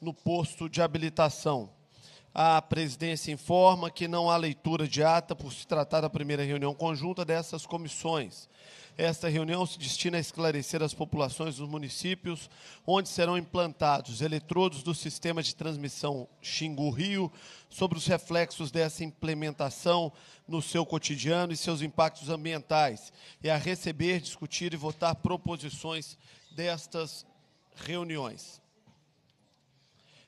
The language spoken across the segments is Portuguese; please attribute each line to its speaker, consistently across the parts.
Speaker 1: no posto de habilitação. A presidência informa que não há leitura de ata por se tratar da primeira reunião conjunta dessas comissões. Esta reunião se destina a esclarecer as populações dos municípios onde serão implantados eletrodos do sistema de transmissão Xingu-Rio sobre os reflexos dessa implementação no seu cotidiano e seus impactos ambientais, e a receber, discutir e votar proposições destas reuniões.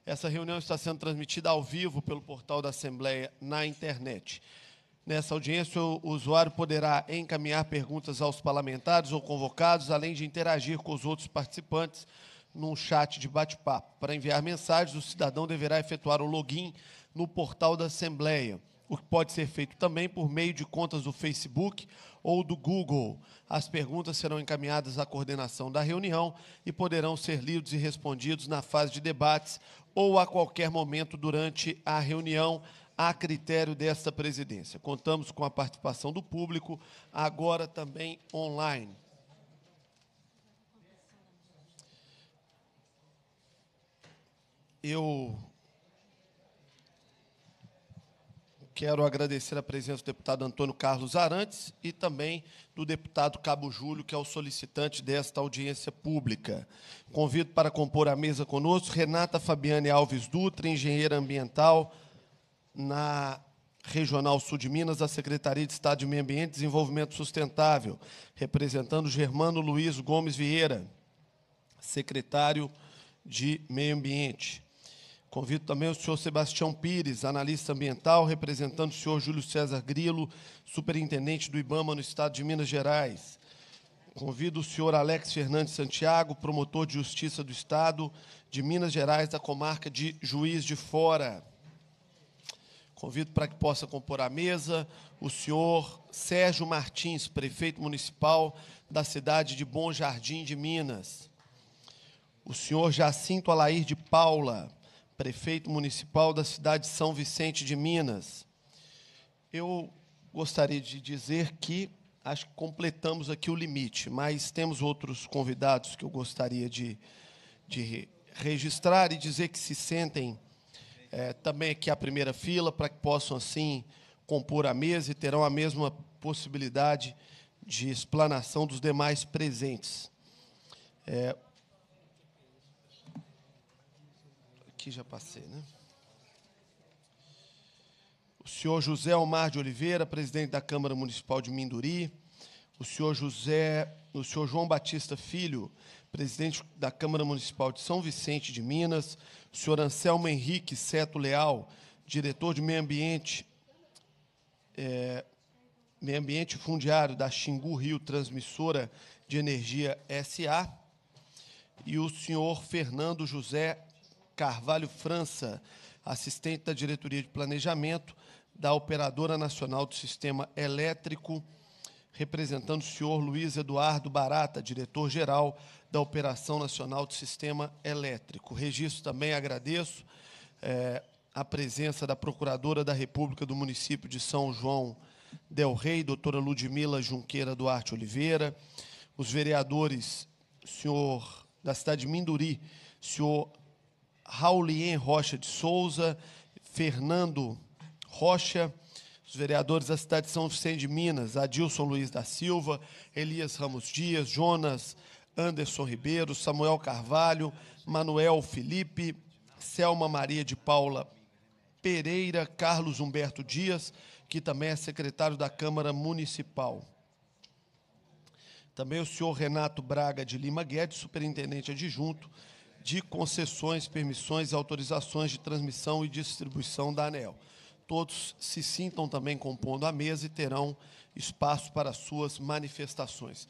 Speaker 1: Essa reunião está sendo transmitida ao vivo pelo portal da Assembleia na internet. Nessa audiência, o usuário poderá encaminhar perguntas aos parlamentares ou convocados, além de interagir com os outros participantes num chat de bate-papo. Para enviar mensagens, o cidadão deverá efetuar o login no portal da Assembleia, o que pode ser feito também por meio de contas do Facebook ou do Google. As perguntas serão encaminhadas à coordenação da reunião e poderão ser lidos e respondidos na fase de debates ou a qualquer momento durante a reunião, a critério desta presidência. Contamos com a participação do público, agora também online. Eu quero agradecer a presença do deputado Antônio Carlos Arantes e também do deputado Cabo Júlio, que é o solicitante desta audiência pública. Convido para compor a mesa conosco Renata Fabiane Alves Dutra, engenheira ambiental na Regional Sul de Minas, da Secretaria de Estado de Meio Ambiente e Desenvolvimento Sustentável, representando Germano Luiz Gomes Vieira, secretário de Meio Ambiente. Convido também o senhor Sebastião Pires, analista ambiental, representando o senhor Júlio César Grilo, superintendente do IBAMA no estado de Minas Gerais. Convido o senhor Alex Fernandes Santiago, promotor de justiça do estado de Minas Gerais, da comarca de Juiz de Fora. Convido para que possa compor a mesa o senhor Sérgio Martins, prefeito municipal da cidade de Bom Jardim de Minas. O senhor Jacinto Alair de Paula, prefeito municipal da cidade de São Vicente de Minas. Eu gostaria de dizer que acho que completamos aqui o limite, mas temos outros convidados que eu gostaria de, de registrar e dizer que se sentem é, também aqui à primeira fila, para que possam, assim, compor a mesa e terão a mesma possibilidade de explanação dos demais presentes. É, aqui já passei, né? O senhor José Omar de Oliveira, presidente da Câmara Municipal de Minduri. O senhor José, o senhor João Batista Filho, presidente da Câmara Municipal de São Vicente de Minas. O senhor Anselmo Henrique Seto Leal, diretor de Meio Ambiente, é, Meio Ambiente Fundiário da Xingu Rio Transmissora de Energia SA. E o senhor Fernando José Carvalho França, assistente da Diretoria de Planejamento da Operadora Nacional do Sistema Elétrico, representando o senhor Luiz Eduardo Barata, diretor-geral da Operação Nacional do Sistema Elétrico. Registro também agradeço é, a presença da Procuradora da República do município de São João Del Rei, doutora Ludmila Junqueira Duarte Oliveira, os vereadores, senhor da cidade de Minduri, senhor Raulien Rocha de Souza, Fernando Rocha, os vereadores da cidade de São Vicente de Minas, Adilson Luiz da Silva, Elias Ramos Dias, Jonas Anderson Ribeiro, Samuel Carvalho, Manuel Felipe, Selma Maria de Paula Pereira, Carlos Humberto Dias, que também é secretário da Câmara Municipal. Também o senhor Renato Braga de Lima Guedes, superintendente adjunto de concessões, permissões e autorizações de transmissão e distribuição da ANEL. Todos se sintam também compondo a mesa e terão espaço para suas manifestações.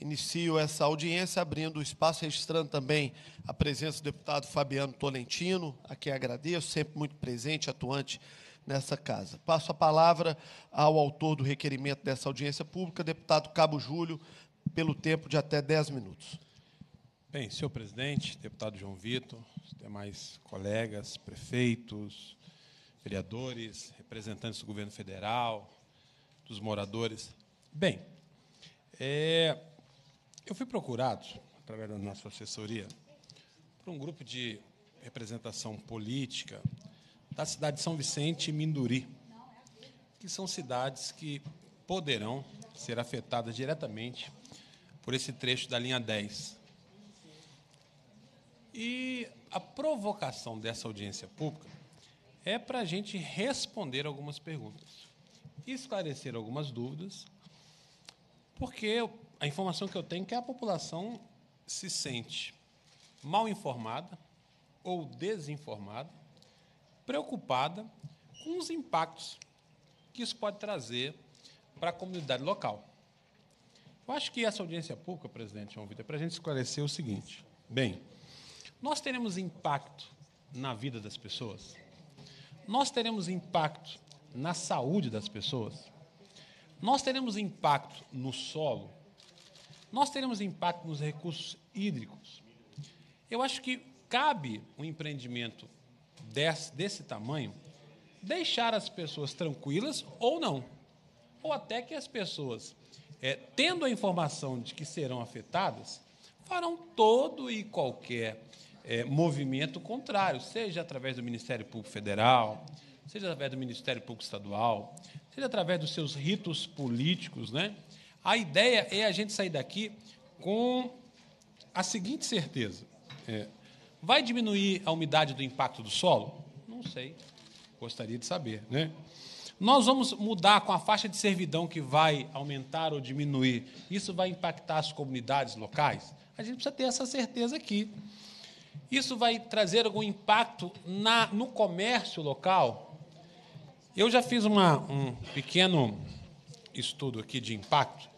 Speaker 1: Inicio essa audiência abrindo o espaço, registrando também a presença do deputado Fabiano Tolentino, a quem agradeço, sempre muito presente, atuante nessa casa. Passo a palavra ao autor do requerimento dessa audiência pública, deputado Cabo Júlio, pelo tempo de até 10 minutos.
Speaker 2: Bem, senhor presidente, deputado João Vitor, demais colegas, prefeitos, vereadores, representantes do governo federal, dos moradores. Bem, é, eu fui procurado, através da nossa assessoria, por um grupo de
Speaker 3: representação política da cidade de São Vicente e Minduri, que são cidades que poderão ser afetadas diretamente por esse trecho da linha 10. E a provocação dessa audiência pública é para a gente responder algumas perguntas, esclarecer algumas dúvidas, porque a informação que eu tenho é que a população se sente mal informada ou desinformada, preocupada com os impactos que isso pode trazer para a comunidade local. Eu acho que essa audiência pública, presidente João Vitor, é para a gente esclarecer o seguinte. Bem, nós teremos impacto na vida das pessoas? Nós teremos impacto na saúde das pessoas? Nós teremos impacto no solo? Nós teremos impacto nos recursos hídricos? Eu acho que cabe um empreendimento desse, desse tamanho deixar as pessoas tranquilas ou não. Ou até que as pessoas, é, tendo a informação de que serão afetadas, farão todo e qualquer é, movimento contrário, seja através do Ministério Público Federal, seja através do Ministério Público Estadual, seja através dos seus ritos políticos. Né? A ideia é a gente sair daqui com a seguinte certeza: é, vai diminuir a umidade do impacto do solo? Não sei, gostaria de saber. Né? Nós vamos mudar com a faixa de servidão que vai aumentar ou diminuir. Isso vai impactar as comunidades locais? A gente precisa ter essa certeza aqui. Isso vai trazer algum impacto na, no comércio local? Eu já fiz uma, um pequeno estudo aqui de impacto,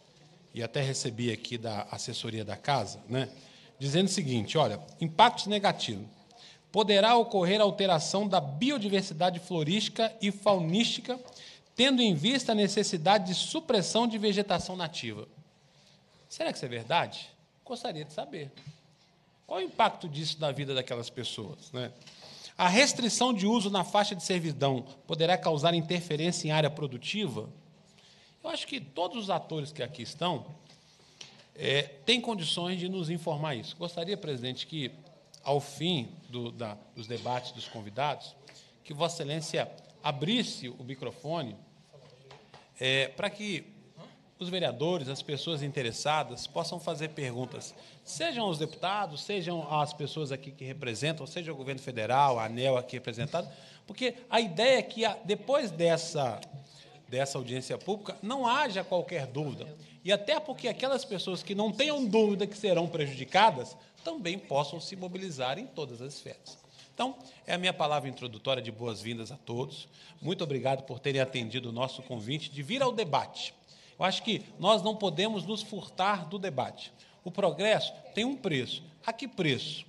Speaker 3: e até recebi aqui da assessoria da casa, né, dizendo o seguinte: olha, impactos negativos. Poderá ocorrer alteração da biodiversidade florística e faunística, tendo em vista a necessidade de supressão de vegetação nativa. Será que isso é verdade? Gostaria de saber. Qual o impacto disso na vida daquelas pessoas? Né? A restrição de uso na faixa de servidão poderá causar interferência em área produtiva? Eu acho que todos os atores que aqui estão é, têm condições de nos informar isso. Gostaria, presidente, que, ao fim do, da, dos debates dos convidados, que Vossa Excelência abrisse o microfone é, para que os vereadores, as pessoas interessadas, possam fazer perguntas, sejam os deputados, sejam as pessoas aqui que representam, seja o governo federal, a ANEL aqui representado, porque a ideia é que depois dessa, dessa audiência pública não haja qualquer dúvida. E até porque aquelas pessoas que não tenham dúvida que serão prejudicadas também possam se mobilizar em todas as esferas. Então, é a minha palavra introdutória de boas-vindas a todos. Muito obrigado por terem atendido o nosso convite de vir ao debate. Eu acho que nós não podemos nos furtar do debate. O progresso tem um preço. A que preço?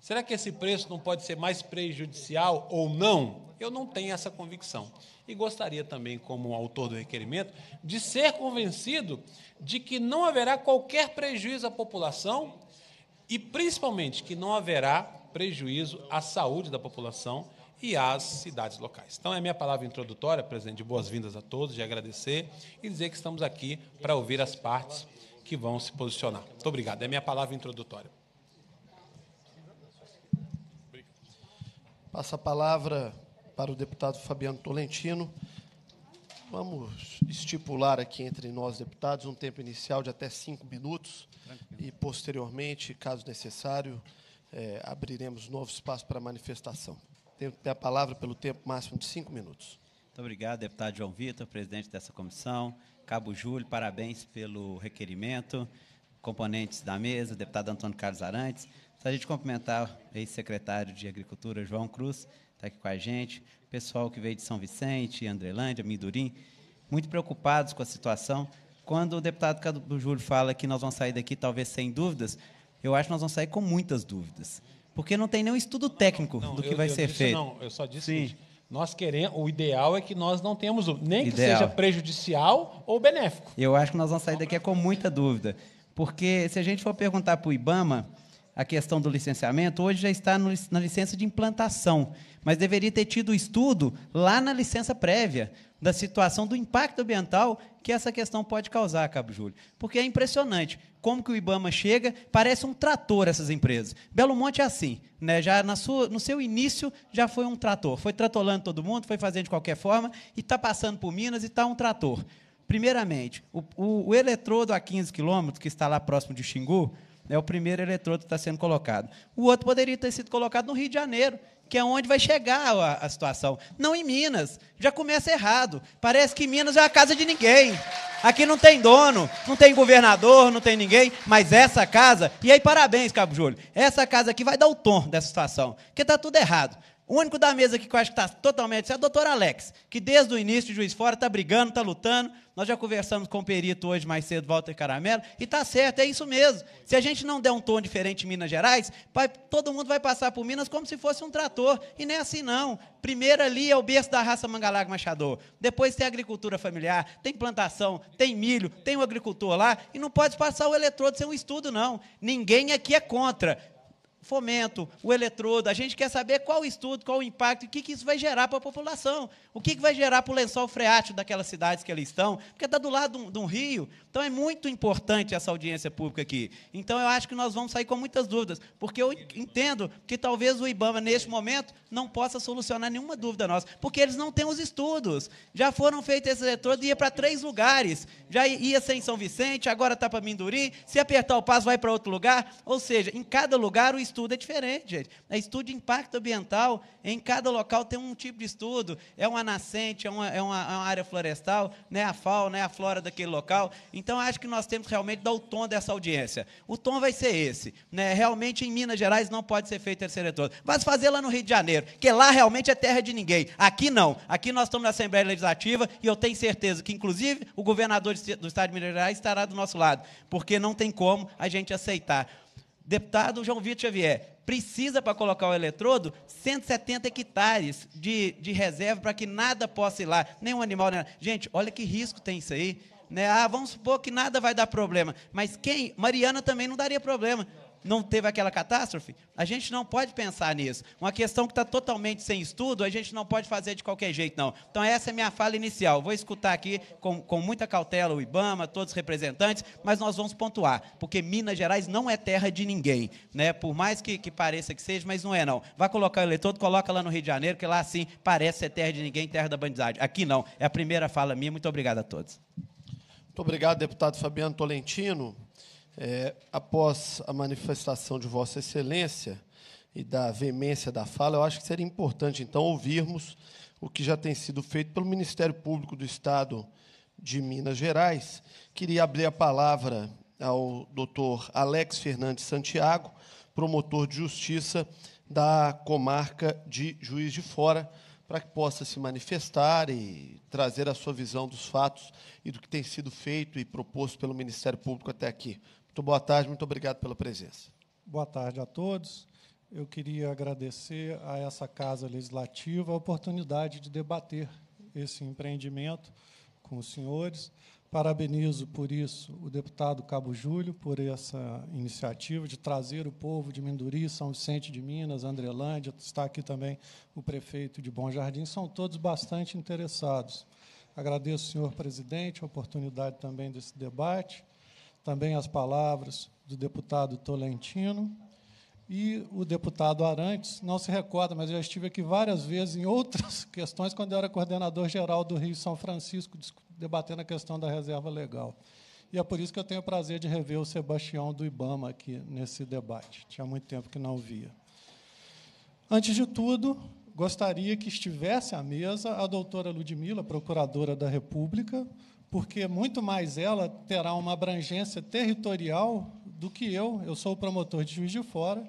Speaker 3: Será que esse preço não pode ser mais prejudicial ou não? Eu não tenho essa convicção. E gostaria também, como autor do requerimento, de ser convencido de que não haverá qualquer prejuízo à população e, principalmente, que não haverá prejuízo à saúde da população e às cidades locais. Então, é a minha palavra introdutória, presidente, de boas-vindas a todos, de agradecer e dizer que estamos aqui para ouvir as partes que vão se posicionar. Muito obrigado. É a minha palavra introdutória.
Speaker 1: Passa a palavra para o deputado Fabiano Tolentino. Vamos estipular aqui entre nós, deputados, um tempo inicial de até cinco minutos e, posteriormente, caso necessário, é, abriremos novo espaço para manifestação. Tem a palavra pelo tempo máximo de cinco minutos.
Speaker 4: Muito obrigado, deputado João Vitor, presidente dessa comissão. Cabo Júlio, parabéns pelo requerimento. Componentes da mesa, deputado Antônio Carlos Arantes. Se a gente cumprimentar o ex-secretário de Agricultura, João Cruz, está aqui com a gente. Pessoal que veio de São Vicente, Andrelândia, Midurim, muito preocupados com a situação. Quando o deputado Cabo Júlio fala que nós vamos sair daqui talvez sem dúvidas, eu acho que nós vamos sair com muitas dúvidas porque não tem nenhum estudo técnico não, do que eu, vai eu ser feito.
Speaker 3: Não, eu só disse Sim. nós queremos, o ideal é que nós não temos, nem que seja prejudicial ou benéfico.
Speaker 4: Eu acho que nós vamos sair daqui com muita dúvida, porque se a gente for perguntar para o IBAMA a questão do licenciamento, hoje já está no, na licença de implantação, mas deveria ter tido estudo lá na licença prévia, da situação do impacto ambiental que essa questão pode causar, Cabo Júlio. Porque é impressionante como que o IBAMA chega, parece um trator essas empresas. Belo Monte é assim, né? já na sua, no seu início já foi um trator, foi tratolando todo mundo, foi fazendo de qualquer forma, e está passando por Minas e está um trator. Primeiramente, o, o, o eletrodo a 15 quilômetros, que está lá próximo de Xingu, é o primeiro eletrodo que está sendo colocado. O outro poderia ter sido colocado no Rio de Janeiro, que é onde vai chegar a, a, situação. Não em Minas. Já começa errado. Parece que Minas é a casa de ninguém. Aqui não tem dono, não tem governador, não tem ninguém, mas essa casa, e aí parabéns, Cabo Júlio, essa casa aqui vai dar o tom dessa situação, porque está tudo errado. O único da mesa aqui que eu acho que está totalmente é o doutor Alex, que desde o início de Juiz Fora está brigando, está lutando. Nós já conversamos com o perito hoje mais cedo, Walter Caramelo, e está certo, é isso mesmo. Se a gente não der um tom diferente em Minas Gerais, vai, todo mundo vai passar por Minas como se fosse um trator. E nem é assim, não. Primeiro ali é o berço da raça Mangalaga Machador. Depois tem agricultura familiar, tem plantação, tem milho, tem o agricultor lá, e não pode passar o eletrodo sem um estudo, não. Ninguém aqui é contra fomento, o eletrodo. A gente quer saber qual o estudo, qual o impacto, o que, que isso vai gerar para a população. O que, que vai gerar para o lençol freático daquelas cidades que ali estão, porque está do lado de um, de um, rio. Então é muito importante essa audiência pública aqui. Então eu acho que nós vamos sair com muitas dúvidas, porque eu entendo que talvez o IBAMA, neste momento, não possa solucionar nenhuma dúvida nossa, porque eles não têm os estudos. Já foram feitos esses eletrodos e ia para três lugares. Já ia ser em São Vicente, agora está para Mindurim, se apertar o passo vai para outro lugar. Ou seja, em cada lugar o estudo estudo é diferente, gente. É estudo de impacto ambiental. Em cada local tem um tipo de estudo. É uma nascente, é uma, é uma, é uma área florestal, né? a fauna, né? a flora daquele local. Então, acho que nós temos realmente dar o tom dessa audiência. O tom vai ser esse. Né? Realmente, em Minas Gerais, não pode ser feito esse eletrodo. Mas fazer lá no Rio de Janeiro, que lá realmente é terra de ninguém. Aqui não. Aqui nós estamos na Assembleia Legislativa e eu tenho certeza que, inclusive, o governador do Estado de Minas Gerais estará do nosso lado, porque não tem como a gente aceitar Deputado João Vitor Xavier, precisa para colocar o eletrodo 170 hectares de, de reserva para que nada possa ir lá, nenhum animal. Nem... Gente, olha que risco tem isso aí. Né? Ah, vamos supor que nada vai dar problema. Mas quem? Mariana também não daria problema não teve aquela catástrofe? A gente não pode pensar nisso. Uma questão que está totalmente sem estudo, a gente não pode fazer de qualquer jeito, não. Então, essa é minha fala inicial. Vou escutar aqui com, com muita cautela o IBAMA, todos os representantes, mas nós vamos pontuar, porque Minas Gerais não é terra de ninguém. Né? Por mais que, que pareça que seja, mas não é, não. Vai colocar o eletrodo, coloca lá no Rio de Janeiro, que lá, sim, parece ser terra de ninguém, terra da bandidade. Aqui não. É a primeira fala minha. Muito obrigado a todos.
Speaker 1: Muito obrigado, deputado Fabiano Tolentino. É, após a manifestação de Vossa Excelência e da veemência da fala, eu acho que seria importante, então, ouvirmos o que já tem sido feito pelo Ministério Público do Estado de Minas Gerais. Queria abrir a palavra ao doutor Alex Fernandes Santiago, promotor de justiça da comarca de Juiz de Fora, para que possa se manifestar e trazer a sua visão dos fatos e do que tem sido feito e proposto pelo Ministério Público até aqui. Muito boa tarde, muito obrigado pela presença.
Speaker 5: Boa tarde a todos. Eu queria agradecer a essa Casa Legislativa a oportunidade de debater esse empreendimento com os senhores. Parabenizo por isso o deputado Cabo Júlio, por essa iniciativa de trazer o povo de Minduri, São Vicente de Minas, Andrelândia, está aqui também o prefeito de Bom Jardim, são todos bastante interessados. Agradeço, senhor presidente, a oportunidade também desse debate também as palavras do deputado Tolentino e o deputado Arantes, não se recorda, mas eu já estive aqui várias vezes em outras questões, quando eu era coordenador geral do Rio São Francisco, debatendo a questão da reserva legal. E é por isso que eu tenho o prazer de rever o Sebastião do IBAMA aqui nesse debate. Tinha muito tempo que não via. Antes de tudo, gostaria que estivesse à mesa a doutora Ludmila, procuradora da República, porque muito mais ela terá uma abrangência territorial do que eu. Eu sou o promotor de Juiz de Fora,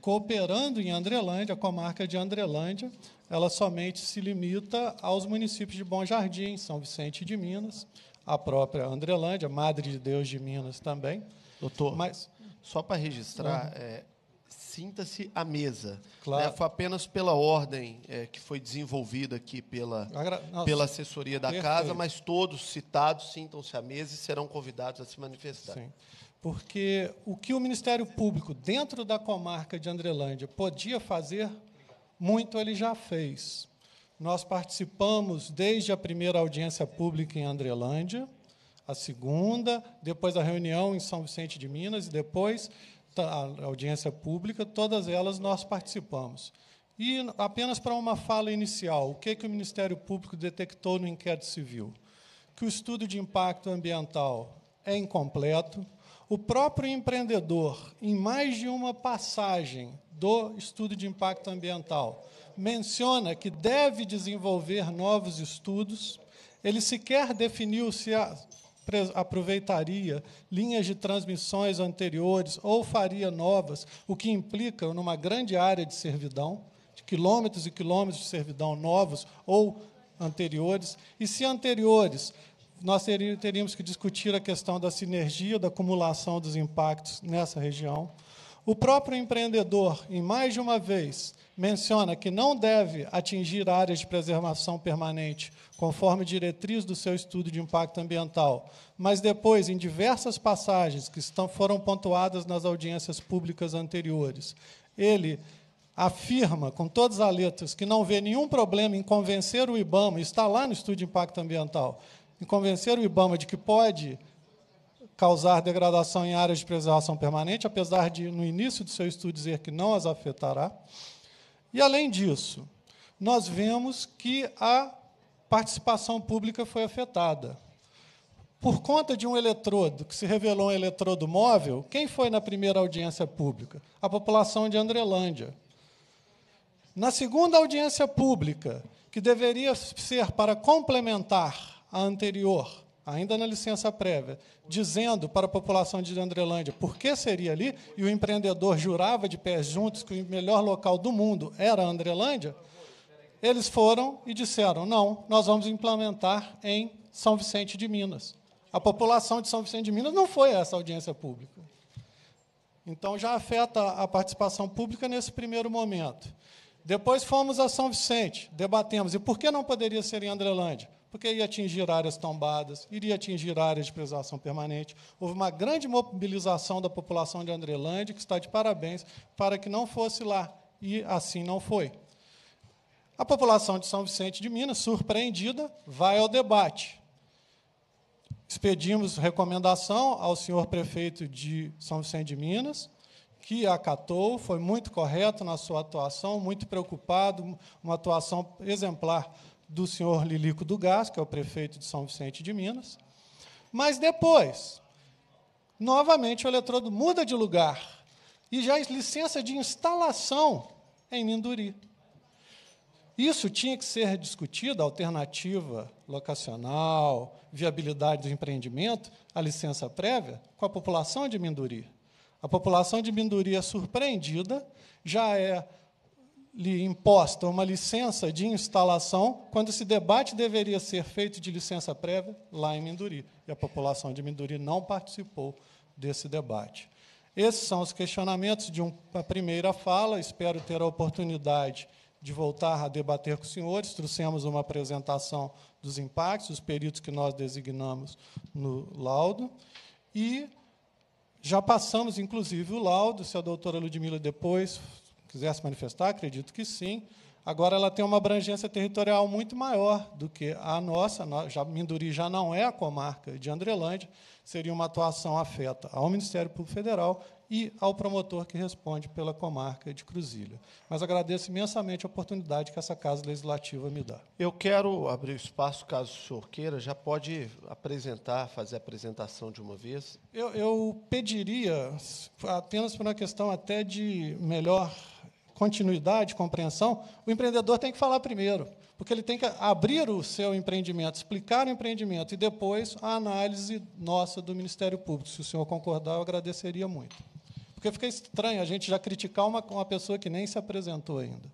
Speaker 5: cooperando em Andrelândia, a comarca de Andrelândia, ela somente se limita aos municípios de Bom Jardim, São Vicente de Minas, a própria Andrelândia, Madre de Deus de Minas também.
Speaker 1: Doutor, Mas, só para registrar, é, sinta-se à mesa. Né? Claro. Né? Foi apenas pela ordem é, que foi desenvolvida aqui pela, Agra... pela assessoria da Perfeito. casa, mas todos citados sintam-se à mesa e serão convidados a se manifestar. Sim.
Speaker 5: Porque o que o Ministério Público, dentro da comarca de Andrelândia, podia fazer, muito ele já fez. Nós participamos desde a primeira audiência pública em Andrelândia, a segunda, depois a reunião em São Vicente de Minas e depois a audiência pública, todas elas nós participamos. E apenas para uma fala inicial, o que, que o Ministério Público detectou no inquérito civil? Que o estudo de impacto ambiental é incompleto. O próprio empreendedor, em mais de uma passagem do estudo de impacto ambiental, menciona que deve desenvolver novos estudos. Ele sequer definiu se aproveitaria linhas de transmissões anteriores ou faria novas, o que implica numa grande área de servidão quilômetros e quilômetros de servidão novos ou anteriores, e se anteriores, nós teríamos que discutir a questão da sinergia, da acumulação dos impactos nessa região. O próprio empreendedor, em mais de uma vez, menciona que não deve atingir áreas de preservação permanente, conforme diretriz do seu estudo de impacto ambiental, mas depois, em diversas passagens que estão, foram pontuadas nas audiências públicas anteriores, ele afirma com todas as letras que não vê nenhum problema em convencer o IBAMA, está lá no estudo de impacto ambiental, em convencer o IBAMA de que pode causar degradação em áreas de preservação permanente, apesar de, no início do seu estudo, dizer que não as afetará. E, além disso, nós vemos que a participação pública foi afetada. Por conta de um eletrodo que se revelou um eletrodo móvel, quem foi na primeira audiência pública? A população de Andrelândia. Na segunda audiência pública, que deveria ser para complementar a anterior, ainda na licença prévia, dizendo para a população de Andrelândia por que seria ali, e o empreendedor jurava de pés juntos que o melhor local do mundo era Andrelândia, eles foram e disseram: não, nós vamos implementar em São Vicente de Minas. A população de São Vicente de Minas não foi essa audiência pública. Então já afeta a participação pública nesse primeiro momento. Depois fomos a São Vicente, debatemos. E por que não poderia ser em Andrelândia? Porque ia atingir áreas tombadas, iria atingir áreas de preservação permanente. Houve uma grande mobilização da população de Andrelândia, que está de parabéns, para que não fosse lá. E assim não foi. A população de São Vicente de Minas, surpreendida, vai ao debate. Expedimos recomendação ao senhor prefeito de São Vicente de Minas, que acatou, foi muito correto na sua atuação, muito preocupado, uma atuação exemplar do senhor Lilico do Gás, que é o prefeito de São Vicente de Minas. Mas depois, novamente o eletrodo muda de lugar e já é licença de instalação em Minduri. Isso tinha que ser discutido, alternativa locacional, viabilidade do empreendimento, a licença prévia, com a população de Minduri. A população de Minduri é surpreendida, já é lhe imposta uma licença de instalação, quando esse debate deveria ser feito de licença prévia lá em Minduri. E a população de Minduri não participou desse debate. Esses são os questionamentos de uma primeira fala. Espero ter a oportunidade de voltar a debater com os senhores. Trouxemos uma apresentação dos impactos, os peritos que nós designamos no laudo. E já passamos, inclusive, o laudo, se a doutora Ludmila depois quiser se manifestar, acredito que sim. Agora ela tem uma abrangência territorial muito maior do que a nossa. Já, Minduri já não é a comarca de Andrelândia, seria uma atuação afeta ao Ministério Público Federal e ao promotor que responde pela comarca de Cruzilha. Mas agradeço imensamente a oportunidade que essa Casa Legislativa me dá.
Speaker 1: Eu quero abrir o espaço, caso o senhor queira, já pode apresentar, fazer a apresentação de uma vez.
Speaker 5: Eu, eu pediria, apenas por uma questão até de melhor continuidade, compreensão, o empreendedor tem que falar primeiro, porque ele tem que abrir o seu empreendimento, explicar o empreendimento e depois a análise nossa do Ministério Público. Se o senhor concordar, eu agradeceria muito. Porque fica estranho a gente já criticar uma, uma pessoa que nem se apresentou ainda.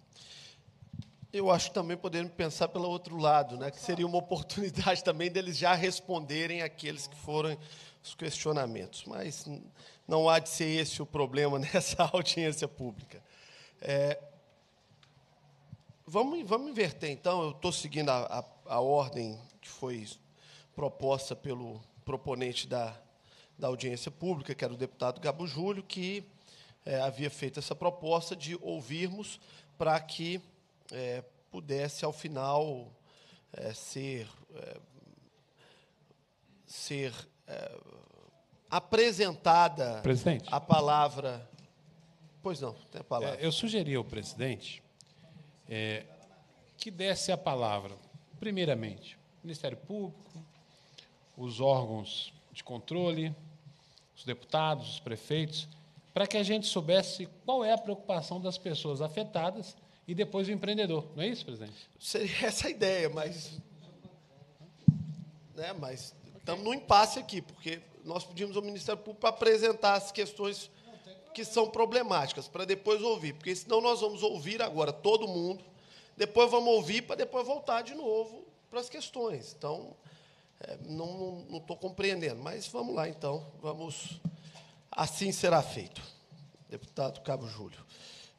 Speaker 1: Eu acho também podemos pensar pelo outro lado, né, que seria uma oportunidade também deles já responderem aqueles que foram os questionamentos. Mas não há de ser esse o problema nessa audiência pública. É, vamos, vamos inverter, então. Eu estou seguindo a, a, a ordem que foi proposta pelo proponente da, da audiência pública, que era o deputado Gabo Júlio, que é, havia feito essa proposta de ouvirmos para que, é, pudesse, ao final, é, ser, é, ser é, apresentada
Speaker 2: Presidente.
Speaker 1: a palavra. Pois não, tem a palavra.
Speaker 2: É, eu sugeri ao presidente é, que desse a palavra, primeiramente, Ministério Público, os órgãos de controle, os deputados, os prefeitos, para que a gente soubesse qual é a preocupação das pessoas afetadas e depois o empreendedor. Não é isso, presidente?
Speaker 1: Seria essa a ideia, mas. Né, mas estamos num impasse aqui, porque nós pedimos ao Ministério Público para apresentar as questões que são problemáticas, para depois ouvir, porque senão nós vamos ouvir agora todo mundo, depois vamos ouvir para depois voltar de novo para as questões. Então, é, não estou compreendendo, mas vamos lá então, vamos. Assim será feito. Deputado Cabo Júlio.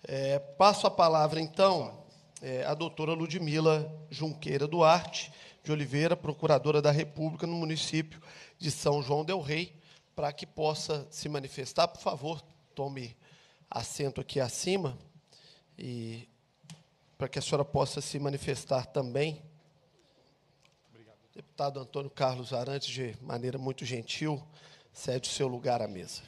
Speaker 1: É, passo a palavra, então, é, à doutora Ludmila Junqueira Duarte de Oliveira, procuradora da República no município de São João del Rei, para que possa se manifestar. Por favor, tome assento aqui acima e para que a senhora possa se manifestar também. Obrigado. Deputado Antônio Carlos Arantes, de maneira muito gentil, cede o seu lugar à mesa.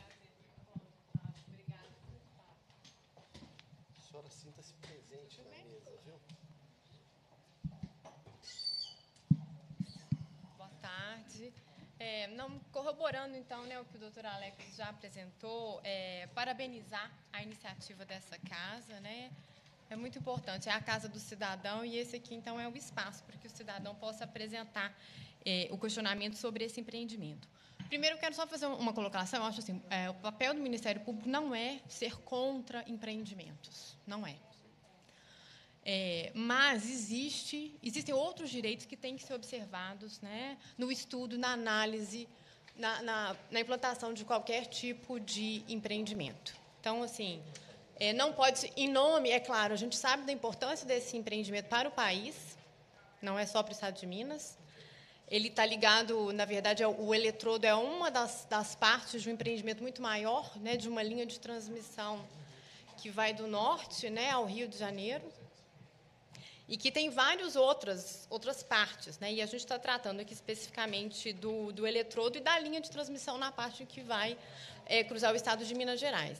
Speaker 6: É, não, corroborando, então, né, o que o doutor Alex já apresentou, é, parabenizar a iniciativa dessa casa. Né, é muito importante, é a casa do cidadão e esse aqui, então, é o espaço para que o cidadão possa apresentar é, o questionamento sobre esse empreendimento. Primeiro, eu quero só fazer uma colocação. Eu acho assim, é, o papel do Ministério Público não é ser contra empreendimentos, não é. É, mas existe, existem outros direitos que têm que ser observados né, no estudo, na análise, na, na, na implantação de qualquer tipo de empreendimento. Então, assim, é, não pode, em nome, é claro, a gente sabe da importância desse empreendimento para o país, não é só para o Estado de Minas. Ele está ligado, na verdade, o eletrodo é uma das, das partes de um empreendimento muito maior, né, de uma linha de transmissão que vai do norte né, ao Rio de Janeiro e que tem várias outras, outras partes. Né? E a gente está tratando aqui especificamente do, do eletrodo e da linha de transmissão na parte que vai é, cruzar o estado de Minas Gerais.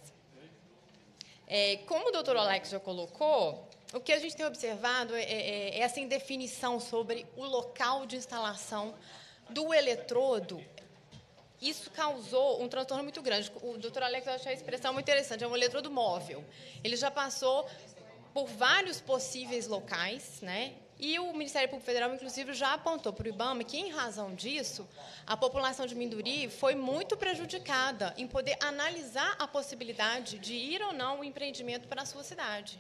Speaker 6: É, como o doutor Alex já colocou, o que a gente tem observado é, é, é essa indefinição sobre o local de instalação do eletrodo isso causou um transtorno muito grande. O doutor Alex achou a expressão muito interessante, é um eletrodo móvel. Ele já passou por vários possíveis locais, né? E o Ministério Público Federal, inclusive, já apontou para o IBAMA que, em razão disso, a população de Minduri foi muito prejudicada em poder analisar a possibilidade de ir ou não o empreendimento para a sua cidade.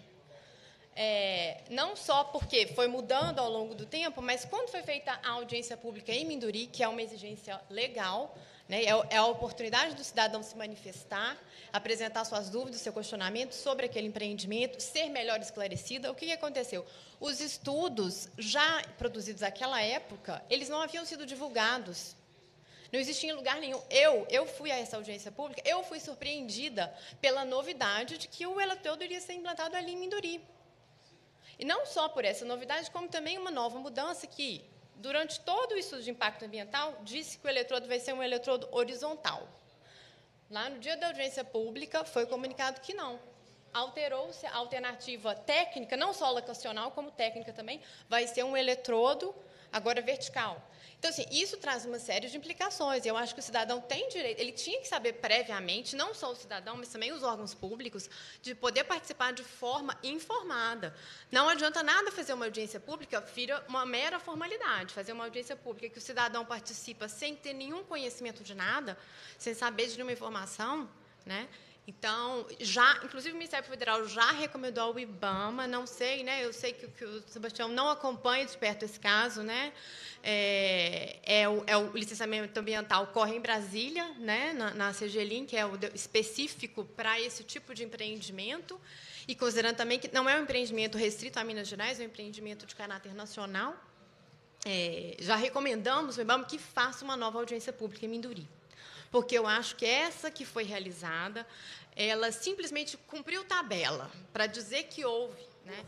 Speaker 6: É, não só porque foi mudando ao longo do tempo, mas quando foi feita a audiência pública em Minduri, que é uma exigência legal, né, é, é a oportunidade do cidadão se manifestar, apresentar suas dúvidas, seu questionamento sobre aquele empreendimento, ser melhor esclarecida. O que aconteceu? Os estudos já produzidos naquela época, eles não haviam sido divulgados. Não existia em lugar nenhum. Eu, eu fui a essa audiência pública, eu fui surpreendida pela novidade de que o eletrodo iria ser implantado ali em Minduri. E não só por essa novidade, como também uma nova mudança que, durante todo o estudo de impacto ambiental, disse que o eletrodo vai ser um eletrodo horizontal. Lá no dia da audiência pública, foi comunicado que não. Alterou-se a alternativa técnica, não só locacional, como técnica também, vai ser um eletrodo agora vertical. Então, assim, isso traz uma série de implicações. Eu acho que o cidadão tem direito, ele tinha que saber previamente, não só o cidadão, mas também os órgãos públicos, de poder participar de forma informada. Não adianta nada fazer uma audiência pública, uma mera formalidade. Fazer uma audiência pública que o cidadão participa sem ter nenhum conhecimento de nada, sem saber de nenhuma informação, né? Então, já, inclusive o Ministério Federal já recomendou ao IBAMA, não sei, né? Eu sei que, que o Sebastião não acompanha de perto esse caso, né? É, é, o, é o, licenciamento ambiental corre em Brasília, né? Na, na CGLIM, que é o específico para esse tipo de empreendimento, e considerando também que não é um empreendimento restrito a Minas Gerais, é um empreendimento de caráter nacional. É, já recomendamos ao IBAMA que faça uma nova audiência pública em Minduri porque eu acho que essa que foi realizada, ela simplesmente cumpriu tabela para dizer que houve. Né?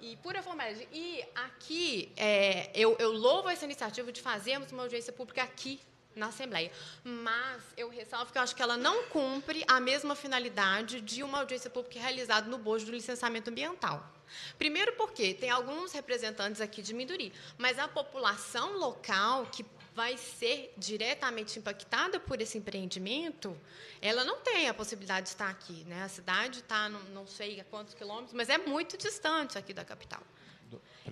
Speaker 6: E pura formalidade. E aqui, é, eu, eu louvo essa iniciativa de fazermos uma audiência pública aqui na Assembleia. Mas eu ressalvo que eu acho que ela não cumpre a mesma finalidade de uma audiência pública realizada no bojo do licenciamento ambiental. Primeiro porque tem alguns representantes aqui de Minduri, mas a população local que vai ser diretamente impactada por esse empreendimento, ela não tem a possibilidade de estar aqui. Né? A cidade está, não, não sei a quantos quilômetros, mas é muito distante aqui da capital.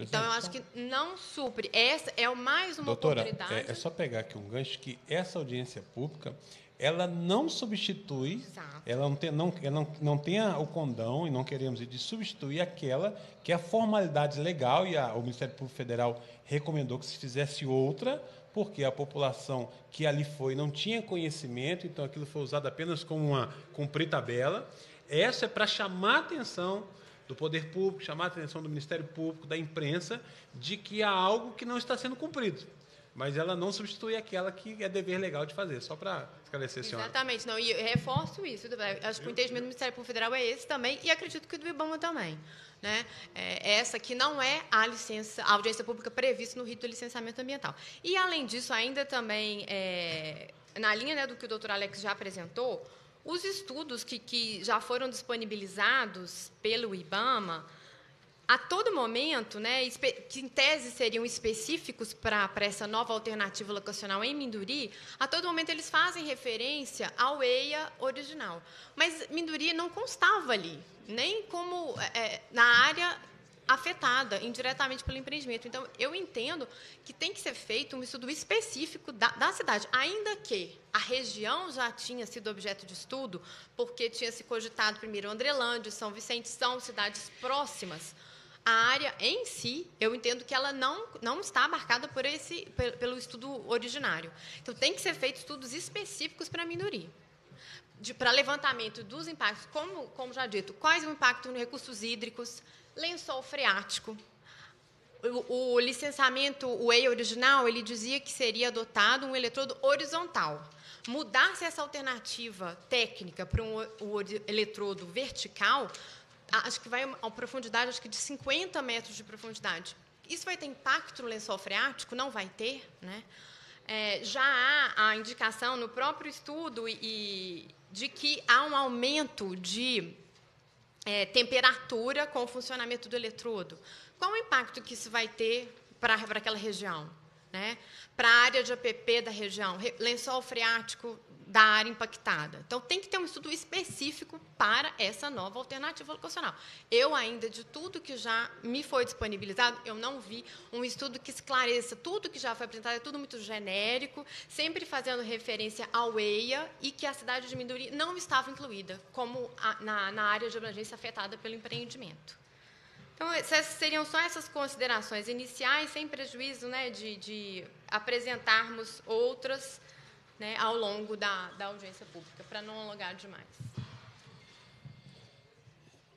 Speaker 6: Então, eu acho que não supre. Essa é mais uma
Speaker 2: Doutora,
Speaker 6: oportunidade.
Speaker 2: É, é só pegar aqui um gancho que essa audiência pública ela não substitui,
Speaker 6: Exato.
Speaker 2: ela não tem, não, ela não, não tem o condão, e não queremos de substituir aquela que é a formalidade legal, e a, o Ministério Público Federal recomendou que se fizesse outra, porque a população que ali foi não tinha conhecimento, então aquilo foi usado apenas como uma cumprir tabela. Essa é para chamar a atenção do poder público, chamar a atenção do Ministério Público, da imprensa, de que há algo que não está sendo cumprido. Mas ela não substitui aquela que é dever legal de fazer, só para esclarecer, senhora.
Speaker 6: Exatamente, não, e eu reforço isso. Acho que o entendimento do Ministério Público Federal é esse também, e acredito que o do IBAMA também. Né? É, essa que não é a licença, a audiência pública prevista no rito do licenciamento ambiental. E, além disso, ainda também, é, na linha né, do que o doutor Alex já apresentou, os estudos que, que já foram disponibilizados pelo IBAMA, a todo momento, né, que em tese seriam específicos para essa nova alternativa locacional em Minduri, a todo momento eles fazem referência ao EIA original. Mas Minduri não constava ali, nem como é, na área afetada indiretamente pelo empreendimento. Então, eu entendo que tem que ser feito um estudo específico da, da, cidade, ainda que a região já tinha sido objeto de estudo, porque tinha se cogitado primeiro Andrelândia, São Vicente, são cidades próximas. A área em si, eu entendo que ela não, não está abarcada por esse, pelo estudo originário. Então, tem que ser feitos estudos específicos para a minoria para levantamento dos impactos, como, como já dito, quais o impacto nos recursos hídricos, lençol freático. O, o licenciamento, o EI original, ele dizia que seria adotado um eletrodo horizontal. Mudar-se essa alternativa técnica para um, um eletrodo vertical, acho que vai a profundidade acho que de 50 metros de profundidade. Isso vai ter impacto no lençol freático? Não vai ter, né? É, já há a indicação no próprio estudo e, de que há um aumento de é, temperatura com o funcionamento do eletrodo. Qual o impacto que isso vai ter para aquela região? Né? Para a área de APP da região, lençol freático da área impactada. Então, tem que ter um estudo específico para essa nova alternativa locacional. Eu ainda, de tudo que já me foi disponibilizado, eu não vi um estudo que esclareça tudo que já foi apresentado, é tudo muito genérico, sempre fazendo referência ao EIA e que a cidade de Minduri não estava incluída como a, na, na área de abrangência afetada pelo empreendimento. Então, essas seriam só essas considerações iniciais, sem prejuízo né, de, de apresentarmos outras né, ao longo da, da audiência pública, para não alongar demais.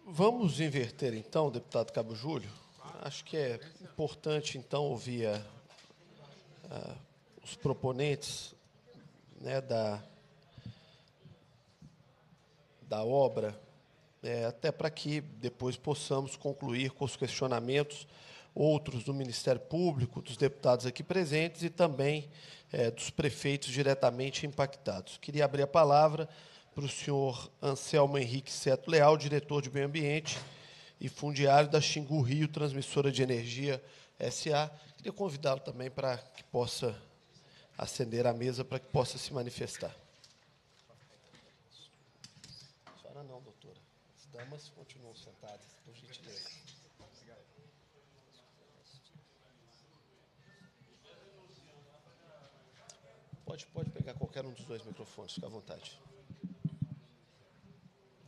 Speaker 1: Vamos inverter, então, deputado Cabo Júlio? Acho que é importante, então, ouvir a, a, os proponentes né, da, da obra, é, até para que depois possamos concluir com os questionamentos outros do Ministério Público, dos deputados aqui presentes e também é, dos prefeitos diretamente impactados. Queria abrir a palavra para o senhor Anselmo Henrique Seto Leal, diretor de Meio Ambiente e fundiário da Xingu Rio Transmissora de Energia SA. Queria convidá-lo também para que possa acender a mesa, para que possa se manifestar. A senhora não, doutora. As damas continuam sentadas, por gentileza. Pode, pode pegar qualquer um dos dois microfones, fica à vontade.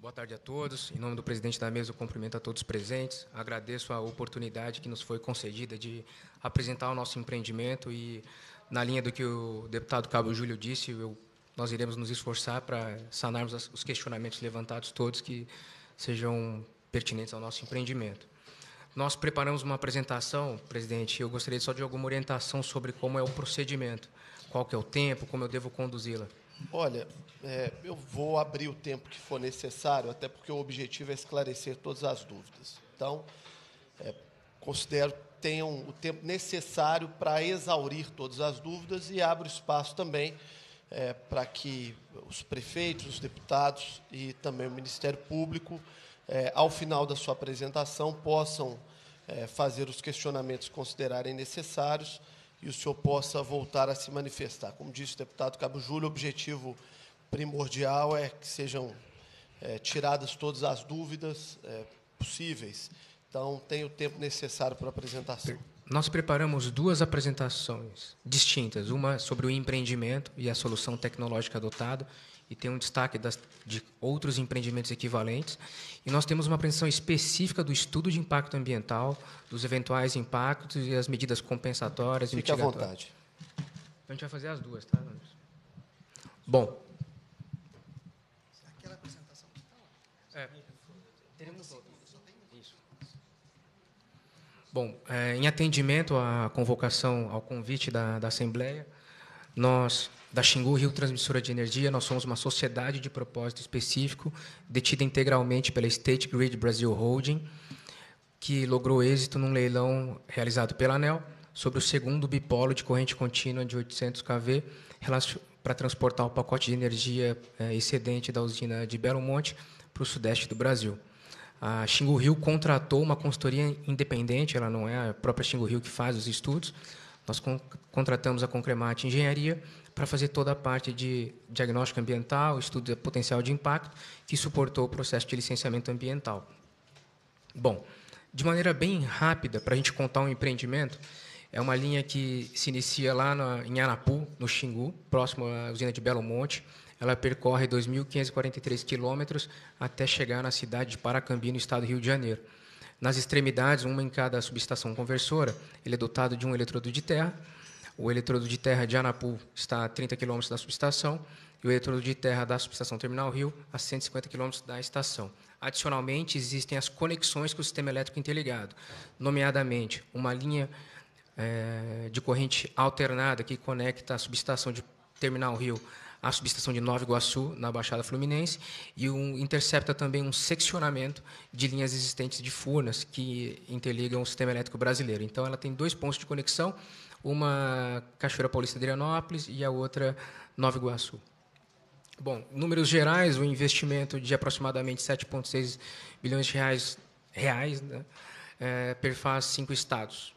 Speaker 7: Boa tarde a todos. Em nome do presidente da mesa, eu cumprimento a todos presentes. Agradeço a oportunidade que nos foi concedida de apresentar o nosso empreendimento e, na linha do que o deputado Cabo Júlio disse, eu, nós iremos nos esforçar para sanarmos os questionamentos levantados todos que sejam pertinentes ao nosso empreendimento. Nós preparamos uma apresentação, presidente, eu gostaria só de alguma orientação sobre como é o procedimento qual que é o tempo, como eu devo conduzi-la?
Speaker 1: Olha, é, eu vou abrir o tempo que for necessário, até porque o objetivo é esclarecer todas as dúvidas. Então, é, considero tenham o tempo necessário para exaurir todas as dúvidas e abro espaço também é, para que os prefeitos, os deputados e também o Ministério Público, é, ao final da sua apresentação, possam é, fazer os questionamentos que considerarem necessários e o senhor possa voltar a se manifestar. Como disse o deputado Cabo Júlio, o objetivo primordial é que sejam é, tiradas todas as dúvidas é, possíveis então, tem o tempo necessário para a apresentação.
Speaker 7: Nós preparamos duas apresentações distintas, uma sobre o empreendimento e a solução tecnológica adotada, e tem um destaque das, de outros empreendimentos equivalentes. E nós temos uma apresentação específica do estudo de impacto ambiental, dos eventuais impactos e as medidas compensatórias
Speaker 1: Fique
Speaker 7: e
Speaker 1: à vontade.
Speaker 7: A gente vai fazer as duas, tá? Bom. Aquela apresentação que está lá. É. Teremos outra. Bom, é, em atendimento à convocação, ao convite da, da Assembleia, nós, da Xingu Rio Transmissora de Energia, nós somos uma sociedade de propósito específico, detida integralmente pela State Grid Brasil Holding, que logrou êxito num leilão realizado pela ANEL sobre o segundo bipolo de corrente contínua de 800 kV para transportar o pacote de energia é, excedente da usina de Belo Monte para o sudeste do Brasil. A Xingu Rio contratou uma consultoria independente, ela não é a própria Xingu Rio que faz os estudos. Nós con contratamos a Concremate Engenharia para fazer toda a parte de diagnóstico ambiental, estudo de potencial de impacto, que suportou o processo de licenciamento ambiental. Bom, de maneira bem rápida, para a gente contar um empreendimento, é uma linha que se inicia lá na, em Anapu, no Xingu, próximo à usina de Belo Monte, ela percorre 2.543 quilômetros até chegar na cidade de Paracambi, no estado do Rio de Janeiro. Nas extremidades, uma em cada subestação conversora, ele é dotado de um eletrodo de terra. O eletrodo de terra de Anapu está a 30 quilômetros da subestação e o eletrodo de terra da subestação Terminal Rio a 150 quilômetros da estação. Adicionalmente, existem as conexões com o sistema elétrico interligado, nomeadamente uma linha é, de corrente alternada que conecta a subestação de Terminal Rio a subestação de Nova Iguaçu, na Baixada Fluminense, e um, intercepta também um seccionamento de linhas existentes de Furnas, que interligam o sistema elétrico brasileiro. Então, ela tem dois pontos de conexão, uma Cachoeira Paulista de Adrianópolis e a outra Nova Iguaçu. Bom, números gerais, o investimento de aproximadamente 7,6 bilhões de reais, reais né, é, perfaz cinco estados.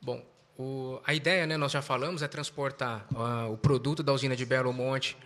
Speaker 7: Bom, o, a ideia, né, nós já falamos, é transportar uh, o produto da usina de Belo Monte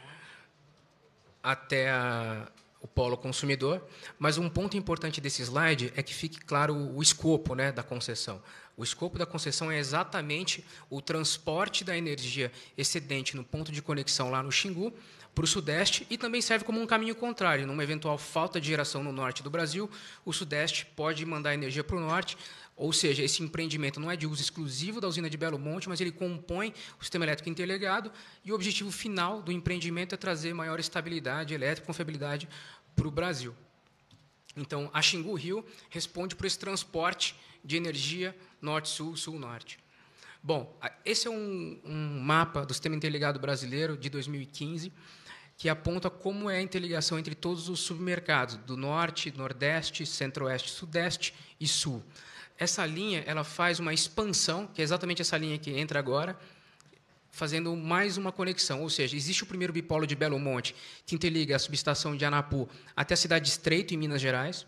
Speaker 7: até a, o polo consumidor, mas um ponto importante desse slide é que fique claro o, o escopo né, da concessão. O escopo da concessão é exatamente o transporte da energia excedente no ponto de conexão lá no Xingu para o Sudeste e também serve como um caminho contrário. Numa eventual falta de geração no norte do Brasil, o Sudeste pode mandar energia para o norte, ou seja, esse empreendimento não é de uso exclusivo da usina de Belo Monte, mas ele compõe o sistema elétrico interligado e o objetivo final do empreendimento é trazer maior estabilidade elétrica, confiabilidade para o Brasil. Então, a Xingu Rio responde por esse transporte de energia norte-sul, sul-norte. Bom, esse é um, um, mapa do Sistema Interligado Brasileiro de 2015, que aponta como é a interligação entre todos os submercados, do norte, nordeste, centro-oeste, sudeste e sul essa linha ela faz uma expansão, que é exatamente essa linha que entra agora, fazendo mais uma conexão. Ou seja, existe o primeiro bipolo de Belo Monte, que interliga a subestação de Anapu até a cidade de Estreito, em Minas Gerais.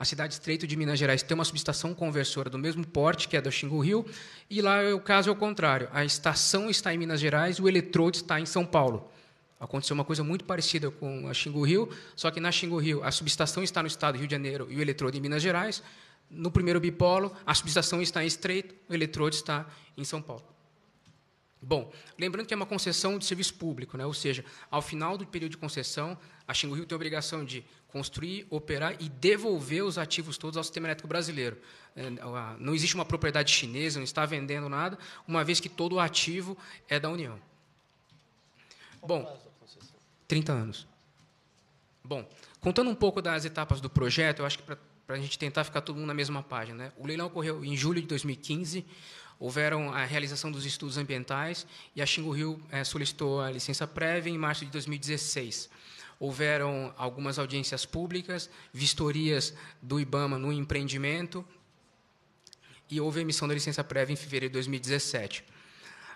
Speaker 7: A cidade de Estreito de Minas Gerais tem uma subestação conversora do mesmo porte, que é do Xingu Rio, e lá o caso é o contrário. A estação está em Minas Gerais, o eletrodo está em São Paulo. Aconteceu uma coisa muito parecida com a Xingu Rio, só que na Xingu Rio a subestação está no estado do Rio de Janeiro e o eletrodo em Minas Gerais. No primeiro bipolo, a subestação está em Estreito, o eletrodo está em São Paulo. Bom, lembrando que é uma concessão de serviço público, né? ou seja, ao final do período de concessão, a Xingu Rio tem a obrigação de construir, operar e devolver os ativos todos ao sistema elétrico brasileiro. É, não existe uma propriedade chinesa, não está vendendo nada, uma vez que todo o ativo é da União. Bom, 30 anos. Bom, contando um pouco das etapas do projeto, eu acho que para para a gente tentar ficar todo mundo na mesma página. Né? O leilão ocorreu em julho de 2015, houveram a realização dos estudos ambientais e a Xingu Rio é, solicitou a licença prévia em março de 2016. Houveram algumas audiências públicas, vistorias do IBAMA no empreendimento, e houve a emissão da licença prévia em fevereiro de 2017.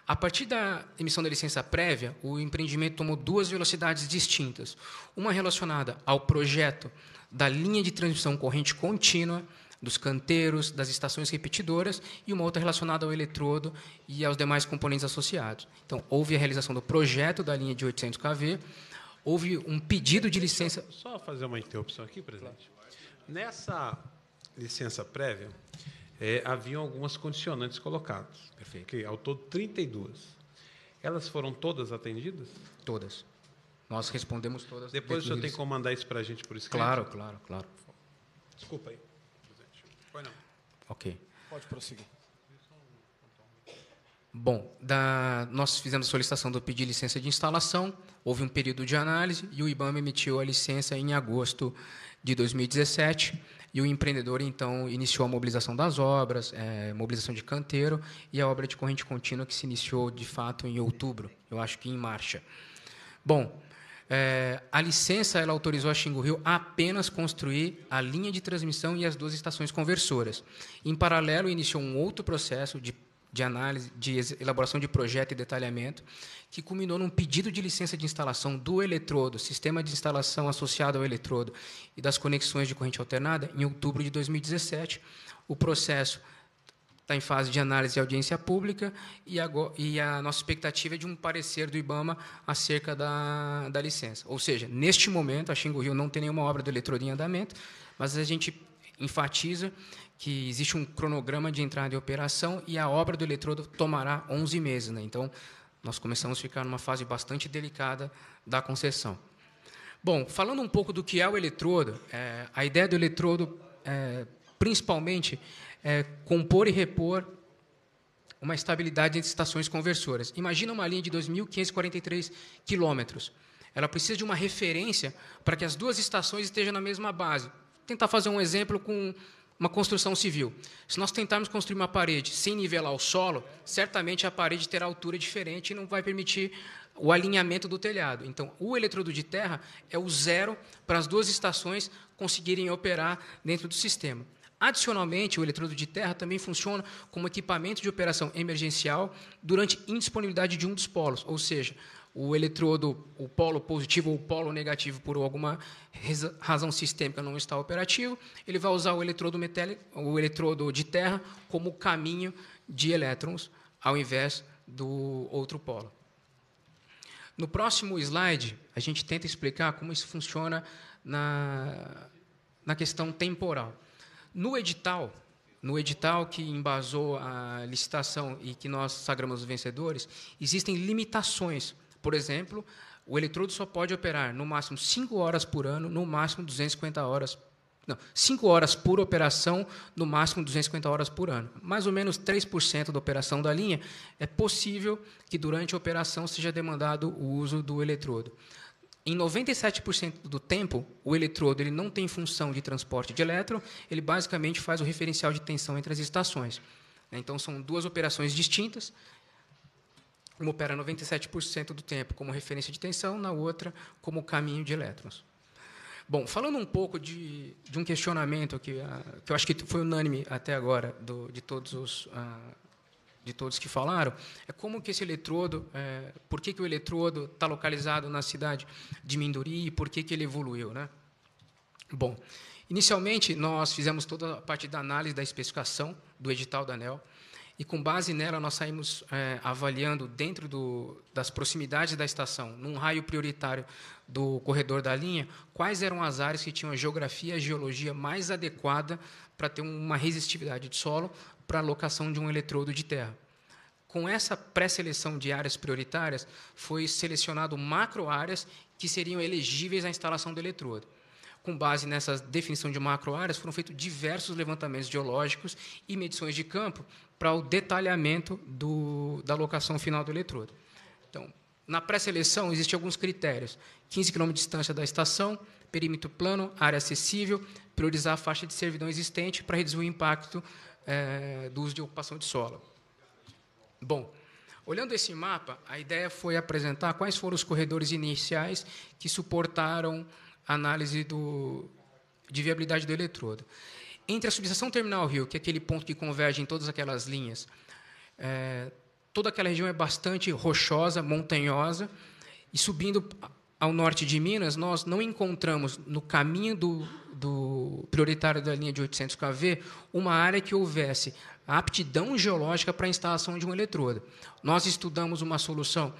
Speaker 7: A partir da emissão da licença prévia, o empreendimento tomou duas velocidades distintas. Uma relacionada ao projeto da linha de transmissão corrente contínua, dos canteiros, das estações repetidoras, e uma outra relacionada ao eletrodo e aos demais componentes associados. Então, houve a realização do projeto da linha de 800 kV, houve um pedido de licença.
Speaker 2: Só fazer uma interrupção aqui, presidente. Nessa licença prévia, é, haviam algumas condicionantes colocadas.
Speaker 7: Perfeito.
Speaker 2: Que, ao todo, 32. Elas foram todas atendidas?
Speaker 7: Todas. Nós respondemos todas.
Speaker 2: Depois o senhor tem como mandar isso para a gente por escrito?
Speaker 7: Claro, claro, claro.
Speaker 2: Desculpa aí, presidente. Foi não.
Speaker 7: Ok.
Speaker 1: Pode prosseguir.
Speaker 7: Bom, da- nós fizemos a solicitação do pedido de licença de instalação, houve um período de análise e o IBAMA emitiu a licença em agosto de 2017 e o empreendedor, então, iniciou a mobilização das obras, eh, mobilização de canteiro e a obra de corrente contínua que se iniciou, de fato, em outubro, eu acho que em marcha. Bom, eh, a licença ela autorizou a Xingu Rio a apenas construir a linha de transmissão e as duas estações conversoras. Em paralelo, iniciou um outro processo de, de análise, de elaboração de projeto e detalhamento, que culminou num pedido de licença de instalação do eletrodo, sistema de instalação associado ao eletrodo e das conexões de corrente alternada, em outubro de 2017. O processo está em fase de análise e audiência pública e, agora, e a nossa expectativa é de um parecer do IBAMA acerca da, da licença. Ou seja, neste momento, a Xingu Rio não tem nenhuma obra do eletrodo em andamento, mas a gente enfatiza que existe um cronograma de entrada em operação e a obra do eletrodo tomará 11 meses. Né? Então, nós começamos a ficar numa fase bastante delicada da concessão. Bom, falando um pouco do que é o eletrodo, é, a ideia do eletrodo, é, principalmente, é compor e repor uma estabilidade entre estações conversoras. Imagina uma linha de 2.543 quilômetros. Ela precisa de uma referência para que as duas estações estejam na mesma base. Vou tentar fazer um exemplo com uma construção civil. Se nós tentarmos construir uma parede sem nivelar o solo, certamente a parede terá altura diferente e não vai permitir o alinhamento do telhado. Então, o eletrodo de terra é o zero para as duas estações conseguirem operar dentro do sistema. Adicionalmente, o eletrodo de terra também funciona como equipamento de operação emergencial durante indisponibilidade de um dos polos, ou seja, o eletrodo, o polo positivo ou o polo negativo, por alguma razão sistêmica não está operativo, ele vai usar o eletrodo metálico, o eletrodo de terra como caminho de elétrons, ao invés do outro polo. No próximo slide, a gente tenta explicar como isso funciona na, na questão temporal. No edital, no edital que embasou a licitação e que nós sagramos os vencedores, existem limitações. Por exemplo, o eletrodo só pode operar no máximo 5 horas por ano, no máximo 250 horas. Não, 5 horas por operação, no máximo 250 horas por ano. Mais ou menos 3% da operação da linha é possível que durante a operação seja demandado o uso do eletrodo. Em 97% do tempo, o eletrodo ele não tem função de transporte de elétron, ele basicamente faz o referencial de tensão entre as estações. Então, são duas operações distintas. Uma opera 97% do tempo como referência de tensão, na outra como caminho de elétrons. Bom, falando um pouco de, de um questionamento que, ah, que eu acho que foi unânime até agora do, de todos os ah, de todos que falaram, é como que esse eletrodo, é, por que, que o eletrodo está localizado na cidade de Minduri e por que, que ele evoluiu. Né? Bom, inicialmente nós fizemos toda a parte da análise da especificação do edital da ANEL, e com base nela nós saímos é, avaliando dentro do, das proximidades da estação, num raio prioritário do corredor da linha, quais eram as áreas que tinham a geografia e a geologia mais adequada para ter uma resistividade de solo para a locação de um eletrodo de terra. Com essa pré-seleção de áreas prioritárias, foi selecionado macro-áreas que seriam elegíveis à instalação do eletrodo. Com base nessa definição de macro-áreas, foram feitos diversos levantamentos geológicos e medições de campo para o detalhamento do, da locação final do eletrodo. Então, na pré-seleção, existem alguns critérios. 15 km de distância da estação, perímetro plano, área acessível, priorizar a faixa de servidão existente para reduzir o impacto é, do uso de ocupação de solo. Bom, olhando esse mapa, a ideia foi apresentar quais foram os corredores iniciais que suportaram a análise do, de viabilidade do eletrodo. Entre a subestação Terminal Rio, que é aquele ponto que converge em todas aquelas linhas, é, toda aquela região é bastante rochosa, montanhosa, e subindo ao norte de Minas, nós não encontramos no caminho do, do prioritário da linha de 800 kV uma área que houvesse aptidão geológica para a instalação de um eletrodo. Nós estudamos uma solução,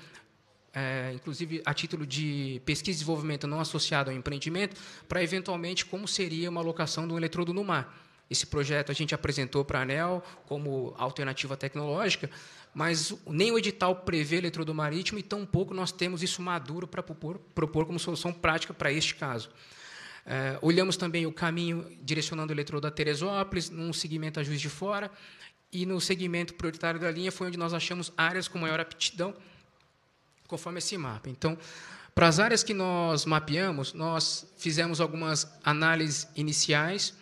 Speaker 7: é, inclusive a título de pesquisa e desenvolvimento não associado ao empreendimento, para eventualmente como seria uma locação de um eletrodo no mar. Esse projeto a gente apresentou para a ANEL como alternativa tecnológica, mas nem o edital prevê eletrodo marítimo e tampouco nós temos isso maduro para propor, propor como solução prática para este caso. É, olhamos também o caminho direcionando o eletrodo a Teresópolis, num segmento a Juiz de Fora, e no segmento prioritário da linha foi onde nós achamos áreas com maior aptidão, conforme esse mapa. Então, para as áreas que nós mapeamos, nós fizemos algumas análises iniciais.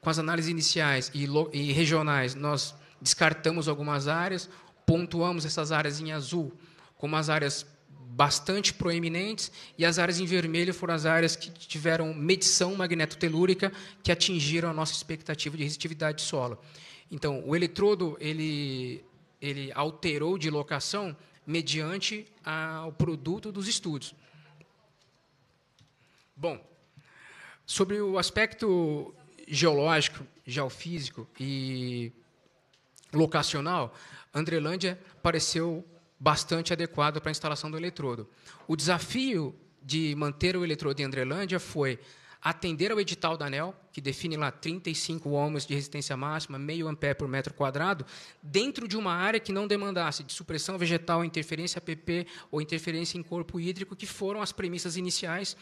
Speaker 7: Com as análises iniciais e, e regionais, nós descartamos algumas áreas, pontuamos essas áreas em azul como as áreas bastante proeminentes e as áreas em vermelho foram as áreas que tiveram medição magnetotelúrica que atingiram a nossa expectativa de resistividade de solo. Então, o eletrodo ele, ele alterou de locação mediante o produto dos estudos. Bom, sobre o aspecto geológico, geofísico e locacional, Andrelândia pareceu bastante adequado para a instalação do eletrodo. O desafio de manter o eletrodo em Andrelândia foi atender ao edital da ANEL, que define lá 35 ohms de resistência máxima, meio ampere por metro quadrado, dentro de uma área que não demandasse de supressão vegetal, interferência APP ou interferência em corpo hídrico, que foram as premissas iniciais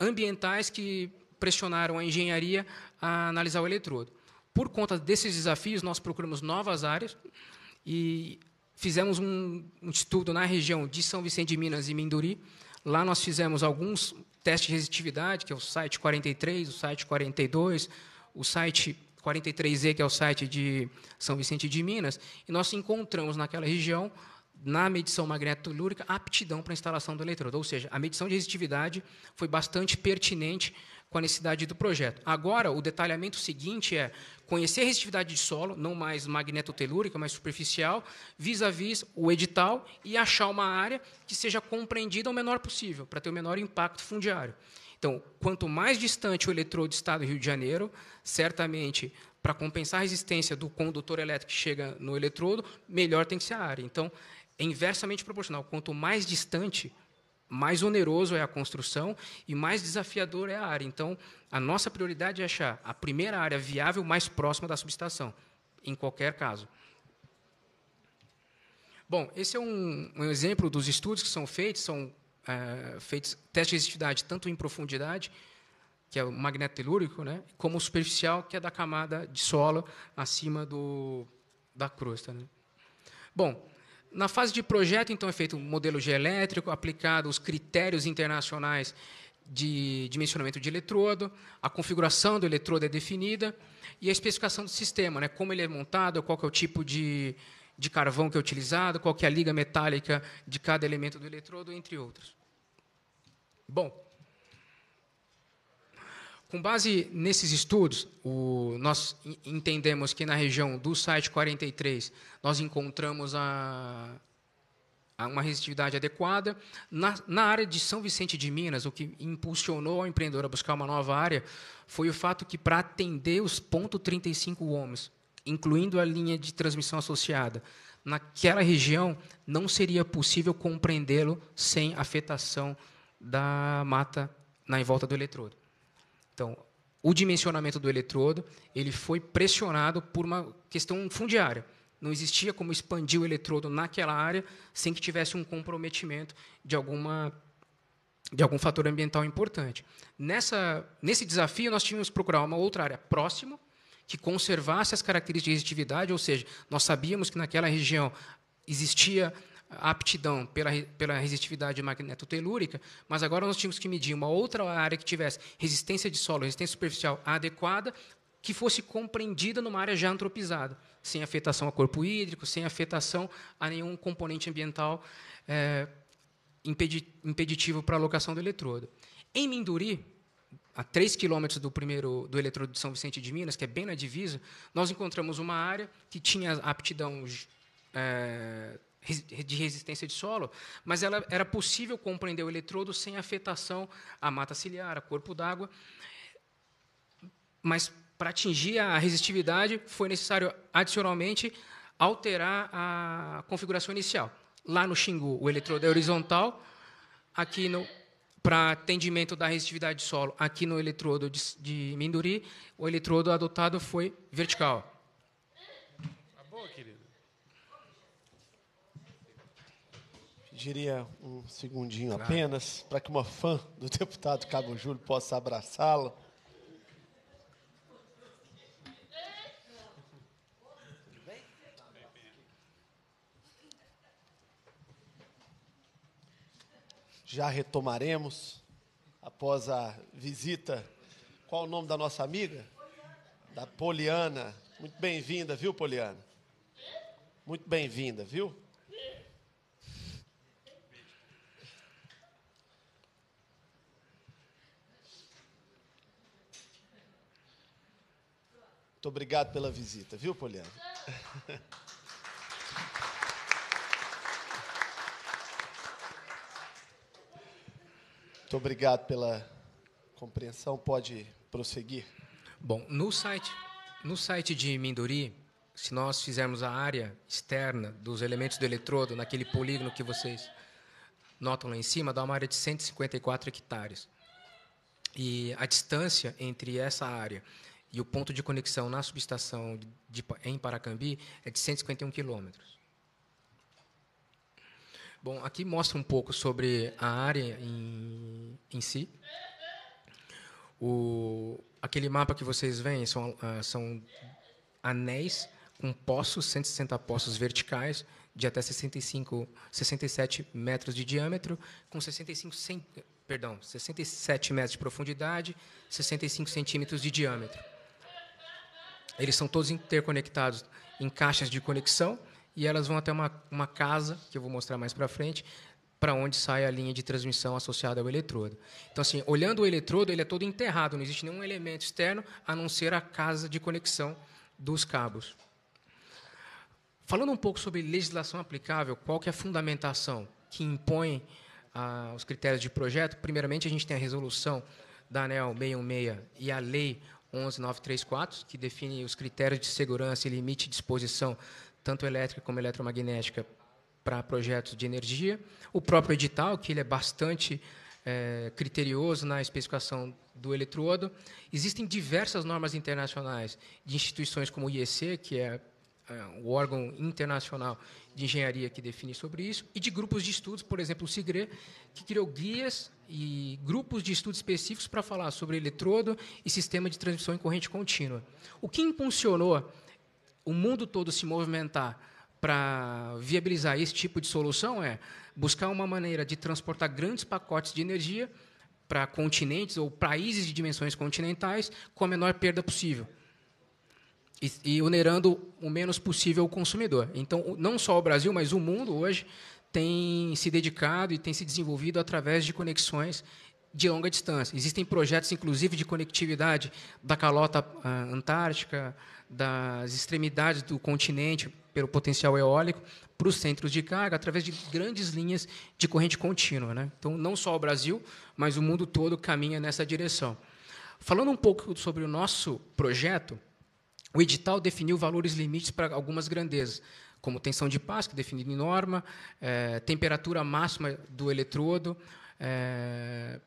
Speaker 7: ambientais que pressionaram a engenharia a analisar o eletrodo. Por conta desses desafios, nós procuramos novas áreas, e fizemos um, um, estudo na região de São Vicente de Minas e Minduri. Lá nós fizemos alguns testes de resistividade, que é o site 43, o site 42, o site 43E, que é o site de São Vicente de Minas, e nós encontramos naquela região, na medição magnetolúrica, aptidão para instalação do eletrodo. Ou seja, a medição de resistividade foi bastante pertinente com a necessidade do projeto. Agora, o detalhamento seguinte é conhecer a resistividade de solo, não mais magnetotelúrica, mas superficial, vis-à-vis -vis o edital e achar uma área que seja compreendida o menor possível, para ter o menor impacto fundiário. Então, quanto mais distante o eletrodo está do Rio de Janeiro, certamente, para compensar a resistência do condutor elétrico que chega no eletrodo, melhor tem que ser a área. Então, é inversamente proporcional. Quanto mais distante, mais oneroso é a construção e mais desafiador é a área. Então, a nossa prioridade é achar a primeira área viável mais próxima da subestação, em qualquer caso. Bom, esse é um, um exemplo dos estudos que são feitos, são é, feitos testes de resistividade tanto em profundidade, que é o magneto telúrico, né, como superficial, que é da camada de solo acima do, da crosta. Né. Bom, na fase de projeto, então, é feito um modelo geoelétrico, aplicado os critérios internacionais de dimensionamento de eletrodo, a configuração do eletrodo é definida e a especificação do sistema, né, como ele é montado, qual é o tipo de, de carvão que é utilizado, qual é a liga metálica de cada elemento do eletrodo, entre outros. Bom, com base nesses estudos, o, nós entendemos que na região do site 43 nós encontramos a, a uma resistividade adequada. Na, na, área de São Vicente de Minas, o que impulsionou o empreendedor a buscar uma nova área foi o fato que, para atender os 0,35 ohms, incluindo a linha de transmissão associada, naquela região não seria possível compreendê-lo sem afetação da mata na volta do eletrodo. Então, o dimensionamento do eletrodo ele foi pressionado por uma questão fundiária. Não existia como expandir o eletrodo naquela área sem que tivesse um comprometimento de alguma de algum fator ambiental importante. Nessa, nesse desafio, nós tínhamos que procurar uma outra área próxima que conservasse as características de resistividade, ou seja, nós sabíamos que naquela região existia aptidão pela, pela resistividade magnetotelúrica, mas agora nós tínhamos que medir uma outra área que tivesse resistência de solo, resistência superficial adequada, que fosse compreendida numa área já antropizada, sem afetação a corpo hídrico, sem afetação a nenhum componente ambiental é, impeditivo para a alocação do eletrodo. Em Minduri, a 3 quilômetros do primeiro do eletrodo de São Vicente de Minas, que é bem na divisa, nós encontramos uma área que tinha aptidão é, de resistência de solo, mas ela era possível compreender o eletrodo sem afetação à mata ciliar, a corpo d'água. Mas para atingir a resistividade foi necessário adicionalmente alterar a configuração inicial. Lá no Xingu, o eletrodo é horizontal, aqui no para atendimento da resistividade de solo, aqui no eletrodo de, de Minduri, o eletrodo adotado foi vertical.
Speaker 1: Pediria um segundinho claro. apenas para que uma fã do deputado Cabo Júlio possa abraçá-lo. Já retomaremos após a visita. Qual o nome da nossa amiga? Da Poliana. Muito bem-vinda, viu, Poliana? Muito bem-vinda, viu? Muito obrigado pela visita, viu, Poliana? Muito obrigado pela compreensão. Pode prosseguir.
Speaker 7: Bom, no site, no site de Minduri, se nós fizermos a área externa dos elementos do eletrodo naquele polígono que vocês notam lá em cima, dá uma área de 154 hectares. E a distância entre essa área e o ponto de conexão na subestação de, em Paracambi é de 151 quilômetros. Bom, aqui mostra um pouco sobre a área em, em si. O, aquele mapa que vocês veem são, uh, são anéis com poços, 160 poços verticais, de até 65, 67 metros de diâmetro, com 65 perdão, 67 metros de profundidade, 65 centímetros de diâmetro. Eles são todos interconectados em caixas de conexão e elas vão até uma, uma casa, que eu vou mostrar mais para frente, para onde sai a linha de transmissão associada ao eletrodo. Então, assim, olhando o eletrodo, ele é todo enterrado, não existe nenhum elemento externo a não ser a casa de conexão dos cabos. Falando um pouco sobre legislação aplicável, qual que é a fundamentação que impõe ah, os critérios de projeto? Primeiramente, a gente tem a resolução da ANEL 616 e a lei 11934, que define os critérios de segurança e limite de exposição, tanto elétrica como eletromagnética, para projetos de energia. O próprio edital, que ele é bastante é, criterioso na especificação do eletrodo. Existem diversas normas internacionais de instituições como o IEC, que é, é o órgão internacional de engenharia que define sobre isso, e de grupos de estudos, por exemplo, o SIGRE, que criou guias e grupos de estudos específicos para falar sobre eletrodo e sistema de transmissão em corrente contínua. O que impulsionou o mundo todo se movimentar para viabilizar esse tipo de solução é buscar uma maneira de transportar grandes pacotes de energia para continentes ou países de dimensões continentais com a menor perda possível e, onerando o menos possível o consumidor. Então, não só o Brasil, mas o mundo hoje tem se dedicado e tem se desenvolvido através de conexões de longa distância. Existem projetos, inclusive, de conectividade da calota uh, antártica, das extremidades do continente, pelo potencial eólico, para os centros de carga, através de grandes linhas de corrente contínua. Né? Então, não só o Brasil, mas o mundo todo caminha nessa direção. Falando um pouco sobre o nosso projeto, o edital definiu valores limites para algumas grandezas, como tensão de paz, que é definida em norma, é, temperatura máxima do eletrodo, é,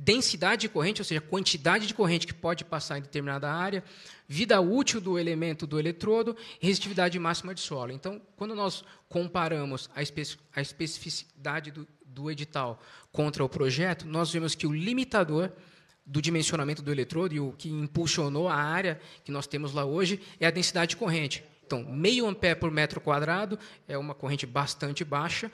Speaker 7: densidade de corrente, ou seja, quantidade de corrente que pode passar em determinada área, vida útil do elemento do eletrodo e resistividade máxima de solo. Então, quando nós comparamos a, a especificidade do, do edital contra o projeto, nós vemos que o limitador do dimensionamento do eletrodo e o que impulsionou a área que nós temos lá hoje é a densidade de corrente. Então, meio ampere por metro quadrado é uma corrente bastante baixa.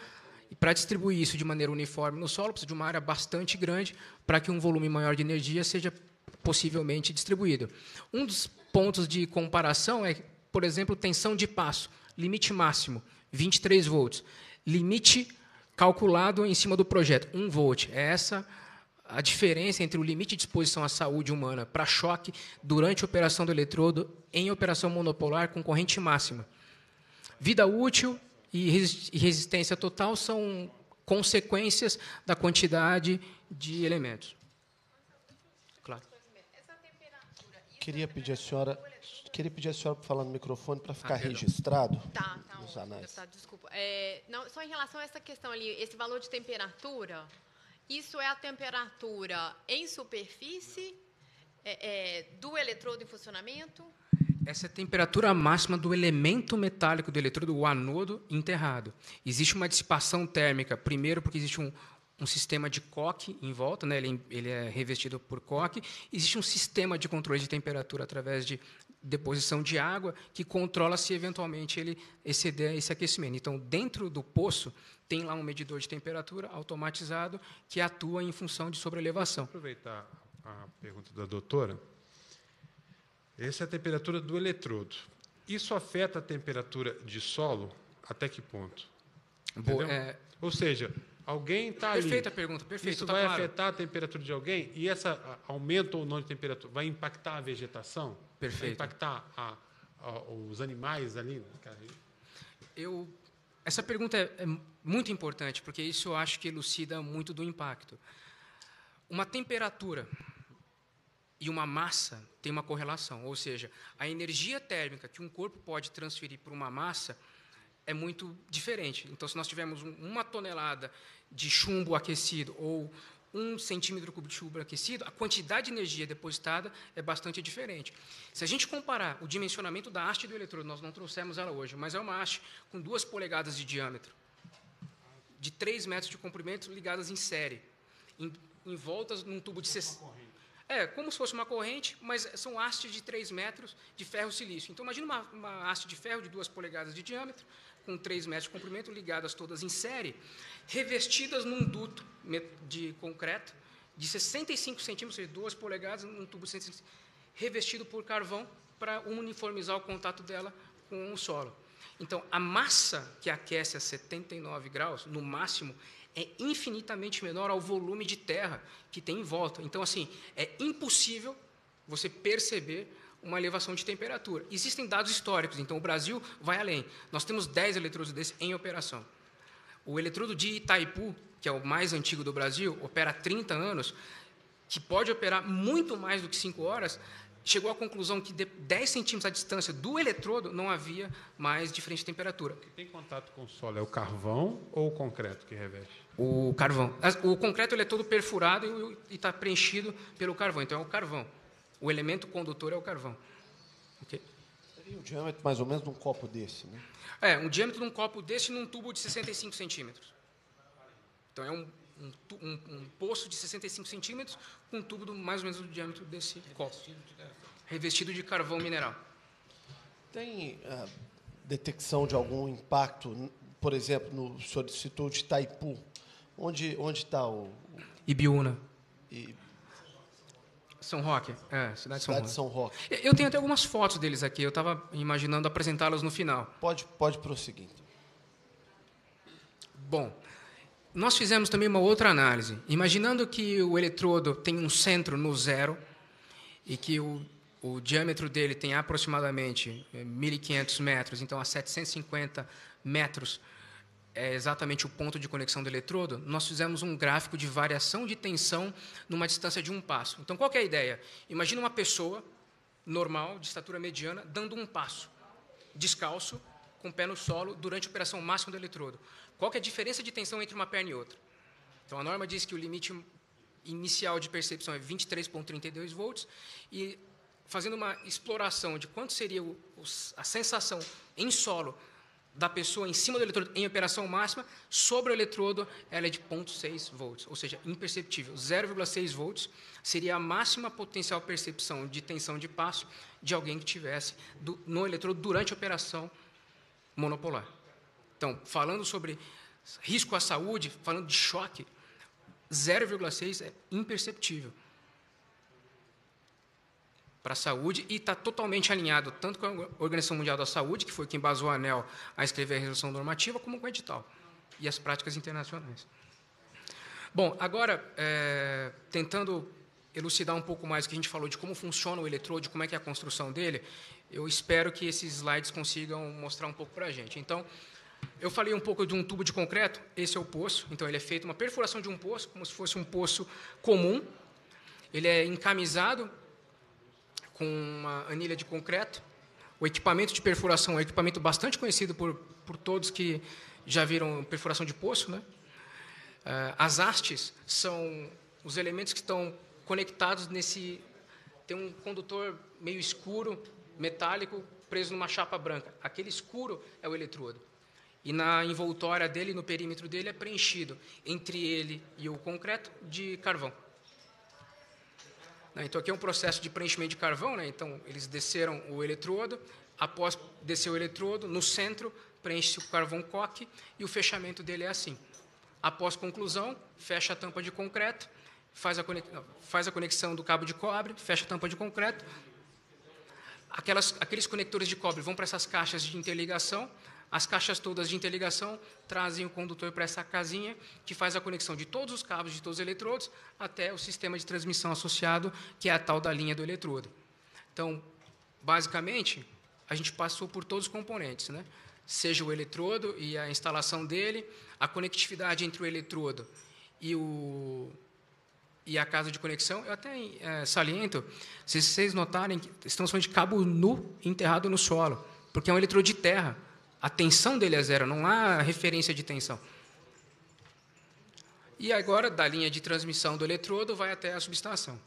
Speaker 7: E para distribuir isso de maneira uniforme no solo, precisa de uma área bastante grande para que um volume maior de energia seja possivelmente distribuído. Um dos pontos de comparação é, por exemplo, tensão de passo, limite máximo, 23 volts. Limite calculado em cima do projeto, 1 volt. É essa a diferença entre o limite de exposição à saúde humana para choque durante a operação do eletrodo em operação monopolar com corrente máxima. Vida útil e resistência total são consequências da quantidade de elementos.
Speaker 1: Claro. Queria pedir a senhora, queria pedir a senhora para falar no microfone para ficar ah, registrado.
Speaker 6: Tá, tá. Nos anais. desculpa. É, não, só em relação a essa questão ali, esse valor de temperatura, isso é a temperatura em superfície é, é, do eletrodo em funcionamento?
Speaker 7: Essa é a temperatura máxima do elemento metálico do eletrodo, o anodo enterrado. Existe uma dissipação térmica, primeiro porque existe um, um sistema de coque em volta, né? ele, ele, é revestido por coque. Existe um sistema de controle de temperatura através de deposição de água que controla se eventualmente ele exceder esse aquecimento. Então, dentro do poço, tem lá um medidor de temperatura automatizado que atua em função de sobrelevação.
Speaker 3: Vou aproveitar a pergunta da doutora. Essa é a temperatura do eletrodo. Isso afeta a temperatura de solo? Até que ponto?
Speaker 7: Boa, é...
Speaker 3: Ou seja, alguém está
Speaker 7: ali. Perfeita pergunta, perfeito.
Speaker 3: Isso
Speaker 7: tá
Speaker 3: vai
Speaker 7: claro.
Speaker 3: afetar a temperatura de alguém e essa aumento ou não de temperatura vai impactar a vegetação?
Speaker 7: Perfeito.
Speaker 3: Vai impactar a, a, os animais ali?
Speaker 7: Eu, essa pergunta é, é muito importante porque isso eu acho que elucida muito do impacto. Uma temperatura e uma massa têm uma correlação, ou seja, a energia térmica que um corpo pode transferir para uma massa é muito diferente. Então, se nós tivermos uma tonelada de chumbo aquecido ou um centímetro cúbico aquecido, a quantidade de energia depositada é bastante diferente. Se a gente comparar o dimensionamento da haste do eletrodo, nós não trouxemos ela hoje, mas é uma haste com duas polegadas de diâmetro, de 3 metros de comprimento, ligadas em série, em, em voltas num tubo de 60. É, como se fosse uma corrente, mas são hastes de 3 metros de ferro silício. Então, imagina uma, uma haste de ferro de 2 polegadas de diâmetro, com 3 metros de comprimento, ligadas todas em série, revestidas num duto de concreto de 65 centímetros, ou seja, 2 polegadas, num tubo de 65, revestido por carvão para uniformizar o contato dela com o solo. Então, a massa que aquece a 79 graus, no máximo, é infinitamente menor ao volume de terra que tem em volta. Então, assim, é impossível você perceber uma elevação de temperatura. Existem dados históricos, então o Brasil vai além. Nós temos 10 eletrodos desses em operação. O eletrodo de Itaipu, que é o mais antigo do Brasil, opera há 30 anos, que pode operar muito mais do que 5 horas, chegou à conclusão que de 10 centímetros à distância do eletrodo não havia mais diferença de temperatura. O
Speaker 3: que tem contato com o solo é o carvão ou o concreto que reveste?
Speaker 7: O carvão. O concreto ele é todo perfurado e está preenchido pelo carvão, então é o carvão. O elemento condutor é o carvão.
Speaker 1: Okay? Seria o diâmetro mais ou menos de um copo desse, né?
Speaker 7: É, um diâmetro de um copo desse num tubo de 65 centímetros. Então é um, um, um, um poço de 65 centímetros com um tubo do, mais ou menos do diâmetro desse copo. Revestido de carvão mineral.
Speaker 1: Tem uh, detecção de algum impacto, por exemplo, no, o senhor citou de Itaipu, Onde onde está o
Speaker 7: Ibiúna? I... São Roque, é, cidade,
Speaker 1: cidade de São Roque.
Speaker 7: Eu tenho até algumas fotos deles aqui. Eu estava imaginando apresentá-las no final.
Speaker 1: Pode pode prosseguir. Então.
Speaker 7: Bom, nós fizemos também uma outra análise. Imaginando que o eletrodo tem um centro no zero e que o, o diâmetro dele tem aproximadamente 1.500 metros, então a 750 metros é exatamente o ponto de conexão do eletrodo, nós fizemos um gráfico de variação de tensão numa distância de um passo. Então, qual é a ideia? Imagina uma pessoa normal, de estatura mediana, dando um passo, descalço, com o pé no solo, durante a operação máxima do eletrodo. Qual é a diferença de tensão entre uma perna e outra? Então, a norma diz que o limite inicial de percepção é 23,32 volts, e fazendo uma exploração de quanto seria a sensação em solo da pessoa em cima do eletrodo em operação máxima, sobre o eletrodo ela é de 0,6 volts, ou seja, imperceptível. 0,6 volts seria a máxima potencial percepção de tensão de passo de alguém que tivesse do, no eletrodo durante a operação monopolar. Então, falando sobre risco à saúde, falando de choque, 0,6 é imperceptível para a saúde e está totalmente alinhado tanto com a Organização Mundial da Saúde, que foi quem basou a ANEL a escrever a resolução normativa, como com o edital e as práticas internacionais. Bom, agora, é, tentando elucidar um pouco mais o que a gente falou de como funciona o eletrodo, como é que é a construção dele, eu espero que esses slides consigam mostrar um pouco para a gente. Então, eu falei um pouco de um tubo de concreto, esse é o poço, então ele é feito uma perfuração de um poço, como se fosse um poço comum, ele é encamisado com uma anilha de concreto, o equipamento de perfuração é um equipamento bastante conhecido por, por todos que já viram perfuração de poço. Né? Eh, as hastes são os elementos que estão conectados nesse... Tem um condutor meio escuro, metálico, preso numa chapa branca. Aquele escuro é o eletrodo. E na envoltória dele, no perímetro dele, é preenchido entre ele e o concreto de carvão. Né? Então, aqui é um processo de preenchimento de carvão. Né? Então, eles desceram o eletrodo, após descer o eletrodo, no centro, preenche-se o carvão coque e o fechamento dele é assim. Após conclusão, fecha a tampa de concreto, faz a, faz a conexão do cabo de cobre, fecha a tampa de concreto. Aquelas, aqueles conectores de cobre vão para essas caixas de interligação, as caixas todas de interligação trazem o condutor para essa casinha, que faz a conexão de todos os cabos, de todos os eletrodos, até o sistema de transmissão associado, que é a tal da linha do eletrodo. Então, basicamente, a gente passou por todos os componentes, né? seja o eletrodo e a instalação dele, a conectividade entre o eletrodo e, o, e a casa de conexão. Eu até é, saliento, se vocês notarem, estamos falando de cabo nu enterrado no solo, porque é um eletrodo de terra. A tensão dele é zero, não há referência de tensão. E agora, da linha de transmissão do eletrodo, vai até a subestação.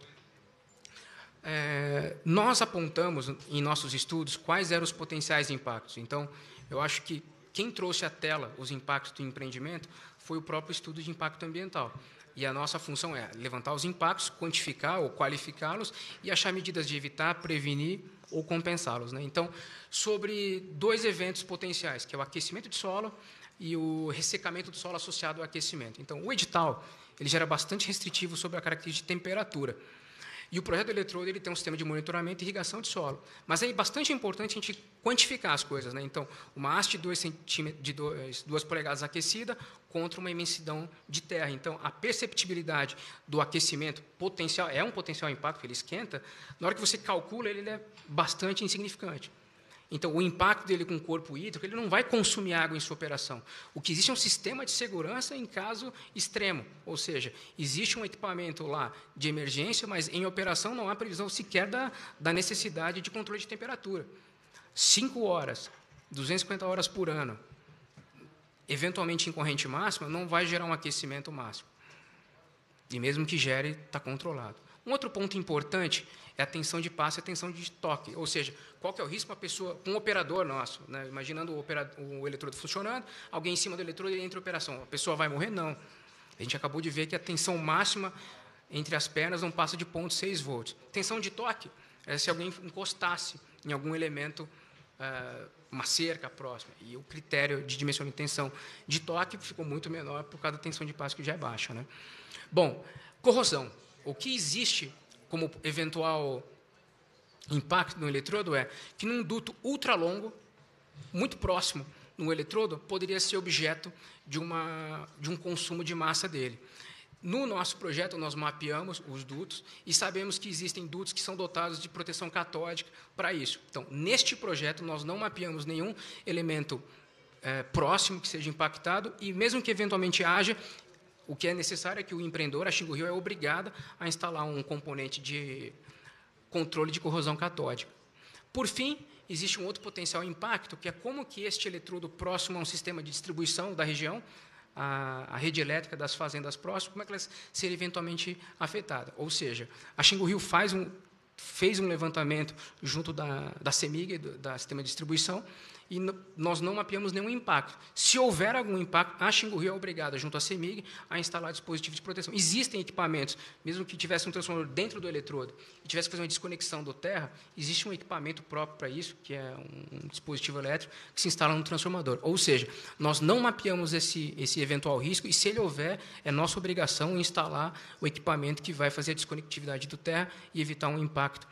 Speaker 7: É, nós apontamos em nossos estudos quais eram os potenciais impactos. Então, eu acho que quem trouxe à tela os impactos do empreendimento foi o próprio estudo de impacto ambiental. E a nossa função é levantar os impactos, quantificar ou qualificá-los e achar medidas de evitar, prevenir ou compensá-los. Né? Então, sobre dois eventos potenciais, que é o aquecimento de solo e o ressecamento do solo associado ao aquecimento. Então, o edital ele já era bastante restritivo sobre a característica de temperatura. E o projeto eletrodo ele tem um sistema de monitoramento e irrigação de solo. Mas é bastante importante a gente quantificar as coisas. Né? Então, uma haste de 2 de 2 polegadas aquecida contra uma imensidão de terra. Então, a perceptibilidade do aquecimento potencial é um potencial impacto, ele esquenta. Na hora que você calcula, ele é bastante insignificante. Então, o impacto dele com o corpo hídrico, ele não vai consumir água em sua operação. O que existe é um sistema de segurança em caso extremo, ou seja, existe um equipamento lá de emergência, mas em operação não há previsão sequer da, da necessidade de controle de temperatura. Cinco horas, 250 horas por ano, eventualmente em corrente máxima, não vai gerar um aquecimento máximo. E mesmo que gere, está controlado. Um outro ponto importante é a tensão de passe e a tensão de toque. Ou seja, qual que é o risco uma pessoa, um operador nosso, né? imaginando o, operador, o eletrodo funcionando, alguém em cima do eletrodo e entra em operação. A pessoa vai morrer? Não. A gente acabou de ver que a tensão máxima entre as pernas não passa de 0,6 volts. Tensão de toque é se alguém encostasse em algum elemento, eh, uma cerca próxima. E o critério de dimensão de tensão de toque ficou muito menor por causa da tensão de passe que já é baixa. Né? Bom, corrosão. O que existe como eventual impacto no eletrodo é que num duto ultralongo, muito próximo no eletrodo, poderia ser objeto de, uma, de um consumo de massa dele. No nosso projeto, nós mapeamos os dutos e sabemos que existem dutos que são dotados de proteção catódica para isso. Então, neste projeto, nós não mapeamos nenhum elemento é, próximo que seja impactado e, mesmo que eventualmente haja, o que é necessário é que o empreendedor, a Xingu Rio, é obrigada a instalar um componente de controle de corrosão catódica. Por fim, existe um outro potencial impacto, que é como que este eletrodo próximo a um sistema de distribuição da região, a, a rede elétrica das fazendas próximas, como é que ela seria eventualmente afetada. Ou seja, a Xingu Rio faz um, fez um levantamento junto da, da CEMIG, do, da Sistema de Distribuição, e nós não mapeamos nenhum impacto. Se houver algum impacto, a Xingu Rio é obrigada, junto à CEMIG, a instalar dispositivos de proteção. Existem equipamentos, mesmo que tivesse um transformador dentro do eletrodo e tivesse que fazer uma desconexão do terra, existe um equipamento próprio para isso, que é um dispositivo elétrico, que se instala no transformador. Ou seja, nós não mapeamos esse, esse eventual risco e, se ele houver, é nossa obrigação instalar o equipamento que vai fazer a desconectividade do terra e evitar um impacto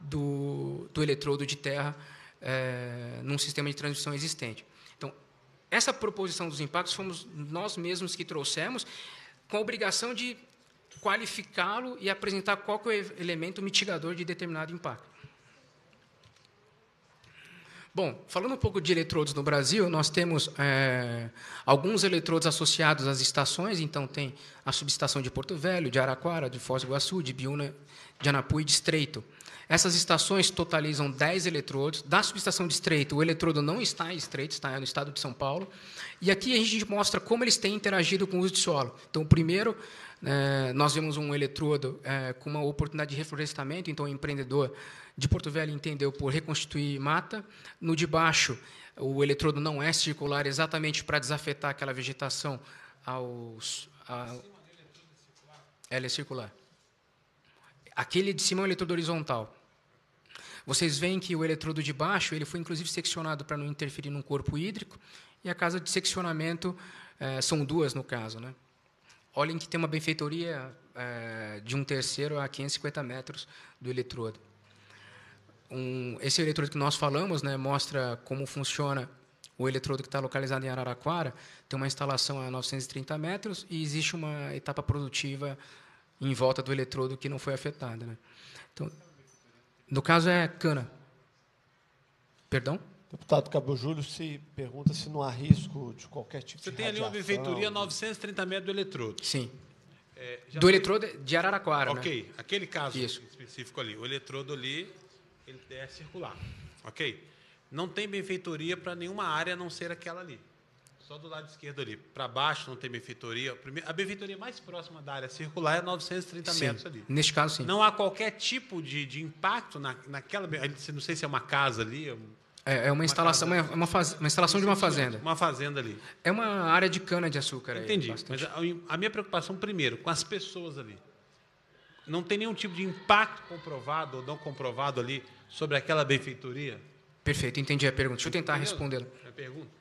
Speaker 7: do, do eletrodo de terra é, num sistema de transmissão existente. Então, essa proposição dos impactos fomos nós mesmos que trouxemos. com a obrigação de qualificá-lo e apresentar qual é o elemento mitigador de determinado impacto. Bom, falando um pouco de eletrodos no Brasil, nós temos é, alguns eletrodos associados às estações, então tem a subestação de Porto Velho, de Araquara, de Foz do Iguaçu, de Biúna, de Anapu e de Estreito. Essas estações totalizam 10 eletrodos. Da subestação de Estreito, o eletrodo não está em Estreito, está no estado de São Paulo. E aqui a gente mostra como eles têm interagido com o uso de solo. Então, primeiro, é, nós vemos um eletrodo é, com uma oportunidade de reflorestamento, então o empreendedor de Porto Velho entendeu por reconstituir mata. No de baixo, o eletrodo não é circular exatamente para desafetar aquela vegetação aos. A, ela é circular. Aquele de cima é um eletrodo horizontal. Vocês veem que o eletrodo de baixo ele foi inclusive seccionado para não interferir no corpo hídrico, e a casa de seccionamento é, são duas no caso. Né? Olhem que tem uma benfeitoria é, de um terceiro a 550 metros do eletrodo. Um, esse eletrodo que nós falamos né, mostra como funciona o eletrodo que está localizado em Araraquara. Tem uma instalação a 930 metros e existe uma etapa produtiva em volta do eletrodo que não foi afetada. Né? Então, no caso é cana. Perdão?
Speaker 1: Deputado Cabo Júlio se pergunta se não há risco de qualquer tipo
Speaker 2: Você
Speaker 1: de
Speaker 2: tem ali uma benfeitoria 930 metros do eletrodo.
Speaker 7: Sim.
Speaker 2: É,
Speaker 7: do
Speaker 2: foi...
Speaker 7: eletrodo de Araraquara.
Speaker 2: Ok,
Speaker 7: né?
Speaker 2: aquele caso
Speaker 7: Isso.
Speaker 2: específico ali. O eletrodo ali ele é circular. Ok? Não tem benfeitoria para nenhuma área a não ser aquela ali. Só do lado esquerdo ali. Para baixo não tem benfeitoria. A benfeitoria mais próxima da área circular é 930
Speaker 7: sim.
Speaker 2: metros ali.
Speaker 7: Neste caso, sim.
Speaker 2: Não há qualquer tipo de, de impacto na, naquela. Não sei se é uma casa ali.
Speaker 7: É, é uma instalação, uma, uma, faz, uma instalação de uma fazenda.
Speaker 2: Uma fazenda ali.
Speaker 7: É uma área de cana de açúcar.
Speaker 2: Entendi.
Speaker 7: Aí,
Speaker 2: mas a, a minha preocupação primeiro com as pessoas ali. Não tem nenhum tipo de impacto comprovado ou não comprovado ali sobre aquela benfeitoria?
Speaker 7: Perfeito, entendi a pergunta. Deixa eu tentar responder.
Speaker 2: A pergunta.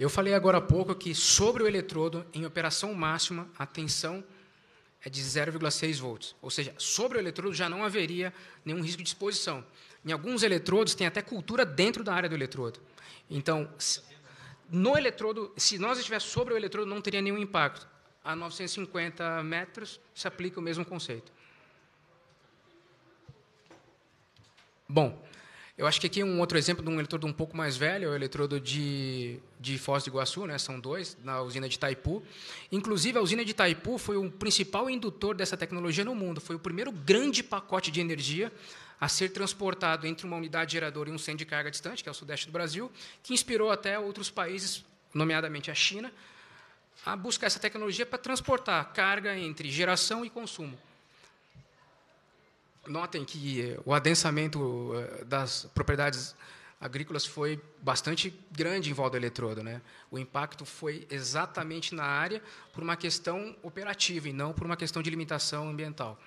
Speaker 7: Eu falei agora há pouco que sobre o eletrodo, em operação máxima, a tensão é de 0,6 volts. Ou seja, sobre o eletrodo já não haveria nenhum risco de exposição. Em alguns eletrodos tem até cultura dentro da área do eletrodo. Então, no eletrodo, se nós estivéssemos sobre o eletrodo, não teria nenhum impacto. A 950 metros se aplica o mesmo conceito. Bom, eu acho que aqui um outro exemplo de um eletrodo um pouco mais velho, é o eletrodo de, de Foz do Iguaçu, né? são dois, na usina de Itaipu. Inclusive, a usina de Itaipu foi o principal indutor dessa tecnologia no mundo. Foi o primeiro grande pacote de energia a ser transportado entre uma unidade geradora e um centro de carga distante, que é o sudeste do Brasil, que inspirou até outros países, nomeadamente a China, a buscar essa tecnologia para transportar carga entre geração e consumo. Notem que o adensamento das propriedades agrícolas foi bastante grande em volta do eletrodo. Né? O impacto foi exatamente na área por uma questão operativa e não por uma questão de limitação ambiental.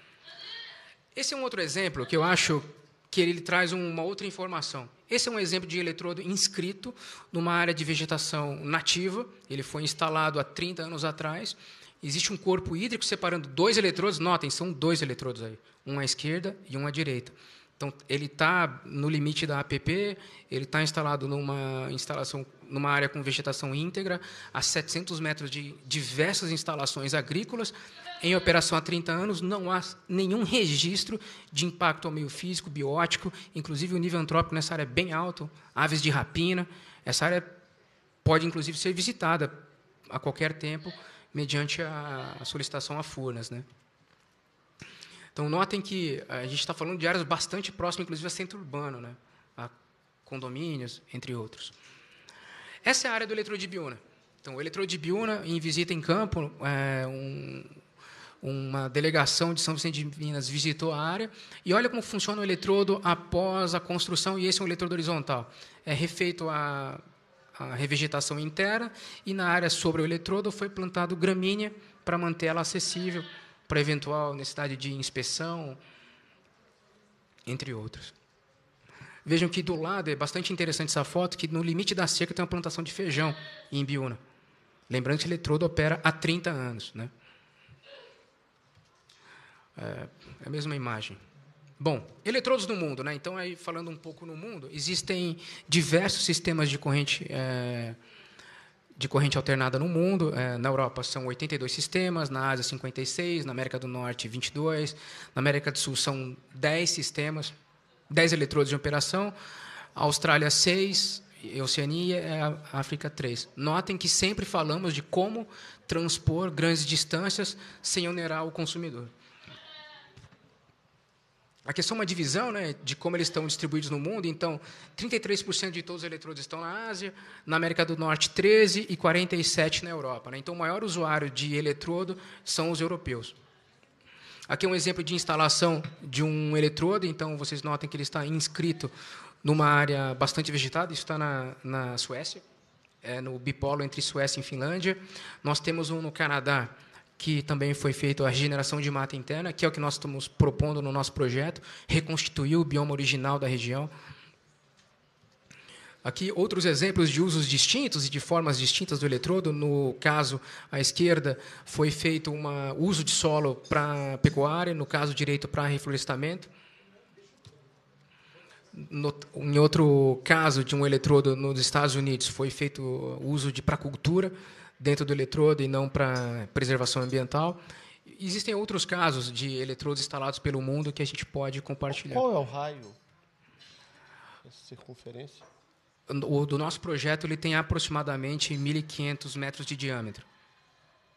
Speaker 7: Esse é um outro exemplo que eu acho que ele traz uma outra informação. Esse é um exemplo de eletrodo inscrito numa área de vegetação nativa. Ele foi instalado há 30 anos atrás. Existe um corpo hídrico separando dois eletrodos. Notem, são dois eletrodos aí, um à esquerda e um à direita. Então, ele está no limite da APP, ele está instalado numa instalação, numa área com vegetação íntegra, a 700 metros de diversas instalações agrícolas, em operação há 30 anos, não há nenhum registro de impacto ao meio físico, biótico, inclusive o nível antrópico nessa área é bem alto, aves de rapina. Essa área pode, inclusive, ser visitada a qualquer tempo, mediante a solicitação a Furnas. Né? Então, notem que a gente está falando de áreas bastante próximas, inclusive, a centro urbano, né? a condomínios, entre outros. Essa é a área do eletrodo de Biúna. Então, o eletrodo de Biúna, em visita em campo, é um, uma delegação de São Vicente de Minas visitou a área e olha como funciona o eletrodo após a construção, e esse é um eletrodo horizontal. É refeito a, a revegetação interna e na área sobre o eletrodo foi plantado gramínea para manter ela acessível para eventual necessidade de inspeção, entre outros. Vejam que do lado é bastante interessante essa foto, que no limite da cerca tem uma plantação de feijão em Biúna. Lembrando que o eletrodo opera há 30 anos. Né? É a mesma imagem. Bom, eletrodos no mundo, né? Então, aí falando um pouco no mundo, existem diversos sistemas de corrente é, de corrente alternada no mundo. É, na Europa são 82 sistemas, na Ásia 56, na América do Norte 22, na América do Sul são 10 sistemas, 10 eletrodos de operação, Austrália 6, Oceania e África 3. Notem que sempre falamos de como transpor grandes distâncias sem onerar o consumidor. Aqui é só uma divisão né, de como eles estão distribuídos no mundo. Então, 33% de todos os eletrodos estão na Ásia, na América do Norte, 13% e 47% na Europa. Né? Então, o maior usuário de eletrodo são os europeus. Aqui é um exemplo de instalação de um eletrodo. Então, vocês notem que ele está inscrito numa área bastante vegetada. Isso está na, na Suécia, é no bipolo entre Suécia e Finlândia. Nós temos um no Canadá, que também foi feita a regeneração de mata interna, que é o que nós estamos propondo no nosso projeto, reconstituir o bioma original da região. Aqui outros exemplos de usos distintos e de formas distintas do eletrodo. No caso à esquerda foi feito um uso de solo para pecuária, no caso direito para reflorestamento. No, em outro caso de um eletrodo nos Estados Unidos foi feito uso de para cultura dentro do eletrodo e não para preservação ambiental. Existem outros casos de eletrodos instalados pelo mundo que a gente pode compartilhar.
Speaker 1: Qual é o raio? Essa circunferência?
Speaker 7: O do nosso projeto ele tem aproximadamente 1.500 metros de diâmetro,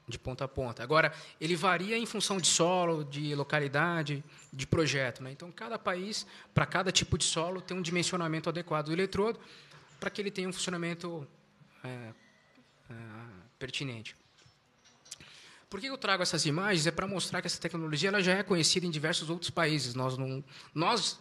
Speaker 7: de ponta a ponta. Agora, ele varia em função de solo, de localidade, de projeto. Né? Então, cada país, para cada tipo de solo, tem um dimensionamento adequado do eletrodo para que ele tenha um funcionamento é, é, pertinente. Por que eu trago essas imagens? É para mostrar que essa tecnologia ela já é conhecida em diversos outros países. Nós, não, nós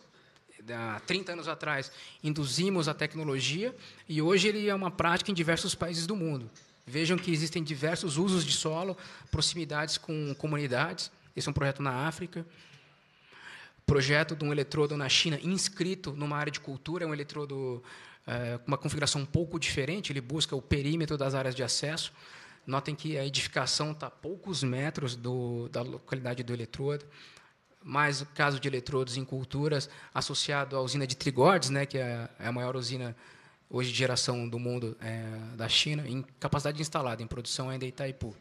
Speaker 7: há 30 anos atrás, induzimos a tecnologia e hoje ele é uma prática em diversos países do mundo. Vejam que existem diversos usos de solo, proximidades com comunidades. Esse é um projeto na África. Projeto de um eletrodo na China inscrito numa área de cultura, é um eletrodo é, uma configuração um pouco diferente, ele busca o perímetro das áreas de acesso. Notem que a edificação está a poucos metros do, da localidade do eletrodo. Mais o caso de eletrodos em culturas associado à usina de Trigordes, né, que é, é a maior usina hoje de geração do mundo é, da China, em capacidade instalada, em produção ainda em Itaipu.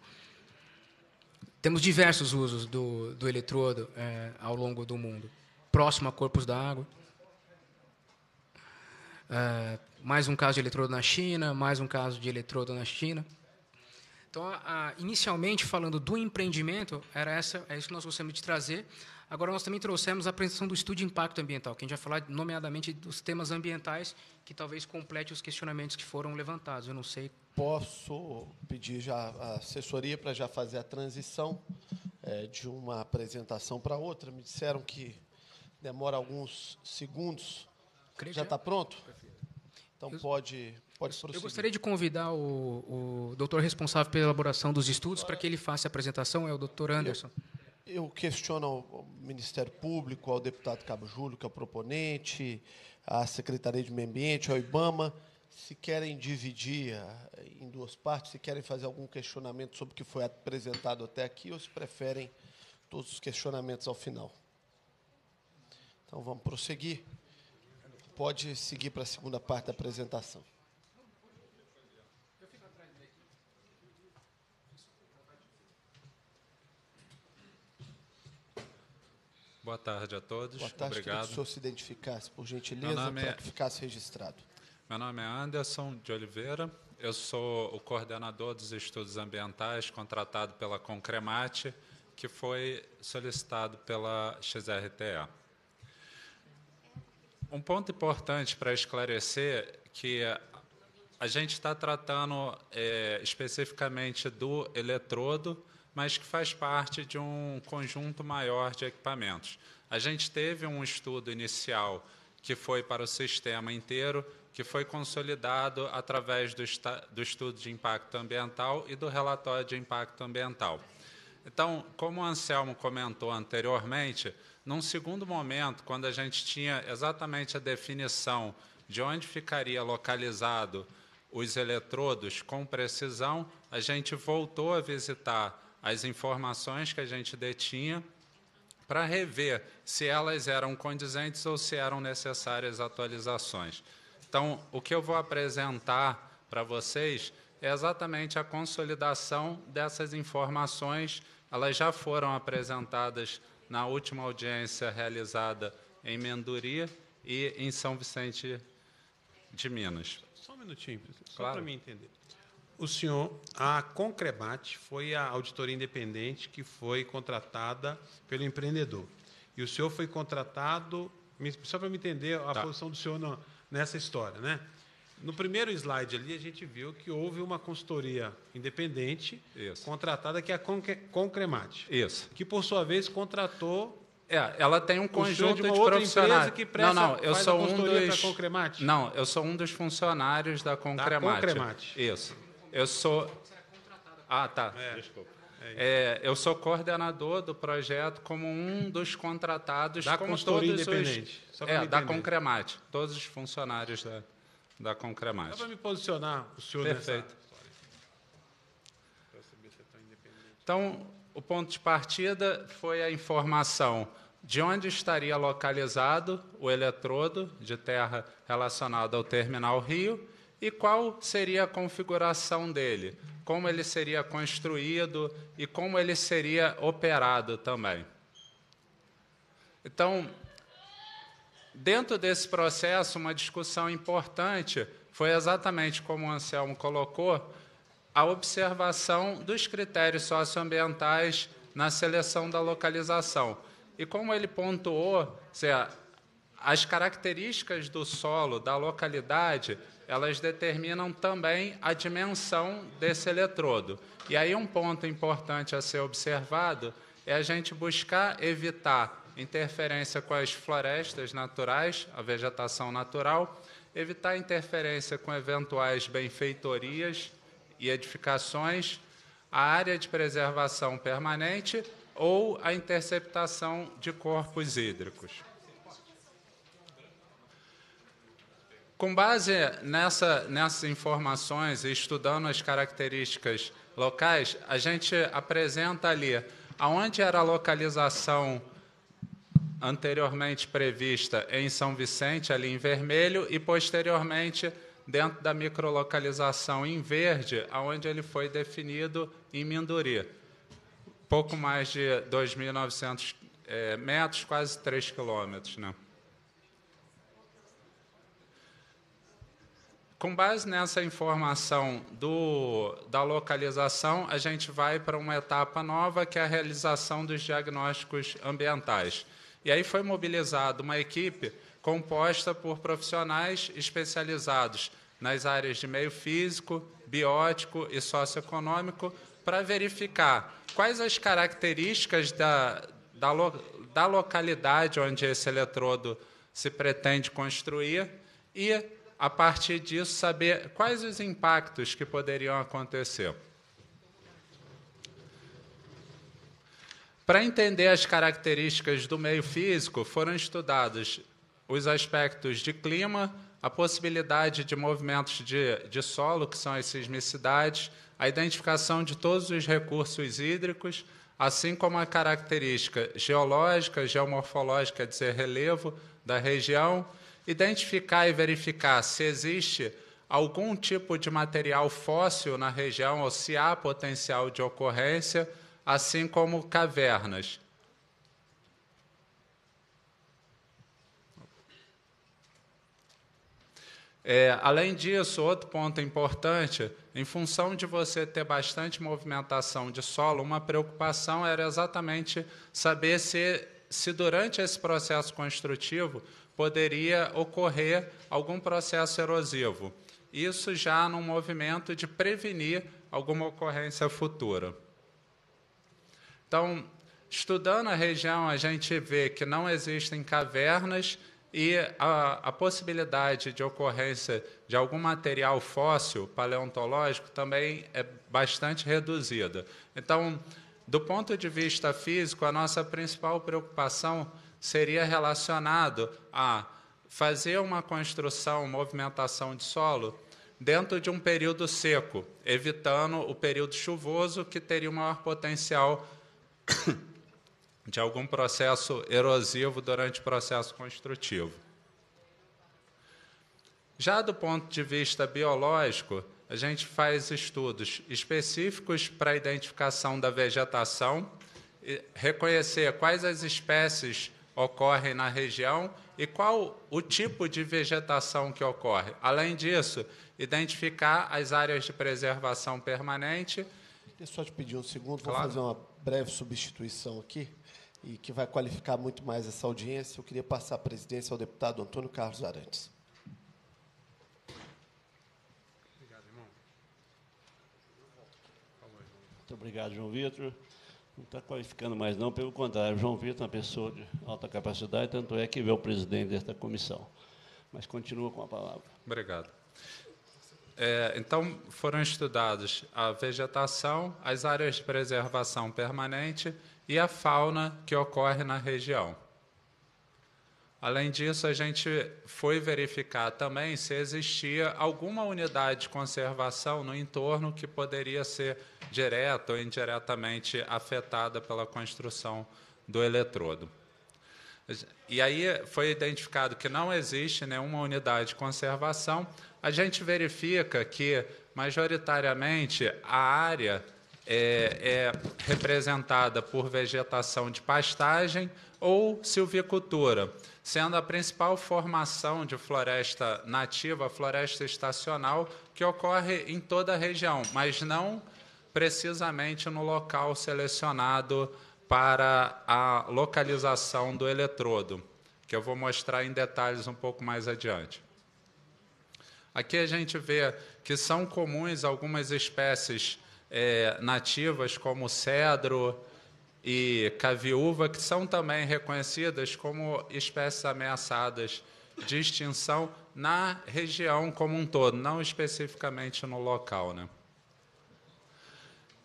Speaker 7: Temos diversos usos do, do eletrodo é, ao longo do mundo. Próximo a corpos d'água. É, mais um caso de eletrodo na China, mais um caso de eletrodo na China. Então, a, inicialmente, falando do empreendimento, era essa, é isso que nós gostamos de trazer. Agora, nós também trouxemos a apresentação do estudo de impacto ambiental, que a gente vai falar, nomeadamente, dos temas ambientais, que talvez complete os questionamentos que foram levantados. Eu não sei.
Speaker 1: Posso pedir já a assessoria para já fazer a transição é, de uma apresentação para outra? Me disseram que demora alguns segundos. Já está pronto? Então, pode Pode
Speaker 7: prosseguir. Eu gostaria de convidar o, o doutor responsável pela elaboração dos estudos para que ele faça a apresentação, é o doutor Anderson.
Speaker 1: Eu, eu questiono ao Ministério Público, ao deputado Cabo Júlio, que é o proponente, à Secretaria de Meio Ambiente, ao IBAMA, se querem dividir eh, em duas partes, se querem fazer algum questionamento sobre o que foi apresentado até aqui, ou se preferem todos os questionamentos ao final. Então, vamos prosseguir. Pode seguir para a segunda parte da apresentação.
Speaker 8: Boa tarde a todos.
Speaker 1: Boa tarde.
Speaker 8: Obrigado.
Speaker 1: Que o senhor se identificasse, por gentileza, para é... que ficasse registrado.
Speaker 8: Meu nome é Anderson de Oliveira. Eu sou o coordenador dos estudos ambientais contratado pela Concremate, que foi solicitado pela XRTA. Um ponto importante para esclarecer que a gente está tratando é, especificamente do eletrodo, mas que faz parte de um conjunto maior de equipamentos. A gente teve um estudo inicial que foi para o sistema inteiro, que foi consolidado através do, do estudo de impacto ambiental e do relatório de impacto ambiental. Então, como o Anselmo comentou anteriormente, num segundo momento, quando a gente tinha exatamente a definição de onde ficaria localizado os eletrodos com precisão, a gente voltou a visitar as informações que a gente detinha para rever se elas eram condizentes ou se eram necessárias atualizações. Então, o que eu vou apresentar para vocês é exatamente a consolidação dessas informações. Elas já foram apresentadas na última audiência realizada em Mendoria e em São Vicente de Minas.
Speaker 3: Só um minutinho, só
Speaker 8: Claro.
Speaker 3: para mim entender. O senhor, a Concremat foi a auditoria independente que foi contratada pelo empreendedor. E o senhor foi contratado, me- só para me entender a
Speaker 8: Tá.
Speaker 3: posição do senhor nessa história, né? No primeiro slide ali, a gente viu que houve uma consultoria independente
Speaker 8: Isso.
Speaker 3: contratada, que é a Concre- Concremat,
Speaker 8: Isso.
Speaker 3: que, por sua vez, contratou
Speaker 8: É, ela tem um conjunto
Speaker 3: de
Speaker 8: de,
Speaker 3: uma outra
Speaker 8: profissionais.
Speaker 3: empresa que presta-
Speaker 8: não, não, eu sou um dos. Não, eu sou um dos funcionários da Concremat.
Speaker 3: Concremat.
Speaker 8: Isso. Eu sou. Ah, tá. Desculpa. É, eu sou coordenador do projeto como um dos contratados
Speaker 3: Da
Speaker 8: como
Speaker 3: consultoria
Speaker 8: todos os é, da
Speaker 3: entender.
Speaker 8: Concremat, todos os funcionários da da
Speaker 3: Só
Speaker 8: Concremat.
Speaker 3: para me posicionar o senhor
Speaker 8: Perfeito.
Speaker 3: nessa... Tão independente.
Speaker 8: Então, o ponto de partida foi a informação de onde estaria localizado o eletrodo de terra relacionado ao terminal Rio e qual seria a configuração dele, como ele seria construído e como ele seria operado também. Então, Dentro desse processo, uma discussão importante foi exatamente como o Anselmo colocou, a observação dos critérios socioambientais na seleção da localização. E como ele pontuou, as características do solo, da localidade, elas determinam também a dimensão desse eletrodo. E aí um ponto importante a ser observado é a gente buscar evitar interferência com as florestas naturais, a vegetação natural, evitar interferência com eventuais benfeitorias e edificações, a área de preservação permanente ou a interceptação de corpos hídricos. Com base nessa, nessas informações e estudando as características locais, a gente apresenta ali aonde era a localização anteriormente prevista em São Vicente, ali em vermelho, e posteriormente dentro da microlocalização em verde, aonde ele foi definido em Minduri. Pouco mais de 2.900 eh, metros, quase 3 quilômetros. Né? Com base nessa informação do, da localização, a gente vai para uma etapa nova, que é a realização dos diagnósticos ambientais. E aí foi mobilizada uma equipe composta por profissionais especializados nas áreas de meio físico, biótico e socioeconômico para verificar quais as características da, da, lo, da localidade onde esse eletrodo se pretende construir e, a partir disso, saber quais os impactos que poderiam acontecer. Para entender as características do meio físico, foram estudados os aspectos de clima, a possibilidade de movimentos de, de solo, que são as sismicidades, a identificação de todos os recursos hídricos, assim como a característica geológica, geomorfológica, dizer, relevo da região, identificar e verificar se existe algum tipo de material fóssil na região ou se há potencial de ocorrência, assim como cavernas. É, além disso, outro ponto importante, em função de você ter bastante movimentação de solo, uma preocupação era exatamente saber se, se durante esse processo construtivo poderia ocorrer algum processo erosivo. Isso já num movimento de prevenir alguma ocorrência futura. Então, estudando a região, a gente vê que não existem cavernas e a, a, possibilidade de ocorrência de algum material fóssil paleontológico também é bastante reduzida. Então, do ponto de vista físico, a nossa principal preocupação seria relacionado a fazer uma construção, movimentação de solo dentro de um período seco, evitando o período chuvoso que teria o maior potencial de algum processo erosivo durante o processo construtivo. Já do ponto de vista biológico, a gente faz estudos específicos para a identificação da vegetação, reconhecer quais as espécies ocorrem na região e qual o tipo de vegetação que ocorre. Além disso, identificar as áreas de preservação permanente.
Speaker 1: Deixa eu só te pedir um segundo, vou claro. fazer uma breve substituição aqui e que vai qualificar muito mais essa audiência. Eu queria passar a presidência ao deputado Antônio Carlos Arantes.
Speaker 9: Obrigado, irmão. Muito obrigado, João Vitor. Não está qualificando mais, não, pelo contrário. João Vitor é uma pessoa de alta capacidade, tanto é que é o presidente desta comissão. Mas continua com a palavra.
Speaker 8: Obrigado. É, então, foram estudados a vegetação, as áreas de preservação permanente e a fauna que ocorre na região. Além disso, a gente foi verificar também se existia alguma unidade de conservação no entorno que poderia ser direta ou indiretamente afetada pela construção do eletrodo. E aí foi identificado que não existe nenhuma unidade de conservação. A gente verifica que, majoritariamente, a área é, é representada por vegetação de pastagem ou silvicultura, sendo a principal formação de floresta nativa floresta estacional que ocorre em toda a região, mas não precisamente no local selecionado para a localização do eletrodo, que eu vou mostrar em detalhes um pouco mais adiante. Aqui a gente vê que são comuns algumas espécies é, nativas, como cedro e caviúva, que são também reconhecidas como espécies ameaçadas de extinção na região como um todo, não especificamente no local. Né?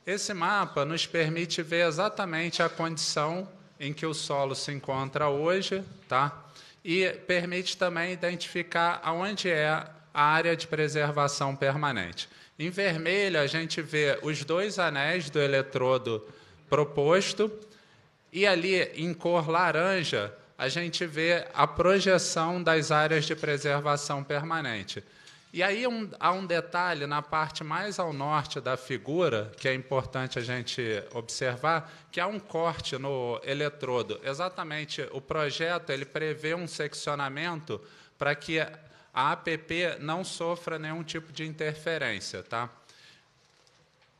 Speaker 8: Esse mapa nos permite ver exatamente a condição em que o solo se encontra hoje, tá? E permite também identificar aonde é área de preservação permanente. Em vermelho, a gente vê os dois anéis do eletrodo proposto, e ali em cor laranja, a gente vê a projeção das áreas de preservação permanente. E aí um, há um detalhe na parte mais ao norte da figura, que é importante a gente observar, que há um corte no eletrodo. Exatamente, o projeto ele prevê um seccionamento para que a APP não sofra nenhum tipo de interferência. Tá?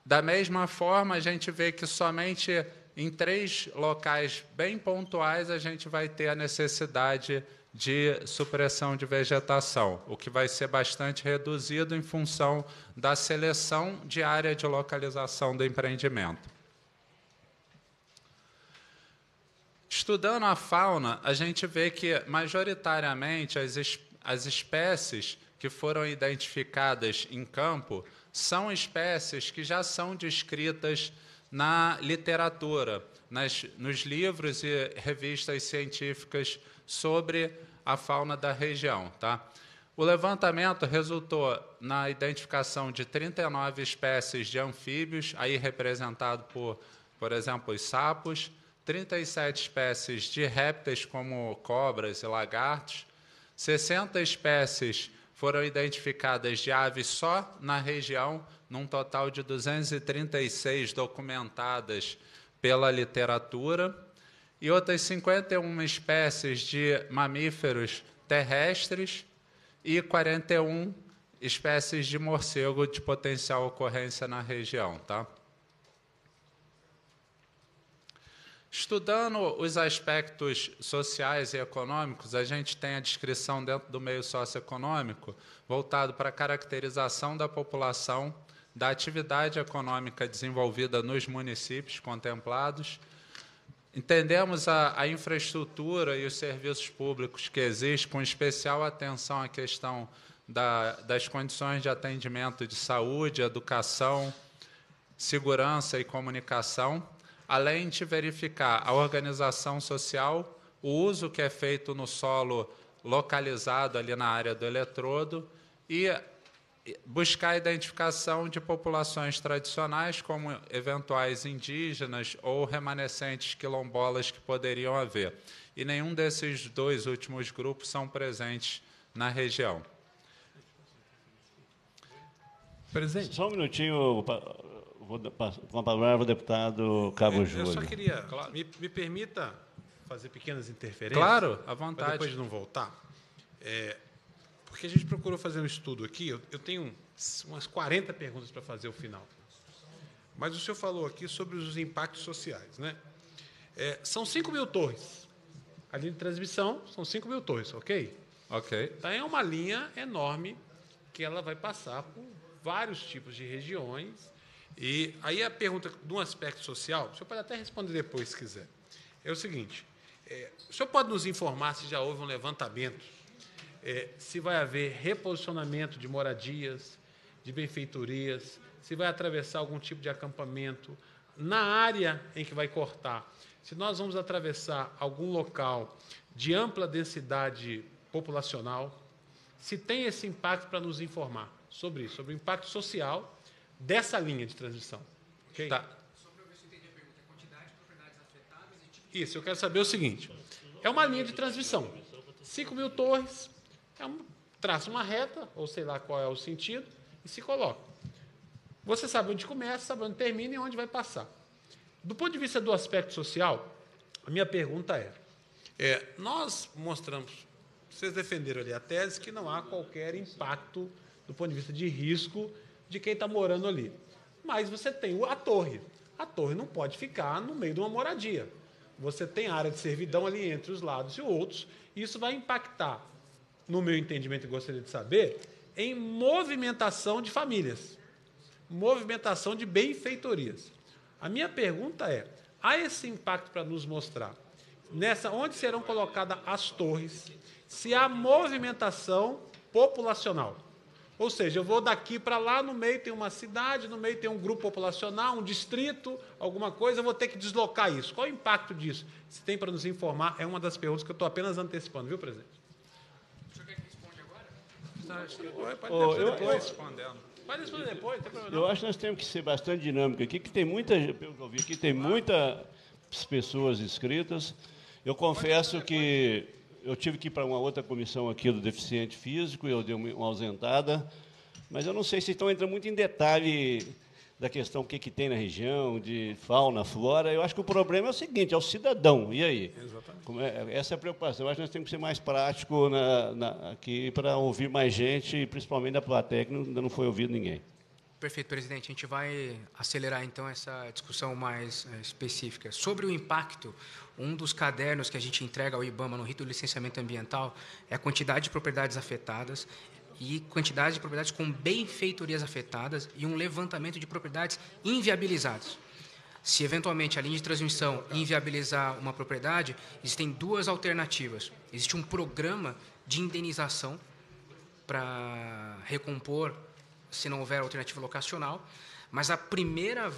Speaker 8: Da mesma forma, a gente vê que somente em três locais bem pontuais a gente vai ter a necessidade de supressão de vegetação, o que vai ser bastante reduzido em função da seleção de área de localização do empreendimento. Estudando a fauna, a gente vê que, majoritariamente, as as espécies que foram identificadas em campo são espécies que já são descritas na literatura, nas, nos livros e revistas científicas sobre a fauna da região. Tá? O levantamento resultou na identificação de 39 espécies de anfíbios, aí representado por, por exemplo, os sapos, 37 espécies de répteis, como cobras e lagartos, 60 espécies foram identificadas de aves só na região, num total de 236 documentadas pela literatura, e outras 51 espécies de mamíferos terrestres e 41 espécies de morcego de potencial ocorrência na região. Tá? Estudando os aspectos sociais e econômicos, a gente tem a descrição dentro do meio socioeconômico voltado para a caracterização da população, da atividade econômica desenvolvida nos municípios contemplados. Entendemos a, a infraestrutura e os serviços públicos que existem, com especial atenção à questão da, das condições de atendimento de saúde, educação, segurança e comunicação além de verificar a organização social, o uso que é feito no solo localizado ali na área do eletrodo e buscar a identificação de populações tradicionais, como eventuais indígenas ou remanescentes quilombolas que poderiam haver. E nenhum desses dois últimos grupos são presentes na região.
Speaker 3: Presidente.
Speaker 9: Só um minutinho, vou, com a palavra o deputado Cabo Júlio.
Speaker 3: Eu só queria, me, me, permita fazer pequenas interferências.
Speaker 8: Claro, à vontade. Para
Speaker 3: depois de não voltar. É, porque a gente procurou fazer um estudo aqui, eu, eu tenho umas 40 perguntas para fazer ao final. Mas o senhor falou aqui sobre os impactos sociais. Né? É, são 5 mil torres. A linha de transmissão são 5 mil torres, ok?
Speaker 8: Ok.
Speaker 3: Então é uma linha enorme que ela vai passar por vários tipos de regiões. E aí a pergunta de um aspecto social, o senhor pode até responder depois, se quiser. É o seguinte: é, o senhor pode nos informar se já houve um levantamento, é, se vai haver reposicionamento de moradias, de benfeitorias, se vai atravessar algum tipo de acampamento na área em que vai cortar. Se nós vamos atravessar algum local de ampla densidade populacional, se tem esse impacto para nos informar sobre isso, sobre o impacto social dessa linha de transmissão. Okay? Tá. Isso, eu quero saber o seguinte: é uma linha de transmissão. 5 mil torres, é um, traça uma reta, ou sei lá qual é o sentido, e se coloca. Você sabe onde começa, sabe onde termina e onde vai passar. Do ponto de vista do aspecto social, a minha pergunta é, é nós mostramos, vocês defenderam ali a tese que não há qualquer impacto do ponto de vista de risco de quem está morando ali. Mas você tem a torre. A torre não pode ficar no meio de uma moradia. Você tem área de servidão ali entre os lados e outros, e isso vai impactar, no meu entendimento, e gostaria de saber, em movimentação de famílias movimentação de benfeitorias. A minha pergunta é: há esse impacto para nos mostrar nessa onde serão colocadas as torres, se há movimentação populacional. Ou seja, eu vou daqui para lá, no meio tem uma cidade, no meio tem um grupo populacional, um distrito, alguma coisa, eu vou ter que deslocar isso. Qual é o impacto disso? Se tem para nos informar, é uma das perguntas que eu estou apenas antecipando, viu, presidente? O senhor quer que responda agora? Pode,
Speaker 9: oh, eu,
Speaker 3: depois eu, respondendo. Pode responder depois, não tem problema.
Speaker 9: Eu acho que nós temos que ser bastante dinâmicos aqui, que tem muita, pelo que eu vi aqui, tem muitas pessoas inscritas. Eu confesso que eu tive que ir para uma outra comissão aqui do deficiente físico, eu dei uma ausentada, mas eu não sei se estão entrando muito em detalhe da questão o que, que tem na região, de fauna, flora. Eu acho que o problema é o seguinte, é o cidadão. E aí? Exatamente. É, essa é a preocupação. Eu acho que nós temos que ser mais práticos na, na, aqui para ouvir mais gente, principalmente da plateia, que ainda não foi ouvido ninguém.
Speaker 7: Perfeito, presidente. A gente vai acelerar, então, essa discussão mais é, específica. Sobre o impacto, um dos cadernos que a gente entrega ao IBAMA no rito do licenciamento ambiental é a quantidade de propriedades afetadas e quantidade de propriedades com benfeitorias afetadas e um levantamento de propriedades inviabilizadas. Se eventualmente a linha de transmissão inviabilizar uma propriedade, existem duas alternativas. Existe um programa de indenização para recompor se não houver alternativa locacional, mas a primeira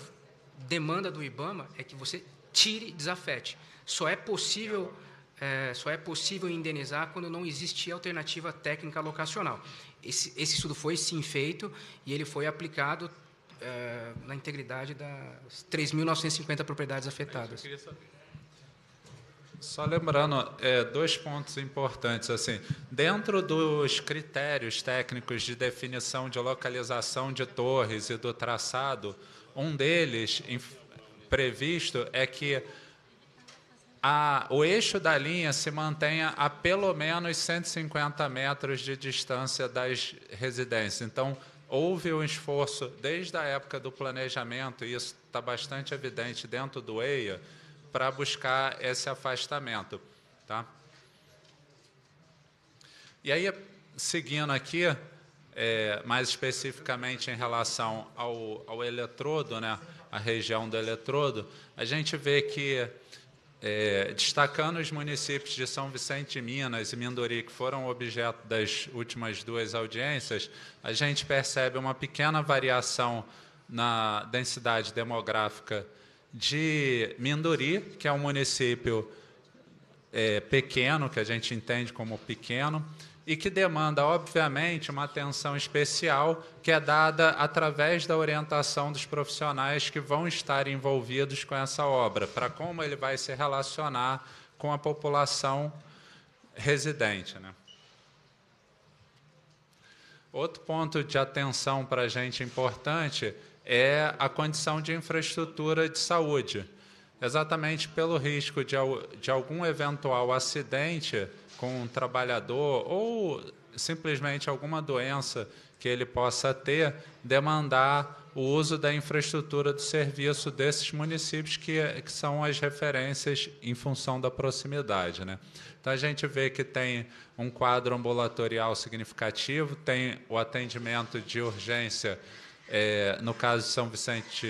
Speaker 7: demanda do IBAMA é que você tire desafete. Só é possível é, só é possível indenizar quando não existe alternativa técnica locacional. Esse, esse estudo foi sim feito e ele foi aplicado é, na integridade das 3.950 propriedades afetadas.
Speaker 8: Só lembrando é, dois pontos importantes assim, dentro dos critérios técnicos de definição de localização de torres e do traçado, um deles previsto é que a, o eixo da linha se mantenha a pelo menos 150 metros de distância das residências. Então, houve um esforço desde a época do planejamento, e isso está bastante evidente dentro do EIA, para buscar esse afastamento. Tá? E aí, seguindo aqui, é, mais especificamente em relação ao, ao eletrodo, né, a região do eletrodo, a gente vê que é, destacando os municípios de São Vicente de Minas e Mindori, que foram objeto das últimas duas audiências, a gente percebe uma pequena variação na densidade demográfica de Mindori, que é um município é, pequeno, que a gente entende como pequeno, e que demanda, obviamente, uma atenção especial que é dada através da orientação dos profissionais que vão estar envolvidos com essa obra, para como ele vai se relacionar com a população residente. Né? Outro ponto de atenção para a gente importante é a condição de infraestrutura de saúde. Exatamente pelo risco de, de algum eventual acidente com um trabalhador ou simplesmente alguma doença que ele possa ter, demandar o uso da infraestrutura do serviço desses municípios, que, que são as referências em função da proximidade. Né? Então, a gente vê que tem um quadro ambulatorial significativo, tem o atendimento de urgência, é, no caso de São Vicente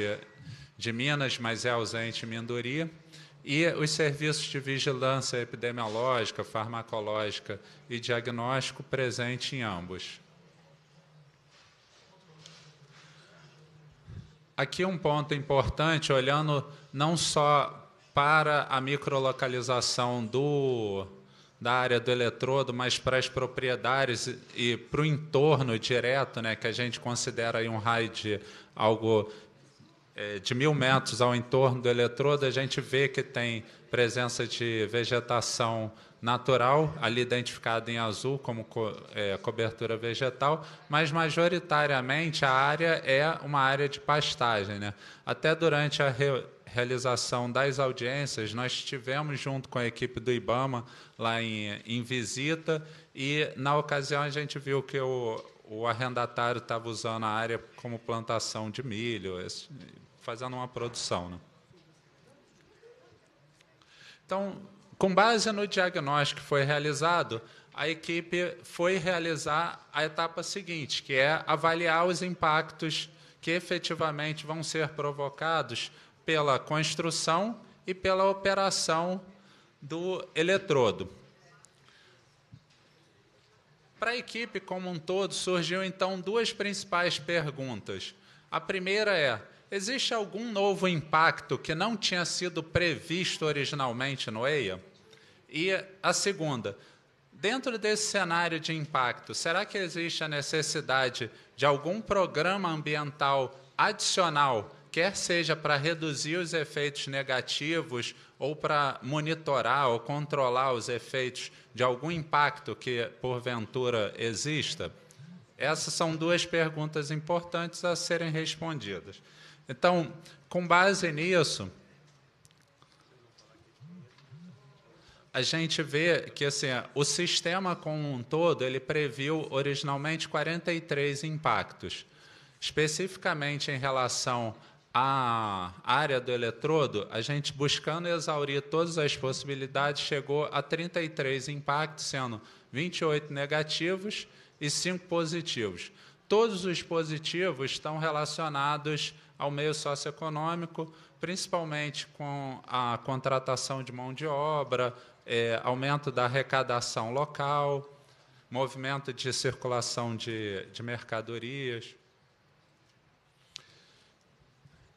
Speaker 8: de Minas, mas é ausente em Mindoria, e os serviços de vigilância epidemiológica, farmacológica e diagnóstico presente em ambos. Aqui um ponto importante, olhando não só para a microlocalização do, da área do eletrodo, mas para as propriedades e para o entorno direto, né, que a gente considera aí um raio de algo é, de mil metros ao entorno do eletrodo, a gente vê que tem presença de vegetação natural, ali identificada em azul como co é, cobertura vegetal, mas majoritariamente a área é uma área de pastagem. Né? Até durante a re realização das audiências, nós estivemos junto com a equipe do IBAMA lá em, em visita e, na ocasião, a gente viu que o, o arrendatário estava usando a área como plantação de milho, fazendo uma produção. Né? Então, com base no diagnóstico que foi realizado, a equipe foi realizar a etapa seguinte, que é avaliar os impactos que efetivamente vão ser provocados pela construção e pela operação do eletrodo. Para a equipe como um todo, surgiu então duas principais perguntas. A primeira é: existe algum novo impacto que não tinha sido previsto originalmente no EIA? E a segunda, dentro desse cenário de impacto, será que existe a necessidade de algum programa ambiental adicional, quer seja para reduzir os efeitos negativos ou para monitorar ou controlar os efeitos de algum impacto que porventura exista? Essas são duas perguntas importantes a serem respondidas. Então, com base nisso, a gente vê que assim, o sistema como um todo ele previu originalmente 43 impactos. Especificamente em relação à área do eletrodo, a gente buscando exaurir todas as possibilidades, chegou a 33 impactos, sendo 28 negativos e 5 positivos. Todos os positivos estão relacionados ao meio socioeconômico, principalmente com a contratação de mão de obra, é, aumento da arrecadação local, movimento de circulação de, de mercadorias.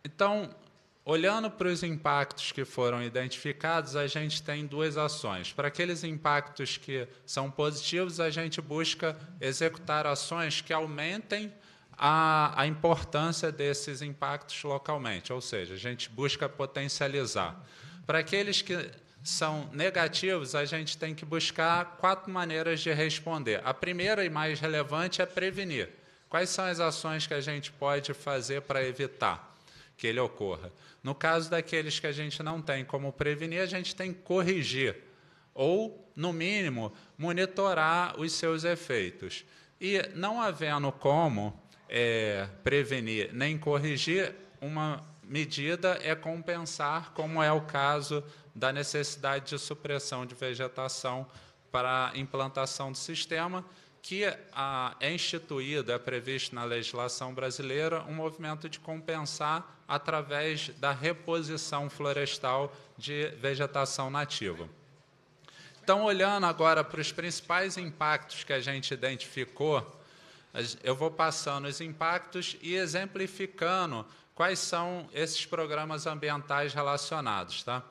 Speaker 8: Então, olhando para os impactos que foram identificados, a gente tem duas ações. Para aqueles impactos que são positivos, a gente busca executar ações que aumentem a, a importância desses impactos localmente, ou seja, a gente busca potencializar. Para aqueles que são negativos, a gente tem que buscar quatro maneiras de responder. A primeira e mais relevante é prevenir. Quais são as ações que a gente pode fazer para evitar que ele ocorra? No caso daqueles que a gente não tem como prevenir, a gente tem que corrigir ou, no mínimo, monitorar os seus efeitos. E não havendo como é, prevenir nem corrigir, uma medida é compensar, como é o caso da necessidade de supressão de vegetação para a implantação do sistema, que ah, é instituído, é previsto na legislação brasileira, um movimento de compensar através da reposição florestal de vegetação nativa. Então, olhando agora para os principais impactos que a gente identificou, eu vou passando os impactos e exemplificando quais são esses programas ambientais relacionados. Tá?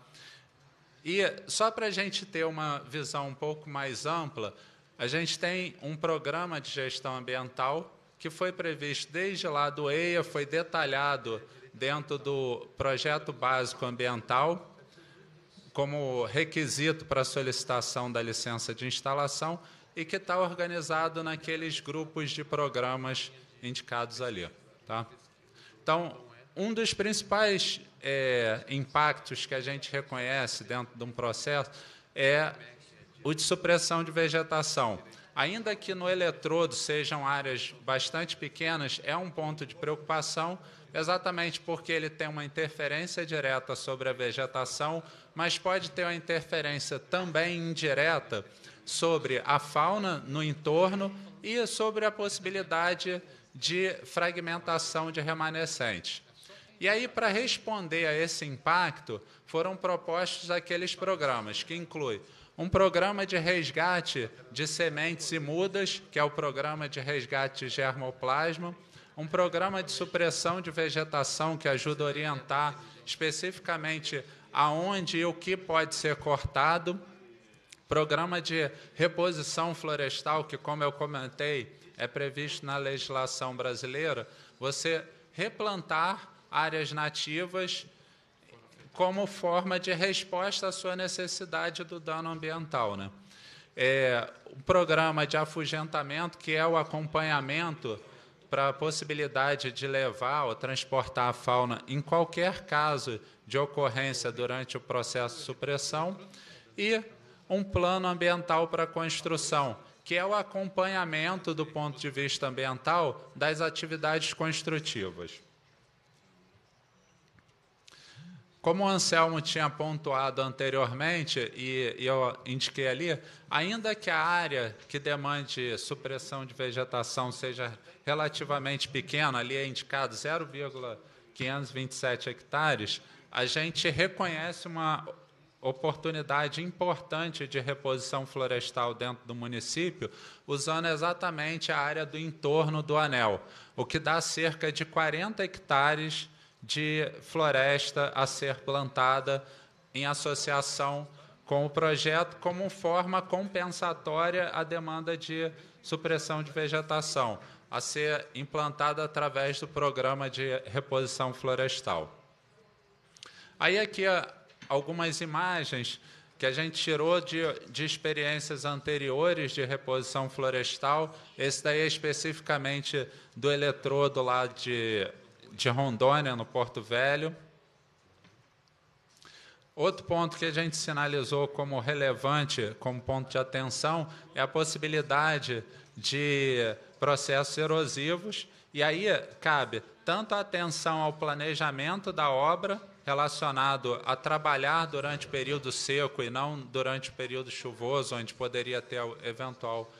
Speaker 8: E só para a gente ter uma visão um pouco mais ampla, a gente tem um programa de gestão ambiental que foi previsto desde lá do EIA, foi detalhado dentro do projeto básico ambiental como requisito para a solicitação da licença de instalação e que está organizado naqueles grupos de programas indicados ali. Tá? Então, um dos principais é, impactos que a gente reconhece dentro de um processo é o de supressão de vegetação. Ainda que no eletrodo sejam áreas bastante pequenas, é um ponto de preocupação, exatamente porque ele tem uma interferência direta sobre a vegetação, mas pode ter uma interferência também indireta sobre a fauna no entorno e sobre a possibilidade de fragmentação de remanescentes. E aí, para responder a esse impacto, foram propostos aqueles programas, que inclui um programa de resgate de sementes e mudas, que é o programa de resgate de germoplasma, um programa de supressão de vegetação que ajuda a orientar especificamente aonde e o que pode ser cortado, programa de reposição florestal, que, como eu comentei, é previsto na legislação brasileira, você replantar áreas nativas como forma de resposta à sua necessidade do dano ambiental. Né? É, o programa de afugentamento, que é o acompanhamento para a possibilidade de levar ou transportar a fauna em qualquer caso de ocorrência durante o processo de supressão, e um plano ambiental para construção, que é o acompanhamento do ponto de vista ambiental das atividades construtivas. Como o Anselmo tinha pontuado anteriormente, e, e eu indiquei ali, ainda que a área que demande supressão de vegetação seja relativamente pequena, ali é indicado 0,527 hectares, a gente reconhece uma oportunidade importante de reposição florestal dentro do município, usando exatamente a área do entorno do anel, o que dá cerca de 40 hectares de floresta a ser plantada em associação com o projeto como forma compensatória à demanda de supressão de vegetação, a ser implantada através do programa de reposição florestal. Aí aqui algumas imagens que a gente tirou de, de experiências anteriores de reposição florestal. Esse daí é especificamente do eletrodo lá de de Rondônia, no Porto Velho. Outro ponto que a gente sinalizou como relevante, como ponto de atenção, é a possibilidade de processos erosivos. E aí cabe tanto a atenção ao planejamento da obra, relacionado a trabalhar durante o período seco e não durante período chuvoso, onde poderia ter eventual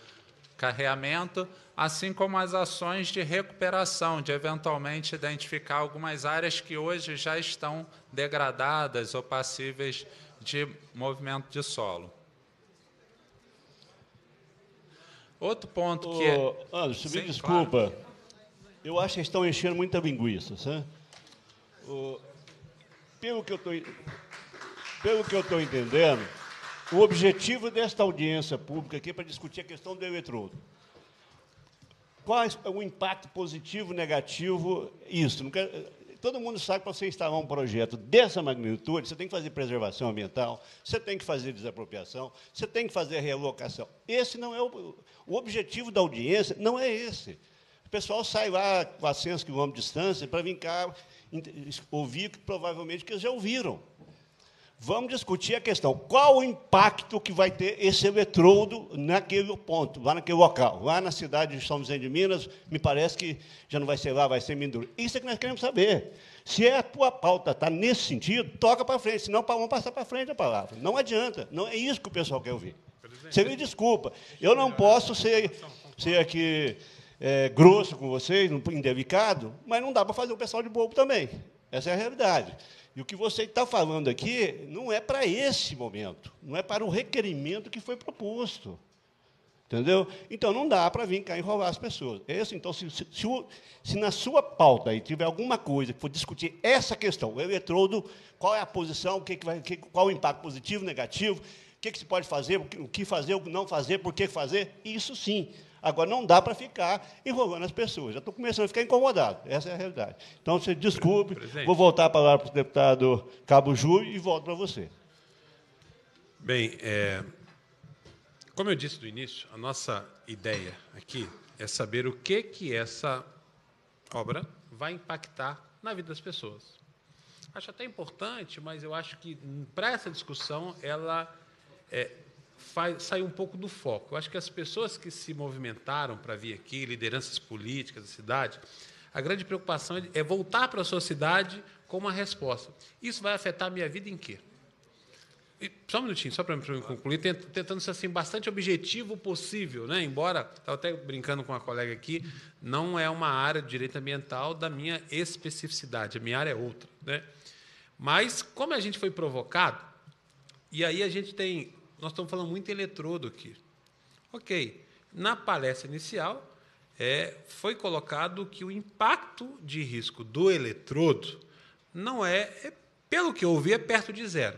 Speaker 8: carreamento, assim como as ações de recuperação, de eventualmente identificar algumas áreas que hoje já estão degradadas ou passíveis de movimento de solo. Outro ponto que.
Speaker 9: Ô, Anderson, me desculpa. Claro. Eu acho que estão enchendo muita linguiça. Sabe? estou. Pelo que eu estou entendendo, o objetivo desta audiência pública aqui é para discutir a questão do eletrodo. Qual é o impacto positivo, negativo, isso? Todo mundo sabe que para você instalar um projeto dessa magnitude, você tem que fazer preservação ambiental, você tem que fazer desapropriação, você tem que fazer realocação. Esse não é o, o objetivo da audiência, não é esse. O pessoal sai lá a 400 quilômetros de distância para vir cá ouvir provavelmente que eles já ouviram. Vamos discutir a questão. Qual o impacto que vai ter esse eletrodo naquele ponto, lá naquele local? Lá na cidade de São José de Minas, me parece que já não vai ser lá, vai ser Minduro. Isso é que nós queremos saber. Se a tua pauta está nesse sentido, toca para frente, senão vamos passar para frente a palavra. Não adianta, não é isso que o pessoal quer ouvir. Você me desculpa, eu não posso ser, ser aqui é, grosso com vocês, indelicado, mas não dá para fazer o pessoal de bobo também. Essa é a realidade. E o que você está falando aqui não é para esse momento, não é para o requerimento que foi proposto. Entendeu? Então não dá para vir cá enrolar as pessoas. É isso, então, se, se, se, se, na sua pauta aí tiver alguma coisa que for discutir essa questão, o eletrodo, qual é a posição, que, que vai, que, qual o impacto positivo, negativo, o que, que se pode fazer, o que fazer, o que não fazer, por que fazer, isso sim. Agora, não dá para ficar enrolando as pessoas. Já estou começando a ficar incomodado. Essa é a realidade. Então, você desculpe, Presente. vou voltar a palavra para o deputado Cabo Júlio e volto para você.
Speaker 3: Bem, é, como eu disse no início, a nossa ideia aqui é saber o que que essa obra vai impactar na vida das pessoas. Acho até importante, mas eu acho que hum, para essa discussão ela é, faz, sai um pouco do foco. Eu acho que as pessoas que se movimentaram para vir aqui, lideranças políticas da cidade, a grande preocupação é voltar para a sua cidade com uma resposta. Isso vai afetar a minha vida em quê? E, só um minutinho, só para me concluir, tentando ser assim, bastante objetivo possível, né? embora, estava até brincando com uma colega aqui, não é uma área de direito ambiental da minha especificidade, a minha área é outra. Né? Mas, como a gente foi provocado, e aí a gente tem nós estamos falando muito eletrodo aqui. Ok. Na palestra inicial, é, foi colocado que o impacto de risco do eletrodo não é, é, pelo que eu ouvi, é perto de zero.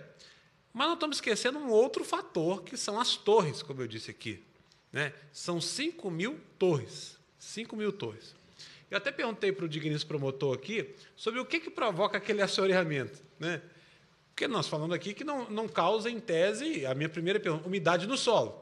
Speaker 3: Mas não estamos esquecendo um outro fator, que são as torres, como eu disse aqui. Né? São 5 mil torres. 5 mil torres. Eu até perguntei para o digníssimo promotor aqui sobre o que, que provoca aquele assoreamento. Né? Porque nós falamos aqui que não, não causa, em tese, a minha primeira pergunta, umidade no solo,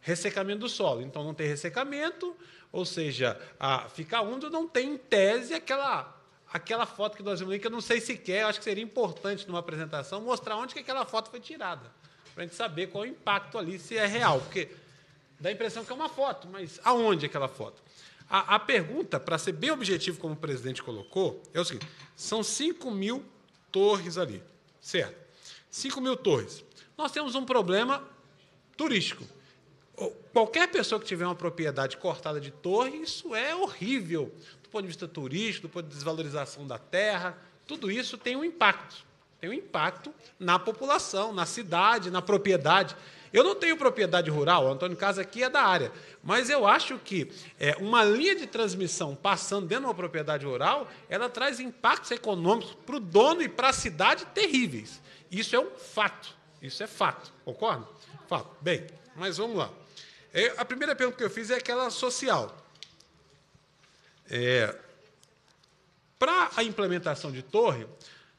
Speaker 3: ressecamento do solo. Então, não tem ressecamento, ou seja, a, ficar úmido não tem, em tese, aquela, aquela foto que nós vimos ali, que eu não sei se quer, acho que seria importante numa apresentação mostrar onde que aquela foto foi tirada, para a gente saber qual é o impacto ali, se é real. Porque dá a impressão que é uma foto, mas aonde aquela foto? A, a pergunta, para ser bem objetivo, como o presidente colocou, é o seguinte: são 5 mil torres ali. Certo. 5 mil torres. Nós temos um problema turístico. Qualquer pessoa que tiver uma propriedade cortada de torre, isso é horrível. Do ponto de vista turístico, do ponto de desvalorização da terra, tudo isso tem um impacto. Tem um impacto na população, na cidade, na propriedade. Eu não tenho propriedade rural, o Antônio Casa aqui é da área, mas eu acho que é, uma linha de transmissão passando dentro de uma propriedade rural, ela traz impactos econômicos para o dono e para a cidade terríveis. Isso é um fato. Isso é fato. Concorda? Fato. Bem, mas vamos lá. É, a primeira pergunta que eu fiz é aquela social. É, para a implementação de torre,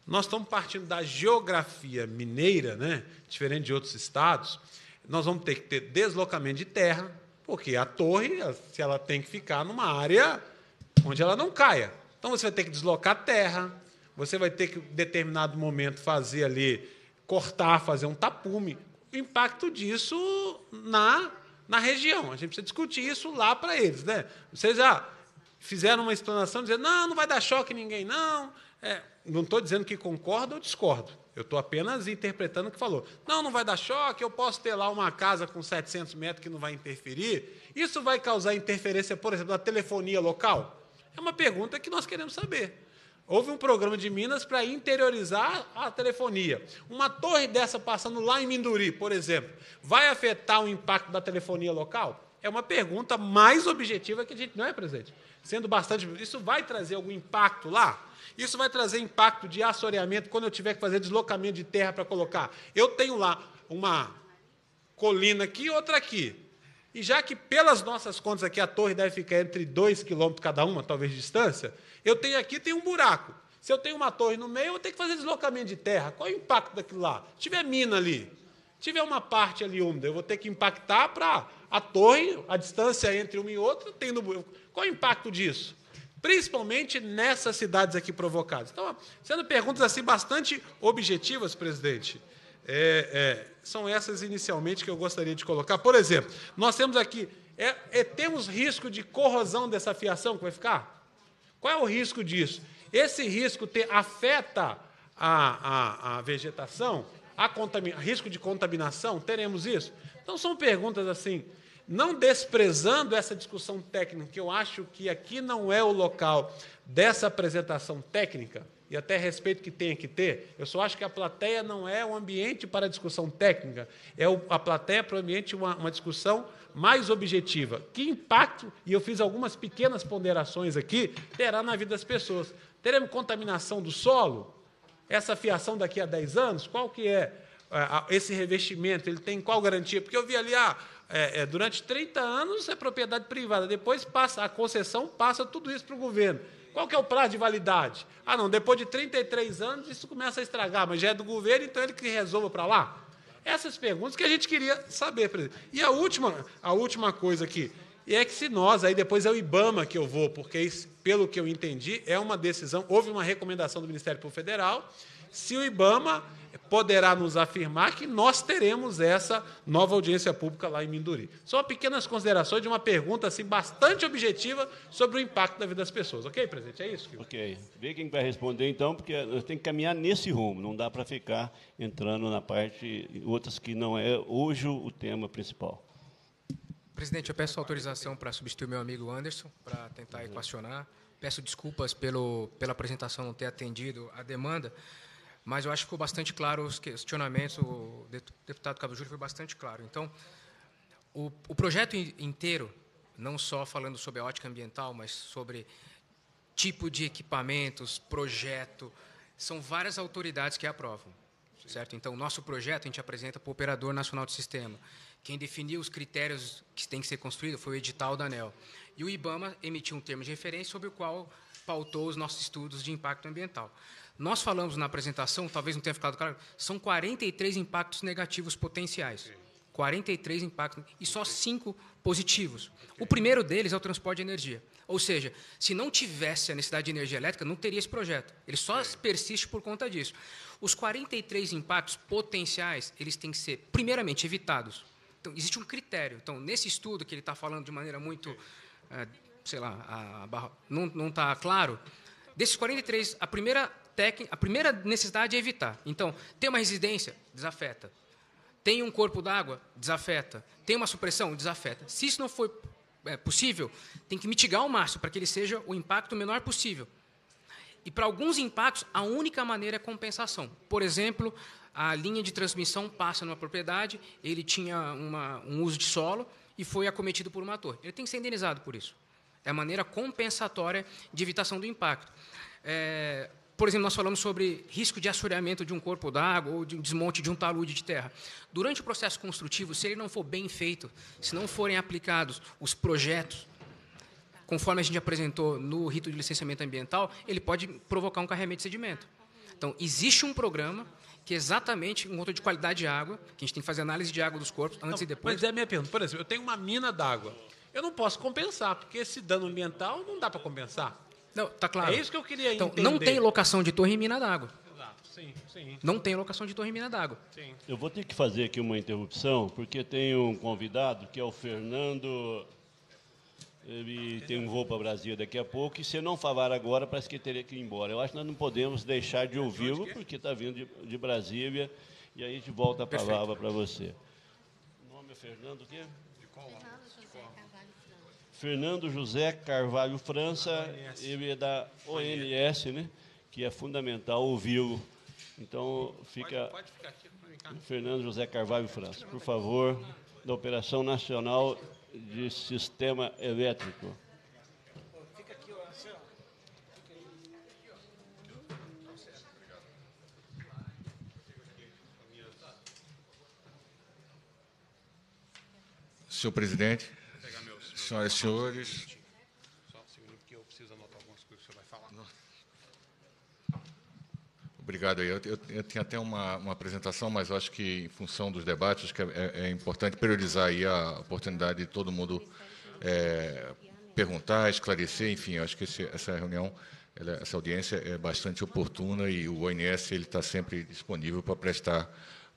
Speaker 3: nós estamos partindo da geografia mineira, né, diferente de outros estados, nós vamos ter que ter deslocamento de terra, porque a torre, se ela tem que ficar numa área onde ela não caia. Então você vai ter que deslocar terra, você vai ter que, em determinado momento, fazer ali, cortar, fazer um tapume. O impacto disso na, na região. A gente precisa discutir isso lá para eles. Né? Vocês já fizeram uma explanação dizendo, não, não vai dar choque em ninguém, não. É, não estou dizendo que concordo ou discordo. Eu estou apenas interpretando o que falou. Não, não vai dar choque, eu posso ter lá uma casa com 700 metros que não vai interferir. Isso vai causar interferência, por exemplo, na telefonia local? É uma pergunta que nós queremos saber. Houve um programa de Minas para interiorizar a telefonia. Uma torre dessa passando lá em Minduri, por exemplo, vai afetar o impacto da telefonia local? É uma pergunta mais objetiva que a gente não é presente. Sendo bastante. Isso vai trazer algum impacto lá? Isso vai trazer impacto de assoreamento quando eu tiver que fazer deslocamento de terra para colocar. Eu tenho lá uma colina aqui e outra aqui. E já que, pelas nossas contas aqui, a torre deve ficar entre 2 quilômetros cada uma, talvez, distância, eu tenho aqui tem um buraco. Se eu tenho uma torre no meio, eu tenho que fazer deslocamento de terra. Qual é o impacto daquilo lá? Se tiver mina ali, se tiver uma parte ali úmida, eu vou ter que impactar para a torre, a distância entre uma e outra, tendo. Qual é o impacto disso? Principalmente nessas cidades aqui provocadas. Então, sendo perguntas assim bastante objetivas, presidente, é, é, são essas inicialmente que eu gostaria de colocar. Por exemplo, nós temos aqui, é, é, temos risco de corrosão dessa fiação que vai ficar? Qual é o risco disso? Esse risco te, afeta a, a, a vegetação, a risco de contaminação, teremos isso? Então, são perguntas assim não desprezando essa discussão técnica, que eu acho que aqui não é o local dessa apresentação técnica, e até respeito que tenha que ter, eu só acho que a plateia não é o ambiente para discussão técnica, é a plateia para o ambiente uma, uma discussão mais objetiva. Que impacto, e eu fiz algumas pequenas ponderações aqui, terá na vida das pessoas? Teremos contaminação do solo? Essa fiação daqui a 10 anos? Qual que é esse revestimento? Ele tem qual garantia? Porque eu vi ali, ah, é, é, durante 30 anos é propriedade privada, depois passa a concessão, passa tudo isso para o governo. Qual que é o prazo de validade? Ah, não, depois de 33 anos isso começa a estragar, mas já é do governo, então ele que resolva para lá. Essas perguntas que a gente queria saber, presidente. E a última, a última coisa aqui, é que se nós, aí depois é o IBAMA que eu vou, porque, isso, pelo que eu entendi, é uma decisão, houve uma recomendação do Ministério Público Federal, se o IBAMA poderá nos afirmar que nós teremos essa nova audiência pública lá em Minduri. São pequenas considerações de uma pergunta assim, bastante objetiva sobre o impacto da vida das pessoas. Ok, presidente? É isso? Que...
Speaker 9: Ok. Vê quem vai responder, então, porque nós temos que caminhar nesse rumo, não dá para ficar entrando na parte, outras que não é hoje o tema principal.
Speaker 7: Presidente, eu peço autorização para substituir meu amigo Anderson, para tentar equacionar. Peço desculpas pelo, pela apresentação não ter atendido a demanda, mas eu acho que ficou bastante claro os questionamentos, o deputado Cabo Júlio foi bastante claro. Então, o, o projeto inteiro, não só falando sobre a ótica ambiental, mas sobre tipo de equipamentos, projeto, são várias autoridades que aprovam, certo? Então, nosso projeto a gente apresenta para o Operador Nacional de Sistema. Quem definiu os critérios que tem que ser construído foi o edital da ANEL. E o IBAMA emitiu um termo de referência sobre o qual pautou os nossos estudos de impacto ambiental. Nós falamos na apresentação, talvez não tenha ficado claro, são 43 impactos negativos potenciais. 43 impactos e só 5 positivos. O primeiro deles é o transporte de energia. Ou seja, se não tivesse a necessidade de energia elétrica, não teria esse projeto. Ele só persiste por conta disso. Os 43 impactos potenciais, eles têm que ser, primeiramente, evitados. Então, existe um critério. Então, nesse estudo que ele está falando de maneira muito, é, sei lá, a, a, não está claro, desses 43, a primeira técnica, a primeira necessidade é evitar. Então, tem uma residência, desafeta. Tem um corpo d'água, desafeta. Tem uma supressão, desafeta. Se isso não for é, possível, tem que mitigar ao máximo para que ele seja o impacto menor possível. E para alguns impactos, a única maneira é compensação. Por exemplo, a linha de transmissão passa numa propriedade, ele tinha uma, um uso de solo e foi acometido por uma torre. Ele tem que ser indenizado por isso. É a maneira compensatória de evitação do impacto. É, por exemplo, nós falamos sobre risco de assoreamento de um corpo d'água ou de um desmonte de um talude de terra. Durante o processo construtivo, se ele não for bem feito, se não forem aplicados os projetos, conforme a gente apresentou no rito de licenciamento ambiental, ele pode provocar um carregamento de sedimento. Então, existe um programa que é exatamente um controle de qualidade de água, que a gente tem que fazer análise de água dos corpos antes
Speaker 3: não,
Speaker 7: e depois.
Speaker 3: Mas é a minha pergunta. Por exemplo, eu tenho uma mina d'água. Eu não posso compensar, porque esse dano ambiental não dá para compensar.
Speaker 7: Não, tá claro.
Speaker 3: É isso que eu queria
Speaker 7: então,
Speaker 3: entender.
Speaker 7: Não tem locação de torre em mina d'água.
Speaker 3: Exato, sim, sim.
Speaker 7: Não tem locação de torre em mina d'água.
Speaker 3: Sim.
Speaker 9: Eu vou ter que fazer aqui uma interrupção, porque tem um convidado que é o Fernando. Ele tem um voo para Brasília daqui a pouco, e se não falar agora, parece que ele teria que ir embora. Eu acho que nós não podemos deixar de ouvi-lo, porque está vindo de, de, Brasília, e aí a gente volta a palavra para você. O nome é Fernando o quê? Fernando José Carvalho França, ele é da ONS, né? que é fundamental ouvi-lo. Então, fica. Pode, pode ficar aqui, Fernando José Carvalho França, por favor, da Operação Nacional de Sistema Elétrico.
Speaker 10: Senhor presidente, senhoras e senhores. Obrigado. Eu, eu, eu tinha até uma, uma, apresentação, mas eu acho que, em função dos debates, acho que é, é importante priorizar aí a oportunidade de todo mundo é, perguntar, esclarecer, enfim, acho que esse, essa reunião, ela, essa audiência é bastante oportuna e o ONS ele está sempre disponível para prestar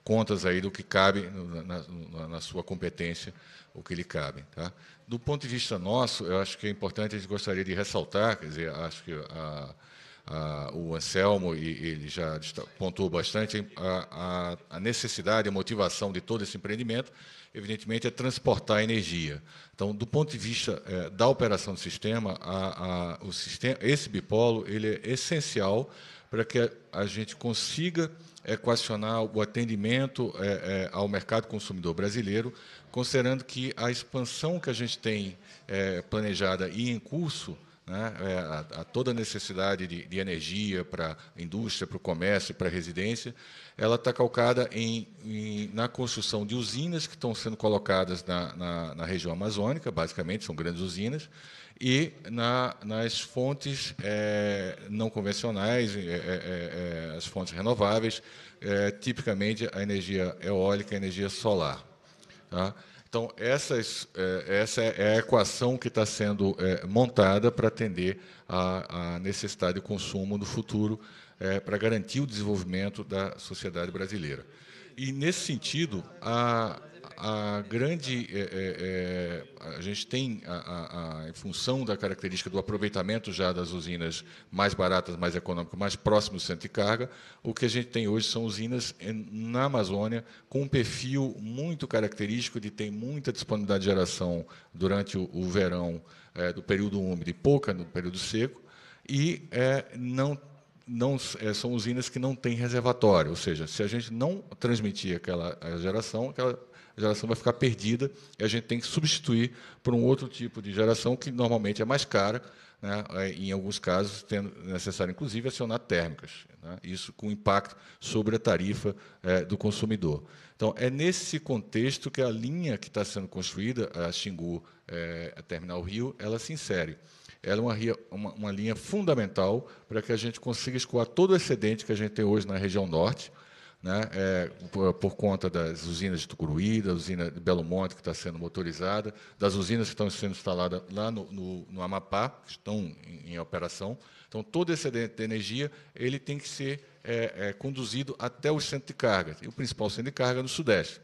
Speaker 10: contas aí do que cabe na, na, na, sua competência, o que lhe cabe. Tá? Do ponto de vista nosso, eu acho que é importante, a gente gostaria de ressaltar, quer dizer, acho que a, a, o Anselmo, e ele já pontuou bastante, a, a, necessidade, a motivação de todo esse empreendimento, evidentemente, é transportar energia. Então, do ponto de vista é, da operação do sistema, o sistema, esse bipolo ele é essencial para que a gente consiga equacionar o atendimento é, é, ao mercado consumidor brasileiro, considerando que a expansão que a gente tem é, planejada e em curso né, é, a, a, toda a necessidade de, de energia para a indústria, para o comércio, para a residência, ela está calcada em, em, na construção de usinas que estão sendo colocadas na, na, na região amazônica, basicamente, são grandes usinas, e na, nas fontes é, não convencionais, é, é, as fontes renováveis, tipicamente a energia eólica, a energia solar. Tá? Então, essas, essa é a equação que está sendo montada para atender a, necessidade de consumo no futuro, para garantir o desenvolvimento da sociedade brasileira. E, nesse sentido, a, a grande. É, é, é, a gente tem, a, a, em função da característica do aproveitamento já das usinas mais baratas, mais econômicas, mais próximas do centro de carga, o que a gente tem hoje são usinas na Amazônia com um perfil muito característico de ter muita disponibilidade de geração durante o, o verão é, do período úmido e pouca no período seco, e é, não não, é, são usinas que não têm reservatório, ou seja, se a gente não transmitir aquela geração, aquela a geração vai ficar perdida e a gente tem que substituir por um outro tipo de geração que normalmente é mais cara, né, é, em alguns casos tendo necessário inclusive acionar térmicas, né, isso com impacto sobre a tarifa é, do consumidor. Então é nesse contexto que a linha que está sendo construída, a Xingu é, a Terminal Rio, ela se insere. Ela é uma, uma, uma linha fundamental para que a gente consiga escoar todo o excedente que a gente tem hoje na região norte, né, é, por, por, conta das usinas de Tucuruí, da usina de Belo Monte, que está sendo motorizada, das usinas que estão sendo instaladas lá no, no, no Amapá, que estão em, em, operação. Então, todo esse excedente de energia ele tem que ser é, é, conduzido até o centro de carga, e o principal centro de carga é no Sudeste.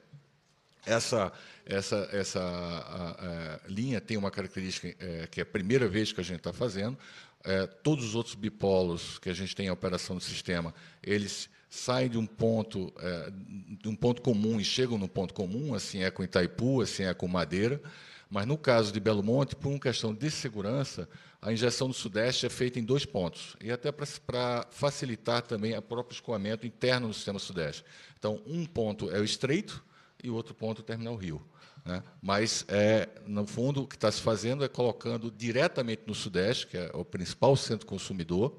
Speaker 10: Essa, essa, essa a, a linha tem uma característica é, que é a primeira vez que a gente está fazendo. É, todos os outros bipolos que a gente tem em operação no sistema, eles saem de um ponto é, de um ponto comum e chegam no ponto comum, assim é com Itaipu, assim é com Madeira, mas no caso de Belo Monte, por uma questão de segurança, a injeção do Sudeste é feita em dois pontos, e até para facilitar também o próprio escoamento interno do sistema Sudeste. Então, um ponto é o Estreito e o outro ponto é o Terminal Rio. Né? Mas, é, no fundo, o que está se fazendo é colocando diretamente no Sudeste, que é o principal centro consumidor,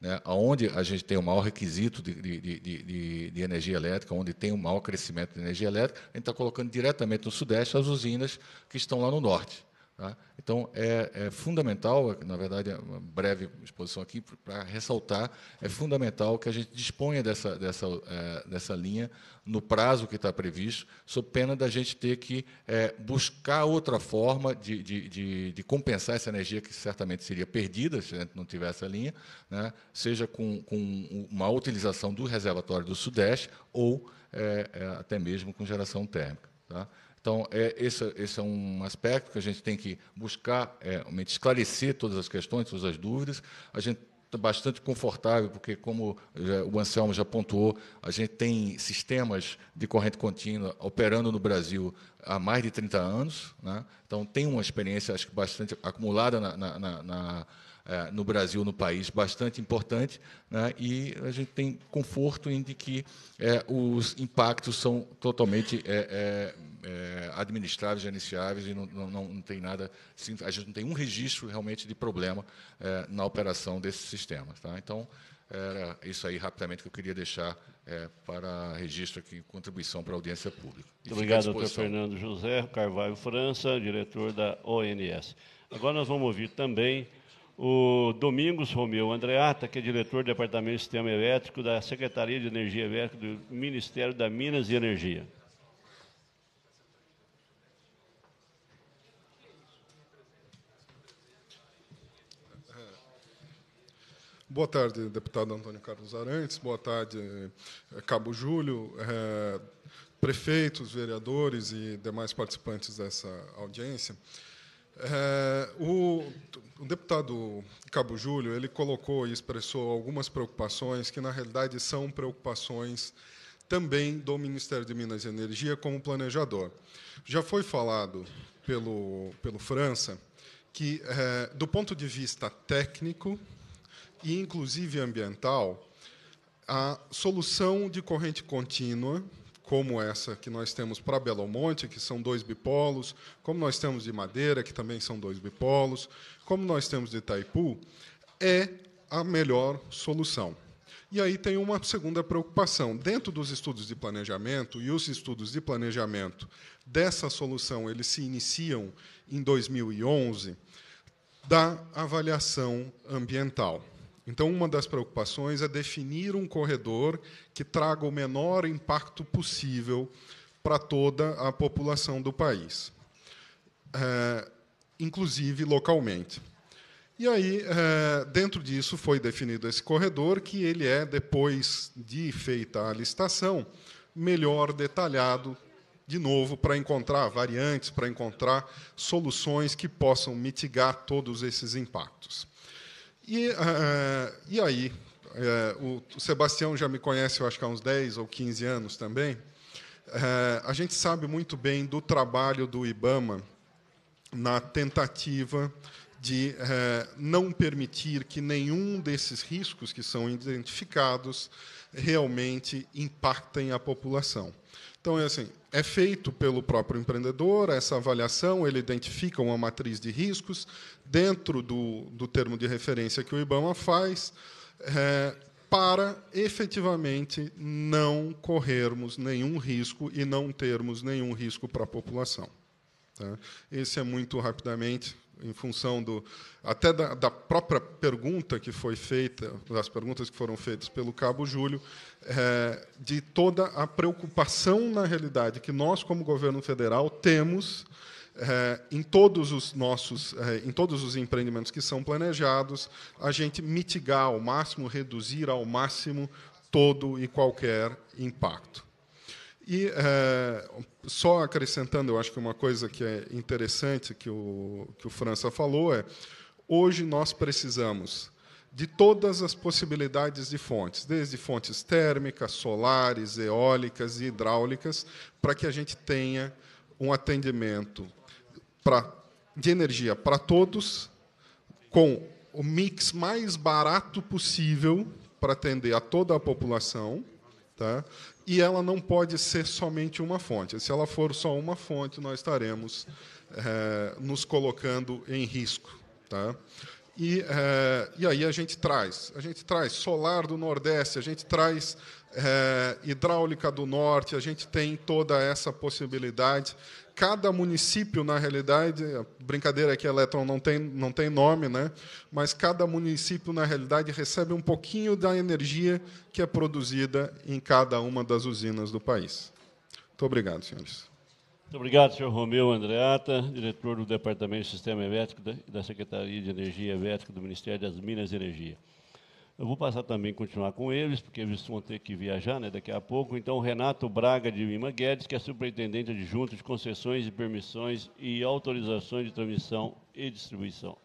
Speaker 10: né, onde a gente tem o maior requisito de, de, de, de, energia elétrica, onde tem o maior crescimento de energia elétrica, a gente está colocando diretamente no Sudeste as usinas que estão lá no Norte. Tá? Então, é, é, fundamental, na verdade, é uma breve exposição aqui para ressaltar, é fundamental que a gente disponha dessa, dessa, é, dessa linha no prazo que está previsto, sob pena da gente ter que é, buscar outra forma de, de, de, de, compensar essa energia que certamente seria perdida se a gente não tivesse a linha, né? seja com, com uma utilização do reservatório do Sudeste ou é, é, até mesmo com geração térmica. Tá? Então, é, esse, esse, é um aspecto que a gente tem que buscar é, esclarecer todas as questões, todas as dúvidas. A gente está bastante confortável, porque, como já, o Anselmo já pontuou, a gente tem sistemas de corrente contínua operando no Brasil há mais de 30 anos. Né? Então, tem uma experiência, acho que bastante acumulada na, na, na no Brasil, no país, bastante importante, né? e a gente tem conforto em de que é, os impactos são totalmente é, é, é administráveis, gerenciáveis, e não, não, não, tem nada, a gente não tem um registro realmente de problema é, na operação desses sistemas. Tá? Então, era isso aí rapidamente que eu queria deixar é, para registro aqui, contribuição para a audiência pública.
Speaker 9: Obrigado, doutor Fernando José Carvalho França, diretor da ONS. Agora nós vamos ouvir também o Domingos Romeu Andreata, que é diretor do Departamento de Sistema Elétrico da Secretaria de Energia Elétrica do Ministério da Minas e Energia.
Speaker 11: Boa tarde, deputado Antônio Carlos Arantes. Boa tarde, eh, Cabo Júlio, eh, prefeitos, vereadores e demais participantes dessa audiência. É, o, o, deputado Cabo Júlio ele colocou e expressou algumas preocupações que, na realidade, são preocupações também do Ministério de Minas e Energia como planejador. Já foi falado pelo, pelo França que, é, do ponto de vista técnico e, inclusive, ambiental, a solução de corrente contínua como essa que nós temos para Belo Monte, que são dois bipolos, como nós temos de Madeira, que também são dois bipolos, como nós temos de Itaipu, é a melhor solução. E aí tem uma segunda preocupação. Dentro dos estudos de planejamento, e os estudos de planejamento dessa solução, eles se iniciam em 2011, da avaliação ambiental. Então, uma das preocupações é definir um corredor que traga o menor impacto possível para toda a população do país, é, inclusive localmente. E aí, é, dentro disso, foi definido esse corredor, que ele é, depois de feita a licitação, melhor detalhado, de novo, para encontrar variantes, para encontrar soluções que possam mitigar todos esses impactos. E, uh, e aí, uh, o Sebastião já me conhece, eu acho que há uns 10 ou 15 anos também. Uh, a gente sabe muito bem do trabalho do IBAMA na tentativa de não permitir que nenhum desses riscos que são identificados realmente impactem a população. Então, é assim, é feito pelo próprio empreendedor essa avaliação, ele identifica uma matriz de riscos dentro do, do termo de referência que o IBAMA faz, é, para efetivamente não corrermos nenhum risco e não termos nenhum risco para a população. Tá? Esse é muito rapidamente em função do até da, da, própria pergunta que foi feita, das perguntas que foram feitas pelo Cabo Júlio, é, de toda a preocupação na realidade que nós como governo federal temos é, em todos os nossos, é, em todos os empreendimentos que são planejados, a gente mitigar ao máximo, reduzir ao máximo todo e qualquer impacto. E é, só acrescentando, eu acho que uma coisa que é interessante que o, que o França falou é hoje nós precisamos de todas as possibilidades de fontes, desde fontes térmicas, solares, eólicas e hidráulicas, para que a gente tenha um atendimento pra, de energia para todos, com o mix mais barato possível para atender a toda a população, tá? e ela não pode ser somente uma fonte. Se ela for só uma fonte, nós estaremos é, nos colocando em risco. Tá? E, é, e aí a gente traz, a gente traz solar do Nordeste, a gente traz é, hidráulica do Norte, a gente tem toda essa possibilidade cada município, na realidade, a brincadeira é que a Eletron não tem, não tem nome, né? mas cada município, na realidade, recebe um pouquinho da energia que é produzida em cada uma das usinas do país. Muito obrigado, senhores.
Speaker 9: Muito obrigado, senhor Romeu Andreata, diretor do Departamento de Sistema Elétrico da Secretaria de Energia Elétrica do Ministério das Minas e Energia. Eu vou passar também continuar com eles, porque eles vão ter que viajar né, daqui a pouco. Então, Renato Braga de Lima Guedes, que é superintendente adjunto de concessões e permissões e autorizações de transmissão e distribuição.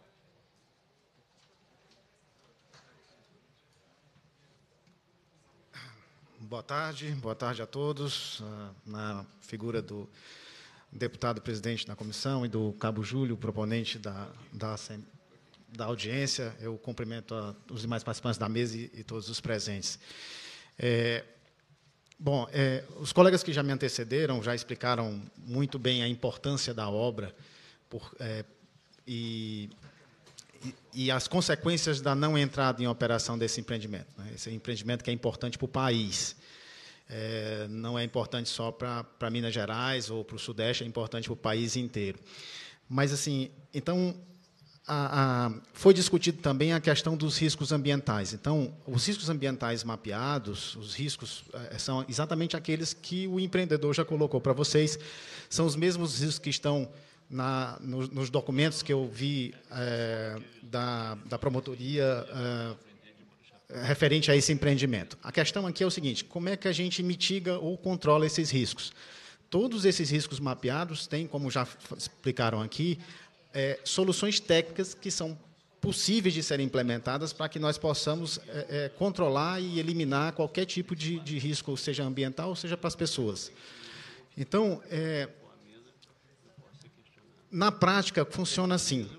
Speaker 12: Boa tarde, boa tarde a todos. Ah, na figura do deputado presidente da comissão e do Cabo Júlio, proponente da, da, da audiência, eu cumprimento a, os demais participantes da mesa e, e todos os presentes. É, bom, é, os colegas que já me antecederam já explicaram muito bem a importância da obra por, é, e, e, e, as consequências da não entrada em operação desse empreendimento. Né? Esse empreendimento que é importante para o país. É, não é importante só para Minas Gerais ou para o Sudeste, é importante para o país inteiro. Mas, assim, então, a, a, foi discutido também a questão dos riscos ambientais. Então, os riscos ambientais mapeados, os riscos é, são exatamente aqueles que o empreendedor já colocou para vocês, são os mesmos riscos que estão na, nos, nos, documentos que eu vi é, da, da, promotoria é, referente a esse empreendimento. A questão aqui é o seguinte: como é que a gente mitiga ou controla esses riscos? Todos esses riscos mapeados têm, como já explicaram aqui, é, soluções técnicas que são possíveis de serem implementadas para que nós possamos é, é, controlar e eliminar qualquer tipo de, de, risco, seja ambiental ou seja para as pessoas. Então, é, na prática, funciona assim.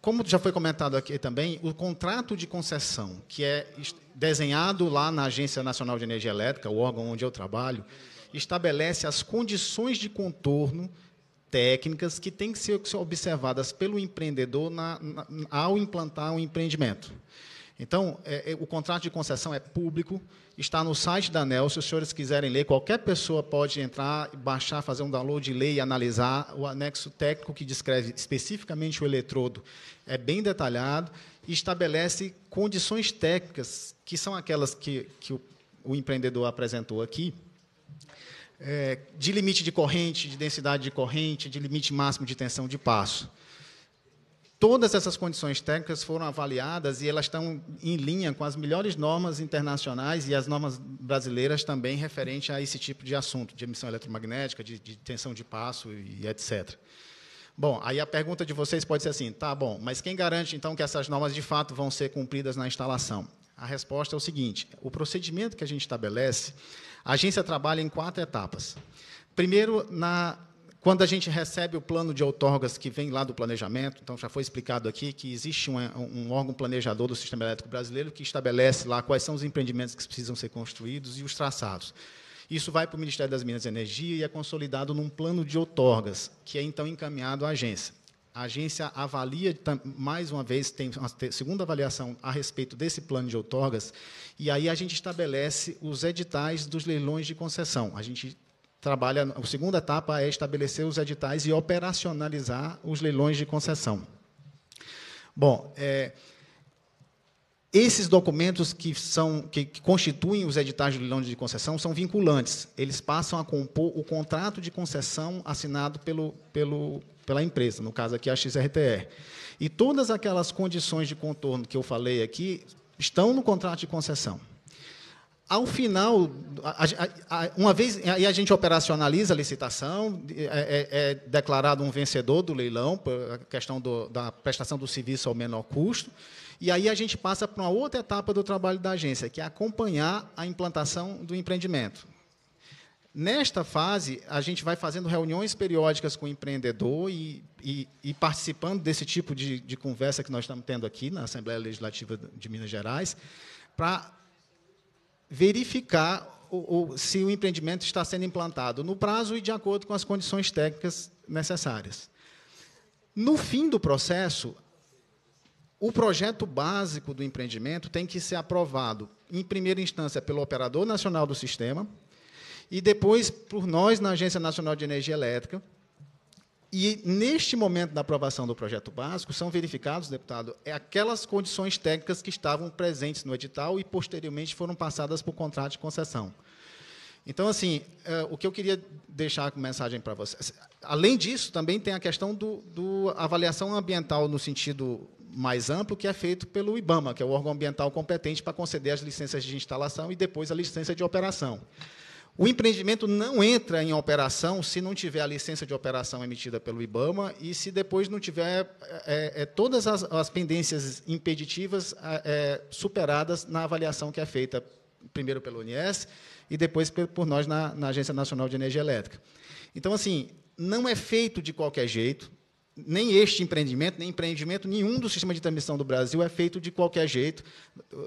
Speaker 12: Como já foi comentado aqui também, o contrato de concessão, que é desenhado lá na Agência Nacional de Energia Elétrica, o órgão onde eu trabalho, estabelece as condições de contorno técnicas que têm que ser observadas pelo empreendedor na, na, ao implantar um empreendimento. Então, é, é, o contrato de concessão é público, está no site da ANEL. Se os senhores quiserem ler, qualquer pessoa pode entrar, baixar, fazer um download, ler e analisar. O anexo técnico que descreve especificamente o eletrodo é bem detalhado e estabelece condições técnicas, que são aquelas que, que o, o empreendedor apresentou aqui, é, de limite de corrente, de densidade de corrente, de limite máximo de tensão de passo. Todas essas condições técnicas foram avaliadas e elas estão em linha com as melhores normas internacionais e as normas brasileiras também referente a esse tipo de assunto, de emissão eletromagnética, de, de tensão de passo e etc. Bom, aí a pergunta de vocês pode ser assim, tá bom, mas quem garante então que essas normas de fato vão ser cumpridas na instalação? A resposta é o seguinte: o procedimento que a gente estabelece, a agência trabalha em quatro etapas. Primeiro, na quando a gente recebe o plano de outorgas que vem lá do planejamento, então já foi explicado aqui que existe um, um, órgão planejador do sistema elétrico brasileiro que estabelece lá quais são os empreendimentos que precisam ser construídos e os traçados. Isso vai para o Ministério das Minas e Energia e é consolidado num plano de outorgas, que é então encaminhado à agência. A agência avalia, mais uma vez, tem uma segunda avaliação a respeito desse plano de outorgas, e aí a gente estabelece os editais dos leilões de concessão. A gente trabalha, a segunda etapa é estabelecer os editais e operacionalizar os leilões de concessão. Bom, é, esses documentos que, são, que, que, constituem os editais de leilão de concessão são vinculantes. Eles passam a compor o contrato de concessão assinado pelo, pelo, pela empresa, no caso aqui a XRTR. E todas aquelas condições de contorno que eu falei aqui estão no contrato de concessão. Ao final, uma vez aí a gente operacionaliza a licitação, é, é, é declarado um vencedor do leilão, a questão do, da prestação do serviço ao menor custo, e aí a gente passa para uma outra etapa do trabalho da agência, que é acompanhar a implantação do empreendimento. Nesta fase, a gente vai fazendo reuniões periódicas com o empreendedor e, e, e participando desse tipo de, de conversa que nós estamos tendo aqui na Assembleia Legislativa de Minas Gerais, para verificar o, o, se o empreendimento está sendo implantado no prazo e de acordo com as condições técnicas necessárias. No fim do processo, o projeto básico do empreendimento tem que ser aprovado, em primeira instância, pelo Operador Nacional do Sistema e depois por nós na Agência Nacional de Energia Elétrica, e, neste momento da aprovação do projeto básico, são verificados, deputado, é aquelas condições técnicas que estavam presentes no edital e, posteriormente, foram passadas por contrato de concessão. Então, assim, é, o que eu queria deixar como mensagem para vocês. Além disso, também tem a questão do, do avaliação ambiental no sentido mais amplo, que é feito pelo IBAMA, que é o órgão ambiental competente para conceder as licenças de instalação e depois a licença de operação. O empreendimento não entra em operação se não tiver a licença de operação emitida pelo IBAMA e se depois não tiver é, é, todas as, as, pendências impeditivas é, é superadas na avaliação que é feita primeiro pelo UNIES e depois por nós na, na Agência Nacional de Energia Elétrica. Então, assim, não é feito de qualquer jeito, nem este empreendimento, nem empreendimento nenhum do sistema de transmissão do Brasil é feito de qualquer jeito.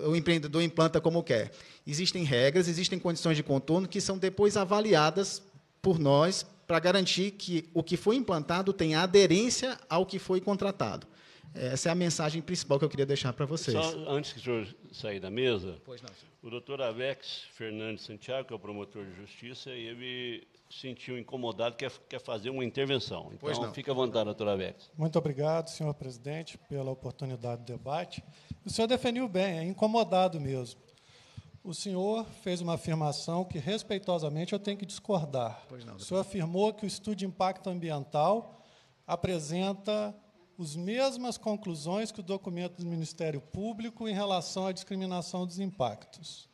Speaker 12: O empreendedor implanta como quer. Existem regras, existem condições de contorno que são depois avaliadas por nós para garantir que o que foi implantado tenha aderência ao que foi contratado. Essa é a mensagem principal que eu queria deixar para vocês.
Speaker 9: Só antes que o senhor sair da mesa, o doutor Avex Fernandes Santiago, que é o promotor de justiça, ele sentiu incomodado, quer, quer fazer uma intervenção. Então, fica à vontade, doutora Vex.
Speaker 5: Muito obrigado, senhor presidente, pela oportunidade de debate. O senhor definiu bem, é incomodado mesmo. O senhor fez uma afirmação que, respeitosamente, eu tenho que discordar. Não, o senhor afirmou que o estudo de impacto ambiental apresenta as mesmas conclusões que o documento do Ministério Público em relação à discriminação dos impactos.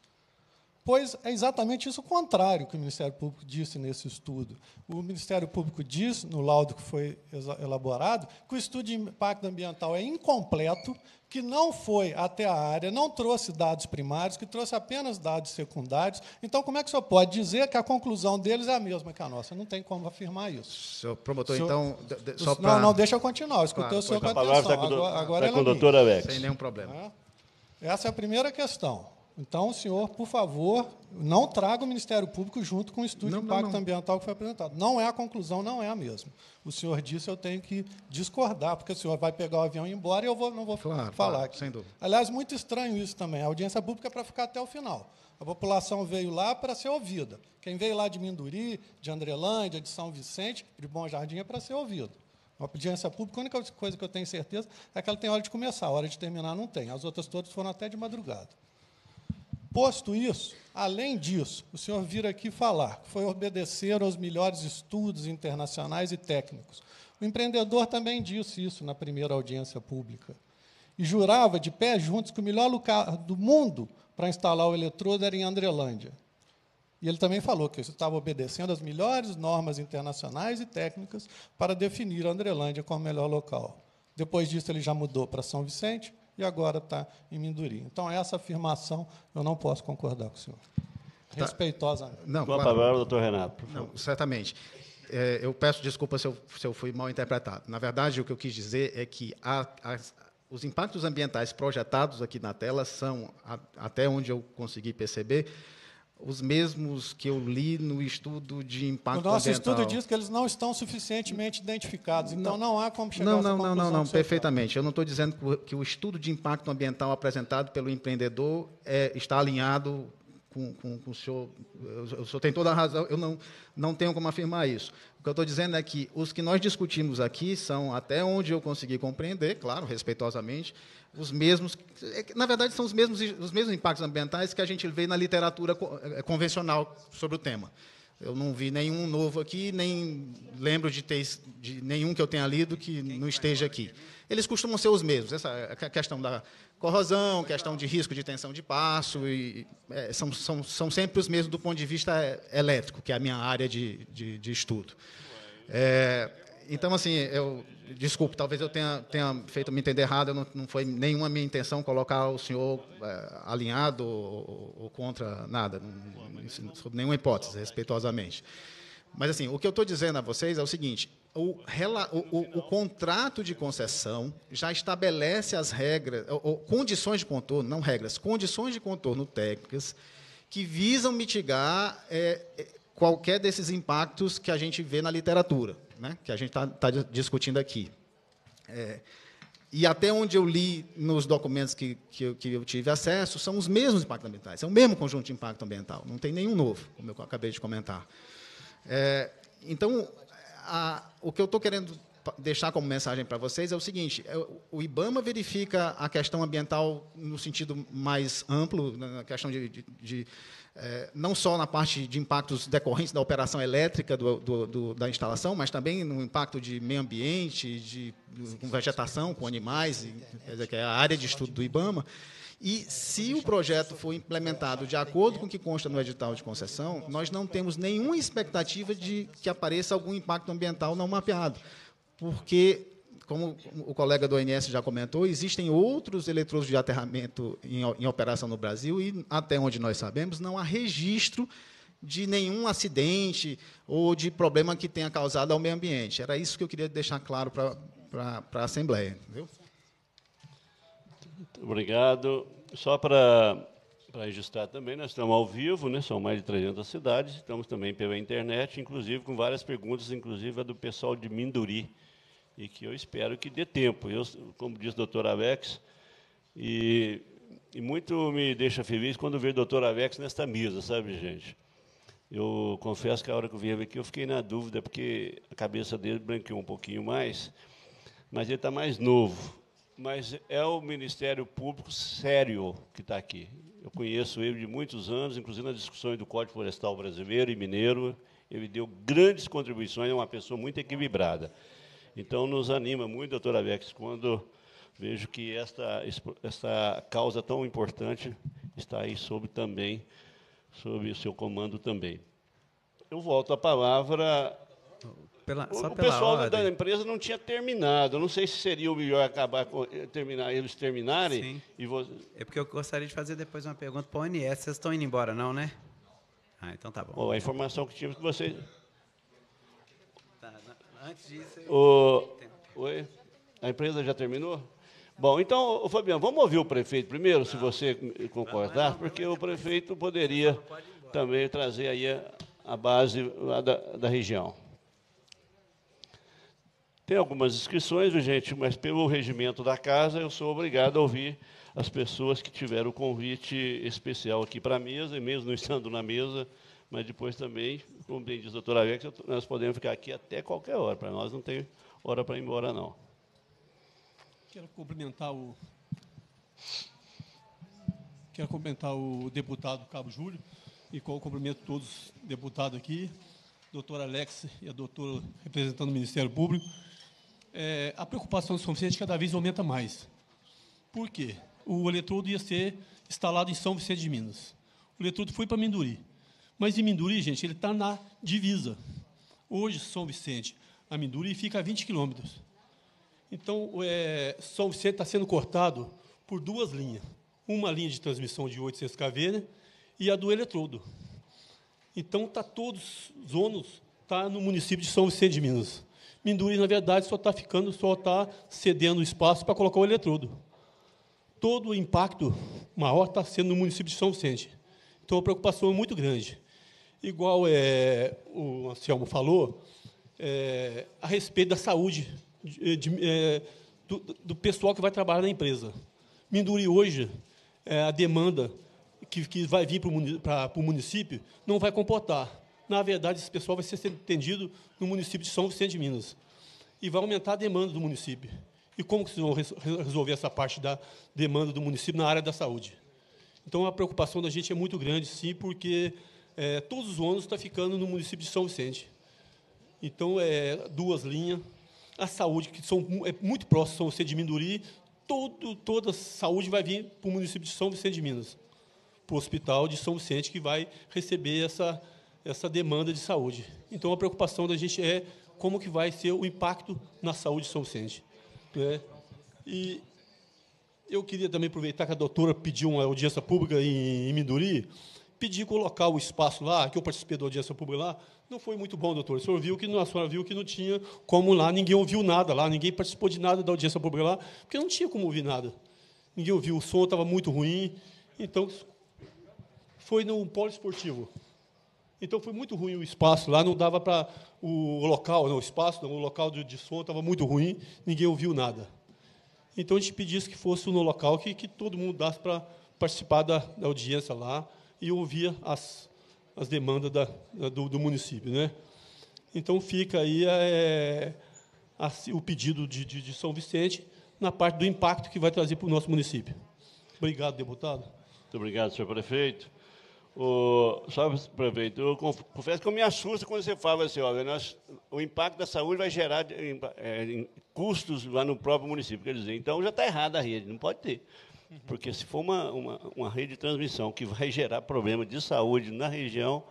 Speaker 5: Pois é exatamente isso o contrário que o Ministério Público disse nesse estudo. O Ministério Público diz, no laudo que foi elaborado, que o estudo de impacto ambiental é incompleto, que não foi até a área, não trouxe dados primários, que trouxe apenas dados secundários. Então, como é que o senhor pode dizer que a conclusão deles é a mesma que a nossa? Não tem como afirmar isso.
Speaker 12: Senhor promotor, senhor, então,
Speaker 5: só para... Não, não, deixa eu continuar. Eu escutei claro, o senhor com atenção.
Speaker 9: Tá com, agora, agora tá com a doutora Vex.
Speaker 12: Sem nenhum problema.
Speaker 5: É? Essa é a primeira questão. Então, senhor, por favor, não traga o Ministério Público junto com o estudo
Speaker 12: Não,
Speaker 5: de
Speaker 12: não,
Speaker 5: impacto
Speaker 12: não.
Speaker 5: ambiental que foi apresentado. Não é a conclusão, não é a mesma. O senhor disse, eu tenho que discordar, porque o senhor vai pegar o avião e ir embora e eu vou, não vou
Speaker 12: Claro,
Speaker 5: falar
Speaker 12: claro,
Speaker 5: aqui.
Speaker 12: sem dúvida.
Speaker 5: Aliás, muito estranho isso também. A audiência pública é para ficar até o final. A população veio lá para ser ouvida. Quem veio lá de Minduri, de Andrelândia, de São Vicente, de Bom Jardim, é para ser ouvido. Uma audiência pública, a única coisa que eu tenho certeza é que ela tem hora de começar, a hora de terminar não tem. As outras todas foram até de madrugada. Posto isso, além disso, o senhor vir aqui falar foi obedecer aos melhores estudos internacionais e técnicos. O empreendedor também disse isso na primeira audiência pública. E jurava de pé juntos que o melhor lugar do mundo para instalar o eletrodo era em Andrelândia. E ele também falou que estava obedecendo às melhores normas internacionais e técnicas para definir a Andrelândia como o melhor local. Depois disso, ele já mudou para São Vicente e agora está em Minduri. Então, essa afirmação eu não posso concordar com o senhor.
Speaker 12: Tá.
Speaker 5: Respeitosamente.
Speaker 12: Não,
Speaker 9: Com a
Speaker 12: claro.
Speaker 9: palavra, doutor Renato. por favor.
Speaker 12: Não, certamente. É, eu peço desculpa se eu, se eu fui mal interpretado. Na verdade, o que eu quis dizer é que a- os impactos ambientais projetados aqui na tela são, a- até onde eu consegui perceber, os mesmos que eu li no estudo de impacto
Speaker 5: O nosso
Speaker 12: ambiental.
Speaker 5: estudo diz que eles não estão suficientemente identificados, então não, há como chegar
Speaker 12: Não,
Speaker 5: a essa
Speaker 12: não, não,
Speaker 5: conclusão
Speaker 12: não, não,
Speaker 5: que o senhor
Speaker 12: perfeitamente. Eu não estou dizendo que o- que o estudo de impacto ambiental apresentado pelo empreendedor é, está alinhado com, com, com o senhor. O senhor tem toda a razão, eu não, não tenho como afirmar isso. O que eu estou dizendo é que os que nós discutimos aqui são, até onde eu consegui compreender, claro, respeitosamente, os mesmos. é Na verdade, são os mesmos, os mesmos impactos ambientais que a gente vê na literatura eh, convencional sobre o tema. Eu não vi nenhum novo aqui, nem lembro de ter de nenhum que eu tenha lido que não esteja aqui. Eles costumam ser os mesmos. Essa a questão da corrosão, questão de risco de tensão de passo, e, é, são, são, são sempre os mesmos do ponto de vista é, elétrico, que é a minha área de, de, de estudo. É, então, assim, eu desculpe, talvez eu tenha, tenha feito me entender errado, não, não foi nenhuma minha intenção colocar o senhor é, alinhado ou, ou contra nada, não, sob nenhuma hipótese, respeitosamente. Mas, assim, o que eu estou dizendo a vocês é o seguinte: o, o- o- contrato de concessão já estabelece as regras, ou, ou condições de contorno, não regras, condições de contorno técnicas que visam mitigar é, qualquer desses impactos que a gente vê na literatura, né, que a gente está discutindo aqui. É, e até onde eu li nos documentos que, que, eu, que eu tive acesso, são os mesmos impactos ambientais, é o mesmo conjunto de impacto ambiental, não tem nenhum novo, como eu acabei de comentar. É, então, a- o que eu estou querendo deixar como mensagem para vocês é o seguinte: é, o- IBAMA verifica a questão ambiental no sentido mais amplo, na na questão de, de- de, é, não só na parte de impactos decorrentes da operação elétrica do- do- do- da instalação, mas também no impacto de meio ambiente, de, com vegetação, com animais, que é a área de estudo do IBAMA. E se o projeto for implementado de acordo com o que consta no edital de concessão, nós não temos nenhuma expectativa de que apareça algum impacto ambiental não mapeado, porque, como o colega do ONS já comentou, existem outros eletrodos de aterramento em, em operação no Brasil e, até onde nós sabemos, não há registro de nenhum acidente ou de problema que tenha causado ao meio ambiente. Era isso que eu queria deixar claro para a Assembleia. Entendeu?
Speaker 9: Muito obrigado. Só para para registrar também, nós estamos ao vivo, né? são mais de 300 cidades, estamos também pela internet, inclusive com várias perguntas, inclusive a do pessoal de Minduri, e que eu espero que dê tempo. Eu, como diz o doutor Alex, e, e muito me deixa feliz quando ver o doutor Alex nesta mesa, sabe, gente? Eu confesso que a hora que eu vim aqui eu fiquei na dúvida, porque a cabeça dele branqueou um pouquinho mais, mas ele está mais novo. Mas é o Ministério Público sério que está aqui. Eu conheço ele de muitos anos, inclusive nas discussões do Código Florestal Brasileiro e Mineiro. Ele deu grandes contribuições, é uma pessoa muito equilibrada. Então, nos anima muito, doutor Avex, quando vejo que esta, esta causa tão importante está aí sob também, sob o seu comando também. Eu volto a palavra
Speaker 4: Pela,
Speaker 9: o pessoal
Speaker 4: ordem.
Speaker 9: da empresa não tinha terminado. Eu não sei se seria o melhor acabar com, eh, terminar eles terminarem
Speaker 4: Sim.
Speaker 9: e
Speaker 4: É porque eu gostaria de fazer depois uma pergunta para o ONS. Vocês estão indo embora, não, né? Ah, então tá bom.
Speaker 9: Bom, a informação que tínhamos que vocês.
Speaker 4: Antes disso.
Speaker 9: O, oi? A empresa já terminou? Bom, então, Fabiano, vamos ouvir o prefeito primeiro, se você concordar, porque o prefeito poderia também trazer aí a, a base lá da, da região. Tem algumas inscrições, gente, mas pelo regimento da casa eu sou obrigado a ouvir as pessoas que tiveram o convite especial aqui para a mesa, e mesmo não estando na mesa, mas depois também, como bem diz a doutora Alex, nós podemos ficar aqui até qualquer hora, para nós não tem hora para ir embora, não.
Speaker 13: Quero cumprimentar o quero cumprimentar o deputado Cabo Júlio e cumprimento todos os deputados aqui, doutor Alex e a doutora representando o Ministério Público. É, a preocupação do São Vicente cada vez aumenta mais. Por quê? O eletrodo ia ser instalado em São Vicente de Minas. O eletrodo foi para Minduri. Mas em Minduri, gente, ele está na divisa. Hoje, São Vicente, a Minduri fica a 20 quilômetros. Então, é, São Vicente está sendo cortado por duas linhas. Uma linha de transmissão de 800 kV né, e a do eletrodo. Então, está todos os ônus tá no município de São Vicente de Minas. Minduri, na verdade, só está ficando, só está cedendo espaço para colocar o eletrodo. Todo o impacto maior está sendo no município de São Vicente. Então, a preocupação é muito grande. Igual é, o Anselmo falou, é, a respeito da saúde de, de, é, do, do, pessoal que vai trabalhar na empresa. Minduri, hoje, é, a demanda que, que vai vir para o município não vai comportar. Na verdade, esse pessoal vai ser atendido no município de São Vicente de Minas. E vai aumentar a demanda do município. E como que vocês vão resolver essa parte da demanda do município na área da saúde? Então, a preocupação da gente é muito grande, sim, porque é, todos os ônus estão ficando no município de São Vicente. Então, é, duas linhas. A saúde, que são é muito próximas, São Vicente de Minduri, todo, toda a saúde vai vir para o município de São Vicente de Minas, para o hospital de São Vicente, que vai receber essa, essa demanda de saúde. Então, a preocupação da gente é como que vai ser o impacto na saúde de São Vicente. Né? E eu queria também aproveitar que a doutora pediu uma audiência pública em, em Minduri, pedi colocar o espaço lá, que eu participei da audiência pública lá, não foi muito bom, doutor. O senhor viu que a senhora viu que não tinha como lá, ninguém ouviu nada lá, ninguém participou de nada da audiência pública lá, porque não tinha como ouvir nada. Ninguém ouviu, o som estava muito ruim. Então, foi no polo esportivo. Então, foi muito ruim o espaço lá, não dava para o local, não, o espaço, não, o local de, de som estava muito ruim, ninguém ouviu nada. Então, a gente pedisse que fosse no local que, que todo mundo desse para participar da, da audiência lá, e ouvia as, as demandas da, do, do, município. Né? Então, fica aí é, a, o pedido de, de, de São Vicente na parte do impacto que vai trazer para o nosso município. Obrigado, deputado.
Speaker 9: Muito obrigado, senhor prefeito. O, prefeito, eu confesso que eu me assusta quando você fala assim, olha, nós, o impacto da saúde vai gerar é, custos lá no próprio município. Quer dizer, então já está errada a rede, não pode ter. Porque se for uma, uma, uma rede de transmissão que vai gerar problema de saúde na região,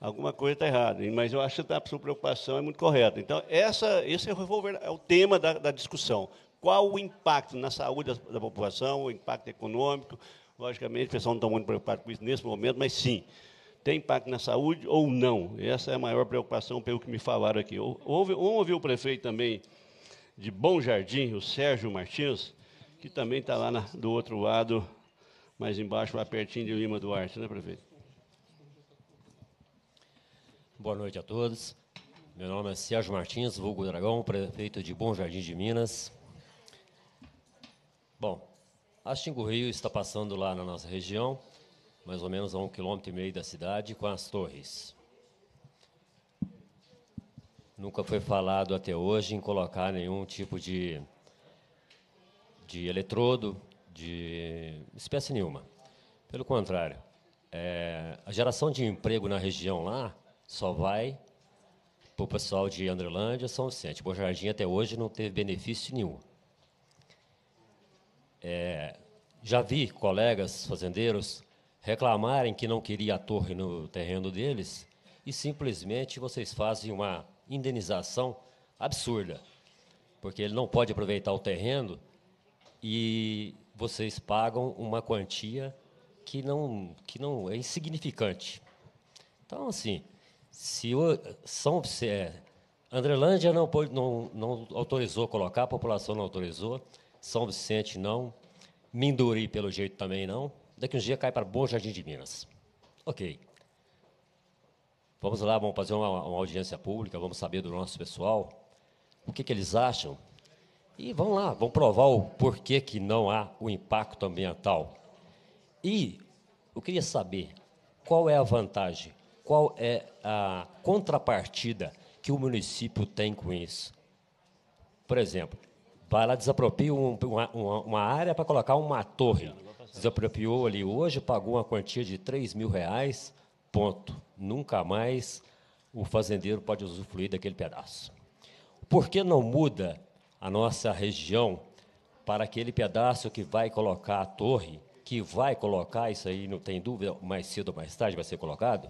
Speaker 9: alguma coisa está errada. Mas eu acho que a sua preocupação é muito correta. Então, essa, esse é o, é o tema da, da, discussão. Qual o impacto na saúde da, da, população, o impacto econômico? Logicamente, o pessoal não está muito preocupado com isso nesse momento, mas sim, tem impacto na saúde ou não? Essa é a maior preocupação, pelo que me falaram aqui. Vamos ouvir o prefeito também de Bom Jardim, o Sérgio Martins, que também está lá na, do outro lado, mais embaixo, lá pertinho de Lima Duarte, né, prefeito?
Speaker 14: Boa noite a todos. Meu nome é Sérgio Martins, vulgo Dragão, prefeito de Bom Jardim de Minas. Bom, a Xingu Rio está passando lá na nossa região, mais ou menos a um quilômetro e meio da cidade, com as torres. Nunca foi falado até hoje em colocar nenhum tipo de de eletrodo, de espécie nenhuma. Pelo contrário, é, a geração de emprego na região lá só vai para o pessoal de Andrelândia, São Vicente. Bom Jardim até hoje não teve benefício nenhum. É, já vi colegas fazendeiros reclamarem que não queria a torre no terreno deles e simplesmente vocês fazem uma indenização absurda, porque ele não pode aproveitar o terreno e vocês pagam uma quantia que não, que não é insignificante. Então, assim, se o São é, Andrelândia não, não, não autorizou colocar, a população não autorizou, São Vicente não, Minduri pelo jeito também não. Daqui uns dias cai para Bom Jardim de Minas. Ok. Vamos lá, vamos fazer uma, uma audiência pública, vamos saber do nosso pessoal o que, que eles acham. E vamos lá, vamos provar o porquê que não há o impacto ambiental. E eu queria saber qual é a vantagem, qual é a contrapartida que o município tem com isso. Por exemplo, vai lá, desapropria um, uma, uma, área para colocar uma torre. Desapropriou ali hoje, pagou uma quantia de 3 mil reais, ponto. Nunca mais o fazendeiro pode usufruir daquele pedaço. Por que não muda a nossa região para aquele pedaço que vai colocar a torre, que vai colocar, isso aí não tem dúvida, mais cedo ou mais tarde vai ser colocado,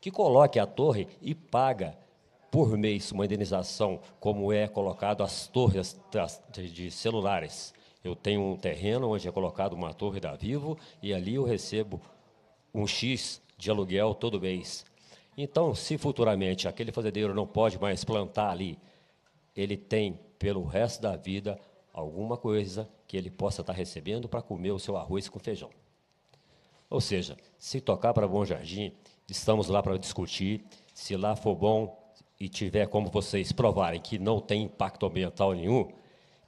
Speaker 14: que coloque a torre e paga por mês uma indenização, como é colocado as torres de celulares. Eu tenho um terreno onde é colocado uma torre da Vivo e ali eu recebo um X de aluguel todo mês. Então, se futuramente aquele fazendeiro não pode mais plantar ali, ele tem, pelo resto da vida, alguma coisa que ele possa estar recebendo para comer o seu arroz com feijão. Ou seja, se tocar para Bom Jardim, estamos lá para discutir. Se lá for bom, e tiver como vocês provarem que não tem impacto ambiental nenhum,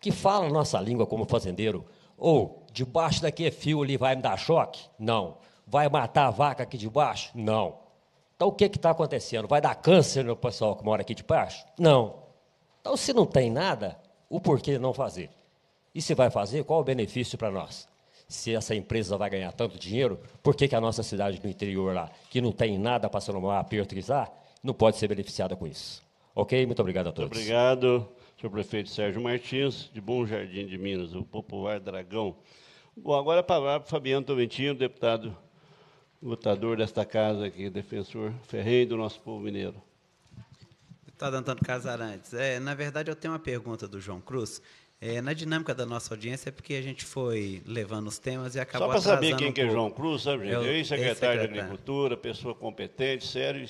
Speaker 14: que fala nossa língua como fazendeiro, ou debaixo daquele fio ali vai me dar choque? Não. Vai matar a vaca aqui de baixo? Não. Então o que está acontecendo? Vai dar câncer no pessoal que mora aqui de baixo? Não. Então, se não tem nada, o porquê não fazer? E se vai fazer, qual o benefício para nós? Se essa empresa vai ganhar tanto dinheiro, por que, que a nossa cidade no interior lá, que não tem nada aperto que está, não pode ser beneficiada com isso. Ok? Muito obrigado a todos.
Speaker 9: Muito obrigado, senhor prefeito Sérgio Martins, de Bom Jardim de Minas, o popular Dragão. Bom, agora a palavra para Fabiano Toventino, deputado votador desta casa aqui, defensor ferrenho do nosso povo mineiro.
Speaker 4: Deputado Antônio Casarantes, é, na verdade eu tenho uma pergunta do João Cruz. É, na dinâmica da nossa audiência, é porque a gente foi levando os temas e acabou
Speaker 9: Só para saber quem um que é João Cruz, sabe, gente?
Speaker 4: É
Speaker 9: eu, ex-secretário de Agricultura, pessoa competente, sério,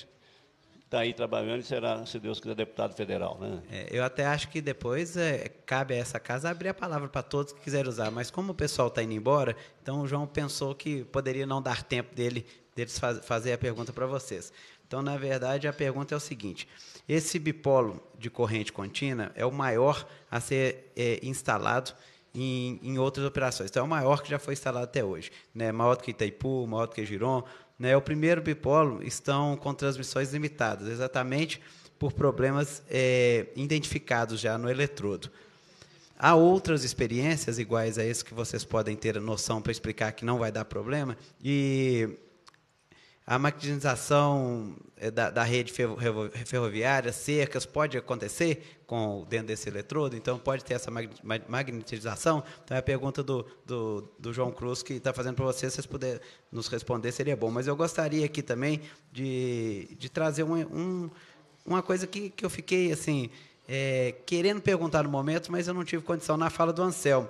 Speaker 9: está aí trabalhando e será, se Deus quiser, deputado federal. Né?
Speaker 4: É, eu até acho que depois é, cabe a essa casa abrir a palavra para todos que quiserem usar, mas como o pessoal está indo embora, então o João pensou que poderia não dar tempo dele deles faz, fazer a pergunta para vocês. Então, na verdade, a pergunta é o seguinte: esse bipolo de corrente contínua é o maior a ser é, instalado em, em, outras operações. Então, é o maior que já foi instalado até hoje. Né? Maior do que Itaipu, maior do que Giron, né, o primeiro bipolo estão com transmissões limitadas, exatamente por problemas é, identificados já no eletrodo. Há outras experiências iguais a esse que vocês podem ter a noção para explicar que não vai dar problema, e a maquinização eh, da, da, rede ferroviária, cercas, pode acontecer com, dentro desse eletrodo, então pode ter essa magnetização. Então, é a pergunta do, do, do João Cruz que está fazendo para vocês, se vocês puderem nos responder, seria bom. Mas eu gostaria aqui também de, de trazer um, um, uma coisa que, que eu fiquei assim é, querendo perguntar no momento, mas eu não tive condição na fala do Anselmo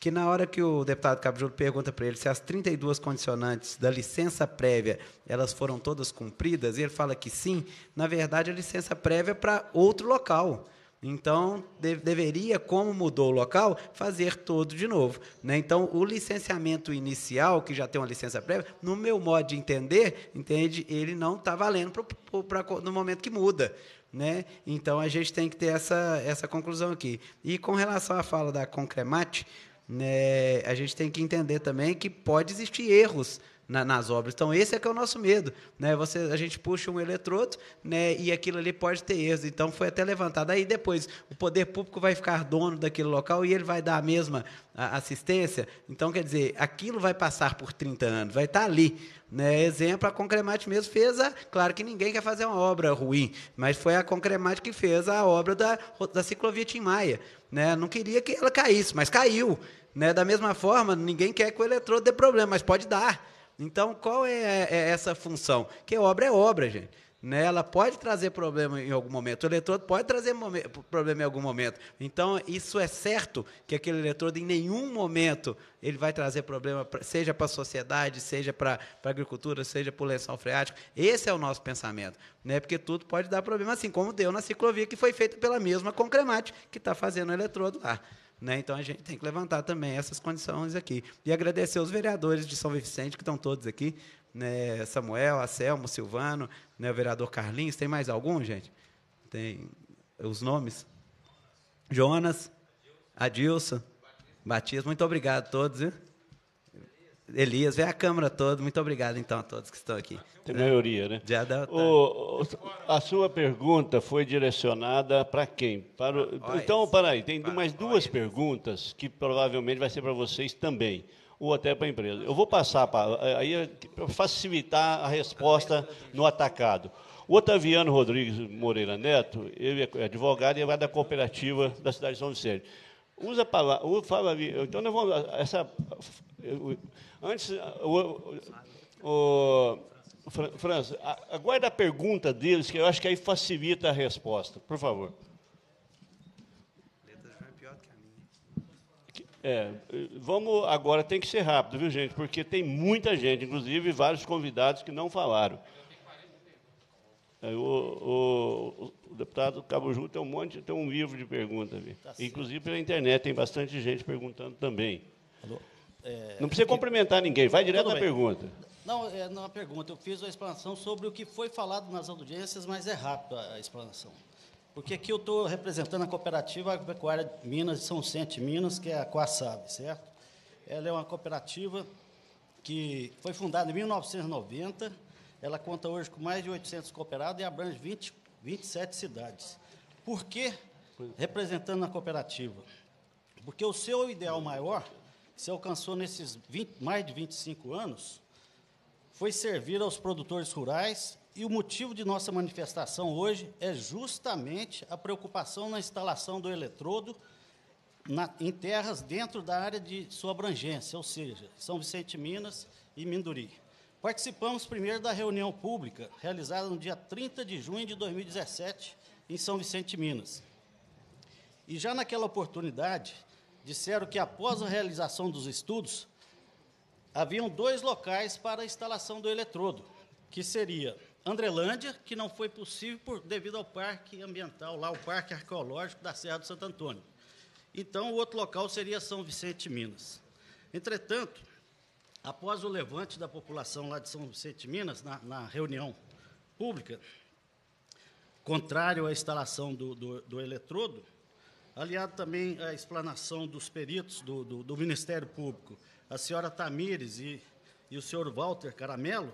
Speaker 4: que na hora que o deputado Cabo pergunta para ele se as 32 condicionantes da licença prévia elas foram todas cumpridas, e ele fala que sim, na verdade a licença prévia é para outro local. Então, de, deveria, como mudou o local, fazer todo de novo. Né? Então, o licenciamento inicial, que já tem uma licença prévia, no meu modo de entender, entende, ele não está valendo pra, pra, no momento que muda. Né? Então, a gente tem que ter essa, essa conclusão aqui. E com relação à fala da Concremate, né, a gente tem que entender também que pode existir erros na, nas obras. Então, esse é que é o nosso medo. Né? Você, a gente puxa um eletrodo né, e aquilo ali pode ter erros. Então, foi até levantado. Aí, depois, o poder público vai ficar dono daquele local e ele vai dar a mesma assistência. Então, quer dizer, aquilo vai passar por 30 anos, vai estar ali. Né? Exemplo, a Concremate mesmo fez a. Claro que ninguém quer fazer uma obra ruim, mas foi a Concremate que fez a obra da, da ciclovia Tim Maia. Né? Não queria que ela caísse, mas caiu. Né? Da mesma forma, ninguém quer que o eletrodo dê problema, mas pode dar. Então, qual é, é essa função? Que obra é obra, gente. Né? Ela pode trazer problema em algum momento. O eletrodo pode trazer problema em algum momento. Então, isso é certo que aquele eletrodo, em nenhum momento, ele vai trazer problema, seja para a sociedade, seja para a agricultura, seja para o lençol freático. Esse é o nosso pensamento. Né? Porque tudo pode dar problema, assim como deu na ciclovia, que foi feita pela mesma Concremate, que está fazendo o eletrodo lá.
Speaker 15: Né? Então, a gente tem que levantar também essas condições aqui. E agradecer os vereadores de São Vicente, que estão todos aqui, né? Samuel, Anselmo, Silvano, né? o vereador Carlinhos. Tem mais algum, gente? Tem os nomes? Jonas, Adilson, Batista. Muito obrigado a todos. Viu? Elias, vê a Câmara toda. Muito obrigado, então, a todos que estão aqui.
Speaker 9: Tem maioria, né?
Speaker 15: Já dá,
Speaker 9: o, a sua pergunta foi direcionada para quem? Para o, então, para aí, tem mais duas perguntas que provavelmente vai ser para vocês também, ou até para a empresa. Eu vou passar para aí para facilitar a resposta no atacado. O Otaviano Rodrigues Moreira Neto, ele é advogado e é da cooperativa da cidade de São Vicente. Usa palavra, fala, então nós vamos essa antes o, o, França, aguarda a pergunta deles, que eu acho que aí facilita a resposta. Por favor. É, vamos agora, tem que ser rápido, viu, gente? Porque tem muita gente, inclusive vários convidados que não falaram. É, o, o, o, deputado Cabo Ju tem um monte, tem um livro de perguntas ali. Tá inclusive pela internet tem bastante gente perguntando também. É, não precisa cumprimentar ninguém, vai direto na pergunta.
Speaker 16: Não, é na pergunta. Eu fiz uma explanação sobre o que foi falado nas audiências, mas é rápido a explanação. Porque aqui eu estou representando a cooperativa agropecuária Minas de São Vicente, Minas, que é a Coaçave, certo? Ela é uma cooperativa que foi fundada em 1990. Ela conta hoje com mais de 800 cooperados e abrange 20, 27 cidades. Por que representando a cooperativa? Porque o seu ideal maior se alcançou nesses 20, mais de 25 anos foi servir aos produtores rurais e o motivo de nossa manifestação hoje é justamente a preocupação na instalação do eletrodo na, em terras dentro da área de sua abrangência, ou seja, São Vicente Minas e Minduri. Participamos primeiro da reunião pública realizada no dia 30 de junho de 2017 em São Vicente Minas. E já naquela oportunidade, disseram que após a realização dos estudos, haviam dois locais para a instalação do eletrodo, que seria Andrelândia, que não foi possível por, devido ao parque ambiental, lá o Parque Arqueológico da Serra do Santo Antônio. Então, o outro local seria São Vicente, Minas. Entretanto, após o levante da população lá de São Vicente, Minas, na, na reunião pública, contrário à instalação do, do, do eletrodo, aliado também à explanação dos peritos do, do, Ministério Público, a senhora Tamires e, e o senhor Walter Caramelo,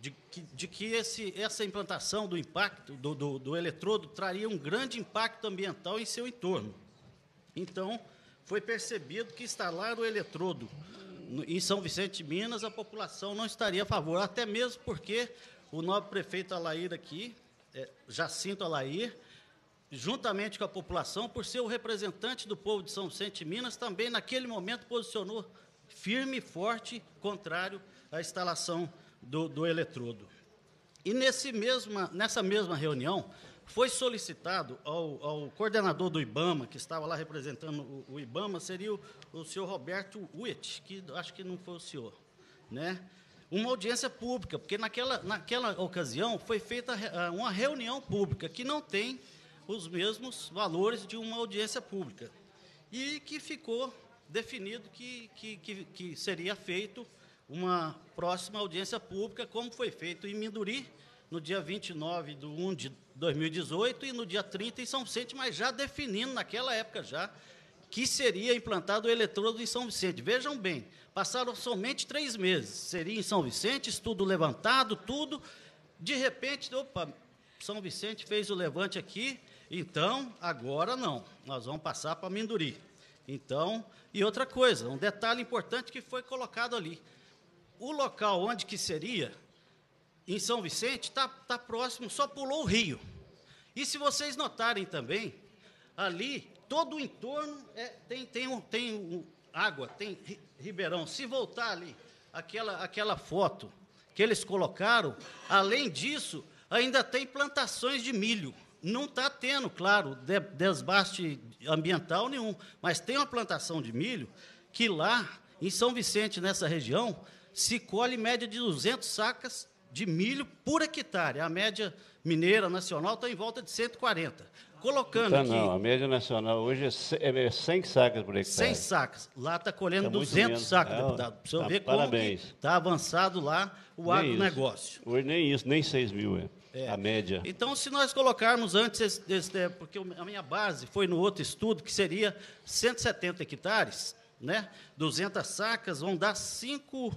Speaker 16: de que, de que esse, essa implantação do impacto do, do, do eletrodo traria um grande impacto ambiental em seu entorno. Então, foi percebido que instalar o eletrodo em São Vicente, Minas, a população não estaria a favor, até mesmo porque o novo prefeito Alair aqui, é, Jacinto Alair, juntamente com a população, por ser o representante do povo de São Vicente, Minas, também naquele momento posicionou firme e forte, contrário à instalação do, do eletrodo. E nesse mesma, nessa mesma reunião, foi solicitado ao, ao, coordenador do IBAMA, que estava lá representando o, o IBAMA, seria o, o senhor Roberto Witt, que acho que não foi o senhor, né? uma audiência pública, porque naquela, naquela ocasião foi feita uma reunião pública, que não tem os mesmos valores de uma audiência pública, e que ficou definido que, que, que, que seria feito uma próxima audiência pública, como foi feito em Minduri, no dia 29 de 1 de 2018 e no dia 30 em São Vicente, mas já definindo naquela época já que seria implantado o eletrodo em São Vicente. Vejam bem, passaram somente três meses. Seria em São Vicente, estudo levantado, tudo. De repente, opa, São Vicente fez o levante aqui, então agora não, nós vamos passar para Minduri. Então, e outra coisa, um detalhe importante que foi colocado ali. O local onde que seria, em São Vicente, está tá próximo, só pulou o rio. E se vocês notarem também, ali, todo o entorno é, tem, tem, um, tem um, água, tem ribeirão. Se voltar ali, aquela, aquela foto que eles colocaram, além disso, ainda tem plantações de milho. Não está tendo, claro, desbaste ambiental nenhum, mas tem uma plantação de milho que lá, em São Vicente, nessa região, se colhe média de 200 sacas de milho por hectare. A média mineira nacional está em volta de 140. colocando
Speaker 9: Tá,
Speaker 16: aqui
Speaker 9: não, a média nacional hoje é ce- é 100 sacas por hectare.
Speaker 16: 100 sacas. Lá está colhendo
Speaker 9: muito
Speaker 16: 200
Speaker 9: menos.
Speaker 16: sacos,
Speaker 9: É,
Speaker 16: deputado. Para
Speaker 9: tá,
Speaker 16: ver
Speaker 9: parabéns.
Speaker 16: como está avançado lá o
Speaker 9: Nem
Speaker 16: agronegócio.
Speaker 9: isso. Hoje nem isso, nem 6 mil é,
Speaker 16: É.
Speaker 9: a média.
Speaker 16: Então, se nós colocarmos antes, esse, esse, é, porque a minha base foi no outro estudo, que seria 170 hectares, né? 200 sacas vão dar 5,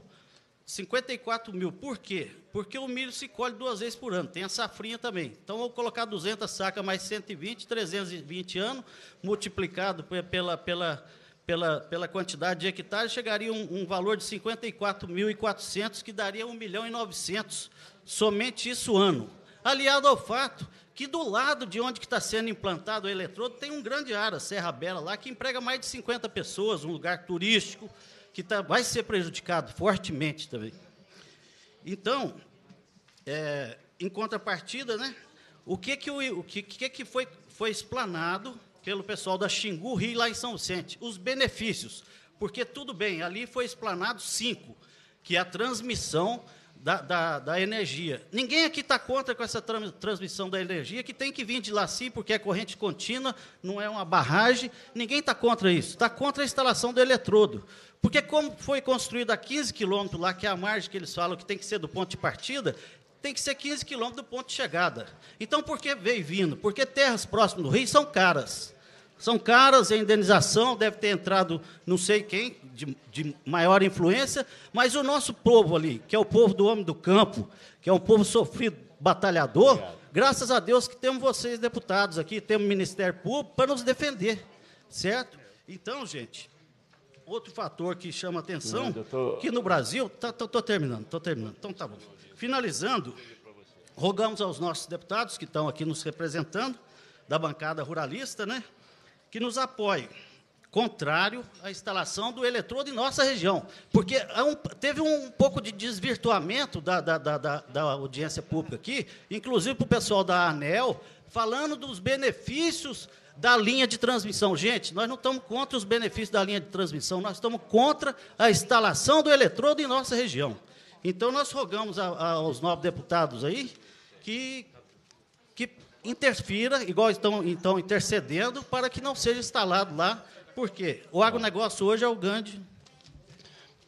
Speaker 16: 54 mil. Por quê? Porque o milho se colhe duas vezes por ano, tem a safrinha também. Então, vou colocar 200 sacas mais 120, 320 anos, multiplicado pe- pela, pela, pela, pela quantidade de hectares, chegaria um, um valor de 54.400, que daria 1 milhão e 900, somente isso ano. Aliado ao fato que do lado de onde está sendo implantado o eletrodo, tem um grande área, Serra Bela, lá, que emprega mais de 50 pessoas, um lugar turístico, que tá, vai ser prejudicado fortemente também. Então, é, em contrapartida, né, o que, que, o, o que, que, que foi, foi explanado pelo pessoal da Xingu Rio lá em São Vicente? Os benefícios. Porque, tudo bem, ali foi explanado cinco, que é a transmissão da, da, da energia. Ninguém aqui está contra com essa tran- transmissão da energia, que tem que vir de lá sim, porque é corrente contínua, não é uma barragem. Ninguém está contra isso. Está contra a instalação do eletrodo. Porque como foi construído a 15 quilômetros lá, que é a margem que eles falam que tem que ser do ponto de partida, tem que ser 15 quilômetros do ponto de chegada. Então, por que veio vindo? Porque terras próximas do rio são caras. São caras, a indenização deve ter entrado não sei quem, de, de maior influência, mas o nosso povo ali, que é o povo do homem do campo, que é um povo sofrido, batalhador, graças a Deus que temos vocês, deputados aqui, temos o Ministério Público para nos defender, certo? Então, gente, outro fator que chama atenção,
Speaker 9: Não, tô-
Speaker 16: que no Brasil, estou terminando, estou terminando, então tá bom. Finalizando, rogamos aos nossos deputados que estão aqui nos representando, da bancada ruralista, né, que nos apoiem, contrário à instalação do eletrodo em nossa região. Porque um- teve um pouco de desvirtuamento da, da, da, da- audiência pública aqui, inclusive para o pessoal da ANEL, falando dos benefícios da linha de transmissão. Gente, nós não estamos contra os benefícios da linha de transmissão, nós estamos contra a instalação do eletrodo em nossa região. Então, nós rogamos a- a- aos nove deputados aí que, que interfira, igual estão então intercedendo, para que não seja instalado lá, porque o agronegócio hoje é o grande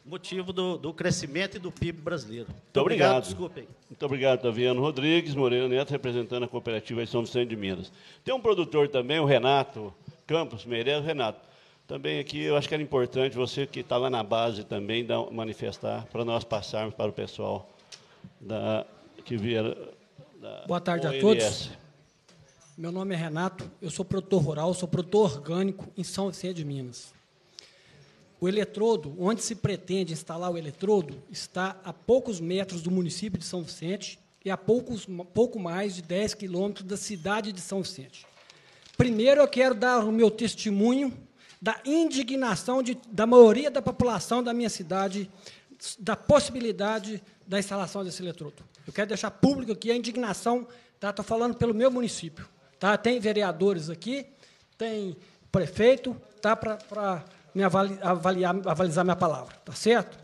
Speaker 16: motivo do, do crescimento e do PIB brasileiro.
Speaker 9: Muito obrigado.
Speaker 16: Desculpem.
Speaker 9: Muito obrigado, Taviano Rodrigues, Moreira Neto, representando a cooperativa de São Vicente de Minas. Tem um produtor também, o Renato Campos Meireles. Renato, também aqui eu acho que era importante você que está lá na base também dar, manifestar para nós passarmos para o pessoal da, que vier da
Speaker 17: Boa tarde a
Speaker 9: OLS.
Speaker 17: todos. Meu nome é Renato, eu sou produtor rural, sou produtor orgânico em São Vicente de Minas. O eletrodo, onde se pretende instalar o eletrodo, está a poucos metros do município de São Vicente e a poucos, pouco mais de 10 quilômetros da cidade de São Vicente. Primeiro, eu quero dar o meu testemunho da indignação de, da maioria da população da minha cidade da possibilidade da instalação desse eletrodo. Eu quero deixar público aqui a indignação, tá? Estou falando pelo meu município. Tá? Tem vereadores aqui, tem prefeito, tá? Para me avali- avaliar, avalizar minha palavra, tá certo?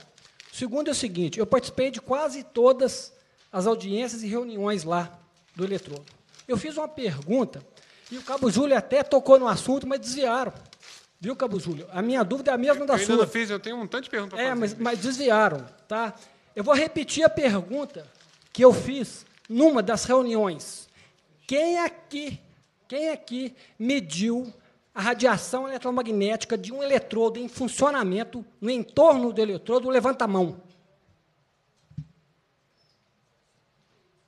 Speaker 17: O segundo é o seguinte, eu participei de quase todas as audiências e reuniões lá do eletrodo. Eu fiz uma pergunta, e o Cabo Júlio até tocou no assunto, mas desviaram. Viu, Cabo Júlio? A minha dúvida é a mesma da
Speaker 3: eu ainda
Speaker 17: sua.
Speaker 3: não fiz, eu tenho um tanto de perguntas para
Speaker 17: É,
Speaker 3: fazer.
Speaker 17: mas, mas desviaram, tá? Eu vou repetir a pergunta que eu fiz numa das reuniões. Quem aqui, quem aqui mediu a radiação eletromagnética de um eletrodo em funcionamento no entorno do eletrodo? Levanta a mão.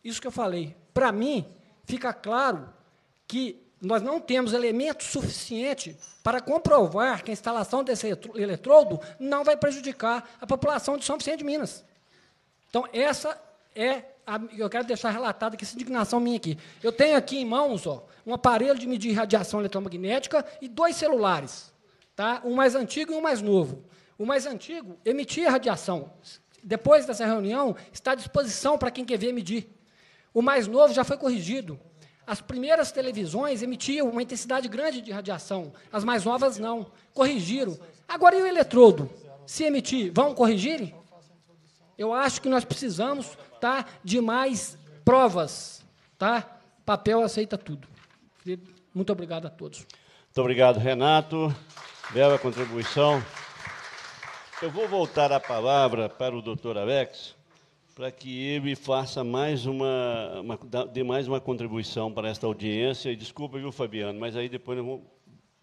Speaker 17: Isso que eu falei. Para mim, fica claro que nós não temos elementos suficientes para comprovar que a instalação desse eletro- eletrodo não vai prejudicar a população de São Vicente de Minas. Então, essa é eu quero deixar relatado aqui essa indignação minha aqui. Eu tenho aqui em mãos ó, um aparelho de medir radiação eletromagnética e dois celulares, tá? um mais antigo e um mais novo. O mais antigo emitia radiação. Depois dessa reunião, está à disposição para quem quer ver medir. O mais novo já foi corrigido. As primeiras televisões emitiam uma intensidade grande de radiação, as mais novas não. Corrigiram. Agora, e o eletrodo? Se emitir, vão corrigir? Eu acho que nós precisamos tá, de mais provas. Tá? Papel aceita tudo. Muito obrigado a todos.
Speaker 9: Muito obrigado, Renato. Bela contribuição. Eu vou voltar a palavra para o doutor Alex, para que ele faça mais uma, uma, dê mais uma contribuição para esta audiência. E desculpa, viu, Fabiano, mas aí depois eu vou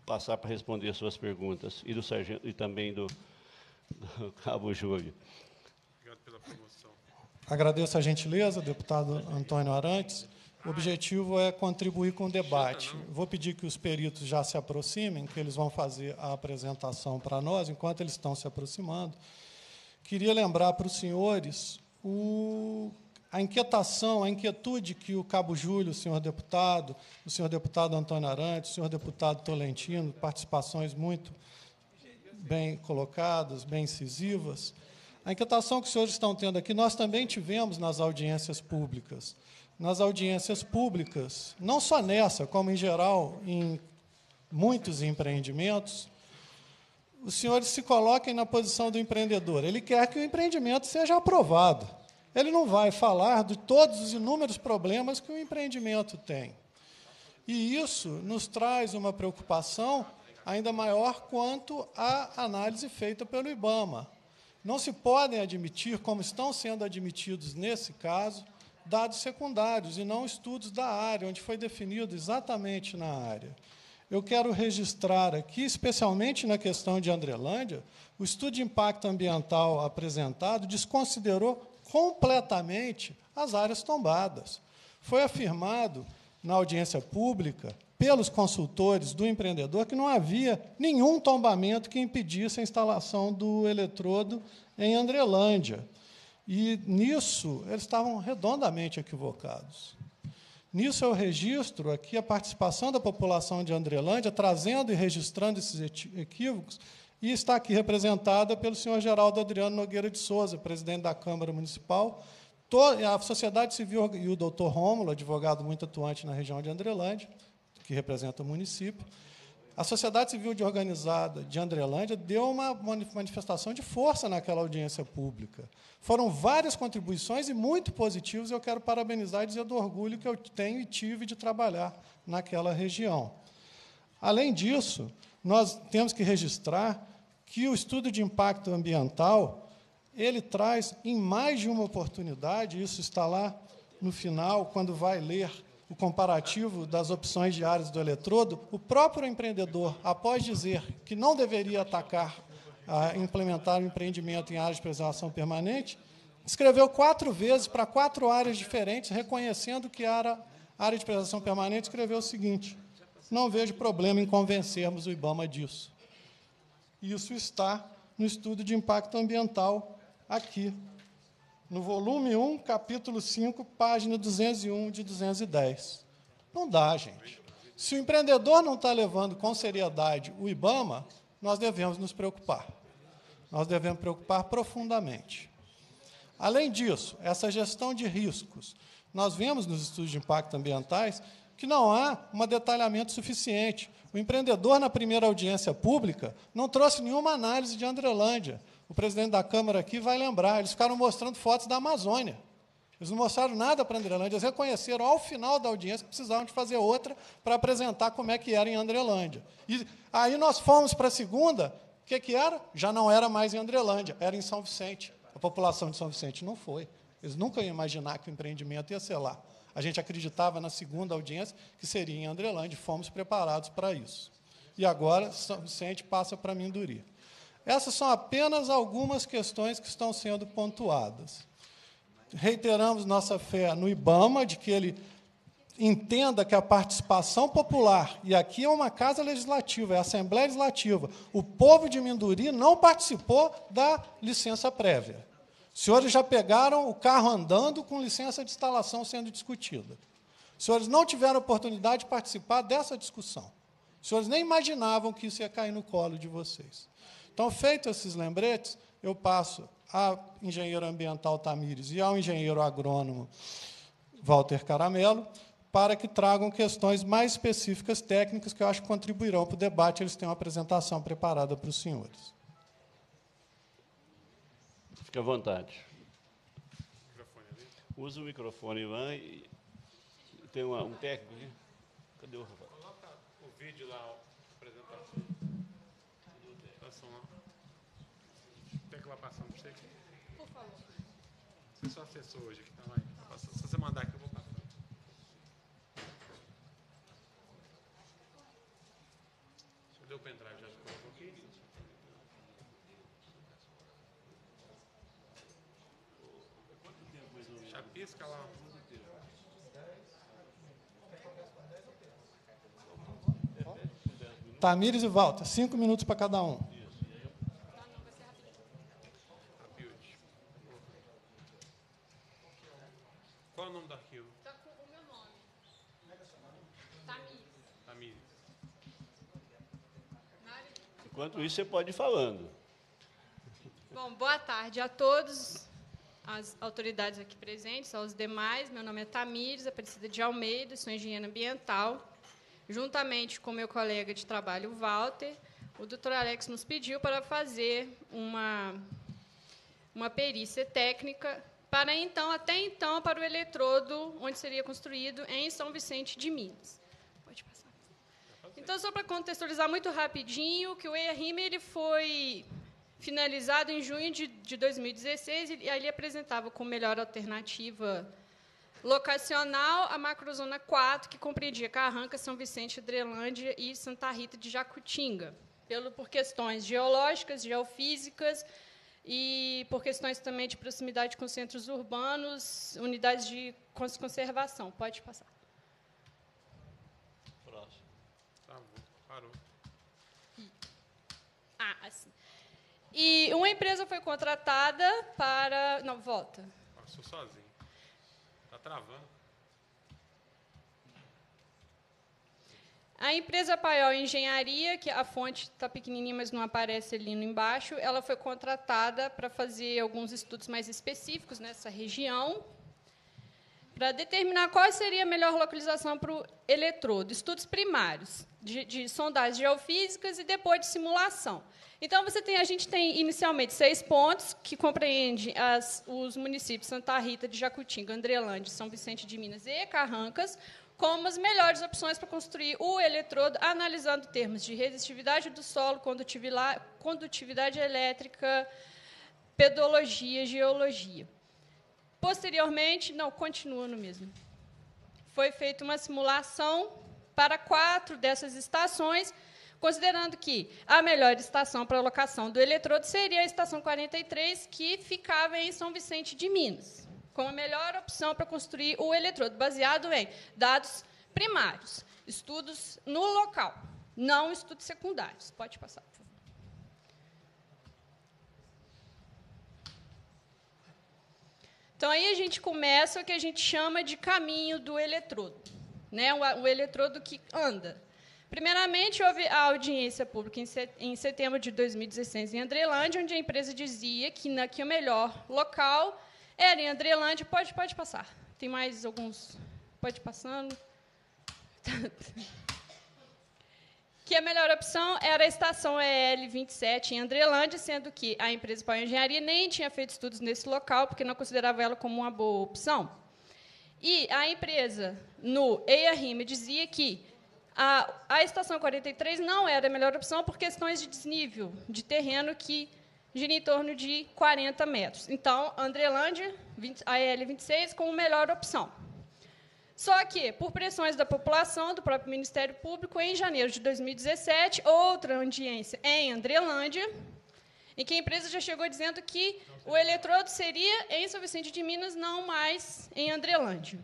Speaker 9: passar para responder as suas perguntas, e do sargento e também do, do Cabo Júlio.
Speaker 5: Agradeço a gentileza, deputado Antônio Arantes. O objetivo é contribuir com o debate. Vou pedir que os peritos já se aproximem, que eles vão fazer a apresentação para nós, enquanto eles estão se aproximando. Queria lembrar para os senhores o, a inquietação, a inquietude que o Cabo Júlio, o senhor deputado, o senhor deputado Antônio Arantes, o senhor deputado Tolentino, participações muito bem colocadas, bem incisivas. A inquietação que os senhores estão tendo aqui, nós também tivemos nas audiências públicas nas audiências públicas, não só nessa, como em geral em muitos empreendimentos, os senhores se coloquem na posição do empreendedor. Ele quer que o empreendimento seja aprovado. Ele não vai falar de todos os inúmeros problemas que o empreendimento tem. E isso nos traz uma preocupação ainda maior quanto à análise feita pelo IBAMA. Não se podem admitir, como estão sendo admitidos nesse caso, dados secundários e não estudos da área, onde foi definido exatamente na área. Eu quero registrar aqui, especialmente na questão de Andrelândia, o estudo de impacto ambiental apresentado desconsiderou completamente as áreas tombadas. Foi afirmado na audiência pública pelos consultores do empreendedor que não havia nenhum tombamento que impedisse a instalação do eletrodo em Andrelândia. E nisso eles estavam redondamente equivocados. Nisso eu registro aqui a participação da população de Andrelândia, trazendo e registrando esses equívocos, e está aqui representada pelo senhor Geraldo Adriano Nogueira de Souza, presidente da Câmara Municipal, a sociedade civil e o doutor Rômulo, advogado muito atuante na região de Andrelândia, que representa o município, a sociedade civil de organizada de Andrelândia deu uma manifestação de força naquela audiência pública. Foram várias contribuições e muito positivas. Eu quero parabenizar e dizer do orgulho que eu tenho e tive de trabalhar naquela região. Além disso, nós temos que registrar que o estudo de impacto ambiental ele traz em mais de uma oportunidade, isso está lá no final, quando vai ler o comparativo das opções de áreas do eletrodo, o próprio empreendedor, após dizer que não deveria atacar a implementar o empreendimento em áreas de preservação permanente, escreveu quatro vezes para quatro áreas diferentes, reconhecendo que a área de preservação permanente escreveu o seguinte: não vejo problema em convencermos o IBAMA disso. Isso está no estudo de impacto ambiental aqui no volume 1, capítulo 5, página 201 de 210. Não dá, gente. Se o empreendedor não está levando com seriedade o IBAMA, nós devemos nos preocupar. Nós devemos preocupar profundamente. Além disso, essa gestão de riscos, nós vemos nos estudos de impacto ambientais que não há um detalhamento suficiente. O empreendedor, na primeira audiência pública, não trouxe nenhuma análise de Andrelândia, o presidente da Câmara aqui vai lembrar, eles ficaram mostrando fotos da Amazônia. Eles não mostraram nada para Andrelândia, eles reconheceram ao final da audiência que precisavam de fazer outra para apresentar como é que era em Andrelândia. E aí nós fomos para a segunda, o que, que era? Já não era mais em Andrelândia, era em São Vicente. A população de São Vicente não foi. Eles nunca iam imaginar que o empreendimento ia ser lá. A gente acreditava na segunda audiência que seria em Andrelândia, fomos preparados para isso. E agora São Vicente passa para Minduri. Essas são apenas algumas questões que estão sendo pontuadas. Reiteramos nossa fé no IBAMA, de que ele entenda que a participação popular, e aqui é uma casa legislativa, é a Assembleia Legislativa, o povo de Minduri não participou da licença prévia. Os senhores já pegaram o carro andando com licença de instalação sendo discutida. Os senhores não tiveram oportunidade de participar dessa discussão. Os senhores nem imaginavam que isso ia cair no colo de vocês. Então, feito esses lembretes, eu passo ao engenheiro ambiental Tamires e ao engenheiro agrônomo Walter Caramelo para que tragam questões mais específicas técnicas que eu acho que contribuirão para o debate. Eles têm uma apresentação preparada para os senhores.
Speaker 9: Fique à vontade. Usa o microfone, Ivan. E tem uma, um técnico aqui. Cadê o Rafael?
Speaker 3: vídeo lá, ó, apresentação. Apresentação lá. Quer que eu vá passando para você aqui?
Speaker 18: Por favor.
Speaker 3: Você só acessou hoje aqui, tá lá. Tá passando. Se você mandar aqui, eu vou passar. Deixa eu ver o pendrive já colocou aqui. Chapisca lá.
Speaker 5: Tamires e Walter, cinco minutos para cada um.
Speaker 3: Qual é o nome do arquivo?
Speaker 18: Tá com o meu nome. Tamires.
Speaker 3: Tamires.
Speaker 9: Enquanto isso, você pode ir falando.
Speaker 18: Bom, boa tarde a todos, as autoridades aqui presentes, aos demais. Meu nome é Tamires Aparecida de Almeida, sou engenheira ambiental. Juntamente com meu colega de trabalho, Walter, o doutor Alex nos pediu para fazer uma, uma perícia técnica para então, até então, para o eletrodo onde seria construído em São Vicente de Minas. Então, só para contextualizar muito rapidinho, que o EIA-RIM ele foi finalizado em junho de, de 2016 e aí ele apresentava como melhor alternativa locacional a macrozona 4, que compreendia Carranca, São Vicente, Drelândia e Santa Rita de Jacutinga, pelo, por questões geológicas, geofísicas e por questões também de proximidade com centros urbanos, unidades de cons- conservação. Pode passar.
Speaker 3: Próximo. Tá bom, parou.
Speaker 18: Ah, assim. E uma empresa foi contratada para. Não, volta.
Speaker 3: Passou sozinho. Tá travando.
Speaker 18: A empresa Paiol Engenharia, que a fonte está pequenininha, mas não aparece ali no embaixo, ela foi contratada para fazer alguns estudos mais específicos nessa região, para determinar qual seria a melhor localização para o eletrodo. Estudos primários, de, de sondagens geofísicas e depois de simulação. Então, você tem, a gente tem inicialmente seis pontos, que compreende as, os municípios Santa Rita de Jacutinga, Andrelândia, São Vicente de Minas e Carrancas, como as melhores opções para construir o eletrodo, analisando termos de resistividade do solo, condutividade elétrica, pedologia, geologia. Posteriormente, não, continua no mesmo. Foi feita uma simulação para quatro dessas estações, considerando que a melhor estação para a locação do eletrodo seria a estação 43, que ficava em São Vicente de Minas, como a melhor opção para construir o eletrodo, baseado em dados primários, estudos no local, não estudos secundários. Pode passar, por favor. Então, aí a gente começa o que a gente chama de caminho do eletrodo, né? o, o eletrodo que anda. Primeiramente, houve a audiência pública em, set, em setembro de 2016 em Andrelândia, onde a empresa dizia que, na, que o melhor local era em Andrelândia. Pode, pode passar. Tem mais alguns. Pode ir passando. que a melhor opção era a estação EL 27 em Andrelândia, sendo que a empresa Pau Engenharia nem tinha feito estudos nesse local, porque não considerava ela como uma boa opção. E a empresa, no EIA-RIME, dizia que a, a estação 43 não era a melhor opção por questões de desnível de terreno que gira em torno de 40 metros. Então, Andrelândia, 20, a EL 26, como melhor opção. Só que, por pressões da população, do próprio Ministério Público, em janeiro de 2017, outra audiência em Andrelândia, em que a empresa já chegou dizendo que o eletrodo seria em São Vicente de Minas, não mais em Andrelândia.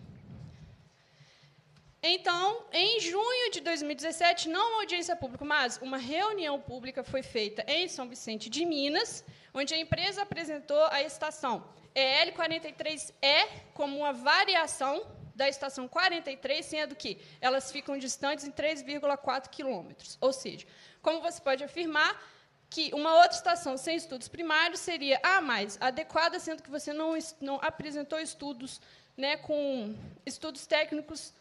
Speaker 18: Então, em junho de 2017, não uma audiência pública, mas uma reunião pública foi feita em São Vicente de Minas, onde a empresa apresentou a estação EL43E como uma variação da estação 43, sendo que elas ficam distantes em 3,4 quilômetros. Ou seja, como você pode afirmar que uma outra estação sem estudos primários seria a mais adequada, sendo que você não, não apresentou estudos né, com estudos técnicos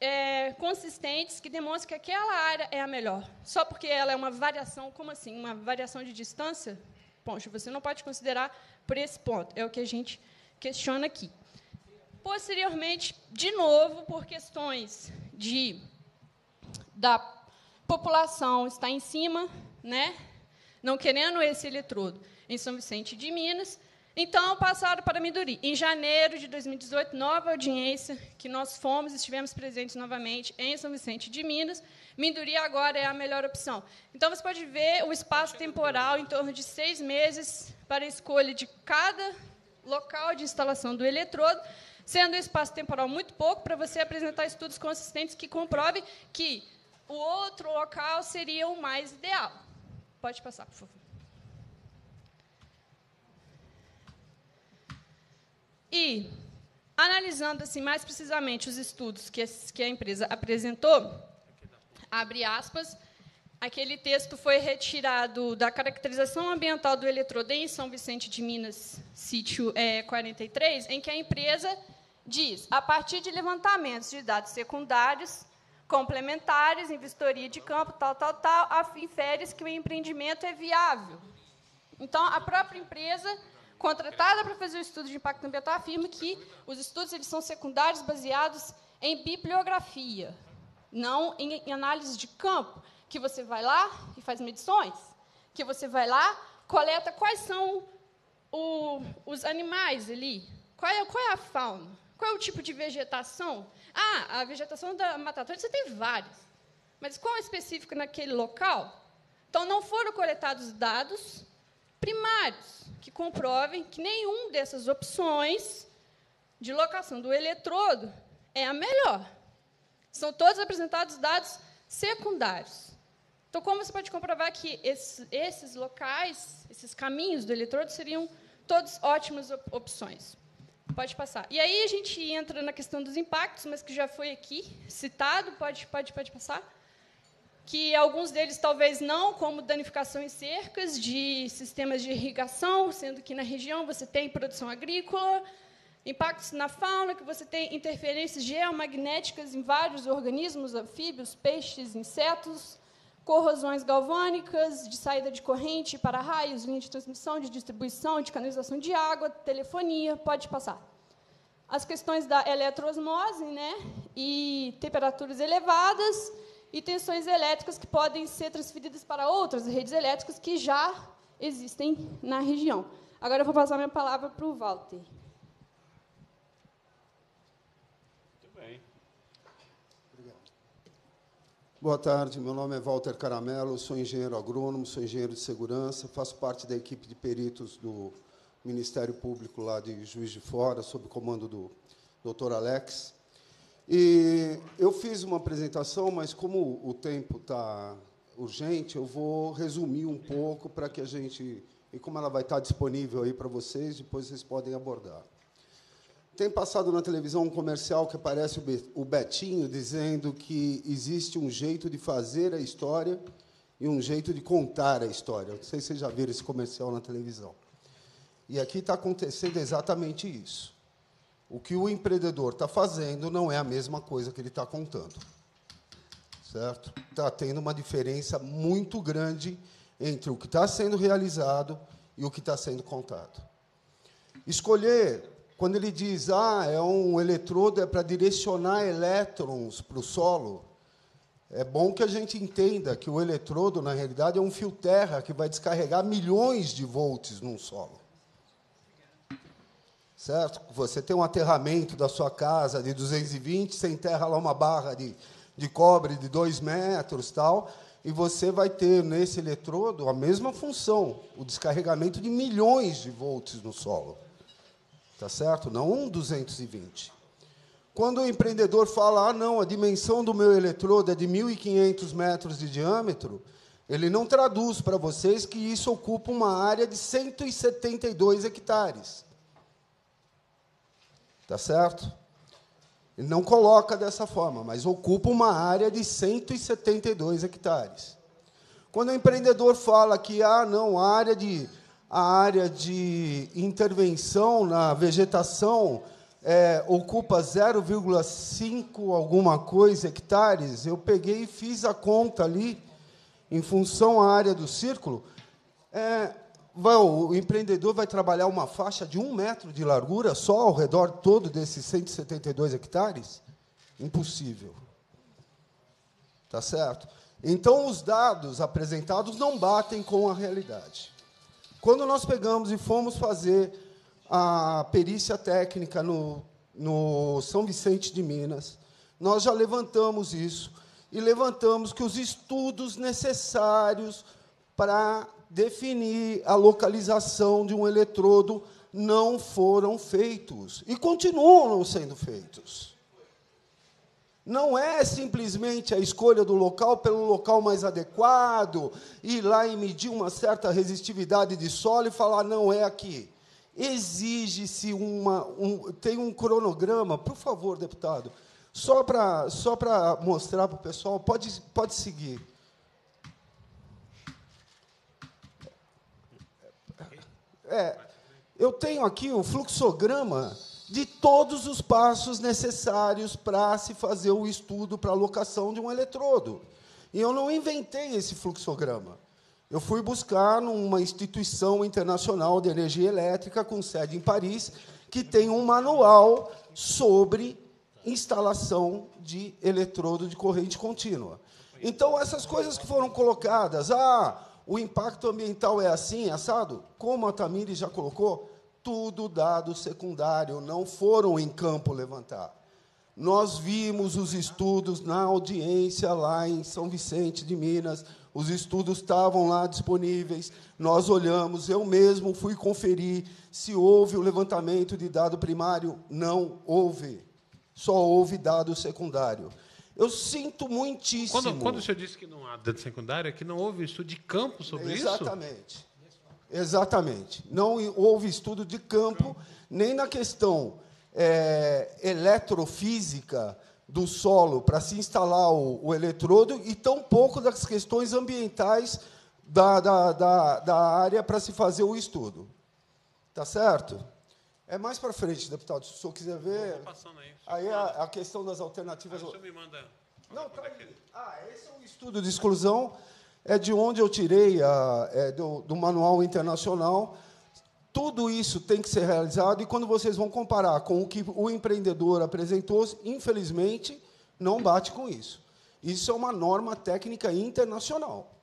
Speaker 18: é, consistentes que demonstram que aquela área é a melhor. Só porque ela é uma variação, como assim? Uma variação de distância? Poxa, você não pode considerar por esse ponto. É o que a gente questiona aqui. Posteriormente, de novo, por questões de, da população está em cima, né? não querendo esse eletrodo em São Vicente de Minas, então passaram para Minduri. Em janeiro de 2018, nova audiência, que nós fomos, estivemos presentes novamente em São Vicente de Minas. Minduri agora é a melhor opção. Então, você pode ver o espaço temporal em torno de seis meses para a escolha de cada local de instalação do eletrodo, sendo um espaço temporal muito pouco para você apresentar estudos consistentes que comprovem que o outro local seria o mais ideal. Pode passar, por favor. E, analisando assim mais precisamente os estudos que, que a empresa apresentou, abre aspas, aquele texto foi retirado da caracterização ambiental do eletrodo em São Vicente de Minas, sítio é, 43, em que a empresa diz, a partir de levantamentos de dados secundários, complementares, em vistoria de campo, tal, tal, tal, infere que o empreendimento é viável. Então, a própria empresa, contratada para fazer o estudo de impacto ambiental, afirma que os estudos eles são secundários baseados em bibliografia, não em, em análise de campo, que você vai lá e faz medições, que você vai lá, coleta quais são o, os animais ali, qual é, qual é a fauna, qual é o tipo de vegetação ah, a vegetação da Mata Atlântica tem várias. Mas qual é naquele local? Então, não foram coletados dados primários que comprovem que nenhuma dessas opções de locação do eletrodo é a melhor. São todos apresentados dados secundários. Então, como você pode comprovar que esses, esses locais, esses caminhos do eletrodo seriam todos ótimas op opções? Pode passar. E aí a gente entra na questão dos impactos, mas que já foi aqui citado, pode, pode, pode passar. Que alguns deles talvez não, como danificação em cercas de sistemas de irrigação, sendo que na região você tem produção agrícola, impactos na fauna, que você tem interferências geomagnéticas em vários organismos, anfíbios, peixes, insetos, corrosões galvânicas, de saída de corrente para raios, linha de transmissão, de distribuição, de canalização de água, telefonia, pode passar. As questões da eletroosmose né, e temperaturas elevadas e tensões elétricas que podem ser transferidas para outras redes elétricas que já existem na região. Agora eu vou passar minha palavra para o Walter.
Speaker 19: Boa tarde, meu nome é Walter Caramelo, sou engenheiro agrônomo, sou engenheiro de segurança, faço parte da equipe de peritos do Ministério Público lá de Juiz de Fora, sob comando do Dr. Alex. E eu fiz uma apresentação, mas como o tempo está urgente, eu vou resumir um pouco para que a gente e como ela vai estar disponível aí para vocês, depois vocês podem abordar. Tem passado na televisão um comercial que aparece o Betinho dizendo que existe um jeito de fazer a história e um jeito de contar a história. Não sei se vocês já viram esse comercial na televisão. E aqui está acontecendo exatamente isso. O que o empreendedor está fazendo não é a mesma coisa que ele está contando. Certo? Está tendo uma diferença muito grande entre o que está sendo realizado e o que está sendo contado. Escolher quando ele diz, ah, é um eletrodo é para direcionar elétrons para o solo, é bom que a gente entenda que o eletrodo, na realidade, é um fio terra que vai descarregar milhões de volts num solo. Certo? Você tem um aterramento da sua casa de 220, você enterra lá uma barra de, de cobre de 2 metros, tal, e você vai ter nesse eletrodo a mesma função, o descarregamento de milhões de volts no solo. Tá certo? Não um 220. Quando o empreendedor fala, ah, não, a dimensão do meu eletrodo é de 1.500 metros de diâmetro, ele não traduz para vocês que isso ocupa uma área de 172 hectares. Tá certo? Ele não coloca dessa forma, mas ocupa uma área de 172 hectares. Quando o empreendedor fala que, ah, não, a área de a área de intervenção na vegetação é, ocupa 0,5 alguma coisa hectares, eu peguei e fiz a conta ali, em função à área do círculo, é, vai, o empreendedor vai trabalhar uma faixa de um metro de largura só ao redor todo desses 172 hectares? Impossível. Tá certo? Então, os dados apresentados não batem com a realidade. Quando nós pegamos e fomos fazer a perícia técnica no, no São Vicente de Minas, nós já levantamos isso e levantamos que os estudos necessários para definir a localização de um eletrodo não foram feitos e continuam sendo feitos. Não é simplesmente a escolha do local pelo local mais adequado, ir lá e medir uma certa resistividade de solo e falar, não é aqui. Exige-se uma. Um, tem um cronograma, por favor, deputado, só para só mostrar para o pessoal, pode, pode seguir. É, eu tenho aqui o fluxograma de todos os passos necessários para se fazer o estudo para a locação de um eletrodo. E eu não inventei esse fluxograma. Eu fui buscar numa instituição internacional de energia elétrica com sede em Paris, que tem um manual sobre instalação de eletrodo de corrente contínua. Então, essas coisas que foram colocadas, ah, o impacto ambiental é assim, assado, como a Tamires já colocou, tudo dado secundário, não foram em campo levantar. Nós vimos os estudos na audiência lá em São Vicente de Minas, os estudos estavam lá disponíveis, nós olhamos, eu mesmo fui conferir se houve o levantamento de dado primário. Não houve, só houve dado secundário. Eu sinto muitíssimo.
Speaker 3: Quando, quando o senhor disse que não há dado secundário, é que não houve estudo de campo sobre
Speaker 19: Exatamente.
Speaker 3: isso?
Speaker 19: Exatamente. Exatamente. Não houve estudo de campo, nem na questão é, eletrofísica do solo para se instalar o, o, eletrodo, e tampouco das questões ambientais da, da, da, da área para se fazer o estudo. Tá certo? É mais para frente, deputado, se o senhor quiser ver. Aí, aí a, a, questão das alternativas.
Speaker 3: O senhor me manda.
Speaker 19: Não, tá aí. Ah, esse é um estudo de exclusão é de onde eu tirei a, é do, do manual internacional. Tudo isso tem que ser realizado, e quando vocês vão comparar com o que o empreendedor apresentou, infelizmente, não bate com isso. Isso é uma norma técnica internacional.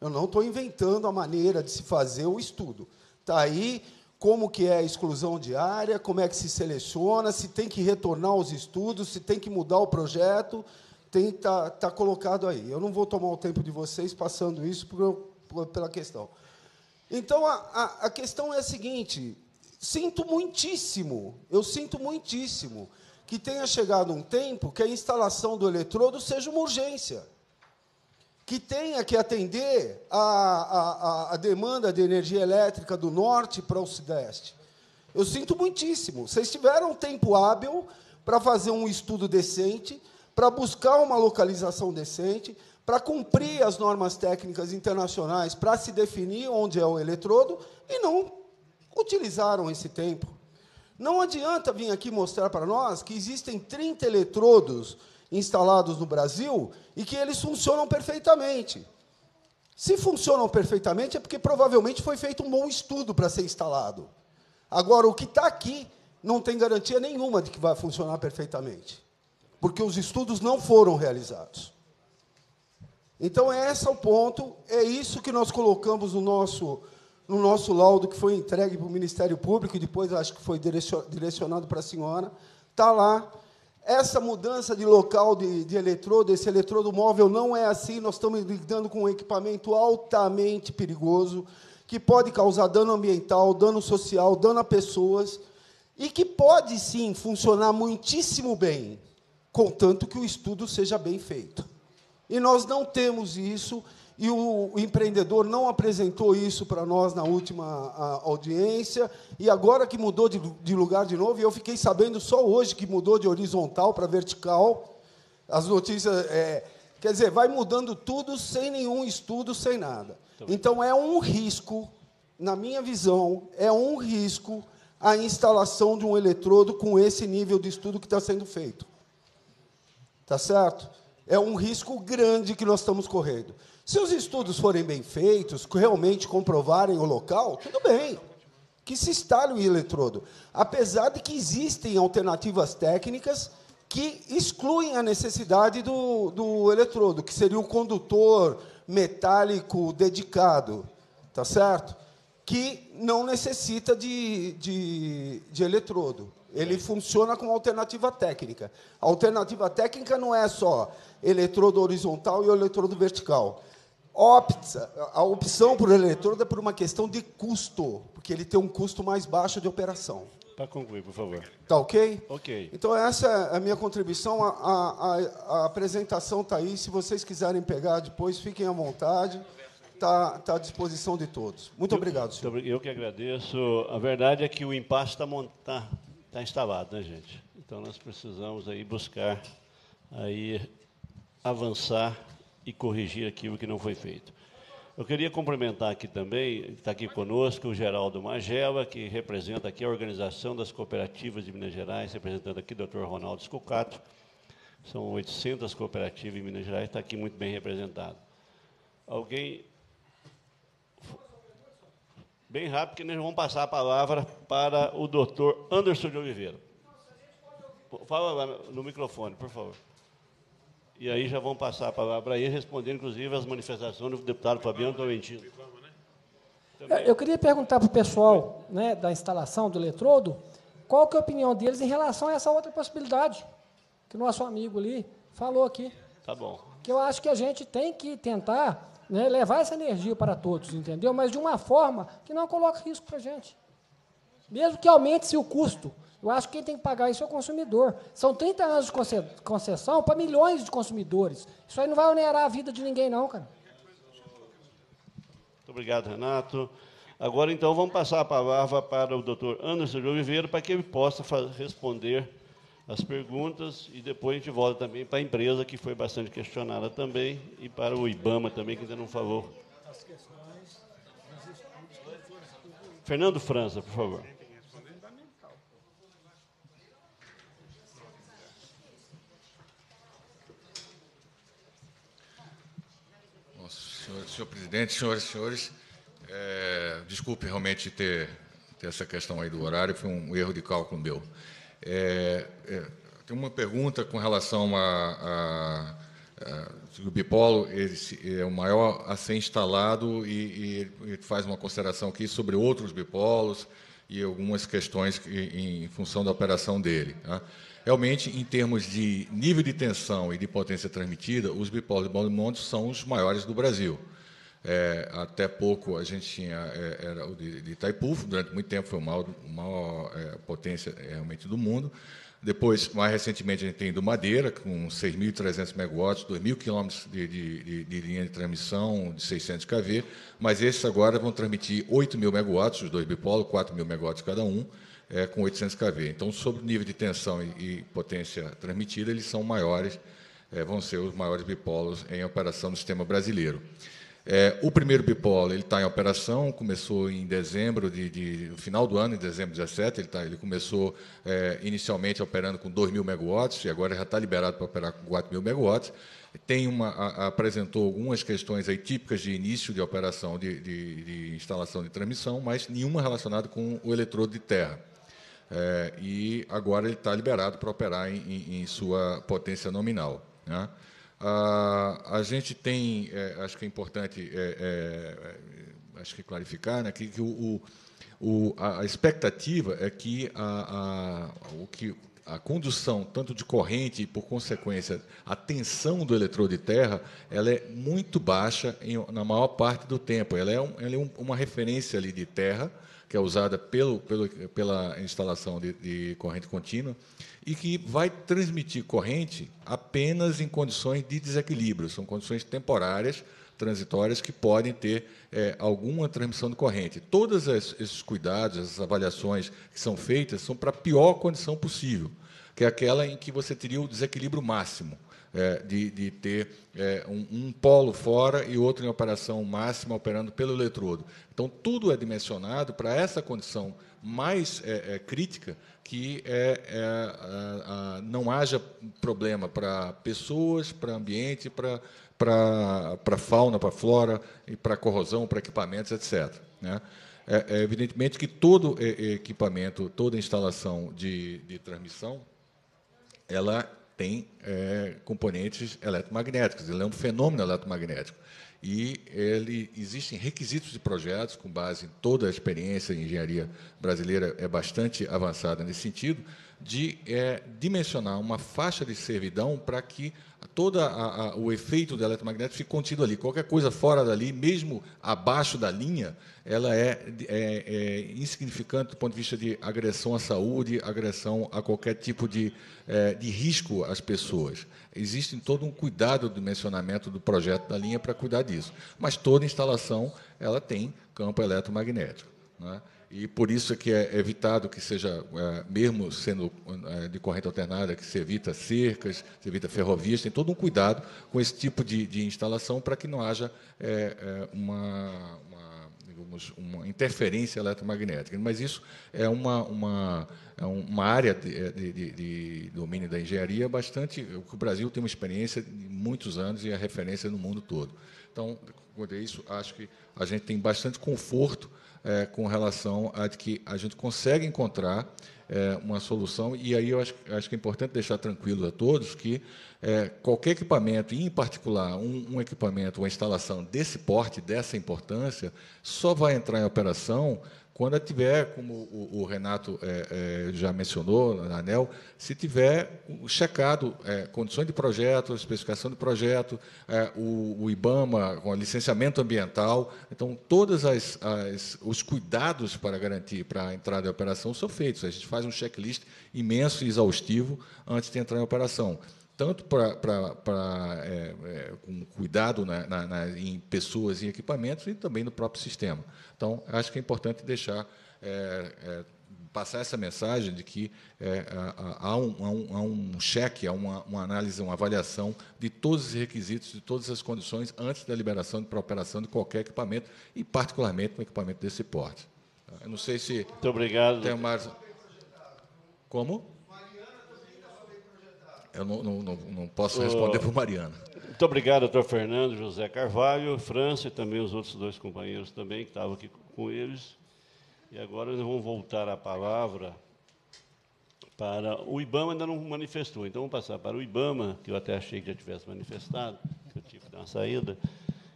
Speaker 19: Eu não estou inventando a maneira de se fazer o estudo. Está aí como que é a exclusão diária, como é que se seleciona, se tem que retornar aos estudos, se tem que mudar o projeto tem tá, tá colocado aí. Eu não vou tomar o tempo de vocês passando isso por, por, pela questão. Então, a, a, a questão é a seguinte: sinto muitíssimo, eu sinto muitíssimo que tenha chegado um tempo que a instalação do eletrodo seja uma urgência, que tenha que atender a, a, a demanda de energia elétrica do norte para o sudeste. Eu sinto muitíssimo. Vocês tiveram um tempo hábil para fazer um estudo decente, para buscar uma localização decente, para cumprir as normas técnicas internacionais, para se definir onde é o eletrodo, e não utilizaram esse tempo. Não adianta vir aqui mostrar para nós que existem 30 eletrodos instalados no Brasil e que eles funcionam perfeitamente. Se funcionam perfeitamente, é porque provavelmente foi feito um bom estudo para ser instalado. Agora, o que está aqui não tem garantia nenhuma de que vai funcionar perfeitamente porque os estudos não foram realizados. Então, é esse o ponto, é isso que nós colocamos no nosso, no nosso laudo que foi entregue para o Ministério Público, e depois acho que foi direcionado para a senhora. Está lá. Essa mudança de local de, de eletrodo, esse eletrodo móvel não é assim, nós estamos lidando com um equipamento altamente perigoso, que pode causar dano ambiental, dano social, dano a pessoas, e que pode sim funcionar muitíssimo bem contanto que o estudo seja bem feito. E nós não temos isso, e o, empreendedor não apresentou isso para nós na última audiência, e agora que mudou de, de lugar de novo, e eu fiquei sabendo só hoje que mudou de horizontal para vertical, as notícias. É, quer dizer, vai mudando tudo sem nenhum estudo, sem nada. Então, é um risco, na minha visão, é um risco a instalação de um eletrodo com esse nível de estudo que está sendo feito. Tá certo? É um risco grande que nós estamos correndo. Se os estudos forem bem feitos, realmente comprovarem o local, tudo bem. Que se instale o eletrodo. Apesar de que existem alternativas técnicas que excluem a necessidade do, do eletrodo, que seria um condutor metálico dedicado, tá certo? Que não necessita de, de, de eletrodo. Ele funciona como alternativa técnica. A alternativa técnica não é só eletrodo horizontal e eletrodo vertical. Opta, a opção por eletrodo é por uma questão de custo, porque ele tem um custo mais baixo de operação.
Speaker 9: Para concluir, por favor.
Speaker 19: Tá ok?
Speaker 9: Ok.
Speaker 19: Então, essa é a minha contribuição. A, a, a, apresentação está aí. Se vocês quiserem pegar depois, fiquem à vontade. Está tá à disposição de todos. Muito
Speaker 9: Eu-
Speaker 19: obrigado, senhor.
Speaker 9: Eu que agradeço. A verdade é que o impasse está tá, tá instalado, né, gente? Então nós precisamos aí buscar aí avançar e corrigir aquilo que não foi feito. Eu queria cumprimentar aqui também, está aqui conosco o Geraldo Magela, que representa aqui a Organização das Cooperativas de Minas Gerais, representando aqui o Dr. Ronaldo Scocato. São 800 cooperativas em Minas Gerais, está aqui muito bem representado. Alguém Bem rápido, que nós vamos passar a palavra para o doutor Anderson de Oliveira. Fala lá no microfone, por favor. E aí já vamos passar a palavra ele, respondendo, inclusive, às manifestações do deputado Fabiano Tolentino.
Speaker 17: É, Eu queria perguntar para o pessoal né, da instalação do eletrodo qual que é a opinião deles em relação a essa outra possibilidade que o nosso amigo ali falou aqui.
Speaker 9: Tá bom.
Speaker 17: Que eu acho que a gente tem que tentar né, levar essa energia para todos, entendeu? Mas de uma forma que não coloque risco para a gente. Mesmo que aumente-se o custo, eu acho que quem tem que pagar isso é o consumidor. São 30 anos de conce- concessão para milhões de consumidores. Isso aí não vai onerar a vida de ninguém, não, cara.
Speaker 9: Muito obrigado, Renato. Agora, então, vamos passar a palavra para o doutor Anderson de Oliveira, para que ele possa responder as perguntas e depois a gente volta também para a empresa, que foi bastante questionada também, e para o IBAMA também, que ainda não falou. Fernando França, por favor.
Speaker 10: Senhor, senhor presidente, senhoras e senhores, é, desculpe realmente ter, ter essa questão aí do horário, foi um erro de cálculo meu. É, é, tem uma pergunta com relação a, a, a o bipolo é o maior a ser instalado e, e faz uma consideração aqui sobre outros bipolos e algumas questões que- em, em função da operação dele. tá? Realmente, em termos de nível de tensão e de potência transmitida, os bipolos de Balmonte são os maiores do Brasil. É, até pouco a gente tinha é, era o de, de Itaipu, durante muito tempo foi o maior, maior é, potência é, realmente do mundo. Depois, mais recentemente, a gente tem do Madeira, com 6.300 megawatts, 2.000 quilômetros de, de, de, de linha de transmissão de 600 kV, mas esses agora vão transmitir 8.000 megawatts, os dois bipolos, 4.000 megawatts cada um, é, com 800 kV. Então, sobre o nível de tensão e, e potência transmitida, eles são maiores, é, vão ser os maiores bipolos em operação no sistema brasileiro. É, o primeiro bipolo ele está em operação, começou em dezembro de, de- no final do ano, em dezembro de 17, ele, tá, ele começou é, inicialmente operando com 2.000 megawatts e agora já está liberado para operar com 4.000 megawatts. Tem uma, a- apresentou algumas questões aí típicas de início de operação de, de- de instalação de transmissão, mas nenhuma relacionada com o eletrodo de terra. É, e agora ele está liberado para operar em, em- em sua potência nominal. né? Ah, a gente tem, é, acho que é importante, é, é, é, acho que clarificar, né, que, que o, o- a a expectativa é que a, a- o que a condução tanto de corrente e por consequência a tensão do eletrodo de terra ela é muito baixa em- na maior parte do tempo. Ela é, um- ela é um- uma referência ali de terra que é usada pelo, pelo, pela instalação de, de corrente contínua e que vai transmitir corrente apenas em condições de desequilíbrio são condições temporárias transitórias que podem ter é, alguma transmissão de corrente. Todos es- esses cuidados, essas avaliações que são feitas, são para a pior condição possível, que é aquela em que você teria o desequilíbrio máximo, é, de, de ter é, um, um polo fora e outro em operação máxima operando pelo eletrodo. Então, tudo é dimensionado para essa condição mais é, é, crítica, que é, é, a- não haja problema para pessoas, para ambiente, para para fauna, para flora, e para corrosão, para equipamentos, etc. né? É, é evidentemente que todo equipamento, toda instalação de, de transmissão, ela tem é, componentes eletromagnéticos, ele é um fenômeno eletromagnético. E ele existem requisitos de projetos, com base em toda a experiência em engenharia brasileira, é bastante avançada nesse sentido, de é, dimensionar uma faixa de servidão para que todo o efeito do eletromagnético fique contido ali. Qualquer coisa fora dali, mesmo abaixo da linha, ela é, é, é, insignificante do ponto de vista de agressão à saúde, agressão a qualquer tipo de, é, de risco às pessoas. Existe todo um cuidado do dimensionamento do projeto da linha para cuidar disso. Mas toda instalação ela tem campo eletromagnético. Né? E por isso é que é evitado que seja, é, mesmo sendo é, de corrente alternada, que se evita cercas, se evita ferrovias, tem todo um cuidado com esse tipo de, de instalação para que não haja é, é uma, uma, digamos, uma interferência eletromagnética. Mas isso é uma, uma, é uma área de, de, de, domínio da engenharia bastante. O Brasil tem uma experiência de muitos anos e é referência no mundo todo. Então, quanto a isso, acho que a gente tem bastante conforto é, com relação a que a gente consegue encontrar é, uma solução, e aí eu acho, acho, que é importante deixar tranquilo a todos que é, qualquer equipamento, e em particular um, um, equipamento, uma instalação desse porte, dessa importância, só vai entrar em operação quando tiver, como o, o Renato é, é, já mencionou na ANEL, se tiver checado é, condições de projeto, especificação de projeto, é, o, o, IBAMA com licenciamento ambiental, então todos as, as, os cuidados para garantir para a entrada em operação são feitos. A gente faz um checklist imenso e exaustivo antes de entrar em operação tanto para é, é, com cuidado na, na, na, em pessoas e equipamentos e também no próprio sistema. Então, acho que é importante deixar é, é passar essa mensagem de que é, há, um, há, um, há, um, cheque, há uma, uma, análise, uma avaliação de todos os requisitos, de todas as condições antes da liberação para operação de qualquer equipamento e particularmente um equipamento desse porte. Eu não sei se
Speaker 9: muito obrigado.
Speaker 10: Tem mais como? Eu não, não, não posso responder para o Mariana.
Speaker 9: Muito obrigado, doutor Fernando, José Carvalho, França e também os outros dois companheiros também que estavam aqui com eles. E agora nós vamos voltar a palavra para o IBAMA ainda não manifestou, então vamos passar para o IBAMA, que eu até achei que já tivesse manifestado, que eu tive que dar uma saída,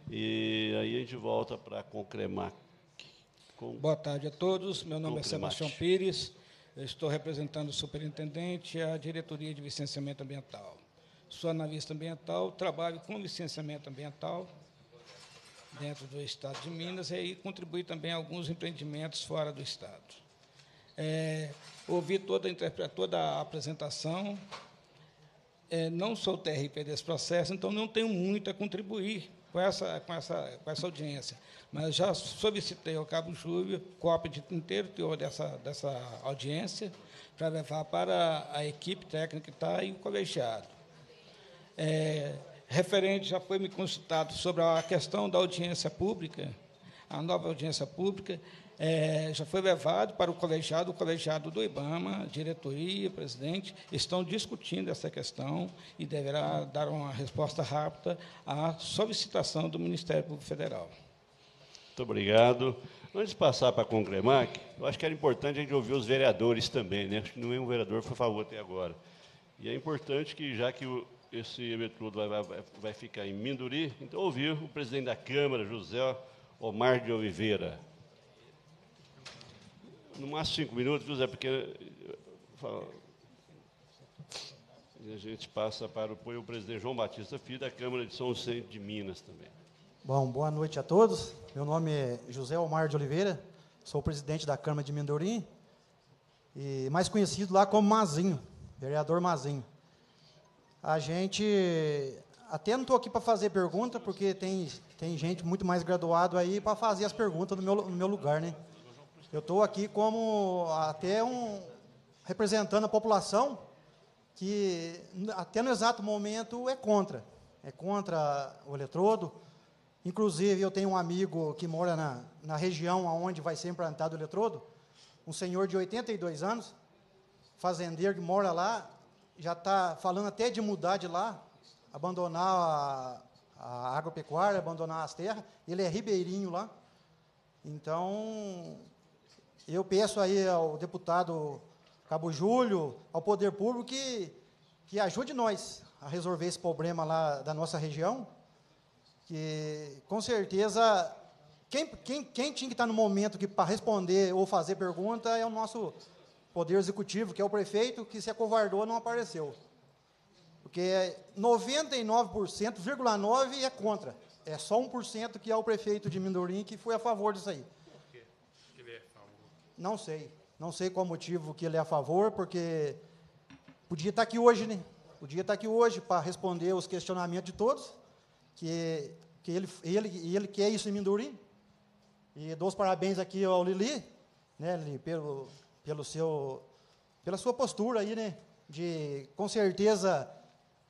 Speaker 9: e aí a gente volta para a Concremac.
Speaker 20: Com... Boa tarde a todos, meu nome é Sebastião Pires, eu estou representando o superintendente e a diretoria de licenciamento ambiental. Sou analista ambiental, trabalho com licenciamento ambiental dentro do estado de Minas e aí contribuí também a alguns empreendimentos fora do estado. É, ouvi toda a, toda a apresentação, é, não sou TRP desse processo, então não tenho muito a contribuir com essa, com essa, com essa audiência. Mas já solicitei ao Cabo Júlio cópia de inteiro teor dessa, dessa audiência para levar para a equipe técnica que está e o colegiado. É, referente, já foi me consultado sobre a questão da audiência pública, a nova audiência pública, é, já foi levado para o colegiado, o colegiado do IBAMA, diretoria, presidente, estão discutindo essa questão e deverá dar uma resposta rápida à solicitação do Ministério Público Federal.
Speaker 9: Muito obrigado. Antes de passar para a Concremac, eu acho que era importante a gente ouvir os vereadores também, né? Acho que nenhum vereador foi a favor até agora. E é importante que, já que o, esse eletrodo vai, vai, vai ficar em Minduri, então ouvir o presidente da Câmara, José Omar de Oliveira. No máximo cinco minutos, José, porque a gente passa para o, o presidente João Batista Filho, da Câmara de São Vicente de Minas também.
Speaker 21: Bom, boa noite a todos. Meu nome é José Omar de Oliveira, sou presidente da Câmara de Mendorim, e mais conhecido lá como Mazinho, vereador Mazinho. A gente até não estou aqui para fazer pergunta, porque tem, tem gente muito mais graduado aí para fazer as perguntas no meu, no meu lugar, né? Eu estou aqui como até um representando a população que até no exato momento é contra, é contra o eletrodo, Inclusive, eu tenho um amigo que mora na, na região onde vai ser implantado o eletrodo, um senhor de 82 anos, fazendeiro que mora lá, já está falando até de mudar de lá, abandonar a, a agropecuária, abandonar as terras. Ele é ribeirinho lá. Então, eu peço aí ao deputado Cabo Júlio, ao Poder Público, que que ajude nós a resolver esse problema lá da nossa região, que com certeza quem, quem, quem tinha que estar no momento que para responder ou fazer pergunta é o nosso poder executivo, que é o prefeito, que se acovardou não apareceu. Porque 99,9% é contra. É só 1% que é o prefeito de Mindorim que foi a favor disso aí.
Speaker 3: Por ele é a favor?
Speaker 21: Não sei. Não sei qual motivo que ele é a favor, porque podia estar aqui hoje, né? Podia estar aqui hoje para responder os questionamentos de todos, que, que ele, ele, ele quer isso em Mindorim. E dou os parabéns aqui ao Lili, né, Lili, pelo, pelo seu, pela sua postura aí, né, de, com certeza,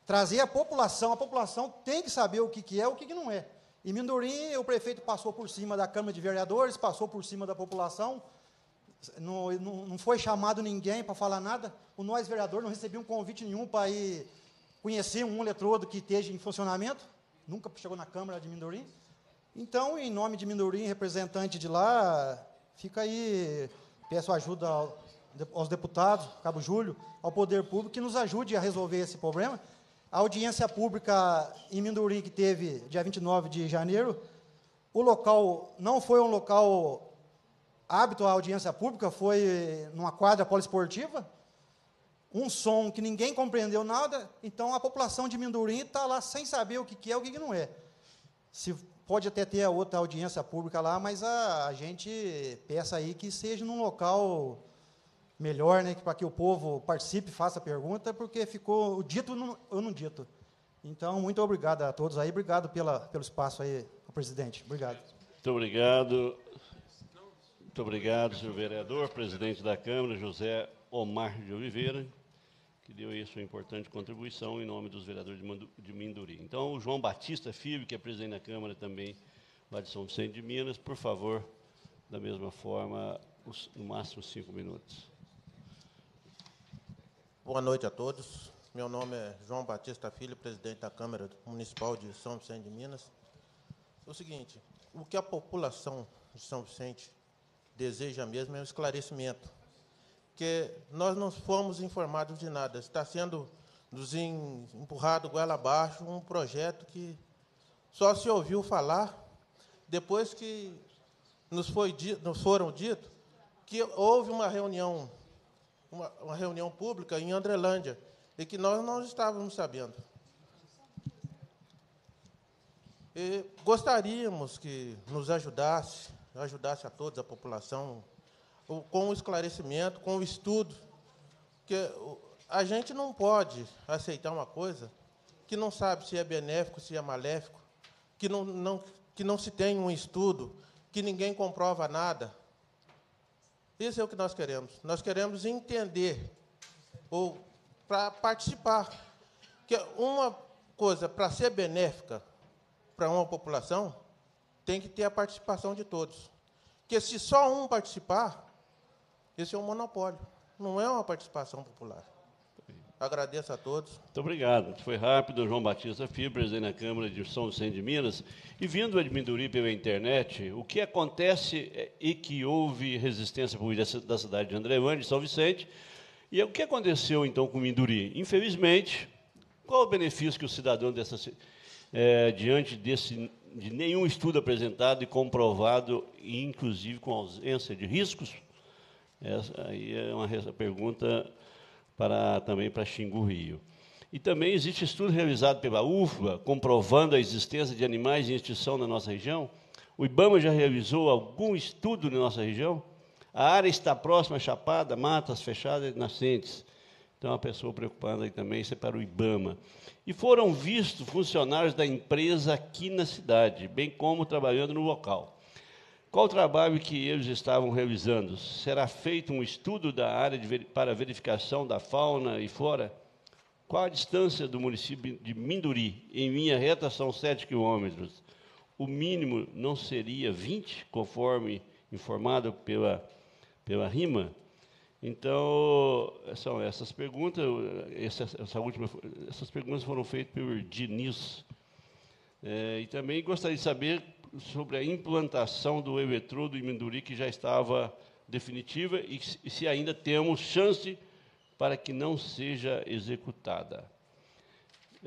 Speaker 21: trazer a população. A população tem que saber o que, que é e o que, que não é. Em Mindorim, o prefeito passou por cima da Câmara de Vereadores, passou por cima da população, não, não, não foi chamado ninguém para falar nada. O nós, vereador, não recebeu um convite nenhum para ir conhecer um eletrodo que esteja em funcionamento. Nunca chegou na Câmara de Mindorim. Então, em nome de Mindorim, representante de lá, fica aí, peço ajuda aos deputados, Cabo Júlio, ao Poder Público, que nos ajude a resolver esse problema. A audiência pública em Mindorim, que teve dia 29 de janeiro, o local não foi um local hábito à audiência pública, foi numa quadra poliesportiva, um som que ninguém compreendeu nada, então a população de Mindorim está lá sem saber o que é e o que não é. Se pode até ter outra audiência pública lá, mas a, a gente peça aí que seja num local melhor, né, para que o povo participe, faça pergunta, porque ficou o dito ou não dito. Então, muito obrigado a todos aí, obrigado pela, pelo espaço aí, presidente. Obrigado.
Speaker 9: Muito obrigado. Muito obrigado, senhor vereador, presidente da Câmara, José Omar de Oliveira, que deu aí sua importante contribuição em nome dos vereadores de Minduri. Então, o João Batista Filho, que é presidente da Câmara também, lá de São Vicente de Minas, por favor, da mesma forma, os, no máximo cinco minutos.
Speaker 22: Boa noite a todos. Meu nome é João Batista Filho, presidente da Câmara Municipal de São Vicente de Minas. É o seguinte, o que a população de São Vicente deseja mesmo é um esclarecimento, que nós não fomos informados de nada. Está sendo nos empurrado goela abaixo um projeto que só se ouviu falar depois que nos, foi, nos foram dito que houve uma reunião, uma, uma reunião pública em Andrelândia, e que nós não estávamos sabendo. E gostaríamos que nos ajudasse ajudasse a todos, a população, com o esclarecimento, com o estudo, que a gente não pode aceitar uma coisa que não sabe se é benéfico, se é maléfico, que não, não, que não se tem um estudo, que ninguém comprova nada. Isso é o que nós queremos. Nós queremos entender, ou para participar. Que uma coisa, para ser benéfica para uma população, tem que ter a participação de todos. Porque se só um participar, esse é um monopólio, não é uma participação popular. Agradeço a todos.
Speaker 9: Muito obrigado. Foi rápido, João Batista Filho, presidente da Câmara de São Vicente de Minas. E vindo a Minduri pela internet, o que acontece é, e que houve resistência por da cidade de André de São Vicente. E o que aconteceu, então, com Minduri? Infelizmente, qual o benefício que o cidadão, dessa, é, diante desse de nenhum estudo apresentado e comprovado, inclusive com ausência de riscos? Essa aí é uma pergunta para, também para Xingu Rio. E também existe estudo realizado pela UFBA, comprovando a existência de animais em extinção na nossa região? O IBAMA já realizou algum estudo na nossa região? A área está próxima à Chapada, matas fechadas e nascentes. Então, a pessoa preocupada aí também, isso é para o IBAMA. E foram vistos funcionários da empresa aqui na cidade, bem como trabalhando no local. Qual o trabalho que eles estavam realizando? Será feito um estudo da área de, para verificação da fauna e flora? Qual a distância do município de Minduri? Em linha reta são 7 quilômetros. O mínimo não seria 20, conforme informado pela, pela RIMA? Então, são essas perguntas, essa, essa última, essas perguntas foram feitas pelo Diniz. É, e também gostaria de saber sobre a implantação do eletrodo em Minduri, que já estava definitiva, e, se ainda temos chance para que não seja executada?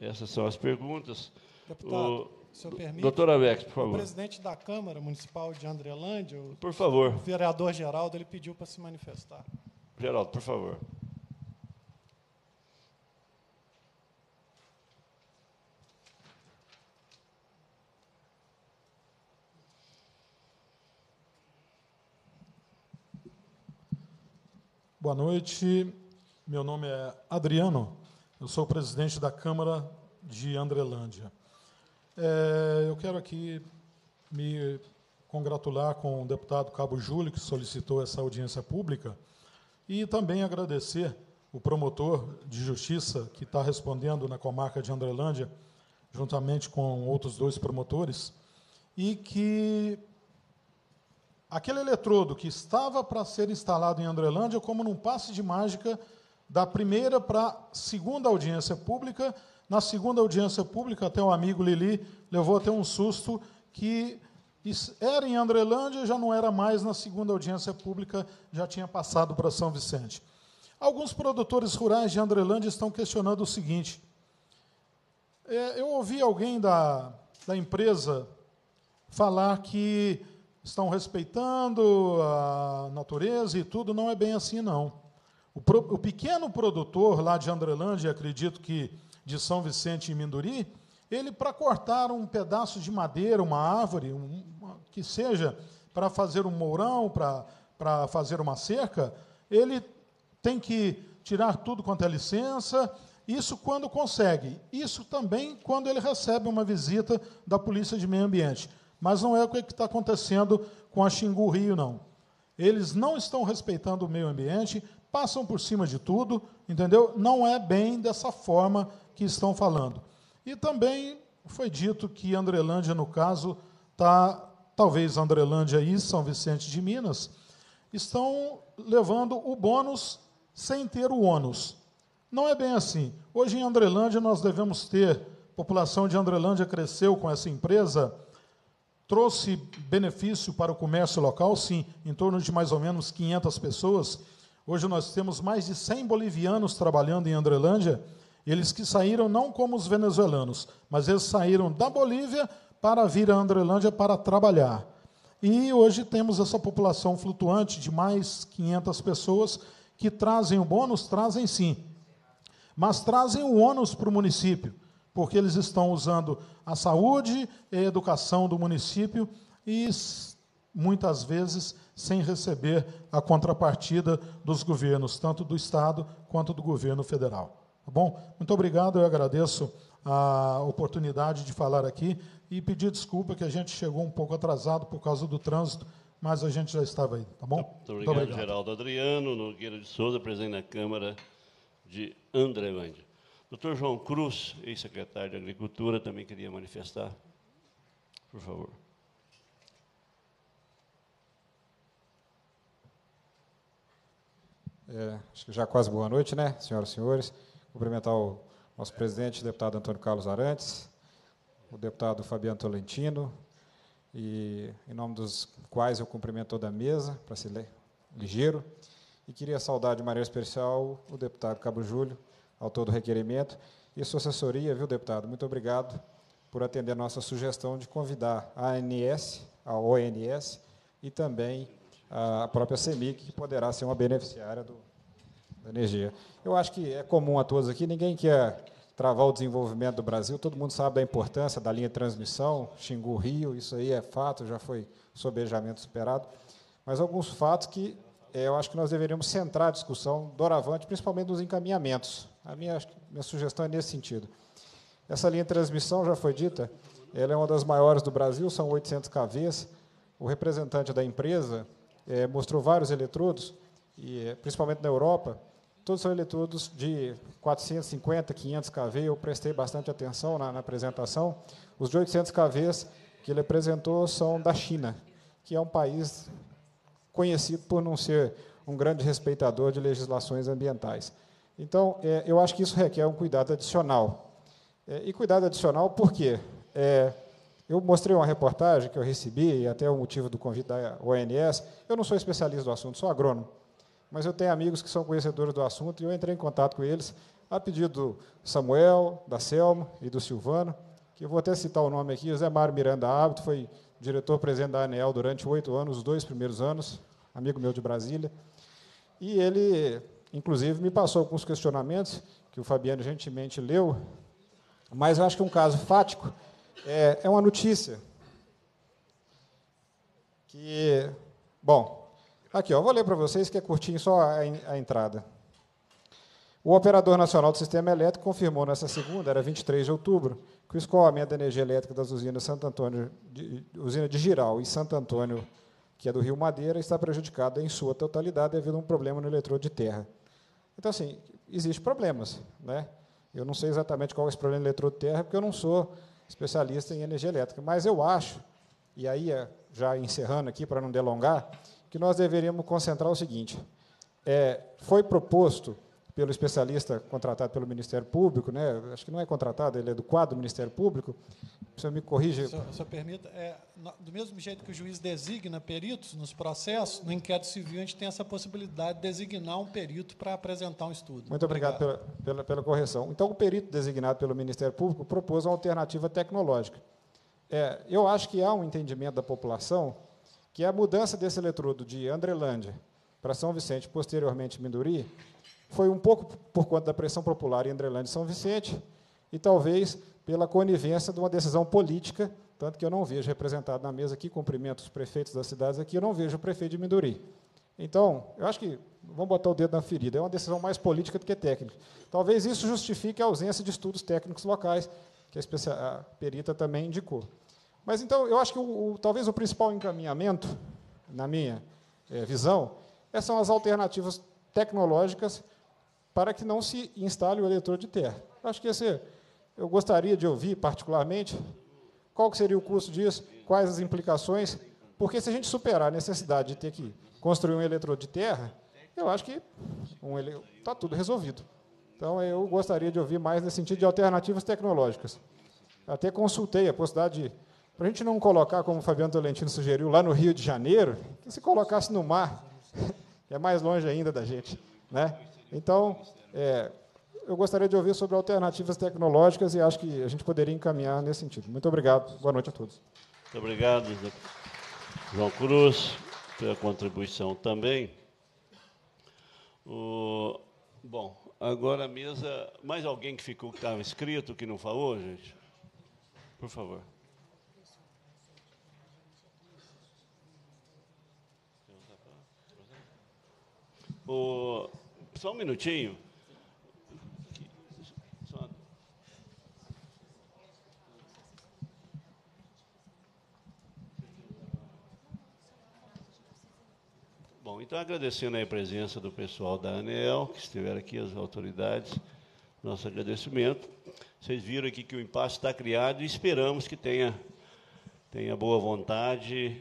Speaker 9: Essas são as perguntas.
Speaker 5: Deputado,
Speaker 9: o,
Speaker 5: se eu permite.
Speaker 9: Doutor Alex, por
Speaker 5: O
Speaker 9: favor.
Speaker 5: presidente da Câmara Municipal de Andrelândia, o,
Speaker 9: Por favor.
Speaker 5: o vereador Geraldo, ele pediu para se manifestar.
Speaker 9: Geraldo, por favor.
Speaker 23: Boa noite. Meu nome é Adriano. Eu sou presidente da Câmara de Andrelândia. É, eu quero aqui me congratular com o deputado Cabo Júlio, que solicitou essa audiência pública, e também agradecer o promotor de justiça que está respondendo na comarca de Andrelândia, juntamente com outros dois promotores, e que aquele eletrodo que estava para ser instalado em Andrelândia, como num passe de mágica, da primeira para a segunda audiência pública. Na segunda audiência pública, até o amigo Lili levou até um susto que era em Andrelândia e já não era mais na segunda audiência pública, já tinha passado para São Vicente. Alguns produtores rurais de Andrelândia estão questionando o seguinte: é, eu ouvi alguém da, da empresa falar que estão respeitando a natureza e tudo, não é bem assim, não. O, pro, o pequeno produtor lá de Andrelândia, acredito que de São Vicente e Minduri, ele, para cortar um pedaço de madeira, uma árvore, um, que seja para fazer um mourão, para fazer uma cerca, ele tem que tirar tudo quanto é licença, isso quando consegue. Isso também quando ele recebe uma visita da Polícia de Meio Ambiente. Mas não é o que está acontecendo com a Xingu Rio, não. Eles não estão respeitando o meio ambiente, passam por cima de tudo, entendeu? Não é bem dessa forma que estão falando. E também foi dito que Andrelândia, no caso, tá, talvez Andrelândia e São Vicente de Minas, estão levando o bônus sem ter o ônus. Não é bem assim. Hoje em Andrelândia nós devemos ter, a população de Andrelândia cresceu com essa empresa, trouxe benefício para o comércio local, sim, em torno de mais ou menos 500 pessoas. Hoje nós temos mais de 100 bolivianos trabalhando em Andrelândia, eles que saíram não como os venezuelanos, mas eles saíram da Bolívia para vir a Andrelândia para trabalhar. E hoje temos essa população flutuante de mais 500 pessoas que trazem o bônus, trazem sim, mas trazem o ônus para o município, porque eles estão usando a saúde e a educação do município e muitas vezes sem receber a contrapartida dos governos, tanto do Estado quanto do governo federal. Tá bom? Muito obrigado, eu agradeço a oportunidade de falar aqui e pedir desculpa que a gente chegou um pouco atrasado por causa do trânsito, mas a gente já estava aí, tá bom?
Speaker 9: Muito obrigado, Muito obrigado. Geraldo Adriano Nogueira de Souza, presidente da Câmara de Andrelândia. Doutor João Cruz, ex-secretário de Agricultura, também queria manifestar. Por favor.
Speaker 24: É, acho que já quase boa noite, né, senhoras e senhores. Cumprimentar o nosso presidente, deputado Antônio Carlos Arantes, o deputado Fabiano Tolentino, e em nome dos quais eu cumprimento toda a mesa, para ser ligeiro, e queria saudar de maneira especial o deputado Cabo Júlio, autor do requerimento, e sua assessoria, viu, deputado? Muito obrigado por atender a nossa sugestão de convidar a ANS, a ONS e também a própria CEMIC, que poderá ser uma beneficiária do, da energia. Eu acho que é comum a todos aqui, ninguém quer travar o desenvolvimento do Brasil, todo mundo sabe da importância da linha de transmissão, Xingu Rio, isso aí é fato, já foi sobejamento superado, mas alguns fatos que eu acho que nós deveríamos centrar a discussão doravante, principalmente nos encaminhamentos. A minha, minha sugestão é nesse sentido. Essa linha de transmissão, já foi dita, ela é uma das maiores do Brasil, são 800 kVs. O representante da empresa é, mostrou vários eletrodos, e, é, principalmente na Europa, todos são eletrodos de 450, 500 kV, eu prestei bastante atenção na, na apresentação. Os de 800 kV que ele apresentou são da China, que é um país conhecido por não ser um grande respeitador de legislações ambientais. Então, é, eu acho que isso requer um cuidado adicional. É, e cuidado adicional por quê? É, eu mostrei uma reportagem que eu recebi, e até o motivo do convite da ONS. Eu não sou especialista do assunto, sou agrônomo. mas eu tenho amigos que são conhecedores do assunto e eu entrei em contato com eles a pedido do Samuel, da Selma e do Silvano, que eu vou até citar o nome aqui, José Mário Miranda Hábito, foi diretor-presidente da ANEL durante oito anos, os dois primeiros anos, amigo meu de Brasília, e ele, inclusive, me passou alguns questionamentos, que o Fabiano gentilmente leu, mas eu acho que um caso fático é, é uma notícia que, bom, aqui, ó, vou ler para vocês que é curtinho só a, a entrada. O Operador Nacional do Sistema Elétrico confirmou nessa segunda, era 23 de outubro, que o escoamento da energia elétrica das usinas Santo Antônio, de, usina de Giral e Santo Antônio, que é do Rio Madeira, está prejudicada em sua totalidade devido a um problema no eletrodo de terra. Então, assim, existem problemas. Né? Eu não sei exatamente qual é esse problema do eletrodo de terra, porque eu não sou especialista em energia elétrica, mas eu acho, e aí é já encerrando aqui para não delongar, que nós deveríamos concentrar o seguinte: é, foi proposto pelo especialista contratado pelo Ministério Público, né? acho que não é contratado, ele é do quadro do Ministério Público, o senhor me corrige.
Speaker 5: Se, se permita, é, do mesmo jeito que o juiz designa peritos nos processos, no inquérito civil a gente tem essa possibilidade de designar um perito para apresentar um estudo.
Speaker 24: Muito obrigado, obrigado. Pela, pela, pela, correção. Então, o perito designado pelo Ministério Público propôs uma alternativa tecnológica. É, eu acho que há um entendimento da população que a mudança desse eletrodo de Andrelândia para São Vicente, posteriormente Minduri, foi um pouco por conta da pressão popular em Andrelândia e São Vicente, e talvez pela conivência de uma decisão política, tanto que eu não vejo representado na mesa aqui, cumprimento os prefeitos das cidades aqui, eu não vejo o prefeito de Minduri. Então, eu acho que, vamos botar o dedo na ferida, é uma decisão mais política do que técnica. Talvez isso justifique a ausência de estudos técnicos locais, que a, a perita também indicou. Mas, então, eu acho que o, o, talvez o principal encaminhamento, na minha é, visão, são as alternativas tecnológicas para que não se instale o eleitor de terra. Acho que esse, eu gostaria de ouvir, particularmente, qual que seria o custo disso, quais as implicações, porque se a gente superar a necessidade de ter que construir um eletrodo de terra, eu acho que um está tudo resolvido. Então, eu gostaria de ouvir mais nesse sentido de alternativas tecnológicas. Até consultei a possibilidade de, para a gente não colocar, como o Fabiano Tolentino sugeriu, lá no Rio de Janeiro, que se colocasse no mar, é mais longe ainda da gente. Né? Então, é, eu gostaria de ouvir sobre alternativas tecnológicas e acho que a gente poderia encaminhar nesse sentido. Muito obrigado. Boa noite a todos.
Speaker 9: Muito obrigado, João Cruz, pela contribuição também. O, bom, agora a mesa. Mais alguém que ficou que estava escrito, que não falou, gente? Por favor. O, só um minutinho. Bom, então agradecendo a presença do pessoal da ANEL, que estiveram aqui, as autoridades, nosso agradecimento. Vocês viram aqui que o impasse está criado e esperamos que tenha, tenha boa vontade,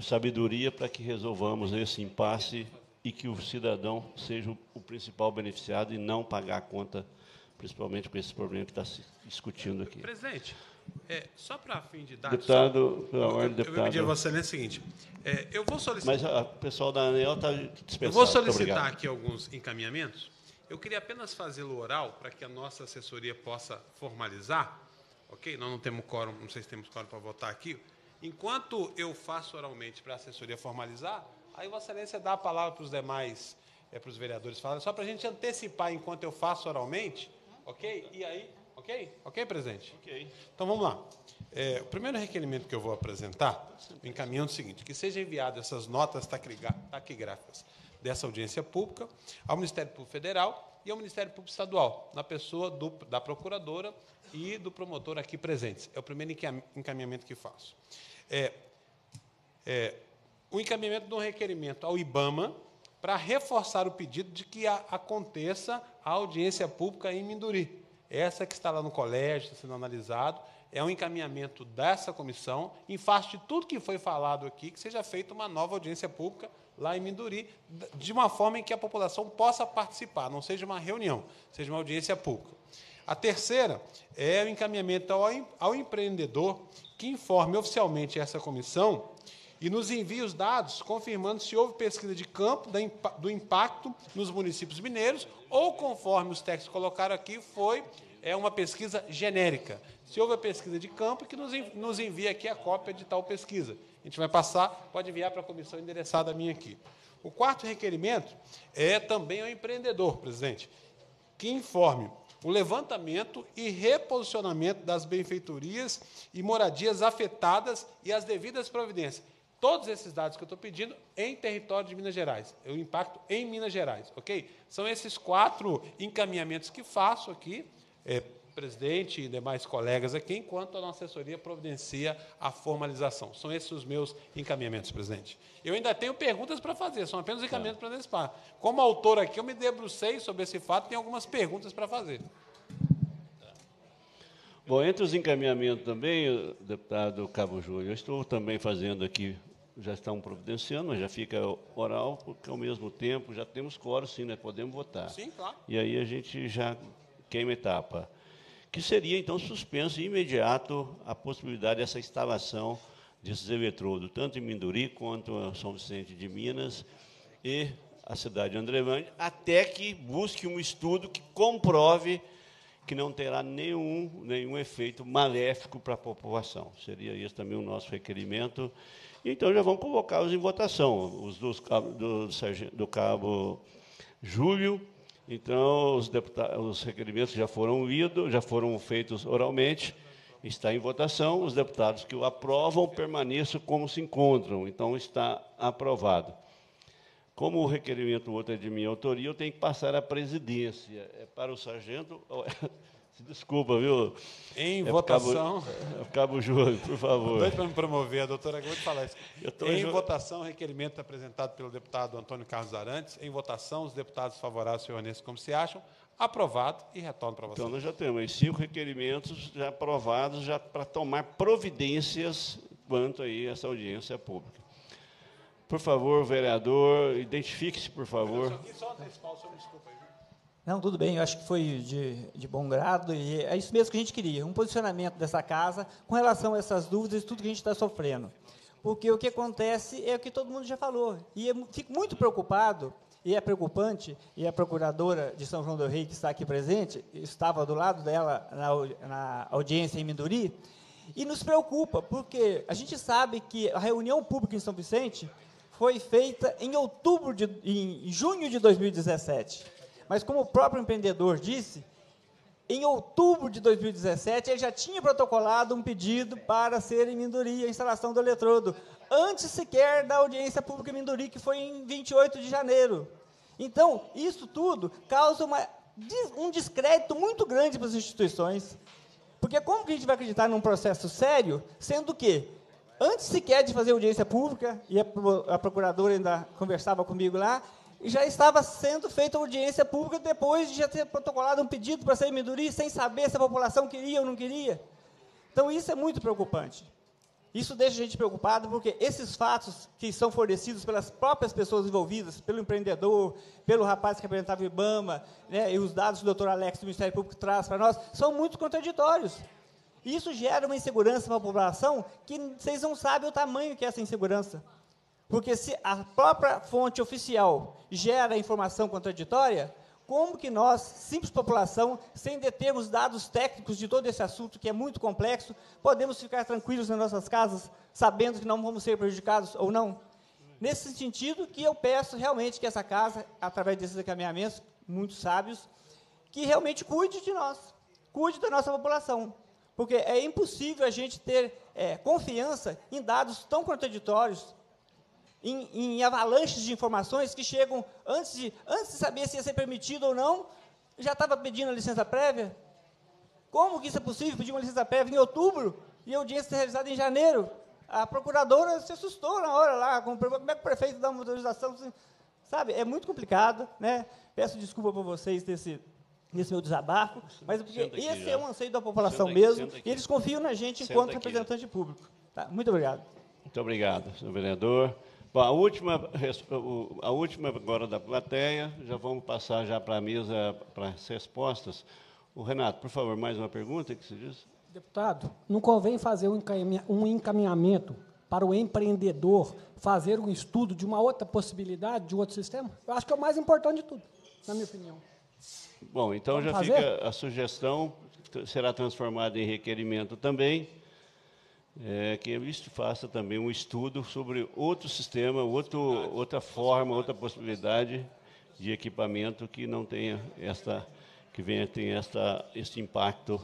Speaker 9: sabedoria para que resolvamos esse impasse e que o cidadão seja o principal beneficiado e não pagar a conta, principalmente com esse problema que está se discutindo aqui.
Speaker 3: Presidente, é, só para fim de dar...
Speaker 9: Deputado, pela ordem,
Speaker 3: eu,
Speaker 9: deputado...
Speaker 3: Eu pedir a Vossa Excelência o seguinte, é, eu vou solicitar...
Speaker 9: Mas o pessoal da ANEL está dispensado.
Speaker 3: Eu vou solicitar aqui alguns encaminhamentos. Eu queria apenas fazê-lo oral para que a nossa assessoria possa formalizar, ok? Nós não temos quórum, não sei se temos quórum para votar aqui. Enquanto eu faço oralmente para a assessoria formalizar, Aí Vossa Excelência dá a palavra para os demais, é, para os vereadores falarem, só para a gente antecipar enquanto eu faço oralmente, ok? E aí, ok? Ok, presidente?
Speaker 9: Ok.
Speaker 3: Então vamos lá. É, o primeiro requerimento que eu vou apresentar, encaminhando o seguinte, que seja enviado essas notas taquigráficas dessa audiência pública ao Ministério Público Federal e ao Ministério Público Estadual, na pessoa do, da procuradora e do promotor aqui presentes. É o primeiro encaminhamento que faço. É, é, o encaminhamento de um requerimento ao IBAMA para reforçar o pedido de que a, aconteça a audiência pública em Minduri. Essa que está lá no colégio, está sendo analisado, é um encaminhamento dessa comissão, em face de tudo que foi falado aqui, que seja feita uma nova audiência pública lá em Minduri, de uma forma em que a população possa participar, não seja uma reunião, seja uma audiência pública. A terceira é o encaminhamento ao, ao empreendedor que informe oficialmente essa comissão e nos envie os dados confirmando se houve pesquisa de campo do impacto nos municípios mineiros ou, conforme os textos colocaram aqui, foi é uma pesquisa genérica. Se houve a pesquisa de campo, que nos envie aqui a cópia de tal pesquisa. A gente vai passar, pode enviar para a comissão endereçada a minha aqui. O quarto requerimento é também ao empreendedor, presidente, que informe o levantamento e reposicionamento das benfeitorias e moradias afetadas e as devidas providências. Todos esses dados que eu estou pedindo em território de Minas Gerais, o impacto em Minas Gerais, ok? São esses quatro encaminhamentos que faço aqui, é, presidente e demais colegas aqui, enquanto a nossa assessoria providencia a formalização. São esses os meus encaminhamentos, presidente. Eu ainda tenho perguntas para fazer, são apenas encaminhamentos para antecipar. Como autor aqui, eu me debrucei sobre esse fato, tenho algumas perguntas para fazer.
Speaker 9: Bom, entre os encaminhamentos também, deputado Cabo Júnior, eu estou também fazendo aqui, já estão providenciando, mas já fica oral, porque ao mesmo tempo já temos quórum, sim, né? podemos votar.
Speaker 3: Sim, claro.
Speaker 9: E aí a gente já queima etapa que seria então suspenso imediato a possibilidade dessa instalação desses eletrodos, tanto em Minduri quanto em São Vicente de Minas e a cidade de Andrelândia, até que busque um estudo que comprove que não terá nenhum, nenhum efeito maléfico para a população. Seria esse também o nosso requerimento. Então, já vamos colocá-los em votação. Os dos, do, do cabo Júlio, então, os, os requerimentos já foram lidos, já foram feitos oralmente, está em votação. Os deputados que o aprovam permaneçam como se encontram. Então, está aprovado. Como o requerimento outro é de minha autoria, eu tenho que passar a presidência. É para o sargento. Desculpa, viu?
Speaker 3: Em é votação.
Speaker 9: Cabo, é Cabo Júlio, por favor.
Speaker 3: Doido para me promover, a doutora acabou de falar isso. Em votação, o requerimento apresentado pelo deputado Antônio Carlos Arantes. Em votação, os deputados favoráveis permanecem como se acham. Aprovado e retorno para
Speaker 9: você. Então, nós já temos cinco requerimentos já aprovados já para tomar providências quanto aí essa audiência pública. Por favor, vereador, identifique-se, por favor. Só antecipar o senhor,
Speaker 25: desculpa. Não, tudo bem, eu acho que foi de, de bom grado e é isso mesmo que a gente queria, um posicionamento dessa casa com relação a essas dúvidas e tudo que a gente está sofrendo. Porque o que acontece é o que todo mundo já falou. E eu fico muito preocupado, e é preocupante, e a procuradora de São João do Rei, que está aqui presente, estava do lado dela na, na audiência em Minduri, e nos preocupa, porque a gente sabe que a reunião pública em São Vicente foi feita em outubro de, em junho de 2017. Mas como o próprio empreendedor disse, em outubro de 2017 ele já tinha protocolado um pedido para ser em Minduri a instalação do eletrodo, antes sequer da audiência pública em Minduri, que foi em 28 de janeiro. Então, isso tudo causa uma, um descrédito muito grande para as instituições. Porque como que a gente vai acreditar num processo sério, sendo que, antes sequer de fazer audiência pública, e a, a procuradora ainda conversava comigo lá, e já estava sendo feita audiência pública depois de já ter protocolado um pedido para sair Minduri, sem saber se a população queria ou não queria. Então, isso é muito preocupante. Isso deixa a gente preocupado, porque esses fatos que são fornecidos pelas próprias pessoas envolvidas, pelo empreendedor, pelo rapaz que representava o IBAMA, né, e os dados que o doutor Alex do Ministério Público traz para nós, são muito contraditórios. Isso gera uma insegurança para a população que vocês não sabem o tamanho que é essa insegurança. Porque se a própria fonte oficial gera informação contraditória, como que nós, simples população, sem determos dados técnicos de todo esse assunto, que é muito complexo, podemos ficar tranquilos nas nossas casas, sabendo que não vamos ser prejudicados ou não? Nesse sentido que eu peço realmente que essa casa, através desses encaminhamentos muito sábios, que realmente cuide de nós, cuide da nossa população. Porque é impossível a gente ter é, confiança em dados tão contraditórios, em, em, avalanches de informações que chegam antes de, antes de saber se ia ser permitido ou não, já estava pedindo a licença prévia. Como que isso é possível? Pedir uma licença prévia em outubro e a audiência ser realizada em janeiro. A procuradora se assustou na hora lá, como, como é que o prefeito dá uma autorização? Sabe, é muito complicado, né? Peço desculpa por vocês desse, nesse meu desabafo, mas é porque aqui, esse já. é um anseio da população aqui, mesmo, e eles confiam na gente enquanto aqui, representante público. Tá? Muito obrigado.
Speaker 9: Muito obrigado, senhor vereador. Bom, a última, a última agora da plateia, já vamos passar já para a mesa para as respostas. O Renato, por favor, mais uma pergunta que se diz?
Speaker 25: Deputado, não convém fazer um encaminhamento
Speaker 17: para o empreendedor fazer um estudo de uma outra possibilidade, de um outro sistema? Eu acho que é o mais importante de tudo, na minha opinião.
Speaker 9: Bom, então
Speaker 17: Vamos
Speaker 9: já
Speaker 17: fazer?
Speaker 9: fica a sugestão, será transformada em requerimento também, é, que isto faça também um estudo sobre outro sistema, outro, outra forma, outra possibilidade de equipamento que não tenha esta, que venha ter esta, este impacto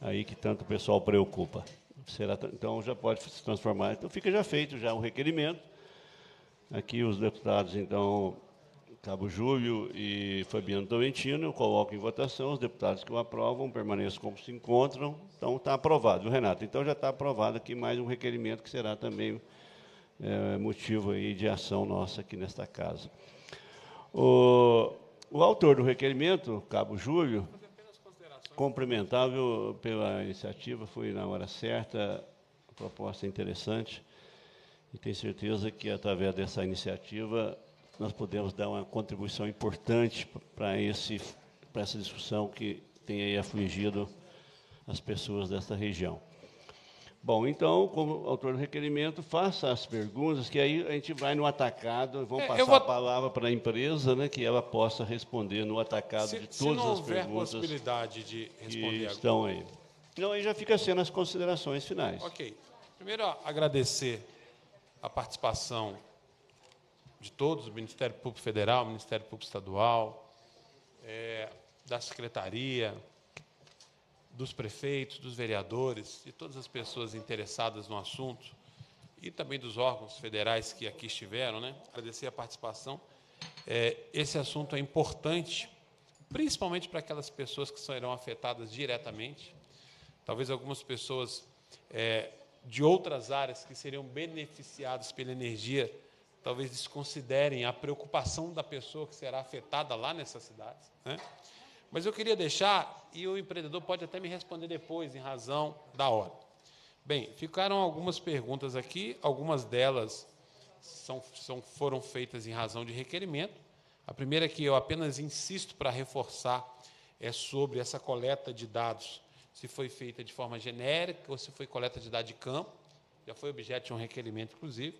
Speaker 9: aí que tanto o pessoal preocupa. Será, então já pode se transformar. Então fica já feito já um requerimento. Aqui os deputados, então, Cabo Júlio e Fabiano Tolentino, eu coloco em votação. Os deputados que o aprovam permaneçam como se encontram. Então está aprovado, Renato? Então já está aprovado aqui mais um requerimento que será também é, motivo aí de ação nossa aqui nesta casa. O, o autor do requerimento, Cabo Júlio, cumprimentável pela iniciativa, foi na hora certa, proposta é interessante, e tenho certeza que, através dessa iniciativa, nós podemos dar uma contribuição importante para esse para essa discussão que tem aí afligido as pessoas desta região. Bom, então, como autor do requerimento, faça as perguntas, que aí a gente vai no atacado, vamos
Speaker 3: É,
Speaker 9: passar
Speaker 3: vou-
Speaker 9: a palavra para a empresa, né, que ela possa responder no atacado
Speaker 3: Se,
Speaker 9: de
Speaker 3: se
Speaker 9: todas
Speaker 3: não
Speaker 9: as
Speaker 3: houver
Speaker 9: perguntas
Speaker 3: possibilidade de
Speaker 9: que
Speaker 3: responder
Speaker 9: estão aí. Então, aí já fica sendo as considerações finais.
Speaker 3: Ok. Primeiro, agradecer a participação de todos, o Ministério Público Federal, Ministério Público Estadual, eh, da Secretaria, dos prefeitos, dos vereadores e todas as pessoas interessadas no assunto e também dos órgãos federais que aqui estiveram, né? Agradecer a participação. Eh, esse assunto é importante, principalmente para aquelas pessoas que serão afetadas diretamente. Talvez algumas pessoas eh, de outras áreas que seriam beneficiadas pela energia, talvez desconsiderem a preocupação da pessoa que será afetada lá nessas cidades. Né? Mas eu queria deixar, e o empreendedor pode até me responder depois, em razão da hora. Bem, ficaram algumas perguntas aqui, algumas delas são, são, foram feitas em razão de requerimento. A primeira que eu apenas insisto para reforçar é sobre essa coleta de dados, se foi feita de forma genérica ou se foi coleta de dados de campo. Já foi objeto de um requerimento, inclusive.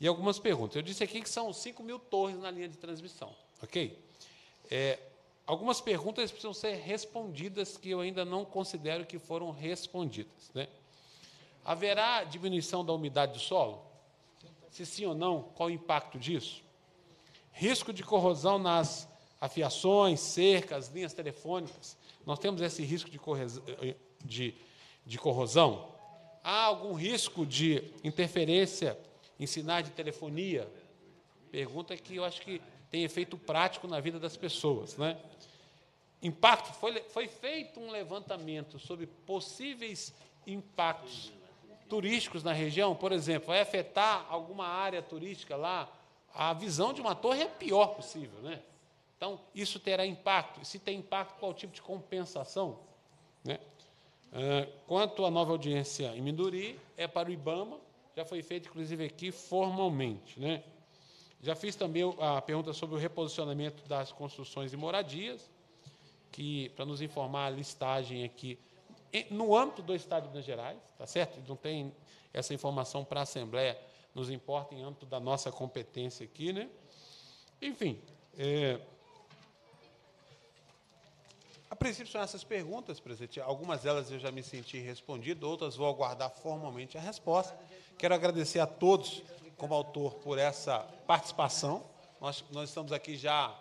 Speaker 3: E algumas perguntas. Eu disse aqui que são 5 mil torres na linha de transmissão, ok? É, algumas perguntas precisam ser respondidas que eu ainda não considero que foram respondidas. Né? Haverá diminuição da umidade do solo? Se sim ou não, qual o impacto disso? Risco de corrosão nas afiações, cercas, linhas telefônicas. Nós temos esse risco de, corres- de, de corrosão? Há algum risco de interferência em sinais de telefonia? Pergunta que eu acho que tem efeito prático na vida das pessoas. Né? Impacto, foi, foi feito um levantamento sobre possíveis impactos turísticos na região, por exemplo, vai afetar alguma área turística lá, a visão de uma torre é pior possível, né? Então, isso terá impacto. Se tem impacto, qual tipo de compensação? Né? Ah, quanto à nova audiência em Minduri, é para o IBAMA, já foi feito, inclusive, aqui formalmente. Né? Já fiz também a pergunta sobre o reposicionamento das construções e moradias, que, para nos informar a listagem aqui, no âmbito do Estado de Minas Gerais, tá certo? Não tem essa informação para a Assembleia, nos importa em âmbito da nossa competência aqui, né? Enfim, é, a princípio são essas perguntas, presidente. Algumas delas eu já me senti respondido, outras vou aguardar formalmente a resposta. Quero agradecer a todos, como autor, por essa participação. Nós, nós estamos aqui já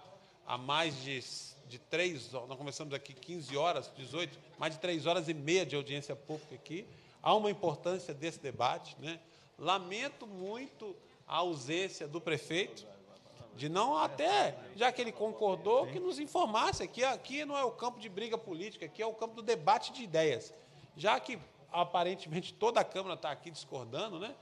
Speaker 3: há mais de, de três horas, nós começamos aqui 15 horas, 18, mais de três horas e meia de audiência pública aqui. Há uma importância desse debate. Né? Lamento muito a ausência do prefeito, de não até, já que ele concordou, que nos informasse. Aqui, aqui não é o campo de briga política, aqui é o campo do debate de ideias. Já que aparentemente toda a Câmara está aqui discordando, né?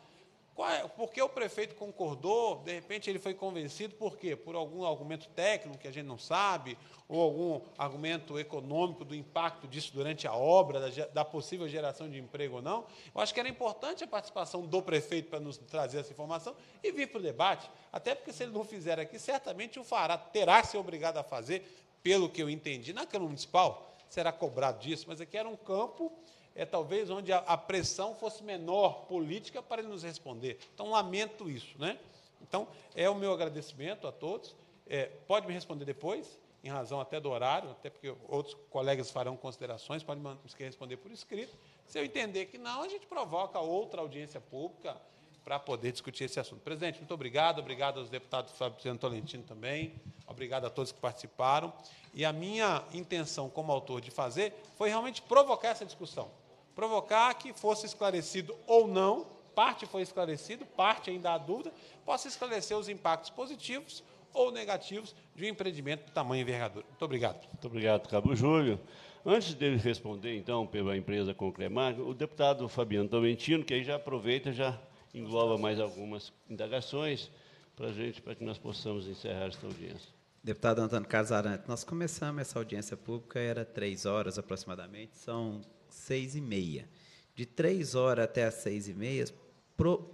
Speaker 3: É, por que o prefeito concordou? De repente ele foi convencido por quê? Por algum argumento técnico que a gente não sabe, ou algum argumento econômico do impacto disso durante a obra, da, da possível geração de emprego ou não. Eu acho que era importante a participação do prefeito para nos trazer essa informação e vir para o debate, até porque se ele não fizer aqui, certamente o fará, terá ser obrigado a fazer, pelo que eu entendi, na Câmara Municipal. será cobrado disso, mas aqui era um campo, é talvez onde a, a pressão fosse menor política para ele nos responder. Então, lamento isso. Né? Então, é o meu agradecimento a todos. É, pode me responder depois, em razão até do horário, até porque outros colegas farão considerações, pode me responder por escrito. Se eu entender que não, a gente provoca outra audiência pública para poder discutir esse assunto. Presidente, muito obrigado, obrigado aos deputados Fabiano Tolentino também, obrigado a todos que participaram. E a minha intenção como autor de fazer foi realmente provocar essa discussão. Provocar que fosse esclarecido ou não, parte foi esclarecido, parte ainda há dúvida, possa esclarecer os impactos positivos ou negativos de um empreendimento de tamanho e envergadura. Muito obrigado.
Speaker 9: Muito obrigado, Cabo Júlio. Antes dele responder, então, pela empresa Concremar, o deputado Fabiano Tolentino, que aí já aproveita, já engloba mais algumas indagações para a gente, para que nós possamos encerrar esta audiência.
Speaker 4: Deputado Antônio Casarante, nós começamos essa audiência pública, era três horas aproximadamente, são seis e meia. De três horas até as seis e meia,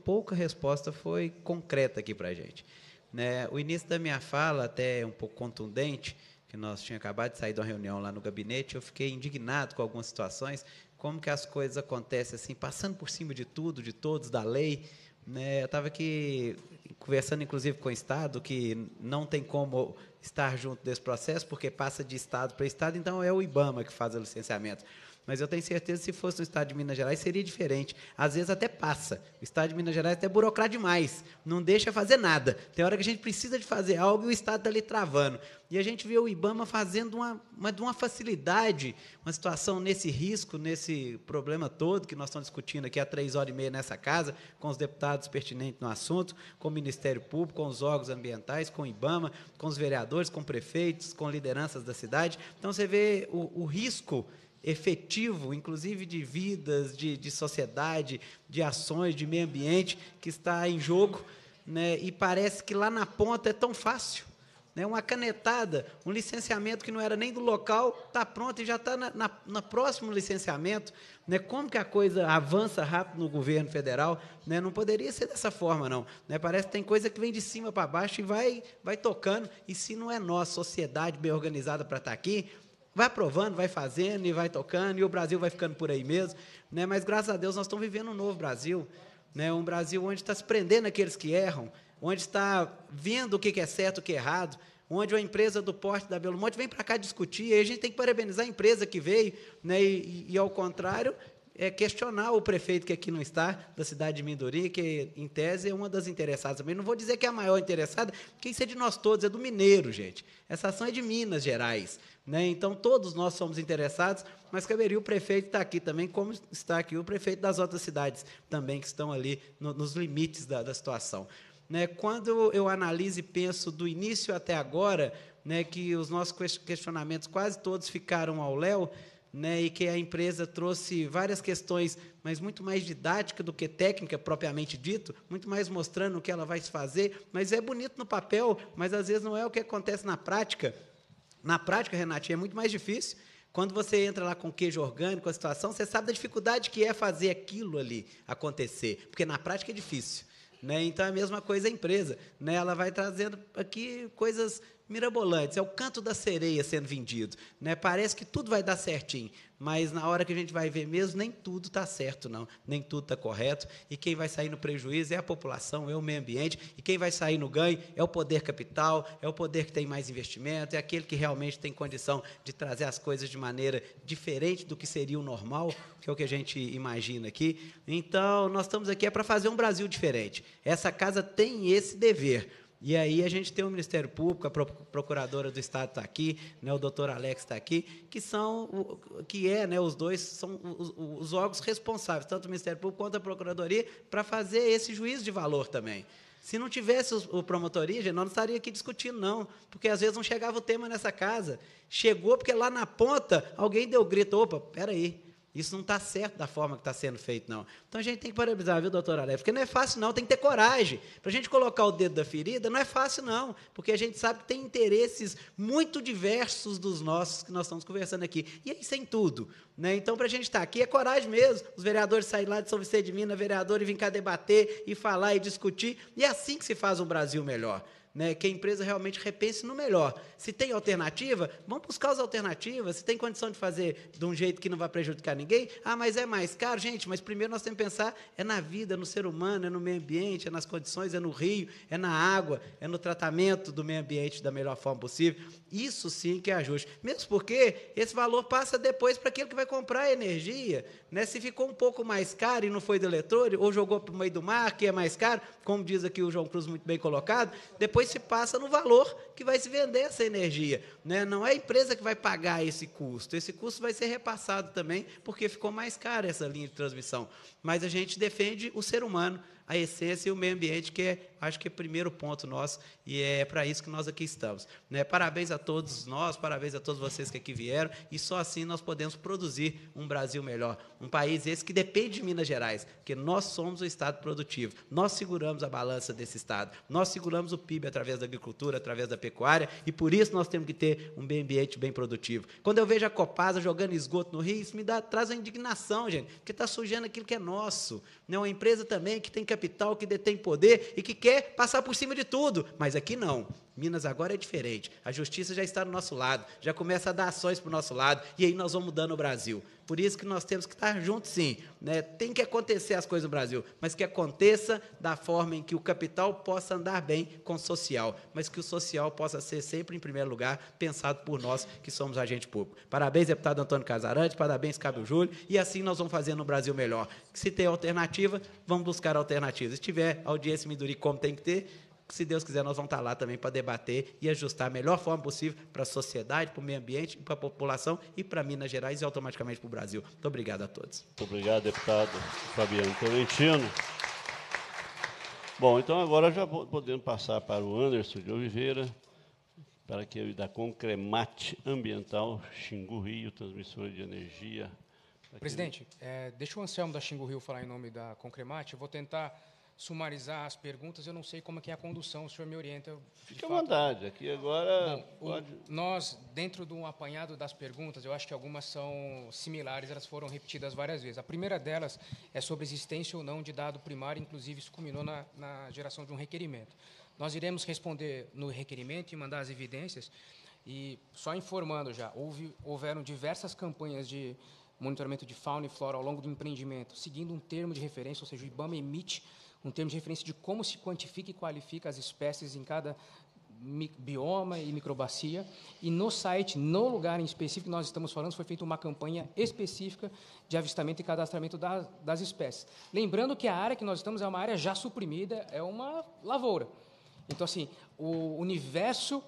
Speaker 4: pouca resposta foi concreta aqui para a gente. Né? O início da minha fala, até um pouco contundente, que nós tínhamos acabado de sair de uma reunião lá no gabinete, eu fiquei indignado com algumas situações, como que as coisas acontecem assim, passando por cima de tudo, de todos, da lei. Né? Eu estava aqui conversando, inclusive, com o Estado, que não tem como estar junto desse processo, porque passa de Estado para Estado, então é o IBAMA que faz o licenciamento. Mas eu tenho certeza que se fosse no Estado de Minas Gerais seria diferente. Às vezes até passa. O Estado de Minas Gerais até burocrata demais. Não deixa fazer nada. Tem hora que a gente precisa de fazer algo e o Estado está ali travando. E a gente vê o IBAMA fazendo uma, uma, de uma facilidade, uma situação nesse risco, nesse problema todo que nós estamos discutindo aqui há três horas e meia nessa casa, com os deputados pertinentes no assunto, com o Ministério Público, com os órgãos ambientais, com o IBAMA, com os vereadores, com prefeitos, com lideranças da cidade. Então você vê o, o risco efetivo, inclusive de vidas, de, de sociedade, de ações, de meio ambiente, que está em jogo, né? e parece que lá na ponta é tão fácil. Né? Uma canetada, um licenciamento que não era nem do local, está pronto e já está na, na, próximo licenciamento. Né? Como que a coisa avança rápido no governo federal? Né? Não poderia ser dessa forma, não. Né? Parece que tem coisa que vem de cima para baixo e vai, vai tocando. E se não é nós, sociedade bem organizada para estar tá aqui, vai aprovando, vai fazendo e vai tocando, e o Brasil vai ficando por aí mesmo. Né? Mas, graças a Deus, nós estamos vivendo um novo Brasil. Né? Um Brasil onde está se prendendo aqueles que erram, onde está vendo o que é certo o que é errado, onde uma empresa do porte da Belo Monte vem para cá discutir, e a gente tem que parabenizar a empresa que veio, né? e, e, e ao contrário, é questionar o prefeito que aqui não está, da cidade de Mindorim, que, em tese, é uma das interessadas também. Não vou dizer que é a maior interessada, porque isso é de nós todos, é do mineiro, gente. Essa ação é de Minas Gerais. Né? Então, todos nós somos interessados, mas caberia o prefeito estar aqui também, como está aqui o prefeito das outras cidades também, que estão ali no, nos limites da, da situação. Né? Quando eu analiso e penso do início até agora, né, que os nossos questionamentos quase todos ficaram ao léu, né, e que a empresa trouxe várias questões, mas muito mais didática do que técnica propriamente dito, muito mais mostrando o que ela vai fazer, mas é bonito no papel, mas às vezes não é o que acontece na prática. Na prática, Renatinha, é muito mais difícil. Quando você entra lá com queijo orgânico, a situação, você sabe da dificuldade que é fazer aquilo ali acontecer, porque na prática é difícil. Né? Então, é a mesma coisa a empresa. Né? Ela vai trazendo aqui coisas mirabolantes, é o canto da sereia sendo vendido. Né? Parece que tudo vai dar certinho, mas na hora que a gente vai ver mesmo, nem tudo está certo, não. Nem tudo está correto. E quem vai sair no prejuízo é a população, é o meio ambiente. E quem vai sair no ganho é o poder capital, é o poder que tem mais investimento, é aquele que realmente tem condição de trazer as coisas de maneira diferente do que seria o normal, que é o que a gente imagina aqui. Então, nós estamos aqui é para fazer um Brasil diferente. Essa casa tem esse dever e aí a gente tem o Ministério Público, a Procuradora do Estado está aqui, né, o doutor Alex está aqui, que são, que é, né, os dois são os, os órgãos responsáveis, tanto o Ministério Público quanto a Procuradoria, para fazer esse juízo de valor também. Se não tivesse o, promotoria, gente, nós não estaríamos aqui discutindo, não, porque às vezes não chegava o tema nessa casa. Chegou porque lá na ponta alguém deu grito, opa, peraí, isso não está certo da forma que está sendo feito, não. Então a gente tem que parabenizar, viu, doutor Aleph? Porque não é fácil, não, tem que ter coragem. Para a gente colocar o dedo da ferida, não é fácil, não, porque a gente sabe que tem interesses muito diversos dos nossos que nós estamos conversando aqui. E aí, sem tudo. Né? Então, para a gente estar tá aqui, é coragem mesmo. Os vereadores saírem lá de São Vicente de Minas, vereador, e vir cá debater e falar e discutir. E é assim que se faz um Brasil melhor. Né, que a empresa realmente repense no melhor. Se tem alternativa, vamos buscar as alternativas. Se tem condição de fazer de um jeito que não vai prejudicar ninguém, ah, mas é mais caro, gente. Mas primeiro nós temos que pensar é na vida, no ser humano, é no meio ambiente, é nas condições, é no rio, é na água, é no tratamento do meio ambiente da melhor forma possível. Isso sim que é ajuste. Mesmo porque esse valor passa depois para aquele que vai comprar a energia. Né? Se ficou um pouco mais caro e não foi do eletrônico, ou jogou para o meio do mar, que é mais caro, como diz aqui o João Cruz muito bem colocado, depois se passa no valor que vai se vender essa energia. Né? Não é a empresa que vai pagar esse custo. Esse custo vai ser repassado também, porque ficou mais cara essa linha de transmissão. Mas a gente defende o ser humano, a essência e o meio ambiente, que é, acho que é o primeiro ponto nosso, e é para isso que nós aqui estamos. Né? Parabéns a todos nós, parabéns a todos vocês que aqui vieram, e só assim nós podemos produzir um Brasil melhor. Um país esse que depende de Minas Gerais, porque nós somos o Estado produtivo, nós seguramos a balança desse Estado, nós seguramos o PIB através da agricultura, através da pecuária, e por isso nós temos que ter um ambiente bem produtivo. Quando eu vejo a Copasa jogando esgoto no rio, isso me dá, traz uma indignação, gente, porque está sujando aquilo que é nosso. Né? Uma empresa também que tem capital, que detém poder e que quer passar por cima de tudo. Mas aqui não. Minas agora é diferente. A justiça já está do nosso lado, já começa a dar ações para o nosso lado, e aí nós vamos mudando o Brasil. Por isso que nós temos que estar juntos, sim. Né? Tem que acontecer as coisas no Brasil, mas que aconteça da forma em que o capital possa andar bem com o social, mas que o social possa ser sempre em primeiro lugar, pensado por nós que somos agente público. Parabéns, deputado Antônio Casarante, parabéns, Cábio Júlio, e assim nós vamos fazer no Brasil melhor. Se tem alternativa, vamos buscar alternativas. Se tiver audiência em Minduri, como tem que ter, se Deus quiser, nós vamos estar lá também para debater e ajustar a melhor forma possível para a sociedade, para o meio ambiente, para a população e para Minas Gerais e automaticamente para o Brasil. Muito obrigado a todos.
Speaker 9: Muito obrigado, deputado Fabiano Tolentino. Bom, então agora já podemos passar para o Anderson de Oliveira, para que ele da Concremate Ambiental Xingu Rio, transmissora de energia.
Speaker 7: Presidente, é, deixa o Anselmo da Xingu Rio falar em nome da Concremate. Eu vou tentar sumarizar as perguntas, eu não sei como é, que é a condução, o senhor me orienta.
Speaker 9: Fique à vontade, aqui agora...
Speaker 7: Bom, pode... o, nós, dentro de um apanhado das perguntas, eu acho que algumas são similares, elas foram repetidas várias vezes. A primeira delas é sobre existência ou não de dado primário, inclusive isso culminou na, na geração de um requerimento. Nós iremos responder no requerimento e mandar as evidências, e só informando já, houve, houveram diversas campanhas de monitoramento de fauna e flora ao longo do empreendimento, seguindo um termo de referência, ou seja, o IBAMA emite um termo de referência de como se quantifica e qualifica as espécies em cada bioma e microbacia. E no site, no lugar em específico que nós estamos falando, foi feita uma campanha específica de avistamento e cadastramento das, das espécies. Lembrando que a área que nós estamos é uma área já suprimida, é uma lavoura. Então, assim, o universo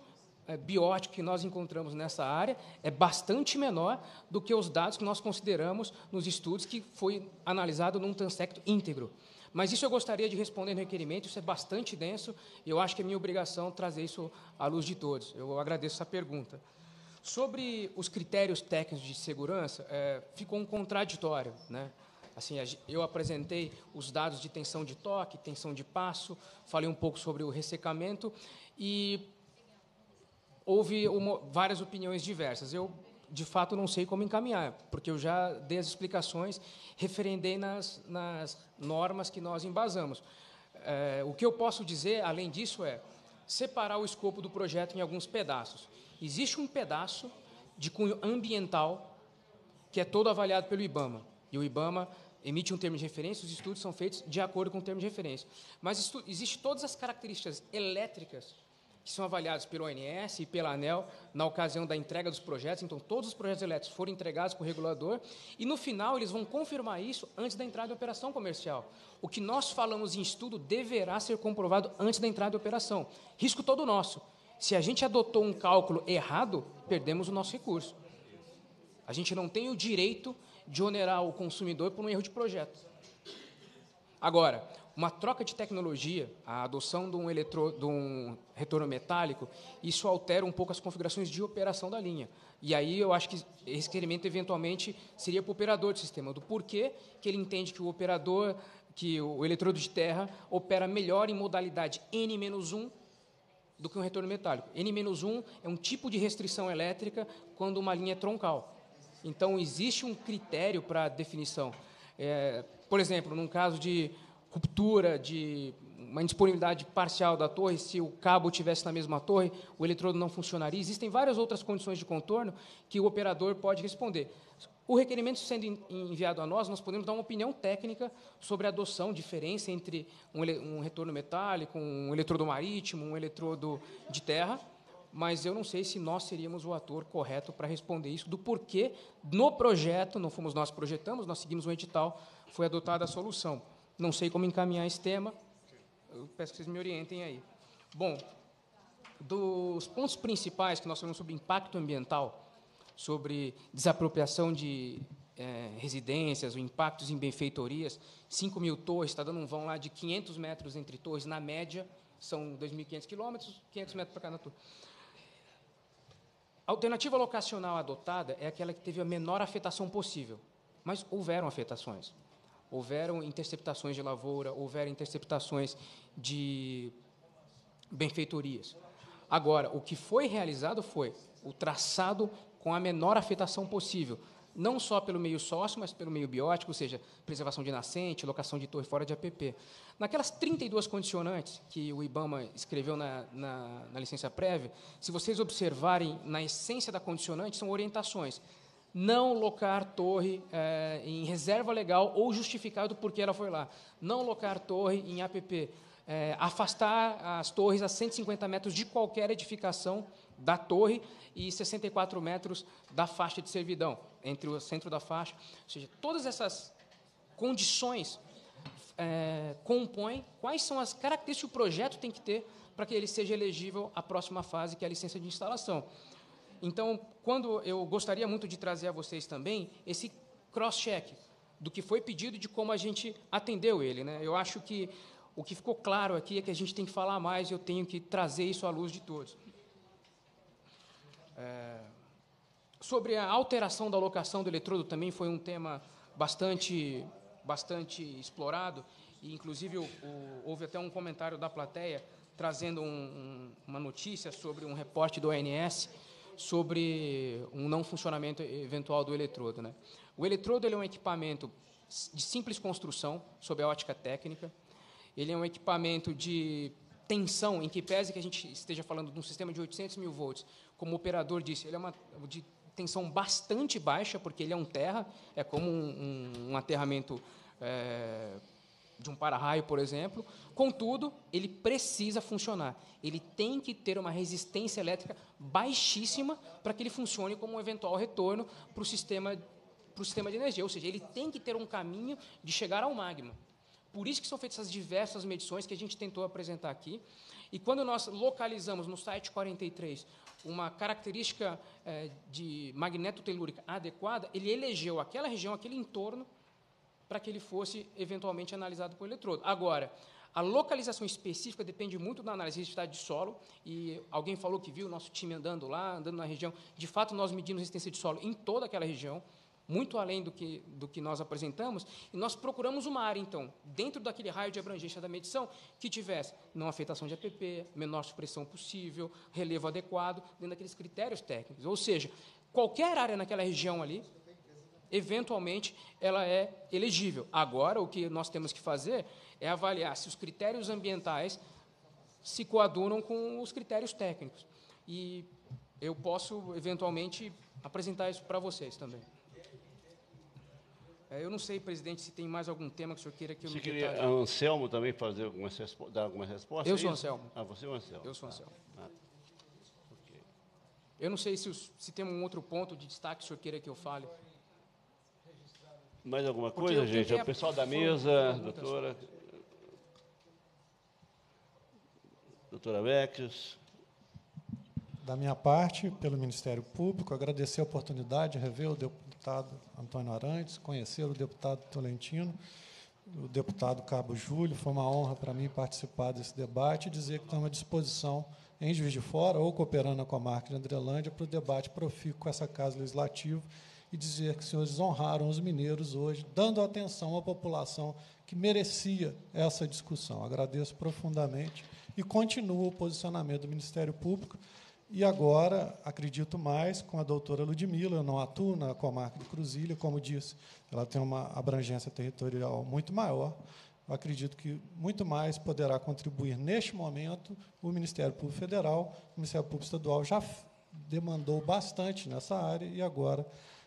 Speaker 7: é, biótico que nós encontramos nessa área é bastante menor do que os dados que nós consideramos nos estudos que foi analisado num transecto íntegro. Mas isso eu gostaria de responder no requerimento, isso é bastante denso, e eu acho que é minha obrigação trazer isso à luz de todos. Eu agradeço essa pergunta. Sobre os critérios técnicos de segurança, é, ficou um contraditório. Né? Assim, eu apresentei os dados de tensão de toque, tensão de passo, falei um pouco sobre o ressecamento, e houve uma, várias opiniões diversas. Eu de fato, não sei como encaminhar, porque eu já dei as explicações, referendei nas, nas normas que nós embasamos. É, o que eu posso dizer, além disso, é separar o escopo do projeto em alguns pedaços. Existe um pedaço de cunho ambiental que é todo avaliado pelo IBAMA, e o IBAMA emite um termo de referência, os estudos são feitos de acordo com o termo de referência. Mas existem todas as características elétricas que são avaliados pelo ONS e pela ANEL na ocasião da entrega dos projetos. Então, todos os projetos elétricos foram entregados para o regulador e, no final, eles vão confirmar isso antes da entrada em operação comercial. O que nós falamos em estudo deverá ser comprovado antes da entrada em operação. Risco todo nosso. Se a gente adotou um cálculo errado, perdemos o nosso recurso. A gente não tem o direito de onerar o consumidor por um erro de projeto. Agora, uma troca de tecnologia, a adoção de um, eletro, de um retorno metálico, isso altera um pouco as configurações de operação da linha. E aí eu acho que esse requerimento eventualmente seria para o operador do sistema, do porquê que ele entende que o operador, que o eletrodo de terra opera melhor em modalidade N-1 do que um retorno metálico. N-1 é um tipo de restrição elétrica quando uma linha é troncal. Então, existe um critério para definição. É, por exemplo, num caso de ruptura de uma indisponibilidade parcial da torre, se o cabo tivesse na mesma torre, o eletrodo não funcionaria. Existem várias outras condições de contorno que o operador pode responder. O requerimento sendo enviado a nós, nós podemos dar uma opinião técnica sobre a adoção, diferença entre um, um retorno metálico, um eletrodo marítimo, um eletrodo de terra, mas eu não sei se nós seríamos o ator correto para responder isso, do porquê no projeto, não fomos nós que projetamos, nós seguimos um edital, foi adotada a solução. Não sei como encaminhar esse tema, eu peço que vocês me orientem aí. Bom, dos pontos principais que nós falamos sobre impacto ambiental, sobre desapropriação de é, residências, ou impactos em benfeitorias. 5 mil torres, está dando um vão lá de 500 metros entre torres, na média, são 2.500 quilômetros, 500 metros para cada torre. A alternativa locacional adotada é aquela que teve a menor afetação possível, mas houveram afetações. Houveram interceptações de lavoura, houveram interceptações de benfeitorias. Agora, o que foi realizado foi o traçado com a menor afetação possível, não só pelo meio sócio, mas pelo meio biótico, ou seja, preservação de nascente, locação de torre fora de APP. Naquelas 32 condicionantes que o IBAMA escreveu na, na, na licença prévia, se vocês observarem, na essência da condicionante, são orientações. Não locar torre é, em reserva legal ou justificado porque ela foi lá. Não locar torre em APP. É, eh, afastar as torres a 150 metros de qualquer edificação da torre e 64 metros da faixa de servidão, entre o centro da faixa. Ou seja, todas essas condições é, compõem quais são as características que o projeto tem que ter para que ele seja elegível à próxima fase, que é a licença de instalação. Então, quando eu gostaria muito de trazer a vocês também esse cross-check do que foi pedido e de como a gente atendeu ele. Né? Eu acho que o que ficou claro aqui é que a gente tem que falar mais, eu tenho que trazer isso à luz de todos. É, sobre a alteração da alocação do eletrodo também foi um tema bastante, bastante explorado, e inclusive o, o, houve até um comentário da plateia trazendo um, um, uma notícia sobre um reporte do ONS sobre um não funcionamento eventual do eletrodo. Né? O eletrodo ele é um equipamento de simples construção, sob a ótica técnica. Ele é um equipamento de tensão, em que pese que a gente esteja falando de um sistema de 800 mil volts, como o operador disse, ele é uma de tensão bastante baixa, porque ele é um terra, é como um, um, um aterramento é, de um para-raio, por exemplo. Contudo, ele precisa funcionar. Ele tem que ter uma resistência elétrica baixíssima para que ele funcione como um eventual retorno para o sistema, para o sistema de energia. Ou seja, ele tem que ter um caminho de chegar ao magma. Por isso que são feitas essas diversas medições que a gente tentou apresentar aqui. E quando nós localizamos no site 43 uma característica é, de magnetotelúrica adequada, ele elegeu aquela região, aquele entorno, para que ele fosse eventualmente analisado por eletrodo. Agora, a localização específica depende muito da análise de resistividade de solo, e alguém falou que viu o nosso time andando lá, andando na região. De fato, nós medimos resistência de solo em toda aquela região, muito além do que, do que nós apresentamos, e nós procuramos uma área, então, dentro daquele raio de abrangência da medição, que tivesse não afetação de APP, menor supressão possível, relevo adequado, dentro daqueles critérios técnicos. Ou seja, qualquer área naquela região ali, eventualmente, ela é elegível. Agora, o que nós temos que fazer é avaliar se os critérios ambientais se coadunam com os critérios técnicos. E eu posso, eventualmente, apresentar isso para vocês também. É, eu não sei, presidente, se tem mais algum tema que o senhor queira que eu
Speaker 9: você
Speaker 7: me
Speaker 9: queria
Speaker 7: detalhe.
Speaker 9: Anselmo também fazer algumas, dar alguma resposta?
Speaker 7: Eu
Speaker 9: é
Speaker 7: sou
Speaker 9: isso?
Speaker 7: Anselmo.
Speaker 9: Ah, você é o Anselmo.
Speaker 7: Eu sou Anselmo.
Speaker 9: Ah,
Speaker 7: Eu não sei se, os- se tem um outro ponto de destaque que o senhor queira que eu fale.
Speaker 9: Mais alguma
Speaker 7: Porque
Speaker 9: coisa,
Speaker 7: eu
Speaker 9: gente?
Speaker 7: tentei
Speaker 9: O pessoal da mesa, doutora. Doutora Vecchios.
Speaker 5: Da minha parte, pelo Ministério Público, agradecer a oportunidade de rever o deputado Antônio Arantes, conhecer o deputado Tolentino, o deputado Cabo Júlio. Foi uma honra para mim participar desse debate e dizer que estamos à disposição em Juiz de Fora ou cooperando com a marca de Andrelândia para o debate profícuo com essa Casa Legislativa e dizer que os senhores honraram os mineiros hoje, dando atenção à população que merecia essa discussão. Agradeço profundamente e continuo o posicionamento do Ministério Público. E agora, acredito mais com a doutora Ludmila, eu não atuo na comarca de Cruzilha, como disse, ela tem uma abrangência territorial muito maior, eu acredito que muito mais poderá contribuir neste momento o Ministério Público Federal. O Ministério Público Estadual já demandou bastante nessa área e agora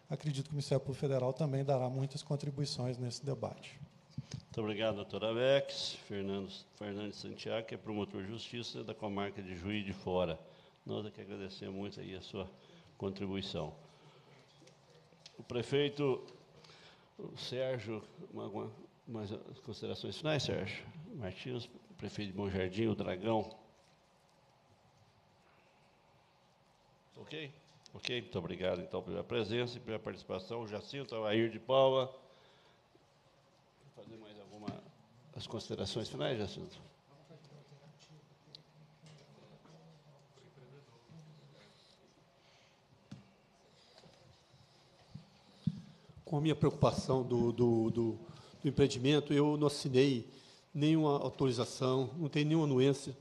Speaker 5: acredito que o Ministério Federal também dará muitas contribuições nesse debate.
Speaker 9: Muito obrigado, doutor Avex. Fernando Fernandes Santiago, que é promotor de justiça da comarca de Juiz de Fora. Nós aqui agradecemos muito aí a sua contribuição. O prefeito o Sérgio, uma, mais considerações finais, Sérgio? Martins, prefeito de Bom Jardim, o Dragão. Ok? Ok, muito obrigado então pela presença e pela participação. Jacinto, Air de Paula. Fazer mais alguma as considerações finais, Jacinto?
Speaker 13: com a minha preocupação do, do, do, do empreendimento, eu não assinei nenhuma autorização, não tem nenhuma anuência,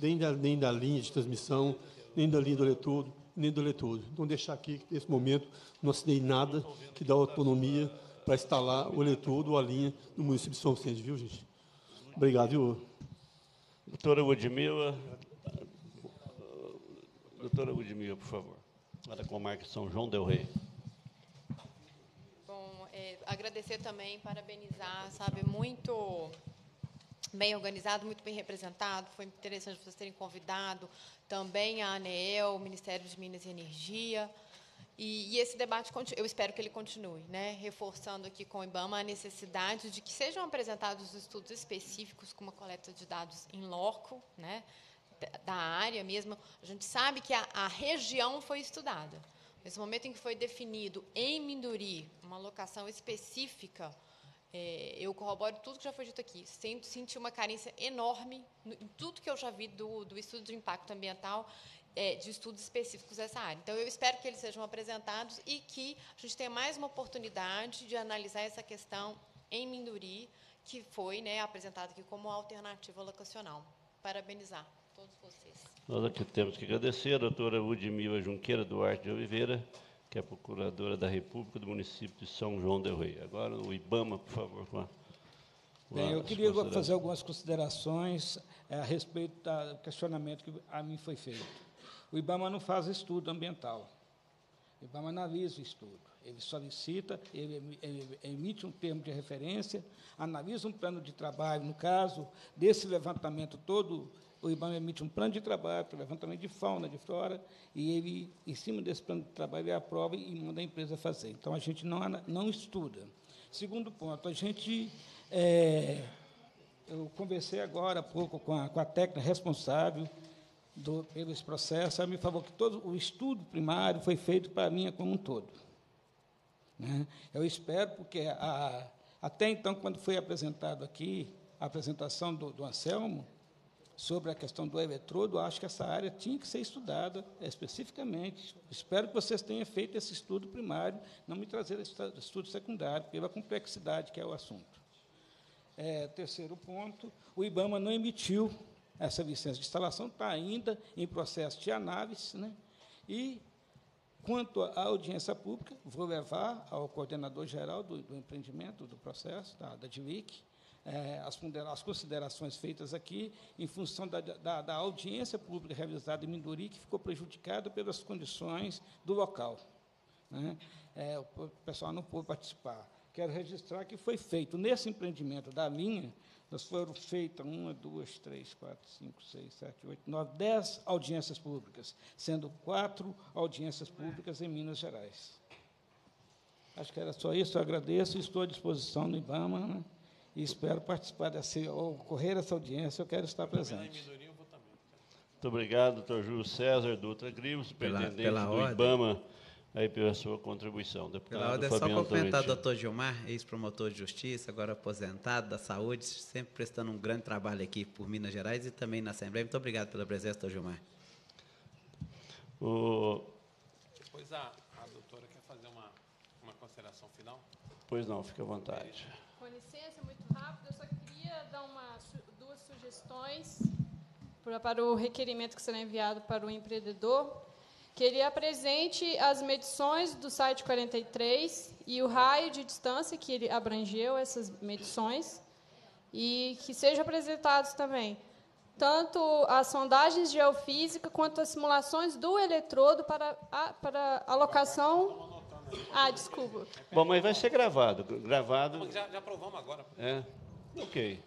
Speaker 13: nem da, nem da linha de transmissão, nem da linha do eletrodo, nem do eletrodo. Então, deixar aqui, nesse momento, não assinei nada que dá autonomia para instalar o eletrodo ou a linha no município de São Vicente, viu, gente? Obrigado, viu?
Speaker 9: Doutora Ludmila. Doutora Ludmila, por favor. Lá da comarca São João del Rei
Speaker 6: agradecer também, parabenizar, sabe, muito bem organizado, muito bem representado. Foi interessante vocês terem convidado também a ANEEL, o Ministério de Minas e Energia. E, e, esse debate, eu espero que ele continue, né? reforçando aqui com o IBAMA a necessidade de que sejam apresentados estudos específicos, com uma coleta de dados em loco, né? da área mesmo. A gente sabe que a, a região foi estudada. Nesse momento em que foi definido em Minduri uma locação específica, é, eu corroboro tudo que já foi dito aqui. Senti uma carência enorme em tudo que eu já vi do, do estudo de impacto ambiental, é, de estudos específicos dessa área. Então, eu espero que eles sejam apresentados e que a gente tenha mais uma oportunidade de analisar essa questão em Minduri, que foi né, apresentada aqui como alternativa locacional. Parabenizar todos vocês.
Speaker 9: Nós aqui temos que agradecer a doutora Udmila Junqueira Duarte de Oliveira, que é procuradora da República do município de São João del Rei. Agora, o IBAMA, por favor. Com a,
Speaker 20: com Bem, eu queria fazer algumas considerações é, a respeito do questionamento que a mim foi feito. O IBAMA não faz estudo ambiental. O IBAMA analisa o estudo. Ele solicita, ele emite um termo de referência, analisa um plano de trabalho, no caso desse levantamento todo o IBAMA emite um plano de trabalho para levantamento de fauna, de flora, e ele, em cima desse plano de trabalho, ele aprova e manda a empresa fazer. Então, a gente não, não estuda. Segundo ponto, a gente. É, eu conversei agora há pouco com a, com a técnica responsável do, pelo esse processo, ela me falou que todo o estudo primário foi feito para a linha como um todo. Né? Eu espero, porque a, até então, quando foi apresentado aqui, a apresentação do, do Anselmo, sobre a questão do eletrodo, acho que essa área tinha que ser estudada especificamente. Espero que vocês tenham feito esse estudo primário, não me trazer esse estudo secundário, pela complexidade que é o assunto. É, terceiro ponto, o IBAMA não emitiu essa licença de instalação, está ainda em processo de análise, né? e, quanto à audiência pública, vou levar ao coordenador geral do, do empreendimento, do processo, da, da DILIC, é, as, considerações feitas aqui em função da, da, da, audiência pública realizada em Minduri, que ficou prejudicada pelas condições do local. Né? É, o pessoal não pôde participar. Quero registrar que foi feito nesse empreendimento da linha, nós foram feitas uma, duas, três, quatro, cinco, seis, sete, oito, nove, dez audiências públicas, sendo quatro audiências públicas em Minas Gerais. Acho que era só isso, eu agradeço estou à disposição no IBAMA. Né? E espero participar dessa, ou ocorrer essa audiência, eu quero estar presente.
Speaker 9: Muito obrigado, doutor Júlio César Dutra Grilo, superintendente pela, pela do IBAMA, aí pela sua contribuição.
Speaker 4: Deputado pela ordem, Fabiano só complementar o doutor Gilmar, ex-promotor de justiça, agora aposentado da saúde, sempre prestando um grande trabalho aqui por Minas Gerais e também na Assembleia. Muito obrigado pela presença, doutor Gilmar.
Speaker 9: O...
Speaker 3: Depois a, a doutora quer fazer uma, uma consideração final?
Speaker 9: Pois não, fique à vontade
Speaker 18: rápido, eu só queria dar uma, duas sugestões para o requerimento que será enviado para o empreendedor, que ele apresente as medições do site 43 e o raio de distância que ele abrangeu essas medições, e que sejam apresentados também tanto as sondagens geofísicas quanto as simulações do eletrodo para a, para alocação. Ah, desculpa.
Speaker 9: Bom, mas vai ser gravado. Gravado.
Speaker 3: Já, já aprovamos agora.
Speaker 9: É. Ok.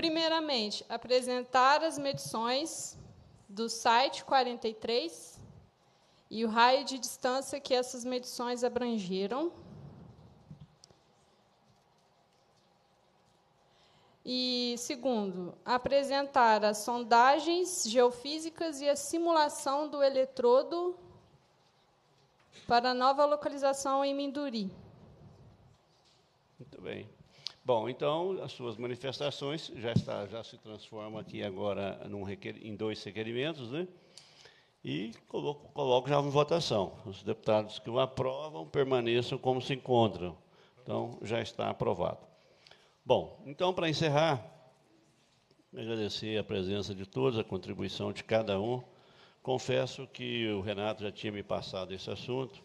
Speaker 18: Primeiramente, apresentar as medições do site 43 e o raio de distância que essas medições abrangeram. E, segundo, apresentar as sondagens geofísicas e a simulação do eletrodo para nova localização em Minduri.
Speaker 9: Muito bem. Bom, então, as suas manifestações já, está, já se transformam aqui agora requer, em dois requerimentos, né? E coloco, coloco já em votação. Os deputados que o aprovam permaneçam como se encontram. Então, já está aprovado. Bom, então, para encerrar, agradecer a presença de todos, a contribuição de cada um. Confesso que o Renato já tinha me passado esse assunto,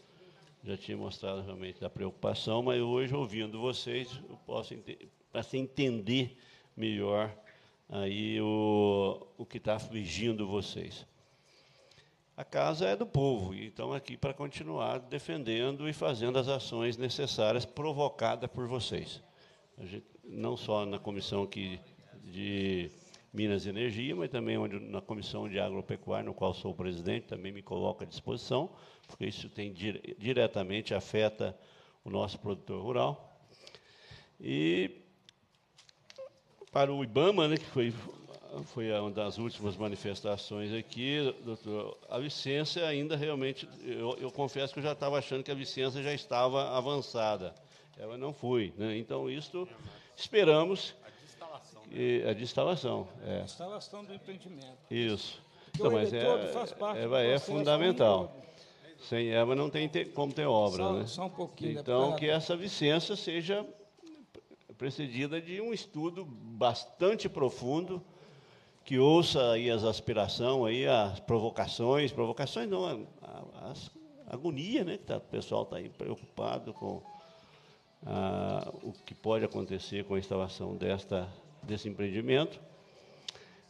Speaker 9: já tinha mostrado realmente a preocupação, mas hoje, ouvindo vocês, eu posso assim, entender melhor aí o, o que está afligindo vocês. A casa é do povo, e estão aqui para continuar defendendo e fazendo as ações necessárias provocadas por vocês. Gente, não só na comissão aqui de Minas e Energia, mas também onde, na comissão de agropecuária, no qual sou presidente, também me coloco à disposição, porque isso tem dire, diretamente afeta o nosso produtor rural. E para o IBAMA, né, que foi, foi uma das últimas manifestações aqui, doutor, a licença ainda realmente, eu, eu confesso que eu já estava achando que a licença já estava avançada ela não foi. Né? Então, isso esperamos. A. Que, a instalação. É.
Speaker 20: A instalação do empreendimento.
Speaker 9: Isso.
Speaker 20: Então, mas é, faz parte
Speaker 9: ela é fundamental. Sem ela não tem como ter obra.
Speaker 20: Só,
Speaker 9: né?
Speaker 20: só um pouquinho.
Speaker 9: Então, que essa licença seja precedida de um estudo bastante profundo, que ouça aí as aspirações, aí as provocações, provocações não, a, a, a agonia, né, que tá, o pessoal está aí preocupado com ah, o que pode acontecer com a instalação desta, desse empreendimento,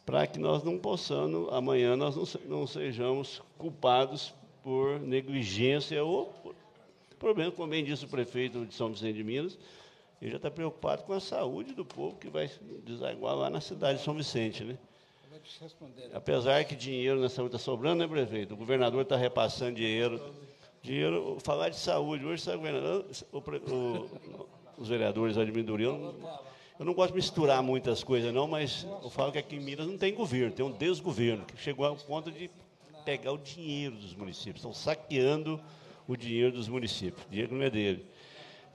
Speaker 9: para que nós não possamos, amanhã, nós não, não sejamos culpados por negligência ou por problema, como bem disse o prefeito de São Vicente de Minas, ele já está preocupado com a saúde do povo que vai desaguar lá na cidade de São Vicente. Né? Apesar que dinheiro na saúde está sobrando, né, prefeito? O governador está repassando dinheiro dinheiro, falar de saúde, hoje, governador, o, o, os vereadores administram, eu não gosto de misturar muitas coisas, não, mas eu falo que aqui em Minas não tem governo, tem um desgoverno, que chegou ao ponto de pegar o dinheiro dos municípios, estão saqueando o dinheiro dos municípios, dinheiro não é dele.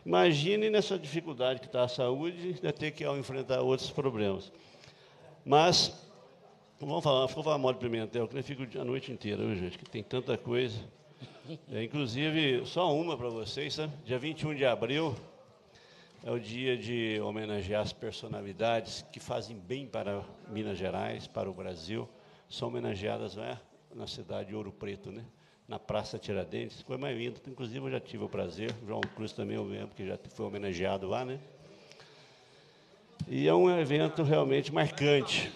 Speaker 9: Imagine nessa dificuldade que está a saúde, de ter que enfrentar outros problemas. Mas, vamos falar, vou falar mal de Pimentel, que eu fico a noite inteira, viu, gente, que tem tanta coisa. É, inclusive, só uma para vocês, sabe? dia 21 de abril é o dia de homenagear as personalidades que fazem bem para Minas Gerais, para o Brasil. São homenageadas né, na cidade de Ouro Preto, né? na Praça Tiradentes. Foi mais linda, inclusive eu já tive o prazer, João Cruz também eu lembro que já foi homenageado lá, né? E é um evento realmente marcante.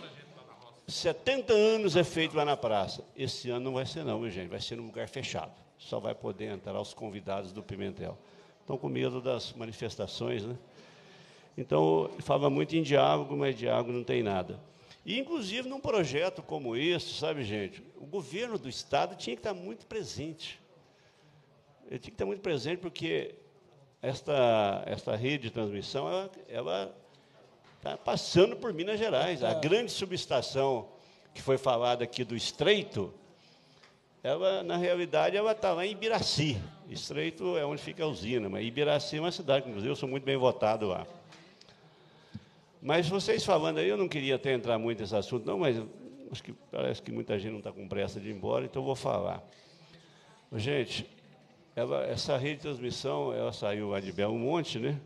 Speaker 9: 70 anos é feito lá na praça. Esse ano não vai ser não, gente, vai ser num lugar fechado. Só vai poder entrar os convidados do Pimentel. Estão com medo das manifestações, né? Então, fala muito em diálogo, mas diálogo não tem nada. E, inclusive, num projeto como esse, sabe, gente, o governo do Estado tinha que estar muito presente. Ele tinha que estar muito presente porque esta, esta rede de transmissão, ela, ela está passando por Minas Gerais. A grande subestação que foi falada aqui do Estreito, ela, na realidade, ela está lá em Ibiraci. Estreito é onde fica a usina, mas Ibiraci é uma cidade, inclusive, eu sou muito bem votado lá. Mas vocês falando aí, eu não queria até entrar muito nesse assunto, não, mas acho que parece que muita gente não está com pressa de ir embora, então vou falar. Gente, ela, essa rede de transmissão, ela saiu lá de Belo Monte, né?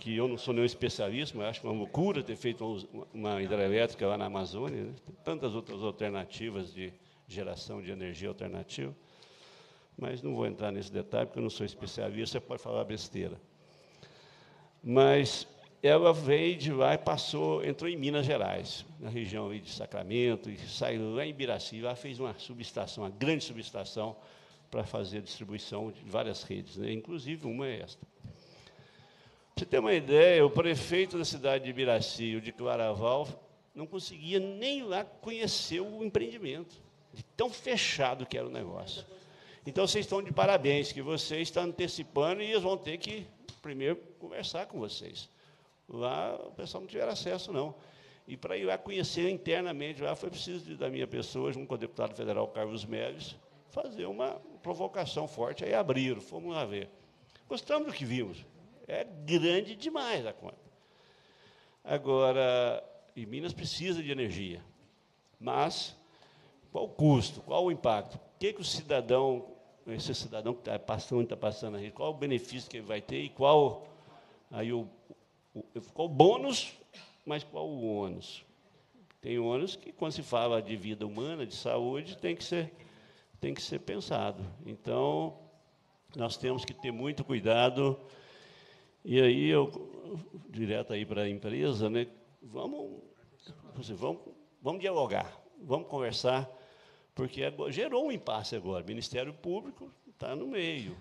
Speaker 9: que eu não sou nenhum especialista, mas acho uma loucura ter feito uma hidrelétrica lá na Amazônia, né? tantas outras alternativas de geração de energia alternativa, mas não vou entrar nesse detalhe, porque eu não sou especialista, você pode falar besteira. Mas ela veio de lá e passou, entrou em Minas Gerais, na região de Sacramento, e saiu lá em Ibiraci, lá fez uma subestação, uma grande subestação, para fazer a distribuição de várias redes, né? inclusive uma é esta. Para você ter uma ideia, o prefeito da cidade de Ibiraci, o de Claraval, não conseguia nem lá conhecer o empreendimento, de tão fechado que era o negócio. Então, vocês estão de parabéns, que vocês estão antecipando e eles vão ter que, primeiro, conversar com vocês. Lá, o pessoal não tiver acesso, não. E para ir lá conhecer internamente, lá foi preciso da minha pessoa, junto com o deputado federal Carlos Mélios, fazer uma provocação forte. Aí abriram, fomos lá ver. Gostamos do que vimos. É grande demais a conta. Agora, e Minas precisa de energia. Mas, qual o custo? Qual o impacto? Que, que o cidadão, esse cidadão que está passando, está passando aí, qual o benefício que ele vai ter e qual, aí o, o, qual o bônus, mas qual o ônus? Tem ônus que, quando se fala de vida humana, de saúde, tem que ser tem que ser pensado. Então, nós temos que ter muito cuidado. E aí, eu, direto aí para a empresa, né, vamos, vamos, vamos dialogar, vamos conversar, porque gerou um impasse agora. O Ministério Público está no meio.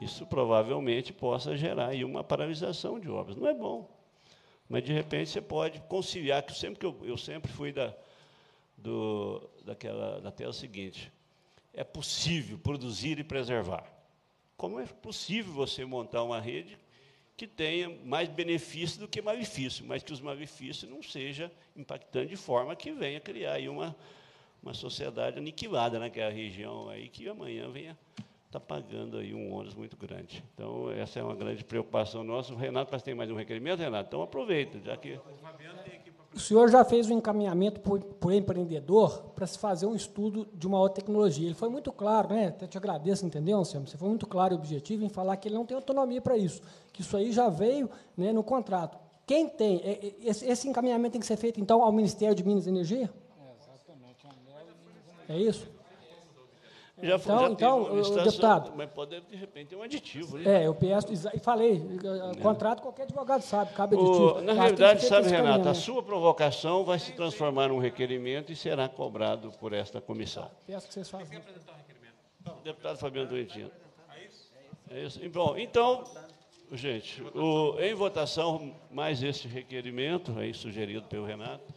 Speaker 9: Isso provavelmente possa gerar aí uma paralisação de obras. Não é bom. Mas, de repente, você pode conciliar, que sempre que eu, eu sempre fui da, do, daquela, da tela seguinte, é possível produzir e preservar. Como é possível você montar uma rede que tenha mais benefício do que malefício, mas que os malefícios não sejam impactantes de forma que venha criar aí uma, uma sociedade aniquilada naquela região aí, que amanhã venha estar tá pagando aí um ônus muito grande. Então, essa é uma grande preocupação nossa. O Renato, mas tem mais um requerimento, Renato? Então, aproveita, já que...
Speaker 17: O senhor já fez um encaminhamento para o empreendedor para se fazer um estudo de uma outra tecnologia. Ele foi muito claro, né? Até te agradeço, entendeu, Anselmo? Você foi muito claro e objetivo em falar que ele não tem autonomia para isso, que isso aí já veio né, no contrato. Quem tem? É, é, esse encaminhamento tem que ser feito, então, ao Ministério de Minas e Energia? É. É isso?
Speaker 9: Já, então, já então o deputado. Mas pode, de repente, ter um aditivo.
Speaker 17: Né? É, eu peço, e falei, é. contrato qualquer advogado sabe, cabe aditivo.
Speaker 9: O, na realidade, sabe, Renato, a sua provocação vai se transformar num requerimento e será cobrado por esta comissão.
Speaker 17: Peço que vocês façam. Quem
Speaker 9: apresentar o requerimento? Deputado Fabiano Doentino. É isso? Bom, então, gente, o, em votação, mais este requerimento, aí sugerido pelo Renato,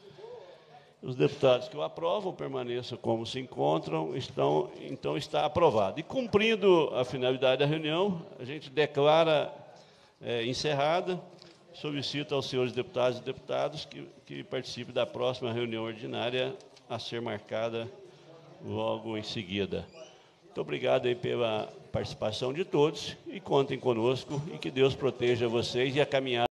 Speaker 9: os deputados que o aprovam permaneçam como se encontram, estão, então está aprovado. E cumprindo a finalidade da reunião, a gente declara é, encerrada. Solicito aos senhores deputados e deputadas que, que participem da próxima reunião ordinária a ser marcada logo em seguida. Muito obrigado aí pela participação de todos e contem conosco e que Deus proteja vocês e a caminhada.